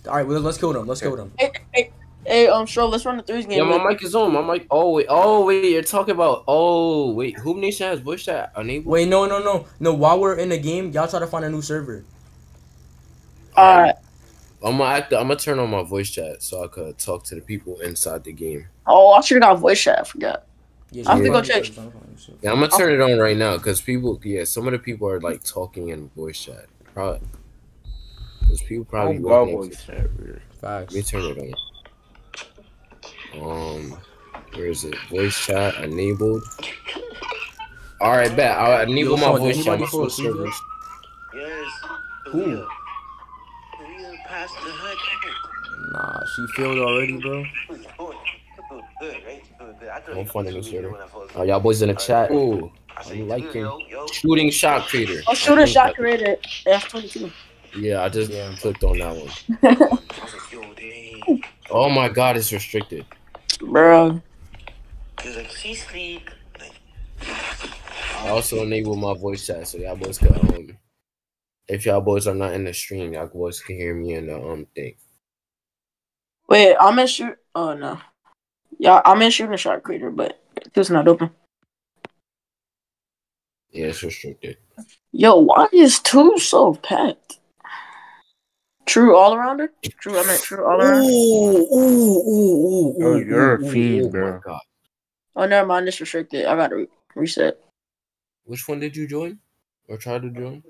S2: All right, well, let's kill them. Let's kill them.
S9: Hey, hey, hey. Um, Stro, let's run the threes game.
S3: Yeah, my
S9: man.
S3: mic is on. My mic. Oh wait. Oh wait. You're talking about. Oh wait. Hoop Nation has voice chat enabled.
S2: Wait, no, no, no, no. While we're in the game, y'all try to find a new server.
S9: All right.
S3: I'm gonna act. I'm gonna turn on my voice chat so I could talk to the people inside the game.
S9: Oh, I should have got voice chat. I forgot.
S2: Yeah,
S9: I have to go check.
S3: Yeah, I'm gonna turn it on right now because people. Yeah, some of the people are like talking in voice chat. Probably. Because people probably.
S8: Oh, God,
S3: work
S8: voice chat, bro.
S3: Let me turn it on. Um, where is it? Voice chat enabled. All right, bet. I'll enable
S2: Yo,
S3: my voice chat.
S2: anybody
S3: My
S2: fall
S3: full
S2: asleep yet?
S3: servers.
S5: Yes.
S2: Who?
S5: We passed the hut.
S2: Nah, she failed already, bro.
S5: Good, right? Good, good. I thought
S3: Don't
S5: you
S3: find
S5: was
S3: any
S5: asleep
S3: server.
S5: when I fell asleep.
S3: Oh, y'all boys in the chat. Ooh,
S5: I said,
S3: I'm
S5: you
S3: liking
S5: yo, yo.
S3: shooting shot creator.
S9: Oh,
S3: I
S9: shooter shot creator. F twenty two.
S3: Yeah, I just
S2: Yeah.
S3: clicked on that one.
S5: I was like, yo, dang.
S3: Oh my god, it's restricted.
S9: Bro.
S5: He was like, she sleep. Like,
S3: I also enable my voice chat so y'all boys can um if y'all boys are not in the stream, y'all boys can hear me in the um thing.
S9: Wait, I'm in shoot. Oh no. Yeah, I'm in shooting shot creator, but it's not open.
S3: Yeah, it's restricted.
S9: Yo, why is two so packed? True all arounder? True, I meant true all around.
S3: ooh, ooh,
S8: Oh, you're a fiend,
S3: oh
S8: bro.
S3: my god.
S9: Oh, never mind. It's restricted. I gotta re- reset.
S3: Which one did you join? Or try to join?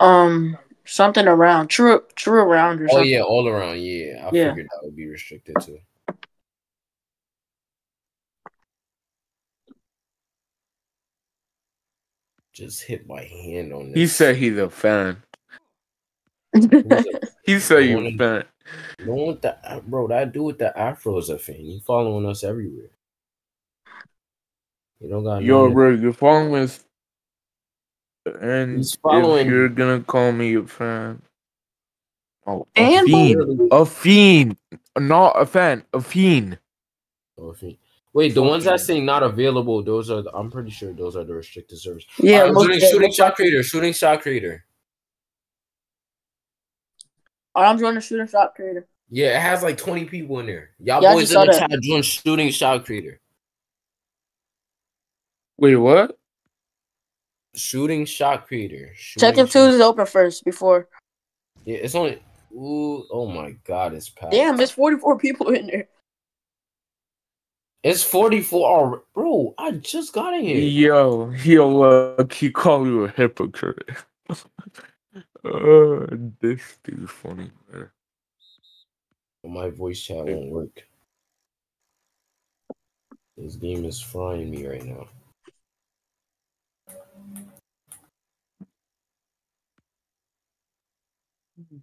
S9: Um, something around. True, true around or
S3: Oh yeah, all around, yeah. I
S9: Yeah.
S3: figured that would be restricted too. Just hit my hand on this.
S8: He said he's a fan. He said you
S3: wanna-
S8: a fan.
S3: The one with the bro, that dude with the afro is a fan. He following us everywhere. You don't got
S8: Yo,
S3: nothing-
S8: bro, you're following us. And
S3: He's following-
S8: if you're gonna call me a fan. Oh, a
S9: And
S8: fiend. A fiend. Not a fan. A fiend.
S3: Oh, if he- Wait, the ones that say not available, those are. The, I'm pretty sure those are the restricted servers.
S9: Yeah,
S3: Alright,
S9: most-
S3: shooting, shooting
S9: most
S3: shot creator, shooting shot creator.
S9: I'm joining shooting shot creator.
S3: Yeah, it has like 20 people in there. Y'all
S9: Yeah,
S3: boys in the
S9: saw that.
S3: chat join shooting shot creator.
S8: Wait, what?
S3: Shooting shot creator. Shooting
S9: Checking
S3: shot-
S9: twos is open first before.
S3: Yeah, it's only. Ooh, oh my god, it's packed.
S9: Damn, there's 44 people in there.
S3: It's 44. alre- Bro, I just got in here.
S8: Yo, yo, uh, he called you a hypocrite. uh, this dude's funny, man.
S3: My voice chat won't work. This game is frying me right now.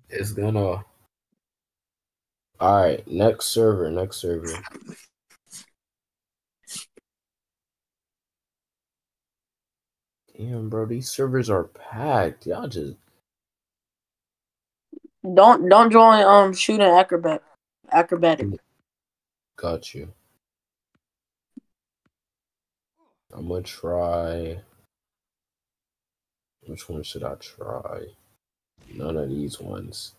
S3: It's gonna. All right, next server, next server. Damn, bro, these servers are packed. Y'all just
S9: Don't don't join um shooting acrobat acrobatic.
S3: got you. I'm gonna try. Which one should I try? None of these ones.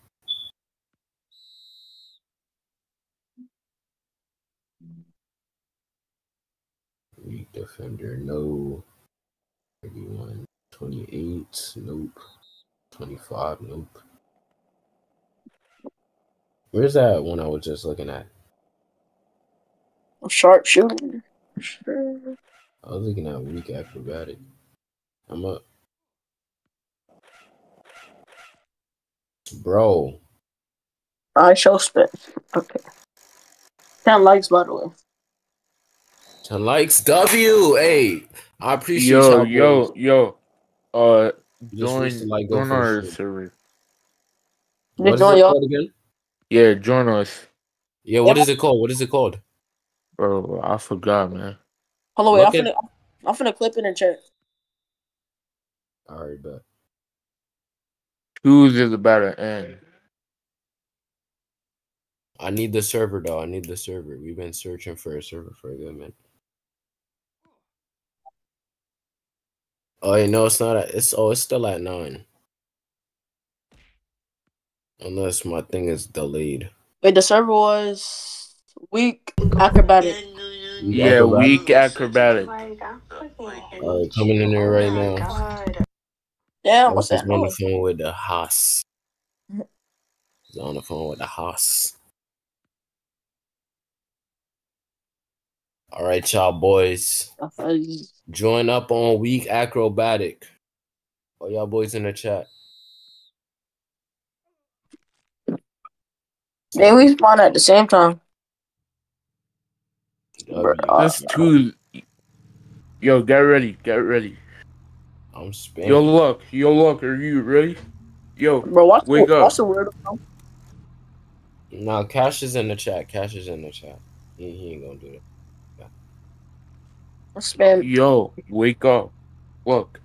S3: Weak defender, no. 31, 28, nope. 25, nope. Where's that one I was just looking at?
S9: Sharp shooting. Sure.
S3: I was looking at weak acrobatic. I'm up. Bro,
S9: I show spit. Okay. Ten likes by the way.
S3: 10 likes. W. Hey, I appreciate
S8: Yo, yo,
S3: boys.
S8: yo. Uh, join,
S3: recently, like,
S8: join our
S3: shit.
S8: server.
S3: What is it
S9: join y'all.
S3: called again?
S8: Yeah, join us,
S3: Yeah, what is it called? What is it called?
S8: bro. I forgot, man.
S9: Hold on, wait. I'm
S3: Look
S9: finna, I'm finna clip it and check.
S3: All right, bet.
S8: Who's is about to end?
S3: I need the server though. I need the server. We've been searching for a server for a good minute. Oh, yeah, no, it's not. At, it's oh, it's still at nine. Unless my thing is delayed.
S9: Wait, the server was weak acrobatic.
S8: Yeah, weak acrobatic.
S3: All right, oh, coming in there right now.
S9: Damn,
S3: I
S9: what's that?
S3: just on the phone with the Haas. He's on the phone with the Haas. All right, y'all boys. Join up on Week Acrobatic. All y'all boys in the chat.
S9: Maybe we spawn at the same time.
S3: W.
S8: That's two. Yo, get ready, get ready.
S3: I'm spamming.
S8: Yo, look, yo, look. Are you ready? Yo,
S9: Bro, watch,
S8: Wake up.
S9: watch the word.
S3: No, Cash is in the chat. Cash is in the chat. He, he ain't gonna do it.
S9: Spam.
S8: yo, wake up. Look,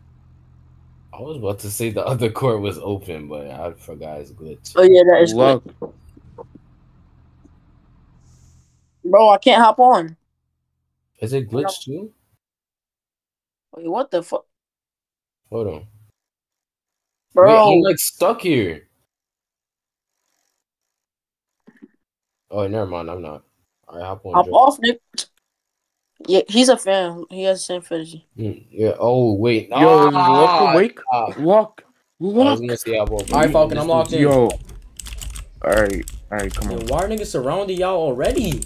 S3: I was about to say the other court was open, but I forgot it's glitch.
S9: Oh yeah, that is
S8: look.
S9: good. Bro, I can't hop on.
S3: Is it glitch too?
S9: Wait, what the fuck,
S3: Hold on.
S9: bro?
S3: Wait, I'm like stuck here. Oh, never mind. I'm not. All right, hop on.
S9: hop
S3: Joe.
S9: off, Nick. Yeah, he's a fan. He has the same fetish.
S3: Mm, Yeah. Oh wait.
S8: Yo, is
S3: Ah,
S8: look awake?
S3: ah.
S8: Look,
S3: I was
S8: look.
S3: gonna say hop.
S2: All right, Falcon, I'm locked in.
S8: Yo. All right, all right, come
S2: Yo,
S8: on.
S2: why are niggas surrounding y'all already?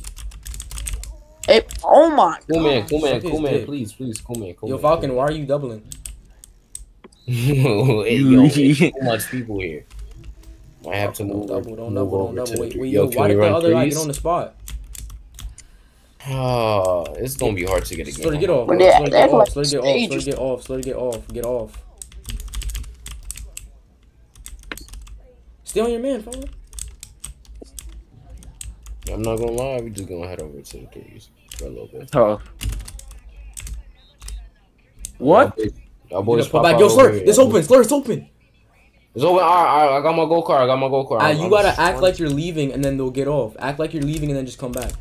S9: Hey, oh my
S3: Cool man, cool man,
S2: Suck his
S3: cool man,
S2: dick.
S3: please, please, cool man, cool
S2: Yo,
S3: man.
S2: Falcon, why are you doubling?
S3: hey, yo, there's too much people here. I have to move.
S2: Don't double, don't
S3: move
S2: double, don't double. Wait, wait,
S3: Yo,
S2: yo, why did the other guy get on the spot?
S3: Ah, it's gonna be hard to get a
S2: Slow to get off,
S9: But
S2: slow to get
S9: act
S2: off,
S9: like
S2: slow to get off, slow to get off, slow get off, get off. Stay on your man, Falcon.
S3: I'm not gonna lie, we just gonna head over to the keys for a little bit.
S8: Tough. What?
S3: Y'all boys, y'all
S2: You
S3: boys
S2: gotta pull
S3: pop
S2: back. Yo,
S3: Sllr,
S2: it's open, Sllr, it's open.
S3: It's open. All right, all right, I got my go kart. I got my go kart.
S2: Ah, you gotta act like you're leaving and then they'll get off. Act like you're leaving and then just come back.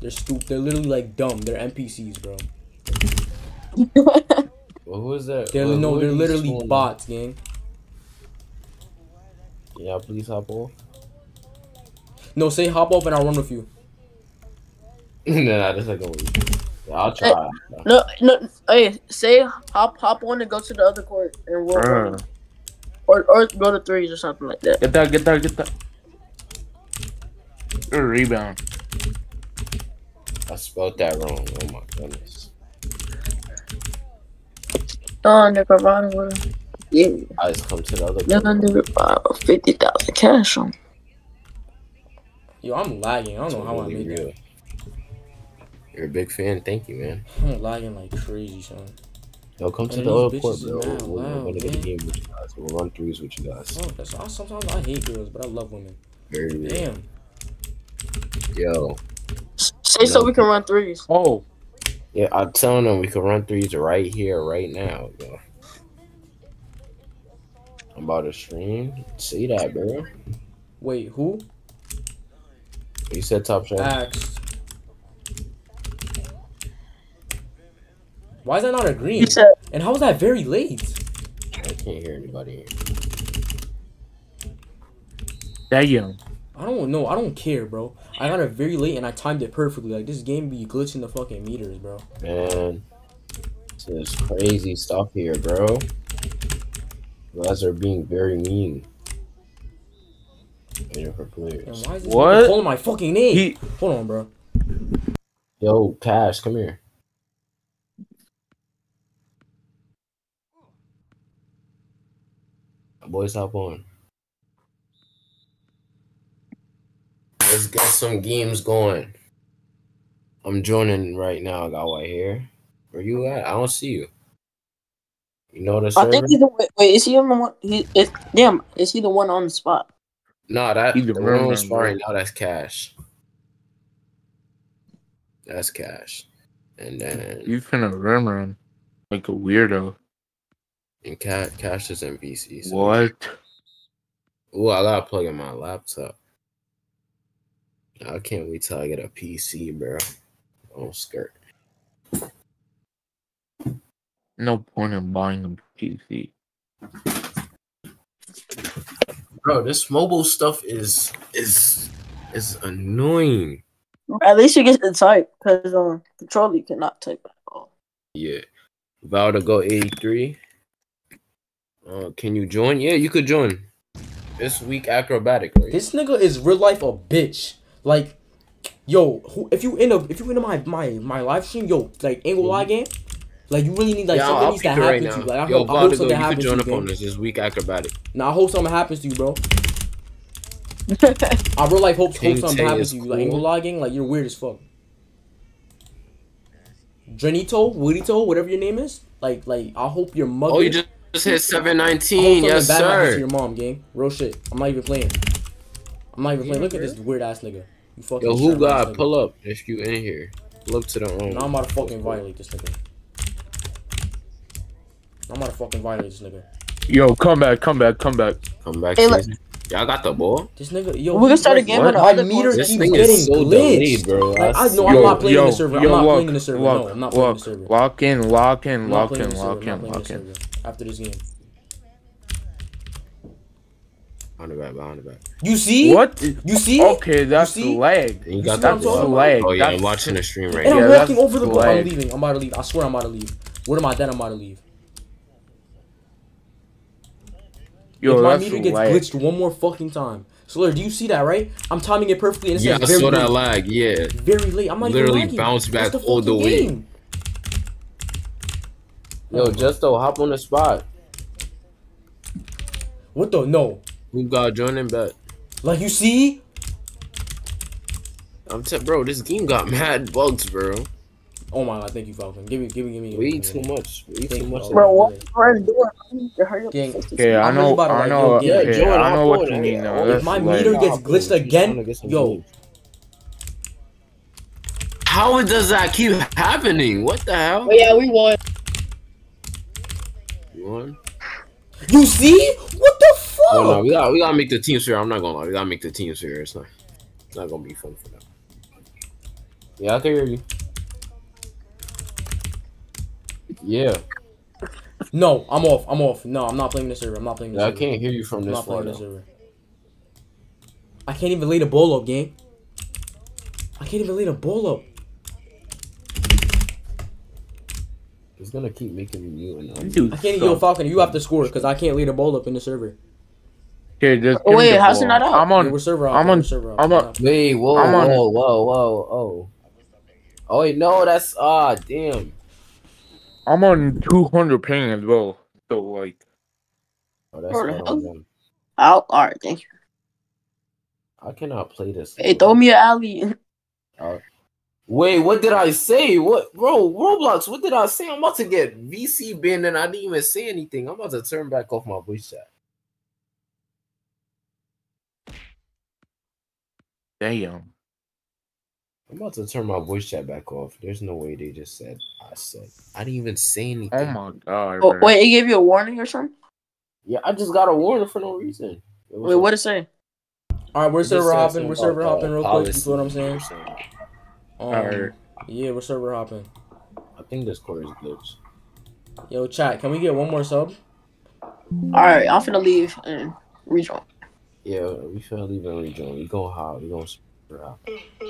S2: They're stupid. They're literally like dumb. They're NPCs, bro.
S3: Well, who is that?
S2: They're
S3: Well,
S2: no,
S3: who
S2: they're literally
S3: sworn?
S2: bots, gang.
S3: Yeah, please hop off.
S2: No, say hop off and I'll run with you.
S3: nah, this ain't gonna work. Yeah, I'll try.
S9: No, no. Hey, say hop, hop on and go to the other court, and we'll
S8: Uh,
S9: or or go to threes or something like that.
S8: get that, get that, get that. Good rebound.
S3: I spelled that wrong. Oh my goodness.
S9: Oh, nigga, riding with him. Yeah,
S3: I just come to the other.
S9: nigga,
S3: court.
S9: nigga, fifty thousand cash on.
S2: Yo, I'm lagging. I don't
S3: It's
S2: know how I
S3: really
S2: made
S3: real. You're a big fan. Thank you, man.
S2: I'm lagging like crazy, son.
S3: Yo, come to
S2: And
S3: the
S2: these
S3: other court, bro. We're, we're
S2: loud,
S3: gonna get a game with you guys. We'll run threes with you guys.
S2: Oh, that's, I, sometimes I hate girls, but I love women.
S3: Very real.
S2: Damn.
S3: Yo,
S9: Say so we can run threes.
S8: Oh,
S3: yeah, I'm telling them we can run threes right here, right now. Yo. I'm about to stream. See that, bro.
S2: Wait, who?
S3: You said top shot.
S2: Asked. Why is that not a green?
S9: You said
S2: And how is that very late?
S3: I can't hear anybody.
S8: Damn.
S2: I don't know. I don't care, bro. I got it very late and I timed it perfectly. Like this game be glitching the fucking meters, bro.
S3: Man, this is crazy stuff here, bro. You guys are being very mean. Waiting for
S2: And
S3: players.
S2: why is this
S8: What?
S2: calling my fucking name?
S8: He
S2: Hold on, bro.
S3: Yo, Cash, come here. Boys, hop on. Let's get some games going. I'm joining right now. I got white hair. Where you at? I don't see you. You know the
S9: I
S3: server?
S9: think he's the wait, wait is he the one he is damn, is he the one on the spot?
S3: No, that
S8: He's
S3: the
S8: the
S3: one
S8: room
S3: was
S8: member.
S3: right now. That's cash. That's cash, and then
S8: you finna run run like a weirdo.
S3: and cash cash is NPC. So.
S8: What?
S3: Ooh, I gotta plug in my laptop. I can't wait till I get a PC, bro. Oh, skirt.
S8: No point in buying a PC.
S3: Bro, this mobile stuff is is is annoying.
S9: At least you get to type because um controller you cannot type at all.
S3: Yeah. Vow to go 83. Uh, can you join? Yeah, you could join. This week acrobatic, right?
S2: This nigga is real life a bitch. Like, yo, who, if you in a if you into my my my live stream, yo, like ain't gonna lie, mm-hmm. game. Like you really need like
S3: yeah,
S2: something
S3: I'll
S2: needs to happen
S3: right
S2: to
S3: now.
S2: you. Like I
S3: Yo,
S2: hope, I hope
S3: go,
S2: something
S3: you could
S2: happens to you,
S3: up on this. This week acrobatic.
S2: Nah, I hope something happens to you, bro. I real life hope, hope something happens
S3: is
S2: to you. Like ain't
S3: cool.
S2: gonna lie, gang. Like you're weird as fuck. Drenito, Woodito, whatever your name is. Like like I hope your mother.
S3: Oh, you just, just hit 719.
S2: something
S3: Yes,
S2: bad happens to
S3: sir.
S2: your mom, gang. Real shit. I'm not even playing. I'm not even playing. Look at this weird ass nigga. You fucking.
S3: Yo, who got
S2: nigga.
S3: pull up if you in here? Look to the um.
S2: Now I'm about to fucking violate this nigga. I'm about to fucking violate this nigga.
S8: Yo, come back, come back, come back.
S3: Come back.
S9: Hey,
S3: season. Y'all got the ball.
S2: This nigga, yo.
S9: We can
S2: he's
S9: start a game
S8: What?
S9: on the
S2: My meter.
S3: This
S2: keeps
S3: thing
S2: getting
S3: is so
S2: glitched.
S3: delayed, bro.
S2: Like, I
S3: That's-
S2: know I'm
S8: Yo,
S2: not playing in
S8: yo,
S2: the server. I'm
S8: yo,
S2: not
S8: look,
S2: playing in the server.
S8: look,
S2: no, I'm not playing in the server.
S8: Lock in, lock in,
S2: I'm
S8: lock in,
S2: the
S8: lock in, lock in.
S2: After this game.
S3: Behind the back, behind the back.
S2: You see?
S8: What?
S2: You see?
S8: Okay, that's
S2: see?
S8: lag.
S3: And you
S2: You
S3: got that
S2: what I'm
S8: lag.
S3: Oh yeah, I'm watching the stream right
S2: And
S3: now.
S2: I'm
S8: Yeah,
S2: walking over the ball. I'm leaving. I'm about to leave. I swear I'm about to leave. What am I then? I'm about to leave.
S8: Yo,
S2: if my
S8: that's
S2: meter gets
S8: lag.
S2: glitched one more fucking time. Sllr, do you see that, right? I'm timing it perfectly and it
S3: Yeah, I
S2: says very
S3: saw that
S2: late.
S3: lag. Yeah.
S2: Very late. I'm not
S3: Literally
S2: even lagging.
S3: bounced
S2: That's
S3: back all the
S2: fucking
S3: way.
S2: game.
S3: Yo, Justo, hop on the spot.
S2: What the? No.
S3: Who got joining bet?
S2: Like, you see?
S3: I'm t- bro. This game got mad bugs, bro.
S2: Oh my god, thank you, Falcon. Give me, give me, give me. give
S3: Way too much. Way
S2: Thank
S3: too much.
S9: Bro, what are you doing? I need to hurry up.
S2: Gang.
S9: and fix this.
S8: Okay, I know, I know,
S2: yo,
S8: okay,
S3: join,
S8: I know what you mean now.
S3: If
S2: If my
S8: lag.
S2: meter gets
S3: Hop on.
S2: glitched again,
S3: get
S2: yo.
S3: How does that keep happening? What the hell?
S10: Oh yeah, we won.
S3: You won?
S2: you see? What the fuck?
S3: Oh no, we gotta we gotta make the teams fair. I'm not gonna lie, we gotta make the teams fair. It's not, it's not gonna be fun for them. Yeah, I can hear you. Yeah,
S2: No, I'm off. I'm off. No, I'm not playing this server. I'm not playing this.
S3: yeah I can't hear you from
S2: I'm
S3: this
S2: not
S3: far.
S2: playing the
S3: though.
S2: server. I can't even lead a ball up, gang. I can't even lead a ball up.
S3: It's gonna keep making me mute. And I'm-
S8: Dude,
S2: I can't.
S8: stop.
S2: Yo, Falcon, you have to score because I can't lead a ball up in the server.
S8: Okay, just
S9: Oh, wait,
S8: the
S9: how's it not out?
S8: I'm
S2: Yeah,
S8: on.
S2: we're server.
S8: I'm on-
S2: Server.
S8: I'm on-
S3: Wait, whoa,
S8: I'm on-
S3: whoa, whoa, whoa, oh. Oh wait, no, that's ah, damn.
S8: I'm on 200 ping as well. So like,
S3: Oh, that's
S9: Where the
S3: not
S9: hell?
S3: on them.
S9: Out. All right, thank you.
S3: I cannot play this.
S9: Hey, throw me an alley.
S3: Wait, what did I say? What, bro? Roblox, what did I say? I'm about to get VC banned and I didn't even say anything. I'm about to turn back off my voice chat.
S8: Damn.
S3: I'm about to turn my voice chat back off. There's no way they just said I said. I didn't even say anything.
S8: Oh my god.
S9: Oh, wait, it gave you a warning or something?
S3: Yeah, I just got a warning for no reason. It was
S9: Wait,
S3: a-
S9: what it say?
S2: All right, we're
S3: it
S2: server hopping. We're server hopping real quick. You
S3: policy
S2: feel what I'm saying? Um,
S8: Alright.
S2: Yeah, we're server hopping.
S3: I think this core is glitched.
S2: Yo, chat, can we get one more sub?
S9: All right, I'm finna leave and rejoin.
S3: Yeah, we finna leave and rejoin. We go hard. We going super high.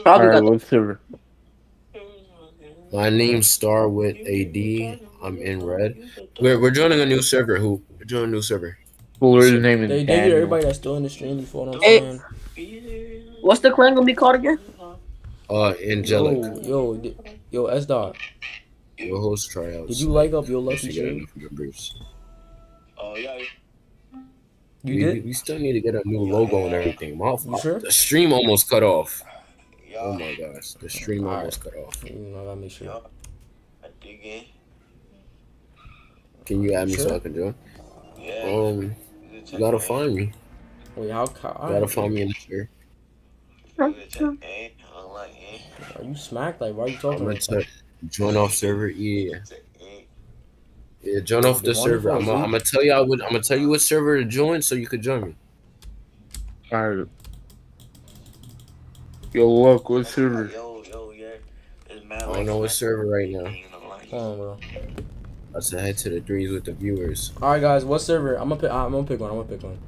S9: Probably
S8: Alright,
S9: got
S8: what's server?
S3: My name's Star with AD. I'm in red. We're we're joining a new server. Who? We're joining a new server.
S8: Fuller's name is
S2: They, they get everybody that's still in the stream. You feel what I'm
S9: Hey.
S2: saying?
S9: What's the clan gonna be called again?
S3: Uh, Angelic.
S2: Yo, yo, yo, S dot.
S3: Your host tryouts.
S2: Did you like up your
S3: Once
S2: lucky
S3: you get
S2: stream?
S3: enough.
S5: Oh, yeah.
S2: You
S3: we,
S2: did?
S3: we still need to get a new logo and everything. My,
S2: You sure?
S3: The stream almost cut off.
S5: Yeah.
S3: Oh my gosh, the stream
S2: Alright.
S3: almost cut off.
S2: You know, I gotta make sure.
S5: I dig in.
S3: Can you add me so I can join?
S5: Yeah.
S3: Um, you gotta find me.
S2: Wait, how? how
S3: You gotta find me in the share.
S2: Are you smacked? Like, why are you
S3: I'm
S2: talking like that?
S3: join off server. Yeah, yeah. Join off the
S2: The
S3: server. I'm gonna tell you. I would. I'm gonna tell you what server to join so you could join me.
S8: Alright. Yo, look, what server?
S5: Yo, yo, yeah.
S3: I don't know what server right now.
S2: Come on, bro.
S3: I said head to the threes with the viewers.
S2: All right, guys. What server? I'm gonna pick. I'm gonna pick one. I'm gonna pick one.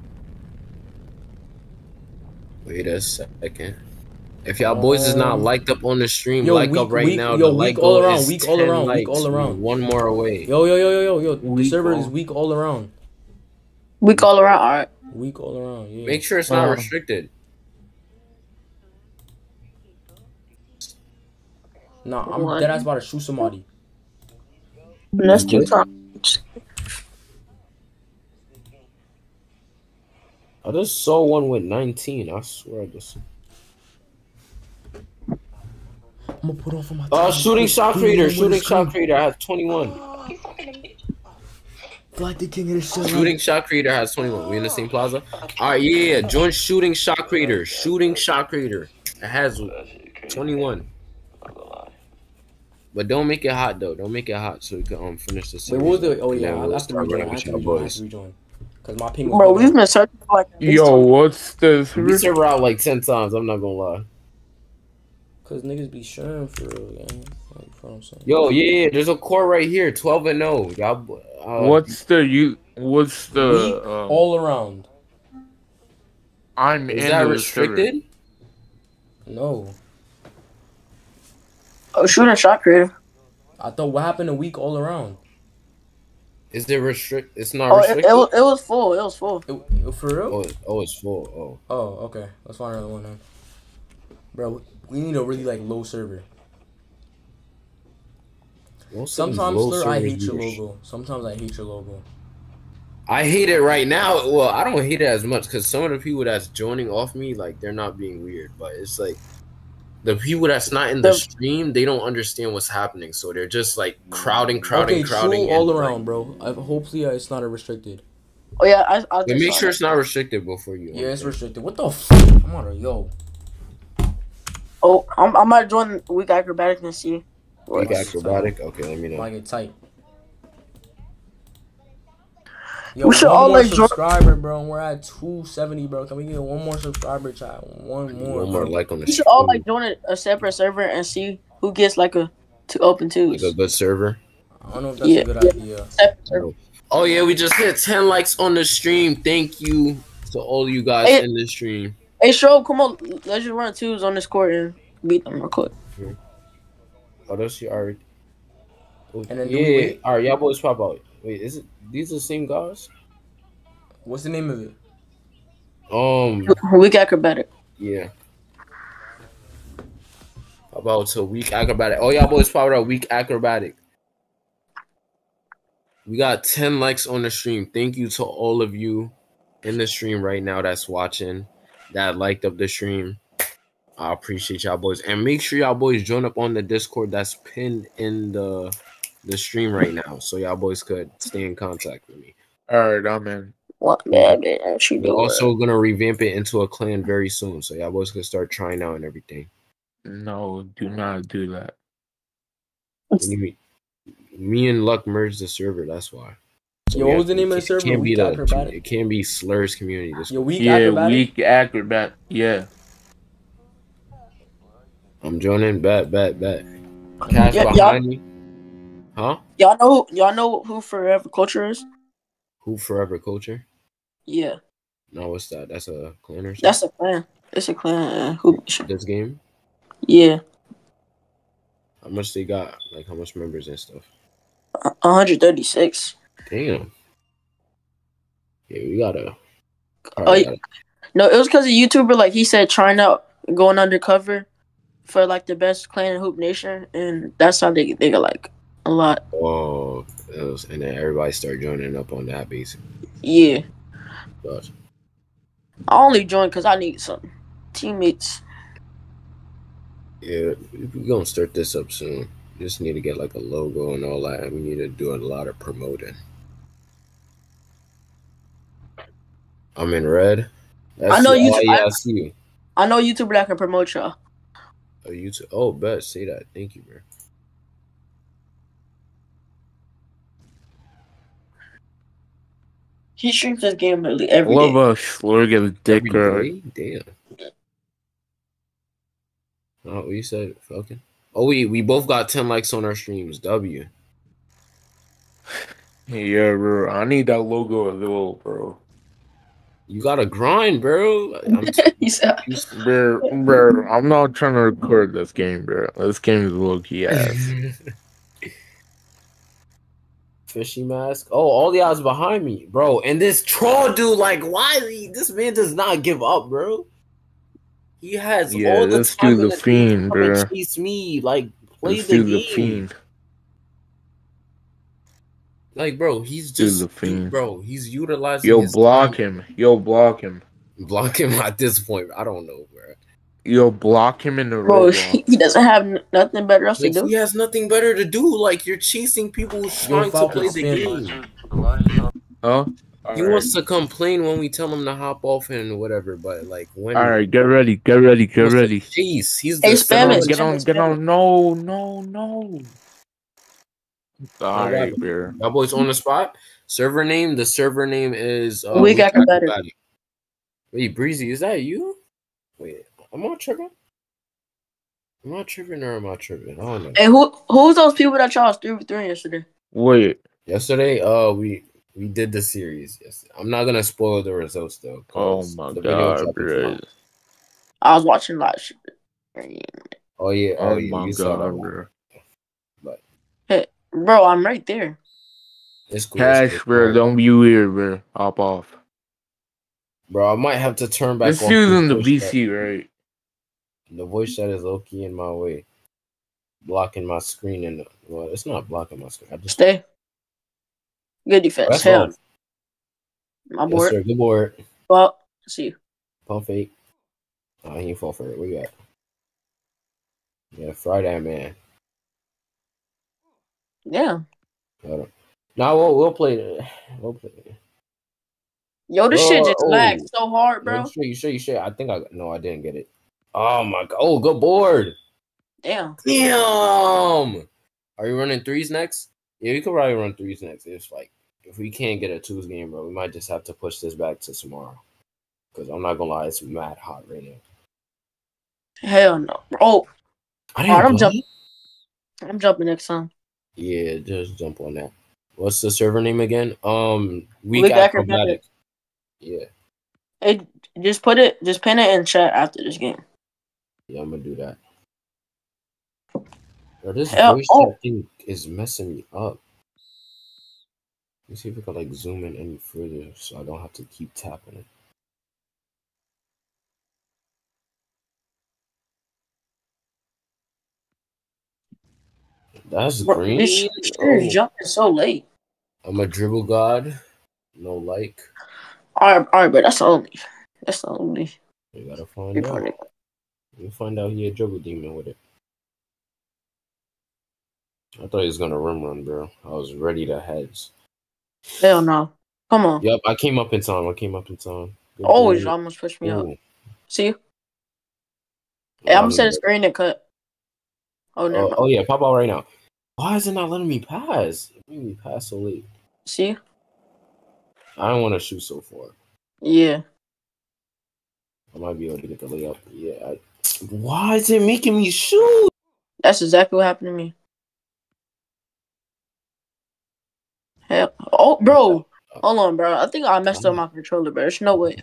S3: Wait a second. If y'all boys is not
S2: Um,
S3: liked up on the stream,
S2: yo,
S3: like
S2: week-
S3: up right
S2: week-
S3: now.
S2: yo,
S3: the
S2: week
S3: like
S2: all around,
S3: is
S2: week all
S3: 10
S2: around, week all around.
S3: One more away.
S2: Yo, yo, yo, yo, yo, yo. The
S8: Week
S2: server is
S8: all-
S2: weak all around.
S9: Week all around. All right.
S2: Weak all around. Yeah.
S3: Make sure it's not
S8: Uh,
S3: restricted.
S2: Nah, I'm
S9: What?
S2: dead ass about to shoot somebody.
S9: And that's two times.
S3: I just saw one with 19. I swear I just.
S2: I'm gonna put on for my.
S3: Oh, shooting shot creator. Shooting
S2: is
S3: shot
S2: good?
S3: creator has 21.
S2: Like the king of the show.
S3: Shooting shot creator has 21. We in the same plaza? All right, yeah, yeah. Join shooting shot creator. Shooting shot creator. It has 21. But don't make it hot though. Don't make it hot so we can um finish the
S2: Wait,
S3: series.
S2: what was the? Oh
S3: And
S2: yeah,
S3: then
S2: I
S3: we'll
S2: have to rejoin. I
S3: running
S2: have
S3: with
S2: to
S3: y'all
S2: rejoin. I have to rejoin. Cause my ping.
S9: Bro, we've been searching for like.
S8: Yo,
S9: Yo.
S8: what's this?
S3: We
S8: server?
S3: server out like 10 times. I'm not gonna lie.
S2: Cause niggas be sharing for real, gang. Like, you know what I'm saying?
S3: Yo, yeah, yeah, there's a core right here, 12 and 0. Y'all, uh,
S8: What's the you? What's the? Um,
S2: all around.
S8: I'm
S3: is
S8: in
S3: that
S8: the server.
S3: restricted?
S2: No,
S9: Oh, shooting shot creator.
S2: I thought what happened a week all around.
S3: Is it restrict? It's not
S9: Oh, it,
S3: restricted.
S9: it, was, it was full. It was full.
S2: It, for real?
S3: oh, oh, it's full. Oh,
S2: Oh, okay. Let's find another one then. Bro, we need a really like low server.
S3: Most
S2: Sometimes,
S3: low
S2: sir, I hate your
S3: be
S2: logo. Sometimes I hate your logo.
S3: I hate it right now. Well, I don't hate it as much because some of the people that's joining off me, like they're not being weird, but it's like the people that's not in the
S9: The-
S3: stream, they don't understand what's happening, so they're just like crowding, crowding,
S2: okay,
S3: crowding
S2: all
S3: and, like,
S2: around, bro. I, hopefully uh, it's not a restricted.
S9: Oh yeah, I. I just
S3: make sure
S9: that.
S3: it's not restricted before you.
S2: Yeah, it's
S3: enter.
S2: restricted. What the? F- I'm on a yo.
S9: Oh, I'm, I might join week acrobatic and see.
S3: Weak
S2: What's-
S3: acrobatic. Okay, let me know.
S2: Like it tight. Yo,
S9: We should
S2: one
S9: all,
S2: more
S9: like, join-
S2: subscriber, bro. and We're at 270, bro. Can we get one more subscriber, chat? One more.
S3: One more
S2: bro.
S3: like on the
S9: We should all like join a, a separate server and see who gets like a two open twos.
S3: like a good server.
S2: I don't know if that's
S9: Yeah.
S2: a good idea.
S9: Separate. Oh.
S3: oh yeah, we just hit 10 likes on the stream. Thank you to all you guys
S9: Hey.
S3: in the stream.
S9: Hey, show, come on, let's just run twos on this court and beat them real quick.
S3: Oh, that's your already. Oh,
S2: And then do
S3: yeah, all right, y'all boys pop out. Wait, is it these are the same guys?
S2: What's the name of it?
S3: Um,
S9: Week acrobatic.
S3: yeah. About to weak acrobatic? Oh, y'all boys pop out weak acrobatic. We got 10 likes on the stream. Thank you to all of you in the stream right now that's watching, that liked up the stream. I appreciate y'all boys. And make sure y'all boys join up on the Discord that's pinned in the the stream right now. So y'all boys could stay in contact with me.
S8: All right, I'm in.
S9: What? Yeah, man, she
S3: We're
S9: do.
S3: also gonna revamp it into a clan very soon. So y'all boys can start trying out and everything.
S8: No, do not do that.
S3: What do you mean? Me and Luck merged the server, that's why. So
S2: Yo, what was the name of the
S3: it
S2: server?
S3: Can't be
S2: Weak
S3: the,
S2: Acrobatic?
S3: it can't be Sllr's community. This
S2: Yo, weak
S8: yeah,
S2: acrobatic.
S8: weak acrobat. Yeah.
S3: I'm joining. Bet, bet, bet. Cash
S9: Yeah, y'all-
S3: behind me. Huh?
S9: Y'all know y'all know who Forever Culture is?
S3: Who forever culture?
S9: Yeah,
S3: No, what's that? That's a clan or something.
S9: that's a clan. It's a clan. Uh, who?
S3: this game.
S9: Yeah,
S3: How much they got? Like how much members and stuff?
S9: 136.
S3: Damn. Yeah, we gotta.
S9: Oh, yeah. No, it was because a YouTuber like he said trying out going undercover for like the best clan in Hoop Nation, and that's how they they got like a lot.
S3: Oh, it was- and then everybody started joining up on that basically.
S9: Yeah,
S3: But
S9: I only joined because I need some teammates.
S3: yeah, we're gonna start this up soon. Just need to get like a logo and all that. and We need to do a lot of promoting. I'm in red.
S9: I know you-
S3: Oh,
S9: I-
S3: I see you.
S9: I know YouTuber that can promote y'all.
S3: Oh, you too. Oh, bet. Say that. Thank you, bro.
S9: He streams this game literally every
S8: Love
S9: day.
S8: a slurg of dick
S3: Every? Damn. Oh, what you said, Falcon? Oh, we we both got ten likes on our streams. W.
S8: Yeah, bro. I need that logo as well, bro.
S3: You gotta grind, bro. I'm t-
S9: said,
S8: Bro, bro, I'm not trying to record this game, bro. This game is low key ass.
S3: Fishy mask. Oh, all the odds behind me, bro. And this troll dude, like, why? is he- This man does not give up, bro. He has
S8: Yeah,
S3: all the
S8: this
S3: time
S8: dude's
S3: in
S8: a
S3: the day to
S8: fiend, bro.
S3: Chase me, like, play
S8: This
S3: the
S8: dude's a
S3: game.
S8: fiend.
S3: Like, bro, he's
S8: Dude's
S3: just,
S8: a fiend.
S3: bro. He's utilizing.
S8: Yo,
S3: his
S8: block
S3: time.
S8: him. Yo, block him.
S3: Block him at this point. I don't know, bro.
S8: Yo, block him in the road.
S9: bro,
S8: Roblox.
S9: he doesn't have nothing better else to do.
S3: he has nothing better to do. Like, you're chasing people who's trying to play the game.
S8: Huh?
S3: He wants to complain when we tell him to hop off and whatever, but like when
S8: All right, get ready, get ready, get
S3: wants
S8: ready.
S3: Jeez, he's
S9: Hey,
S3: the
S9: spam it,
S3: son-
S8: Get on, get on. No, no, no. All right,
S3: happened?
S8: bro.
S3: That boy's on the spot. Server name. The server name is uh,
S9: Weak Acrobatic.
S3: Wait, Breezy, is that you? Wait, am I tripping? Am I tripping or am I tripping? I don't know.
S9: Hey, who who's those people that y'all was three for three yesterday?
S8: Wait.
S3: Yesterday, uh, we we did the series. Yes, I'm not gonna spoil the results though.
S8: Oh my
S3: the
S8: god,
S3: dropping
S8: bro.
S9: I was watching live stream.
S3: Oh yeah, oh,
S8: Oh
S3: yeah,
S8: my
S3: you saw that
S8: god, bro.
S3: But
S9: Hey, bro, I'm right there.
S3: it's cool. it's
S8: Cash,
S3: cool.
S8: bro. Don't be weird, bro. Hop off.
S3: Bro, I might have to turn back
S8: This
S3: on.
S8: dude's in the
S3: voice.
S8: VC, right?
S3: The voice chat is low key in my way, blocking my screen. And well, it's not blocking my screen. I just
S9: Stay. Good
S3: Oh,
S9: defense.
S3: that's
S9: Hell,
S3: wrong.
S9: my
S3: Yes,
S9: board.
S3: sir. Good board.
S9: Well, see you.
S3: Pump fake. Oh, he ain't fall for it. Where you at? Yeah, Friday, man.
S9: Yeah.
S3: Now we'll we'll play. the- We'll play.
S9: Yo, this
S3: Oh,
S9: shit just
S3: oh.
S9: lagged oh. so hard, bro.
S3: You sure? You sure? You sure? I think I no, I didn't get it. Oh my god! Oh, good board.
S9: Damn.
S3: Damn. Are you running threes next? Yeah, we could probably run threes next. If like if we can't get a twos game, bro, we might just have to push this back to tomorrow. Cause I'm not gonna lie, it's mad hot right now.
S9: Hell no. Oh,
S3: I
S9: Alright, I'm jumping. I'm jumping next time.
S3: Yeah, just jump on that. What's the server name again? Um, weak,
S9: Weak
S3: acrobatic.
S9: Acrobatic.
S3: Yeah,
S9: Hey, just put it, just pin it in chat after this game.
S3: yeah, I'm gonna do that. Bro, this
S9: Hell,
S3: voice
S9: oh.
S3: chat thing is messing me up. Let me see if I can like zoom in any further so I don't have to keep tapping it. That's
S9: Bro,
S3: green.
S9: this is
S3: Oh,
S9: jumping so late.
S3: I'm a dribble god. No like.
S9: All right, all right, but that's only, that's the only
S3: You gotta find out. You find out he a dribble demon with it. I thought he was gonna rim run, bro. I was ready to heads.
S9: Hell no. Come on.
S3: Yep, I came up in time. I came up in time. Good oh,
S9: Always
S3: board.
S9: almost pushed me up. See you. Hey, I'm
S3: Oh,
S9: gonna set a screen and cut. Oh, no.
S3: Oh, oh,
S9: mind.
S3: oh, yeah, pop out right now. Why is it not letting me pass? Letting me pass so late.
S9: See.
S3: I don't want to shoot so far.
S9: Yeah.
S3: I might be able to get the layup. Yeah. I, why is it making me shoot?
S9: That's exactly what happened to me. Hell, oh, bro, hold on, bro. I think I messed up my controller, bro. There's no way.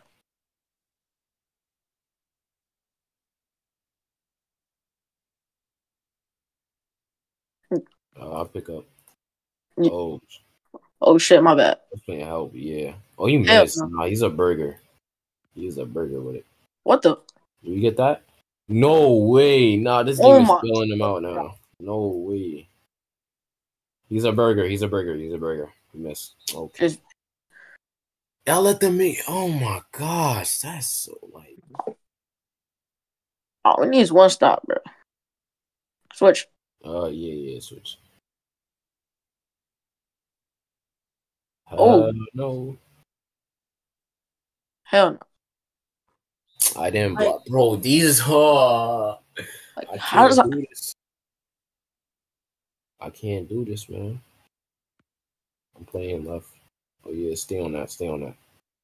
S3: Uh, I'll pick up. Oh,
S9: Oh shit, my bad.
S3: gonna help. Yeah. Oh, you
S9: Hell
S3: missed.
S9: no.
S3: Nah, he's a burger. He's a burger with it.
S9: What the?
S3: Do you get that? No way. Nah, this
S9: Oh
S3: game
S9: my-
S3: is spilling him out now. No way. He's a burger. He's a burger. He's a burger. He missed. Okay.
S9: Just-
S3: Y'all let them make. Oh my gosh, that's so like.
S9: All we need is one stop, bro. Switch.
S3: Uh, yeah, yeah. Switch.
S9: Oh.
S3: Uh, no,
S9: Hell no.
S3: I didn't
S9: I-
S3: block, bro. These, uh,
S9: Like,
S3: I
S9: how does
S3: can't do this. I can't do this, man. I'm playing left. Oh yeah, stay on that. Stay on that.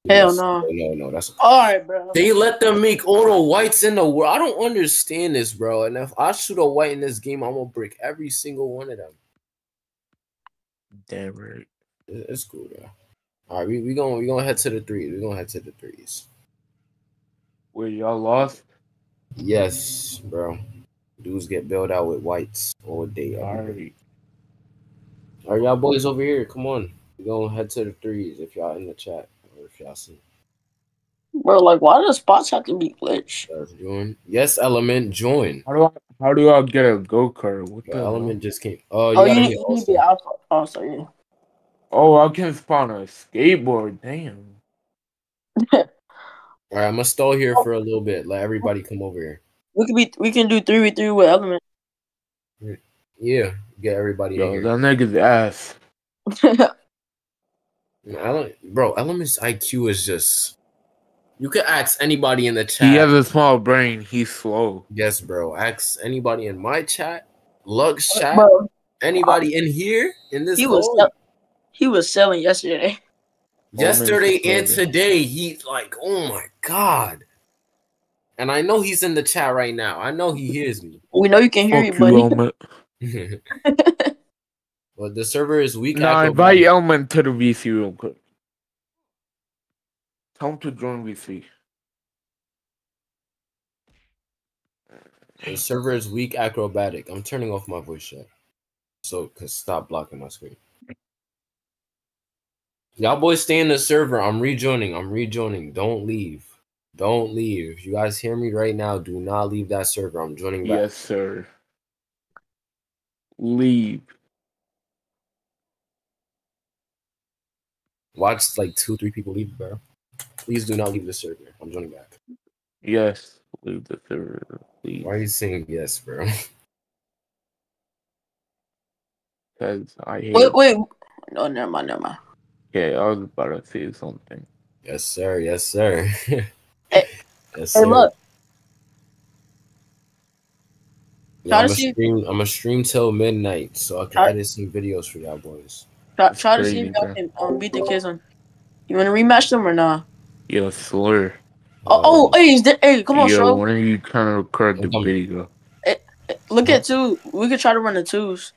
S9: Hell
S3: Yes.
S9: no.
S3: No, no, that's
S9: All right, bro.
S3: They let them make all the whites in the world. I don't understand this, bro. And if I shoot a white in this game, I'm gonna break every single one of them.
S8: Damn right.
S3: It- It's cool, though. All right, we we gonna we gonna head to the threes. We gonna head to the threes.
S8: Where y'all lost?
S3: Yes, bro. Dudes get bailed out with whites all day. every day.
S8: Alright.
S3: All right, y'all boys over here, come on. We gonna head to the threes if y'all in the chat or if y'all see.
S9: Bro, like, why do the spots have to be glitched?
S3: Join. Yes, element join.
S8: How do I how do I get a go kart? What
S3: The
S8: the hell?
S3: element just came. Oh, you
S9: Oh,
S3: gotta
S9: you
S3: hit
S9: need, you need
S3: also.
S9: the alpha. Oh, so yeah.
S8: Oh, I can spawn a skateboard. Damn.
S3: All right, I'm gonna stall here for a little bit. Let everybody come over here.
S9: We could be. We can do three v three with element.
S3: Yeah, get everybody in
S8: Yo,
S3: here.
S8: that nigga's ass.
S3: Ele- bro, Element's IQ is just. You could ask anybody in the chat.
S8: He has a small brain. He's slow.
S3: yes, bro. Ask anybody in my chat, Lux chat,
S9: bro,
S3: anybody in here in this
S9: he was
S3: call.
S9: sell- he was selling yesterday.
S3: yesterday
S8: Oh,
S3: and today. He's like, oh my god. And I know he's in the chat right now. I know he hears me.
S9: We know you can hear
S8: Fuck
S9: you,
S8: you,
S9: buddy.
S8: Element.
S3: but the server is weak.
S8: Nah,
S3: Acro-
S8: invite Element to the VC real quick. Tell him to join VC.
S3: The server is weak acrobatic. I'm turning off my voice chat. So, cause stop blocking my screen. Y'all boys stay in the server. I'm rejoining. I'm rejoining. Don't leave. Don't leave. You guys hear me right now? Do not leave that server. I'm joining back.
S8: Yes, sir. Leave.
S3: Watch like two, three people leave, bro. Please do not leave the server. I'm joining back.
S8: Yes, leave the server. Please.
S3: Why are you saying yes, bro?
S8: Because I hate.
S9: Wait, wait. No, never mind, never mind.
S8: Okay, I was about to say something.
S3: yes, sir. Yes, sir.
S9: Hey-
S3: yes,
S9: Hey, look.
S3: Yeah,
S9: Try
S3: I'm
S9: to
S3: a
S9: see-
S3: stream. I'm a stream till midnight, so I can
S9: Try-
S3: edit some videos for y'all boys.
S9: Try, try to see
S8: crazy,
S9: if y'all can um, beat the kids on. You want to rematch them or not?
S8: Yo, Sllr.
S9: Oh, oh, um, hey, is there, hey, come on,
S8: Yo,
S9: Shro.
S8: when are you trying to record the
S3: I'm coming.
S8: video?
S9: Eh, eh, look at two. We could try to run the twos.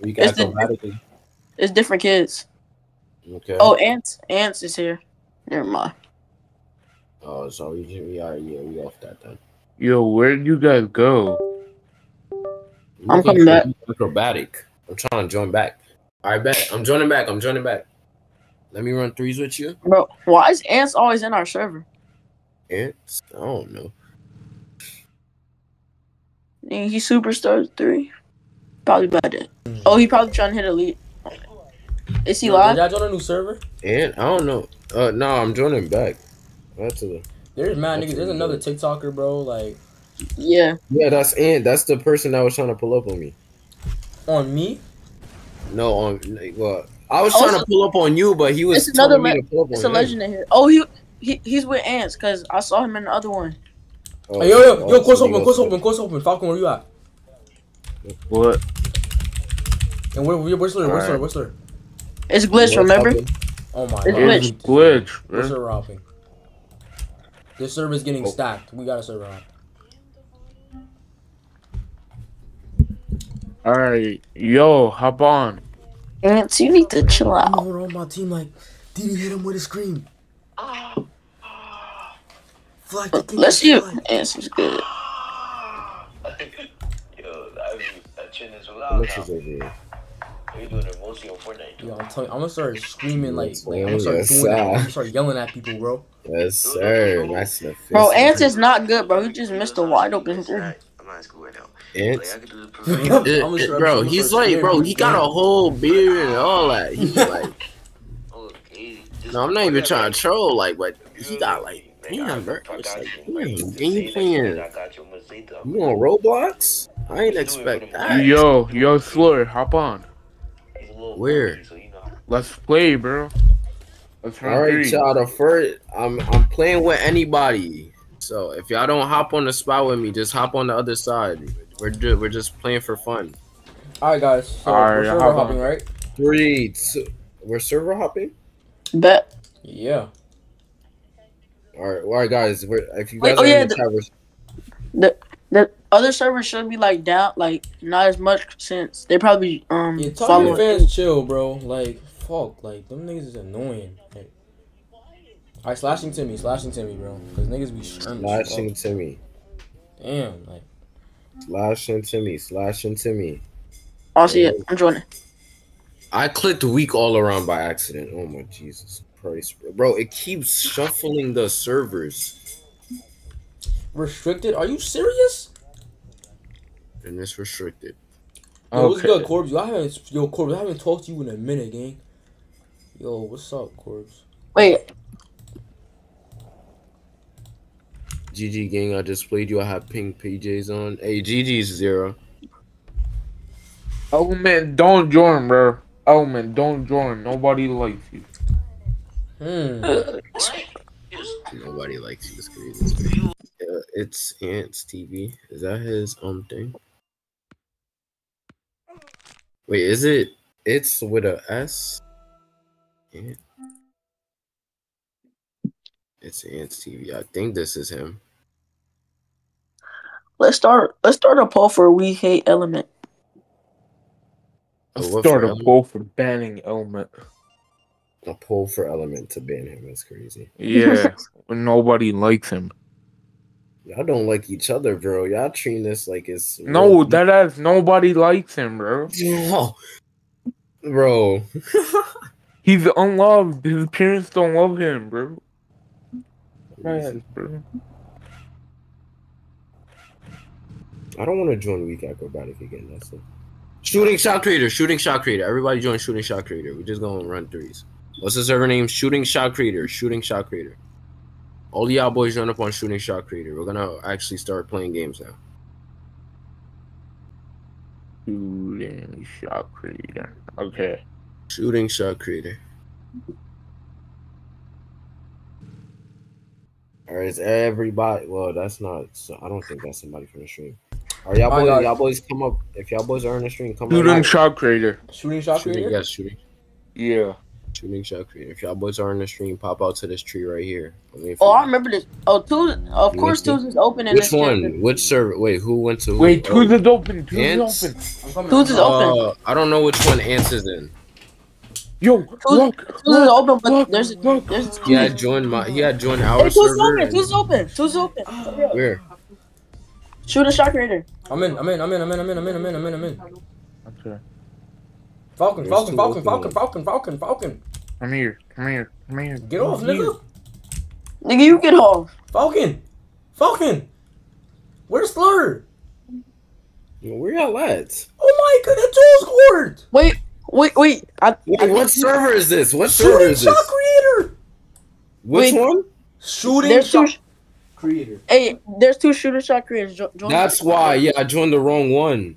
S3: we got
S9: it's the-
S3: acrobatically.
S9: It's different kids.
S3: Okay.
S9: Oh, Ants. Ants is here. Never mind.
S3: Oh, so we we are yeah we off that then.
S8: Yo, where did you guys go?
S9: I'm
S3: Looking
S9: coming back.
S3: Acrobatic. I'm trying to join back. All right, bet. I'm joining back. I'm joining back. Let me run threes with you.
S9: Bro, why is Ants always in our server?
S3: Ants? I don't know.
S9: Nigga, He superstar three. Probably about it. Oh, he probably trying to hit elite. Is he
S2: Did
S9: live?
S2: y'all join a new server?
S3: And I don't know. Uh, no, I'm joining back. That's a,
S2: There's mad
S3: That's
S2: niggas. There's another
S3: good.
S2: TikToker, bro. Like
S9: Yeah.
S3: yeah, that's Ant. That's the person that was trying to pull up on me.
S2: on me.
S3: No, on well, I was
S9: Oh,
S3: trying to pull up on you, but he was
S9: It's another
S3: telling me to pull up
S9: It's
S3: on
S9: a
S3: him.
S9: legend in here. Oh, he, he he's with Ants because I saw him in the other one.
S3: Oh,
S2: Hey, yo, yo,
S3: oh,
S2: yo, course
S3: so he
S2: open,
S3: was-
S2: course open, course open. Falcon, where you at?
S8: What?
S2: And where, where, where's Sllr? Where's Sllr?
S8: Alright.
S2: Where's Sllr?
S9: It's glitch, remember?
S3: happening?
S2: Oh my
S9: It's
S2: god.
S9: glitched.
S8: It's glitch,
S2: We're
S8: bro.
S2: server hopping. This server's getting
S3: Oh.
S2: stacked. We got a server hop.
S8: Alright, yo, hop on.
S9: Ants, you need to chill
S2: I'm
S9: out.
S2: over on my team like, did he hit him with a scream? Flag the king
S9: Let's
S2: of
S9: see if. Ants is good.
S11: Yo, I mean, that chin is
S5: How
S11: loud You're doing it mostly on Fortnite.
S2: Yo, I'm telling you, I'm gonna start screaming like,
S5: Yes,
S2: like I'm gonna start
S5: yes,
S2: doing that. I'm gonna start yelling at people, bro.
S5: Yes, sir. That's the efficient.
S9: Bro, Ants is not good, bro. He just missed a wide open three.
S11: I'm not in school right now.
S5: Ants?
S11: Like, I could do the
S2: I'm
S11: prevent.
S2: gonna start-
S3: bro, he's
S2: start
S3: like, bro, he got a whole beard and all that. He's like,
S11: Oh, easy. Just
S3: no, I'm not oh,
S11: even
S3: trying to troll, like, but he got like,
S11: Man,
S3: damn, bro.
S11: I
S3: It's
S11: got
S3: like,
S11: you.
S3: Damn,
S11: just
S3: and
S11: say
S3: you
S11: that
S3: playing,
S11: shit, I got you. I'm gonna say that.
S5: You on Roblox?
S3: I ain't expect that.
S8: Yo, yo, Sllr, hop on.
S11: He's a little
S3: Where?
S11: funky, so you know how-
S8: Let's play, bro. Let's
S3: All right,
S8: three.
S3: y'all. The first, I'm I'm playing with anybody. So if y'all don't hop on the spot with me, just hop on the other side. We're ju- we're just playing for fun.
S2: All right, guys. So
S8: Alright,
S2: we're server
S8: hop on.
S2: hopping, right?
S5: Three, two. We're server hopping?
S9: Bet.
S2: Yeah.
S5: All right, all right, guys. We're, if you
S9: Wait,
S5: guys
S9: oh,
S5: are
S9: yeah,
S5: in the
S9: the-
S5: chat, we're-
S9: The the other servers should be like down, like not as much since they probably um
S2: Yeah, tell
S9: follow
S2: your fans chill, bro. Like, fuck, like them niggas is annoying. Like, all right, slashing Timmy, slashing Timmy, bro. Cause niggas be skirmish.
S5: slashing Timmy.
S2: Damn, like,
S5: Slashing Timmy. Slashing Timmy.
S9: I'll see it. I'm joining.
S3: I clicked weak all around by accident. Oh my Jesus Christ, bro. bro! It keeps shuffling the servers,
S2: restricted. Are you serious?
S3: And it's restricted.
S2: Yo, what's good, Corbs? Yo, I haven't, yo, Corbs, I haven't talked to you in a minute, gang. Yo, what's up, Corbs?
S9: Wait,
S3: GG gang, I just played you. I have pink PJs on. Hey, GG's zero.
S8: Oh man, don't join, bro. Oh man, don't join. Nobody likes you.
S2: Hmm.
S3: Nobody likes you. It's crazy. It's, crazy. Uh, it's Ants TV. Is that his um thing? Wait, is it? It's with a S. Ant. It's Ants TV. I think this is him.
S9: let's start. Let's start a poll for we hate Element.
S3: Oh, what
S8: Start a
S3: Element?
S8: poll for banning Element.
S5: A poll for Element to ban him. That's crazy.
S8: Yeah, nobody likes him.
S5: Y'all don't like each other, bro. Y'all treating this like it's
S8: No, that ass nobody likes him, bro.
S5: No. bro.
S8: He's unloved. His parents don't love him, bro.
S5: I don't want to join Weak Acrobatic again. That's it.
S3: Shooting shot creator. Shooting shot creator. Everybody join shooting shot creator. We're just gonna run threes. What's the server name? Shooting shot creator. Shooting shot creator. All y'all boys join up on shooting shot creator. We're gonna actually start playing games now.
S8: Shooting shot creator. Okay.
S3: Shooting shot creator.
S5: All right, is everybody? Well, that's not. So I don't think that's somebody from the stream. All right, y'all
S2: oh,
S5: boys, y'all boys come up. If y'all boys are in the stream, come
S8: Shooting
S5: up.
S8: Shooting Shot creator.
S2: Shooting shot
S3: Shooting,
S2: creator.
S3: yes, shooting.
S8: Yeah.
S3: Shooting shot creator. If y'all boys are in the stream, pop out to this tree right here. Let me-
S9: Oh, I remember this. Oh, Tuesday. Of course,
S3: Which one?
S9: Tuesday's open in
S3: Which
S9: this
S3: one?
S9: campus.
S3: Which server? Wait, who went to? who?
S8: Wait,
S3: Oh,
S8: Tuesday's open. Tuesday's
S3: Ants?
S8: open.
S2: I'm
S9: open.
S3: Uh, I don't know which one Ants is in.
S8: Yo,
S9: Tuesday,
S8: look,
S9: Tuesday's
S8: look,
S9: open, but
S8: look,
S9: there's
S8: look.
S9: there's.
S3: He had joined my. He had joined
S9: Hey,
S3: our
S9: Tuesday's
S3: server.
S9: open. Tuesday's open. Tuesday's open.
S3: Where?
S9: Shoot a shot creator.
S2: I'm in. I'm in. I'm in. I'm in. I'm in. I'm in. I'm in. I'm in. I'm in.
S8: Okay.
S2: Falcon. Falcon. Falcon. Falcon.
S5: ones.
S2: Falcon. Falcon. Falcon.
S8: Come here, come here, come here.
S2: Get off, nigga.
S9: Nigga, you get off.
S2: Falcon. Falcon. Where's Sllr?
S5: Where y'all at?
S2: Oh my god, that two scored.
S9: Wait, wait, wait. I,
S5: Wait, what server is this? What server is this?
S2: Shooting
S5: is
S2: shot
S5: this?
S2: creator.
S5: Which
S9: Wait.
S5: one?
S2: Shooting
S9: there's two.
S2: shot creator.
S9: Hey, there's two shooter shot creators. Jo- join
S5: That's why. Yeah, I joined the wrong one.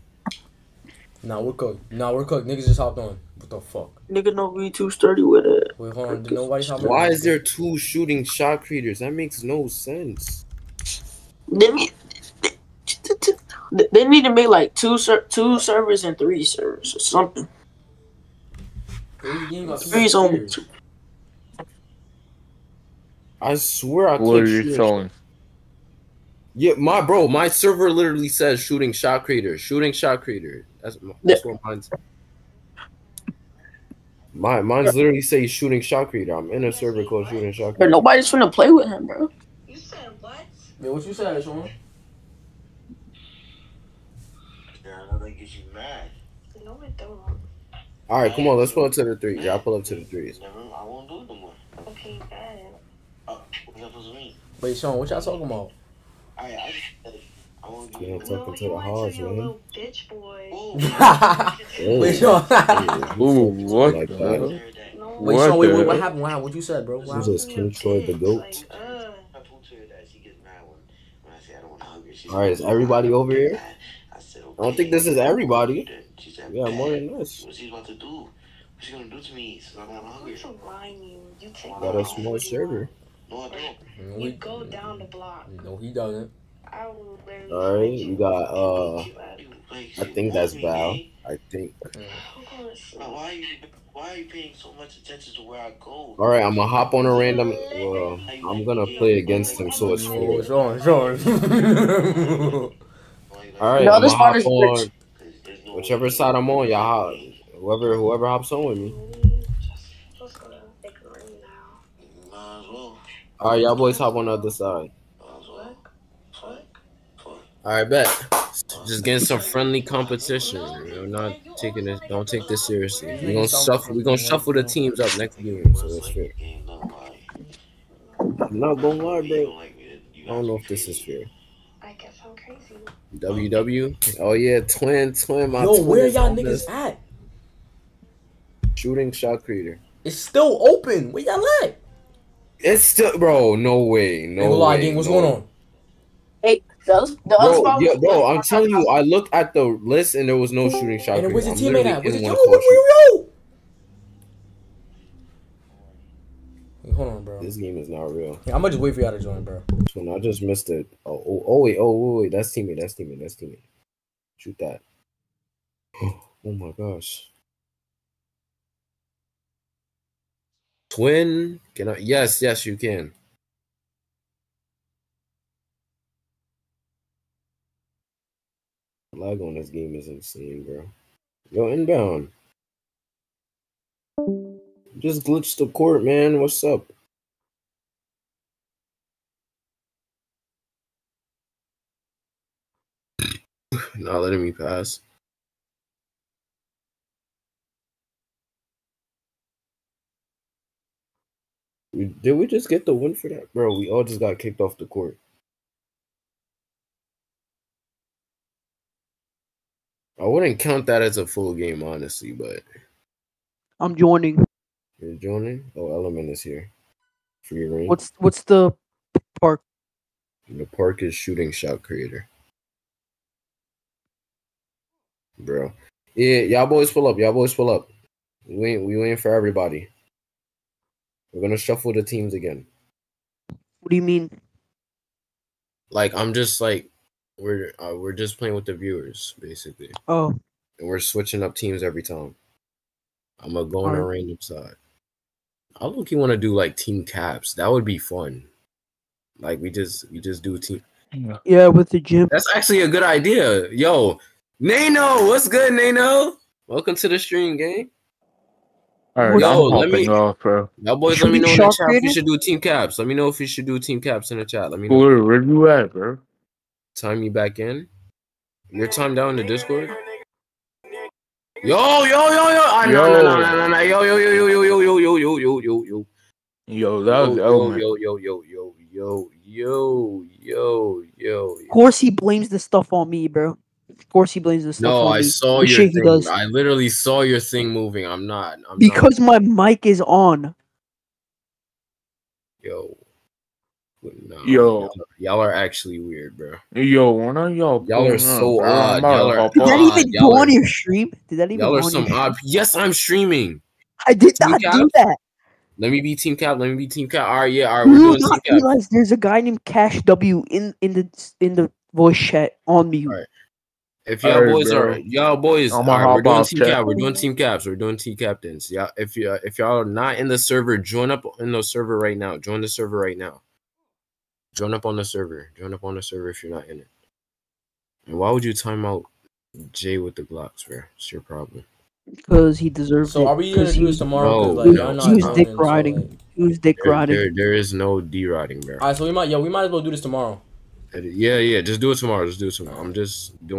S2: Nah, we're cooked. Nah, we're cooked. Niggas just hopped on. What the fuck?
S9: Nigga, no, we too sturdy with it.
S2: Wait, hold on. Did nobody hop on?
S5: Why is there two shooting shot creators? That makes no sense.
S9: They need, they, they need to make like two ser- two servers and three servers or something.
S2: Crazy game got two
S9: Three's on.
S3: I swear I
S8: What
S3: clicked
S8: are you
S3: shooting
S8: showing?
S3: Yeah, my bro, my server literally says shooting shot creator, shooting shot creator. That's that's what mine's. My mine's literally say shooting shot creator. I'm in a server called shooting shot creator.
S9: nobody's trying to play with him, bro.
S6: You said what?
S2: Yeah, what you said, Sean?
S5: Yeah, I know that gets you mad.
S6: No, it don't.
S3: All right, come on, let's pull up to the threes. Y'all pull up to the threes.
S5: Never, I won't do it no more.
S6: Okay, bad.
S5: Uh, what that supposed to mean?
S2: Wait, Sean, what y'all talking about?
S5: I, I just said
S3: can't
S5: talk
S3: into the halls, man.
S6: Bitch boy.
S2: Wait, Sean.
S8: Ooh, what?
S3: Like that.
S6: What
S2: wait, Sean, wait, wait, what happened? What, what you said, bro? Wow.
S3: Jesus, King Floyd the goat. All right, is everybody over here?
S5: I
S3: don't think this is everybody. Yeah, more than this.
S5: What's he about to do? What's she gonna do to me?
S6: So
S5: I'm
S6: hungry. You
S3: got us more server.
S5: No, I don't.
S6: You go down the block.
S2: No, he doesn't.
S6: I will.
S3: All right, you got uh, I think that's Val. I think.
S6: I'm gonna see.
S5: Like, why are you why are you paying so much attention to where I go?
S3: All right, I'm gonna hop on a random. Well, I'm gonna play against him, so it's
S2: Oh,
S3: fair.
S2: Sean, Sean.
S3: All right,
S9: No,
S3: I'm
S9: this
S3: gonna
S9: part
S3: hop
S9: is
S3: on
S5: There's- there's no
S3: whichever side I'm on. Y'all, hop- whoever whoever hops on with me.
S6: Just, just gonna take a ring now.
S5: Might as well.
S3: All right, y'all boys hop on the other side.
S5: Might as well. Fuck. Fuck.
S3: All right, bet. Just getting some friendly competition. We're not taking this. Don't take this seriously. We gonna shuffle. We gonna shuffle the teams up next game, so that's fair.
S5: Game, don't lie.
S3: I'm not gonna lie, bro.
S5: don't like me, you
S3: I don't know if this is fair.
S6: I guess I'm crazy.
S3: WW. Oh yeah, twin, twin. My
S2: Yo,
S3: twin
S2: where
S3: is
S2: y'all niggas
S3: this
S2: at?
S3: Shooting shot creator.
S2: It's still open. Where y'all at?
S3: It's still, bro. No way. No
S2: Ain't gonna lie,
S3: way.
S2: gang. What's
S3: no
S2: going
S3: way.
S2: on?
S9: Hey, the other, the other
S3: Bro, yeah, bro, I'm telling you, I looked at the list and there was no shooting shot.
S2: And then where's
S3: creator.
S2: teammate at?
S3: literally
S2: Where's
S3: in
S2: your
S3: one
S2: yo,
S3: call
S2: yo, yo, yo? Hey, Hold on, bro.
S3: This game is not real.
S2: Yeah, I'm gonna just wait for y'all to join, bro.
S3: This I just missed it. Oh, oh, oh, wait, oh, wait, wait, that's teammate, that's teammate, that's teammate. Shoot that. Oh my gosh. Twin, can I? Yes, yes, you can. Lag on this game is insane, bro. Yo, inbound. Just glitched the court, man. What's up? Not letting me pass. Did we just get the win for that? Bro, we all just got kicked off the court. I wouldn't count that as a full game, honestly, but
S1: I'm joining.
S3: you're joining? Oh, Element is here. Free range.
S1: What's what's the park?
S3: The park is shooting shot creator. Bro. Yeah, y'all boys pull up. Y'all boys pull up. We wait, we waiting for everybody. We're gonna shuffle the teams again.
S1: What do you mean?
S3: Like I'm just like we're uh, we're just playing with the viewers basically,
S1: Oh,
S3: and we're switching up teams every time. I'm gonna go on a random side. I look you want to do like team caps. That would be fun. Like we just we just do team.
S1: yeah, with the gym.
S3: That's actually a good idea. Yo, Nano, what's good, Nano? Welcome to the stream, gang.
S8: All right,
S3: Yo, let me-
S8: hopping off, bro.
S3: Y'all boys, let me know in the
S1: shot
S3: chat if
S1: you
S3: should do team caps. Let me know if you should do team caps in the chat. Let me know.
S8: Where, where you at, bro?
S3: Time you back in. Your time down in the Discord. Yo, yo, yo, yo. Ah, no, no, no, no, no, no. Yo, yo, yo, yo, yo, yo, yo, yo, yo, yo, yo, yo.
S8: Yo, that was
S3: yo,
S8: element.
S3: yo, yo, yo, yo, yo, yo, yo, yo.
S1: Of course, he blames the stuff on me, bro. Of course, he blames the stuff
S3: No,
S1: on
S3: I
S1: me.
S3: saw
S1: The
S3: your
S1: shit he
S3: thing.
S1: does.
S3: I literally saw your thing moving. I'm not. I'm
S1: because my mic is on.
S3: Yo. No,
S8: Yo.
S3: y'all, y'all are actually weird, bro.
S8: Yo, when are y'all?
S3: Y'all are so
S8: bro?
S3: Odd. Y'all are-
S1: Did that even
S3: y'all
S1: go on your stream? Did that even
S3: Y'all
S1: go
S3: are
S1: on your
S3: some
S1: stream?
S3: odd. Yes, I'm streaming.
S1: I did
S3: Team
S1: not do that.
S3: Let me be team cap. Let me be team cap. All right, yeah. All right, we're
S1: You
S3: doing team
S1: not
S3: cap.
S1: realize there's a guy named Cash W in in the in the voice chat on me.
S3: Alright. If y'all
S8: Alright,
S3: boys
S8: bro.
S3: are y'all boys, alright, we're doing team
S8: chat.
S3: cap. We're doing team caps. We're doing team captains. Yeah, if you if y'all are not in the server, join up in the server right now. Join the server right now. Join up on the server. Join up on the server if you're not in it. And why would you time out Jay with the Glocks, bro? It's your problem.
S1: because he deserves
S2: So
S1: it.
S2: are we gonna
S1: 'cause
S2: do
S1: he-
S2: this tomorrow? Cause
S3: No,
S2: like
S3: no,
S2: y'all not
S1: he was
S2: coming,
S1: dick
S2: so,
S1: riding.
S2: like-
S1: He was dick
S3: There,
S1: riding.
S3: there, there is no D riding, bro.
S2: All right, so we might, yeah, we might as well do this tomorrow.
S3: Yeah, yeah. Just do it tomorrow. Just do it tomorrow. I'm just doing